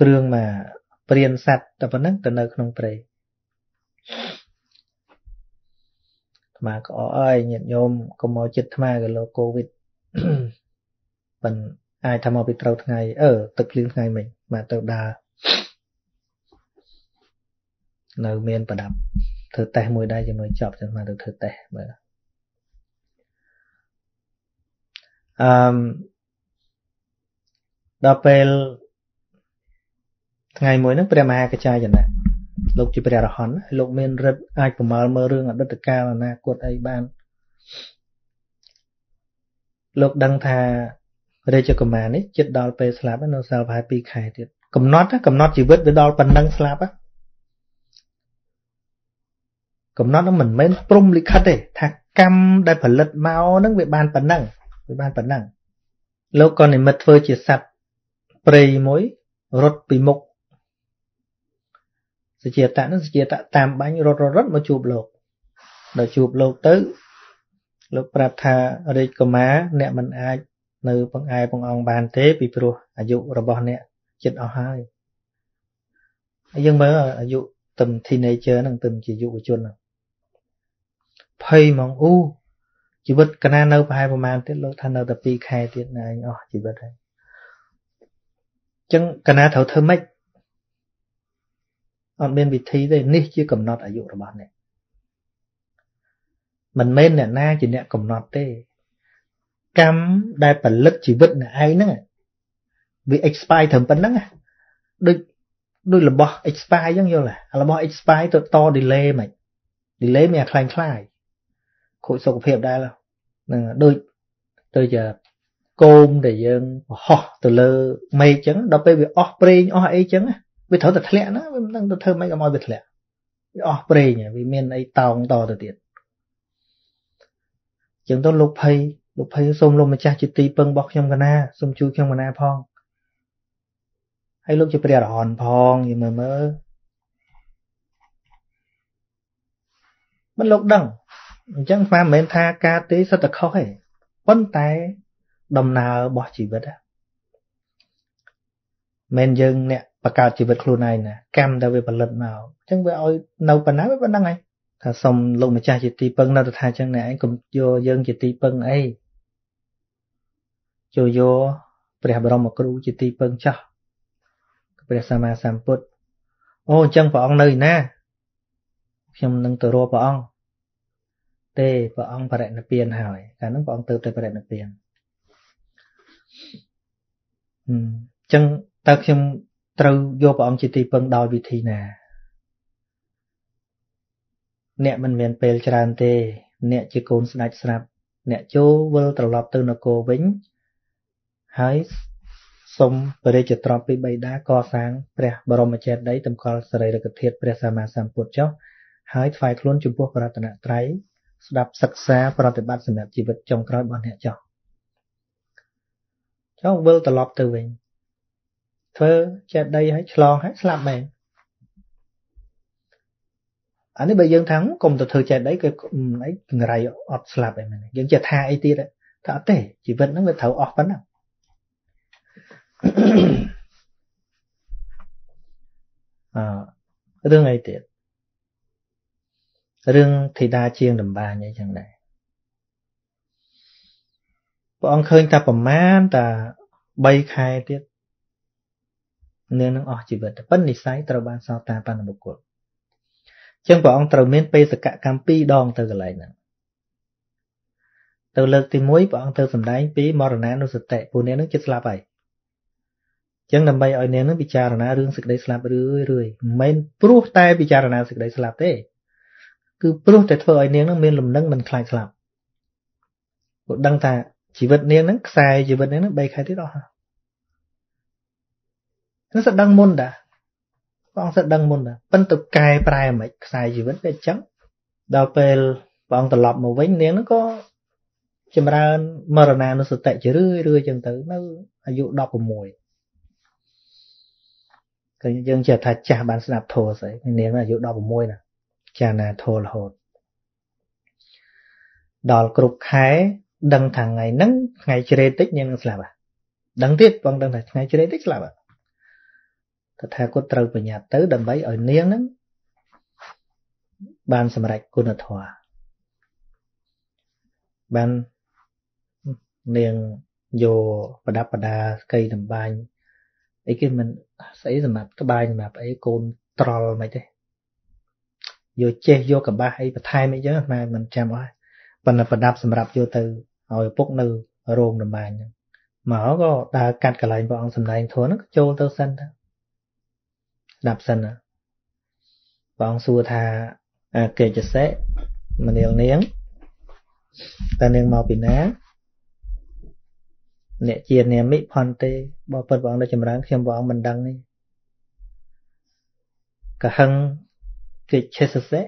គ្រឿងមកព្រានសัตว์តែប៉ុណ្ណឹងទៅនៅក្នុងព្រៃអាត្មាក៏អរអើយញាតិញោមកុំមកចិត្តអាត្មាក៏លោកកូវីដប៉ិនអាចថាមកពីត្រូវថ្ងៃអឺទឹកភ្លៀងថ្ងៃមិញមកទៅដើរនៅមានប្រដាប់ធ្វើតេស្តមួយដែរជាមួយចប់ចាំមកទៅធ្វើតេស្តមើល អឺមដល់ពេលថ្ងៃមួយហ្នឹងព្រះមហាកច្ចាយណៈលោកជាព្រះរហន្តលោកមានរិទ្ធអាចប្រមាលមើលរឿងអតីតកាលអនាគតអីបានលោកដឹងថារាជកុមារនេះចិត្តដល់ពេលស្លាប់នៅសល់ប្រហែល2ខែទៀតកំណត់កំណត់ជីវិតវាដល់ប៉ុណ្ណឹងស្លាប់កំណត់នោះមិនមែនព្រំលិខិតទេថាកម្មដែលផលិតមកហ្នឹងវាបានប៉ុណ្ណឹង វាបានប៉ុណ្ណឹងលោកក៏និមិត្តធ្វើជាសត្វព្រៃមួយរត់ពីមុខសជាតៈនឹងសជាតៈតាមបាញ់រត់រត់មកជួបលោកដល់ជួបលោកទៅ លោកប្រាប់ថារាជកុមារអ្នកមិនអាច នៅបង្អែបង្អងបានទេ ពីព្រោះអាយុរបស់អ្នកចិត្តអស់ហើយហើយយើងមើលអាយុទំ teenager ហ្នឹងទំជាយុវជនហ្នឹងភ័យហ្មងអូ ជីវិតកណានៅប្រហែលប្រហែលទៀតលោកថានៅតែ2ខែទៀតណាឯងអស់ជីវិតហើយអញ្ចឹងកណាត្រូវធ្វើម៉េចអត់មានវិធីទេនេះជាកំណត់អាយុរបស់អ្នកមិនមែនអ្នកណាជាអ្នកកំណត់ទេ កម្មដែលផលិតជីវិតអ្នកឯងហ្នឹងវា expire ត្រឹមប៉ុណ្្នឹងដូចដូចរបស់ expire អញ្ចឹងយល់ទេរបស់ expire ទៅត delay មិន delay មានអាខ្លាំងខ្លាយ ខូចសុខភាពដែរហ្នឹងដូចទៅជាគោមដែលយើងបហោះទៅលើមេឃអញ្ចឹងដល់ពេលវាអស់ប្រេងអស់អីអញ្ចឹងវាត្រូវតែធ្លាក់ណាវាមិនដឹងទៅធ្វើម៉េចកុំឲ្យវាធ្លាក់វាអស់ប្រេងវាមានអីតោងតទៅទៀតចឹងទៅលោកភ័យលោកភ័យសូមលោកម្ចាស់ជាទីពឹងរបស់ខ្ញុំកណាសូមជួយខ្ញុំកណាផងហើយលោកជាព្រះអរហន្តផងយីមើលមើលមិនលោកដឹង អញ្ចឹងស្មានមិនមែនថាការទេសត្វតខុសទេប៉ុន្តែដំណើររបស់ជីវិតមិនយើងអ្នកបង្កើតជីវិតខ្លួនឯងណាកម្មដែលវាផលិតមកអញ្ចឹងវាឲ្យនៅប៉ុណ្ណាវាប៉ុណ្ណឹងហើយថាសុំលោកម្ចាស់ជាទីពឹងនៅតែថាអញ្ចឹងអ្នកឯងកុំយកយើងជាទីពឹងអីចូលយកព្រះបរមគ្រូជាទីពឹងចោះព្រះសម្មាសម្ពុទ្ធអូអញ្ចឹងព្រះអង្គនៅណាខ្ញុំនឹងទៅរកព្រះអង្គ ទេព្រះអង្គបរិនិព្វានហើយកាលនោះព្រះអង្គទៅទៅបរិនិព្វានអញ្ចឹងតើខ្ញុំត្រូវយកព្រះអង្គជាទីពឹងដោយវិធីណាអ្នកមិនមានពេលច្រើនទេ អ្នកជាកូនស្ដេចស្រាប់ អ្នកចូលវិលត្រឡប់ទៅនគរវិញហើយសូមបរិជ្ជទ្រព្យពីបិតាកសាងព្រះបរមចេតិយតម្កល់សរីរកធាតុព្រះសម្មាសម្ពុទ្ធចុះហើយថ្វាយខ្លួនចំពោះបរតនត្រ័យ ស្ដាប់សិក្សាប្រតិបត្តិសម្រាប់ជីវិតចុងក្រោយរបស់អ្នកចុះចុះវិលត្រឡប់ទៅវិញធ្វើចេតិយឲ្យឆ្លងឲ្យស្លាប់មែនអានេះបើយើងថាកុំទៅធ្វើចេតិយគឺអីងរៃអត់ស្លាប់អីមែនយើងចេះថាអីទៀតថាអត់ទេជីវិតហ្នឹងវាត្រូវអស់ប៉ុណ្ណឹងអឺរឿងអីទៀត រឿងធីតាជាងដំបាញអីចឹងដែរព្រះអង្គឃើញតែប្រមាណតែ3ខែទៀតនាងនឹងអស់ជីវិតប៉ុន្តែនិស័យត្រូវបានសោតាបណ្ឌបុគ្គលចឹងព្រះអង្គត្រូវមានបេសកកម្ម2ដងទៅកន្លែងហ្នឹងទៅលើកទី1ព្រះអង្គទៅសម្ដែងពីមរណានុសតិពួកនាងនឹងចិត្តស្លាប់ហើយចឹងដើម្បីឲ្យនាងនឹងពិចារណារឿងសេចក្តីស្លាប់រឿយរឿយមិនមែនព្រោះតែពិចារណាសេចក្តីស្លាប់ទេ គឺព្រោះតែធ្វើឲ្យនាងនឹងមានលំនឹងមិនខ្លាចស្លាប់ព្រោះដឹងថាជីវិតនាងនឹងខ្សែជីវិតនាងនឹង3ខែទៀតអស់នឹងសដឹងមុនតាព្រះអង្គសដឹងមុនតាប៉ុន្តែកែប្រែមិនខ្សែជីវិតវាអញ្ចឹងដល់ពេលព្រះអង្គត្រឡប់មកវិញនាងនឹងក៏ចម្រើនមរណានុសតិជារឿយរឿយអញ្ចឹងទៅនៅអាយុ16គឺយើងចេះថាចាស់បានស្ដាប់ធម៌ស្អីនាងអាយុ16ណា ចាណាធម៌រហូតដល់គ្រប់ខែដឹងថាថ្ងៃហ្នឹងថ្ងៃជ្រេតិចនាងនឹងស្លាប់ហ่ะដឹងទៀតបងដឹងថាថ្ងៃជ្រេតិចស្លាប់ហ่ะតថាគតត្រូវបញ្ញត្តិទៅដើម្បីឲ្យនាងហ្នឹងបានសម្រេចគុណធម៌បាននាងយកប្រដាប់ប្រដាស្កីតម្បាញអីគេមិនស្អីសម្រាប់ក្បាញសម្រាប់អីកូនត្រល់មិនទេ យកចេះយកកបាស់អីបន្ថែមអីចឹងណាមិនចាំអស់ប៉ុន្តែប្រដាប់សម្រាប់យកទៅឲ្យឪពុកនៅរោងតម្បាញហ្នឹងមកក៏ដើរកាត់កន្លែងព្រះអង្គសម្ដែងធម៌ហ្នឹងចូលទៅសិនទៅស្ដាប់សិនណាព្រះអង្គសួរថាកេចសិមនាលនាងតើនាងមកពីណាអ្នកជានាមិផន្ទេបើពិតព្រះអង្គនៅចម្រើនខ្ញុំព្រះអង្គមិនដឹងទេកហឹង កិច្ឆេសសេ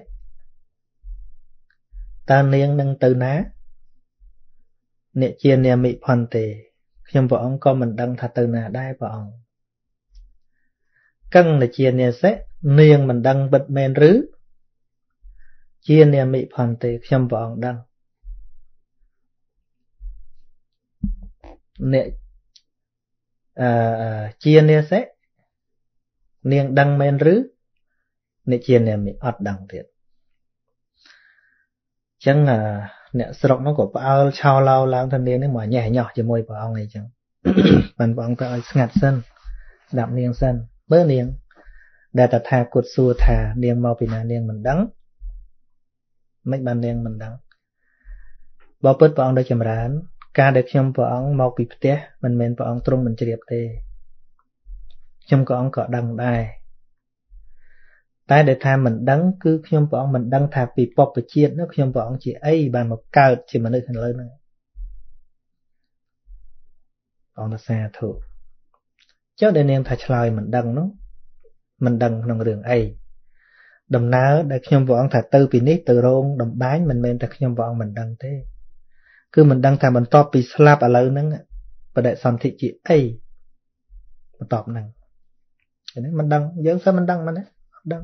តើនាងនឹងទៅណាអ្នកជានាមិផន្ទេខ្ញុំព្រះអង្គក៏មិនដឹងថាទៅណាដែរព្រះអង្គកឹងនជានាសិនាងមិនដឹងពិតមែនឬជានាមិផន្ទេខ្ញុំព្រះអង្គដឹងអ្នកអឺជានាសិនាងដឹងមែនឬ អ្នកជានាមិអត់ដឹងទៀតអញ្ចឹងអ្នកស្រុកនោះក៏ផ្អើលឆោឡោឡើងថានាងនេះមកញ៉េះញោះជាមួយព្រះអង្គអីចឹងបានព្រះអង្គទៅឲ្យស្ងាត់សិនស្ដាប់នាងសិនមើលនាង ដែលតថាគតសួរថានាងមកពីណានាងមិនដឹងមិនបាននាងមិនដឹងបើពិតព្រះអង្គដូចចម្រើន ការដែលខ្ញុំព្រះអង្គមកពីផ្ទះមិនមែនព្រះអង្គទ្រង់មិនជ្រាបទេខ្ញុំក៏អង្គក៏ដឹងដែរ តែដែលថាមិនដឹងគឺខ្ញុំព្រះអង្គមិនដឹងថាពីពពជាតិនោះខ្ញុំព្រះអង្គជាអីបានមកកើតជាមនុស្សនៅលើហ្នឹងអង្គសាធុចុះដែលនាងថាឆ្លើយមិនដឹងនោះមិនដឹងក្នុងរឿងអីដំណើរដែលខ្ញុំព្រះអង្គថាទៅពីនេះទៅរោងដំបាញមិនមែនតែខ្ញុំព្រះអង្គមិនដឹងទេ គឺមិនដឹងថាបន្ទាប់ពីស្លាប់ឥឡូវហ្នឹងបដិសន្ធិជាអីបន្ទាប់ហ្នឹងនេះមិនដឹងយើងសើមិនដឹងមិនទេអត់ដឹង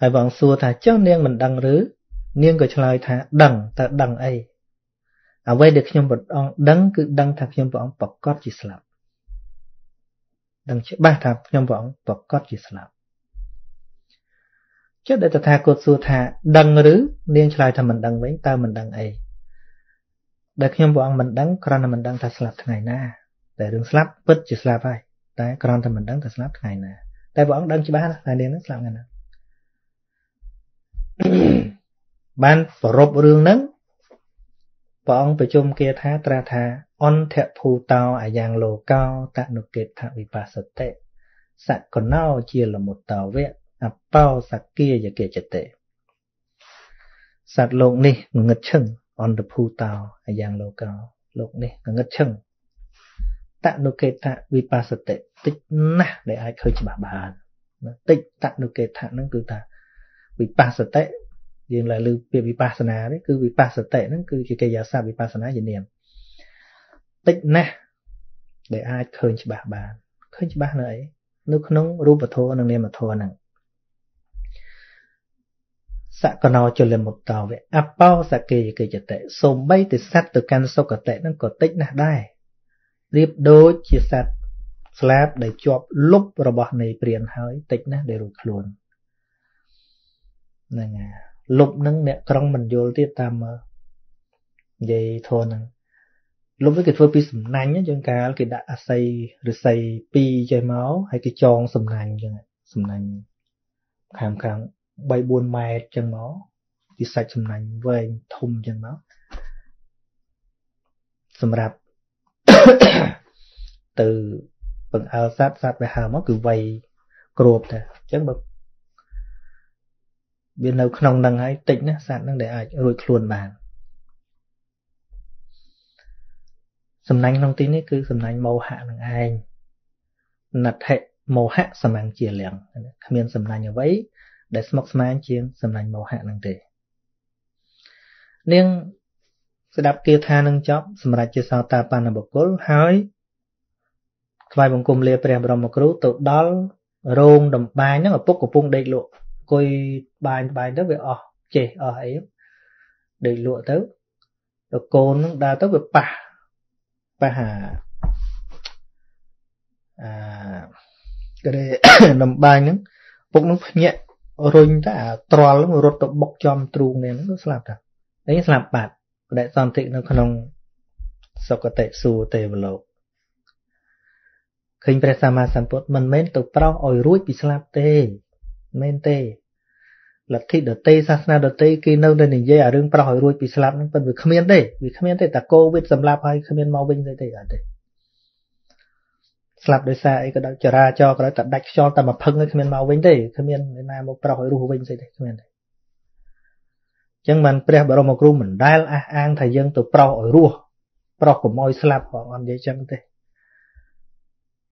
ហើយបងសួរថាចុះនាងមិនដឹងឬនាងក៏ឆ្លើយថាដឹងតើដឹងអីអ្វីដែលខ្ញុំព្រះអង្គដឹងគឺដឹងថាខ្ញុំព្រះអង្គប្រកាសជាស្លាប់ដឹងច្បាស់ថាខ្ញុំព្រះអង្គប្រកាសជាស្លាប់ចុះដែលតថាគតសួរថាដឹងឬនាងឆ្លើយថាមិនដឹងវិញតើមិនដឹងអីដែលខ្ញុំព្រះអង្គមិនដឹងគ្រាន់តែមិនដឹងថាស្លាប់ថ្ងៃណាតែរឿងស្លាប់ពិតជាស្លាប់ហើយតែគ្រាន់តែមិនដឹងថាស្លាប់ថ្ងៃណាតែព្រះអង្គដឹងច្បាស់ណាស់ថានាងនឹងស្លាប់ថ្ងៃណា បានប្ររពរឿងហ្នឹងព្រះអង្គប្រជុំគាថាត្រាស់ថាអន្តភូតោអាយ៉ាងលោកោតនុកេតវិបស្សតិសកណោជាលមុតតវៈអបោសគាយកេចតិសត្វលោកនេះងឹតឈឹងអន្តភូតោអាយ៉ាងលោកោលោកនេះងឹតឈឹងតនុកេតវិបស្សតិតិចណាស់ដែលអាចឃើញច្បាស់បានតិចតនុកេតហ្នឹងគឺថាវិបស្សតិ យើងឡើយលើពាក្យវិបស្សនានេះគឺវិបស្សតិហ្នឹងគឺជាកិរិយាសព្ទវិបស្សនាជានាមតិចណាស់ដែលអាចឃើញច្បាស់បានឃើញច្បាស់នៅអីនៅក្នុងរូបធម៌និងនាមធម៌ហ្នឹងសកណោចលមុតតវៈអបោសកេយកិច្ចតិសំបីទិស័តទៅកាន់សុគតិហ្នឹងក៏តិចណាស់ដែររៀបដូចជាសត្វស្លាបដែលជាប់លុបរបស់នៃព្រានហើយតិចណាស់ដែលរួចខ្លួនហ្នឹងហើយ លុបនឹងអ្នកក្រុងមិនយល់ទៀតតាមមើលនិយាយធនហ្នឹងលុបវាគេធ្វើពីសំណាញ់យើងកាលគេដាក់អាស័យឫស្សី2ចេះមកហើយគេចងសំណាញ់អញ្ចឹងសំណាញ់ខាងខាង3 4ម៉ែត្រអញ្ចឹងមកពីសាច់សំណាញ់វែងធំអញ្ចឹងមកសម្រាប់ទៅបង្អើលសត្វសត្វវាហើមកគឺវៃគ្របតែអញ្ចឹងបើ វានៅក្នុងនឹងហើយតិចណាសត្វនឹងដែលអាចរួចខ្លួនបានសំណាញ់ក្នុងទីនេះគឺសំណាញ់មោហៈនឹងឯងណដ្ឋិមោហៈសម្ងជាលៀងគ្មានសំណាញ់អ្វីដែលស្មុគស្មាញជាងសំណាញ់មោហៈនឹងទេនាងស្ដាប់គាថានឹងចប់សម្រាប់ជាសោតាបណ្ណបុគ្គលហើយថ្វាយបង្គំលាព្រះបរមគ្រូទៅដល់រោងដំបាញហ្នឹងឪពុកកំពុងដេកលក់ អង្គុយបាញ់បាញ់ទៅវាអស់ចេះអស់អីដេកលក់ទៅដល់កូននឹងដើរទៅវាប៉ះប៉ះអាអាក៏ទេដំបាញ់ហ្នឹងពុកនឹងភ្ញាក់រុញតែអាត្រល់ហ្នឹងរត់ទៅបុកចំទ្រូងនេះហ្នឹងស្លាប់តានេះស្លាប់បាត់បដិសន្ធិនៅក្នុងសុគតិសួគ៌ទេវលោកឃើញព្រះសម្មាសម្ពុទ្ធមិនមែនទៅប្រោសឲ្យរួចពីស្លាប់ទេ មែនទេលទ្ធិដតីសាសនាដតីគេនៅតែនិយាយអារឿងប្រោសឲ្យរួចពីស្លាប់ហ្នឹងប៉ុន្តែវាគ្មានទេវាគ្មានទេតែកូវីដសម្លាប់ហើយគ្មានមកវិញទេទេអត់ទេស្លាប់ដោយសារអីក៏ដោយចរាចរណ៍ក៏ដោយតែដាច់ខ្យល់តែមកផឹងហើយគ្មានមកវិញទេគ្មានអ្នកណាមកប្រោសឲ្យរស់វិញស្អីទេគ្មានទេអញ្ចឹងបានព្រះបរមគ្រូមិនដែលអះអាងថាយើងទៅប្រោសឲ្យរស់ប្រោសកុំឲ្យស្លាប់ផងអត់និយាយចឹងទេ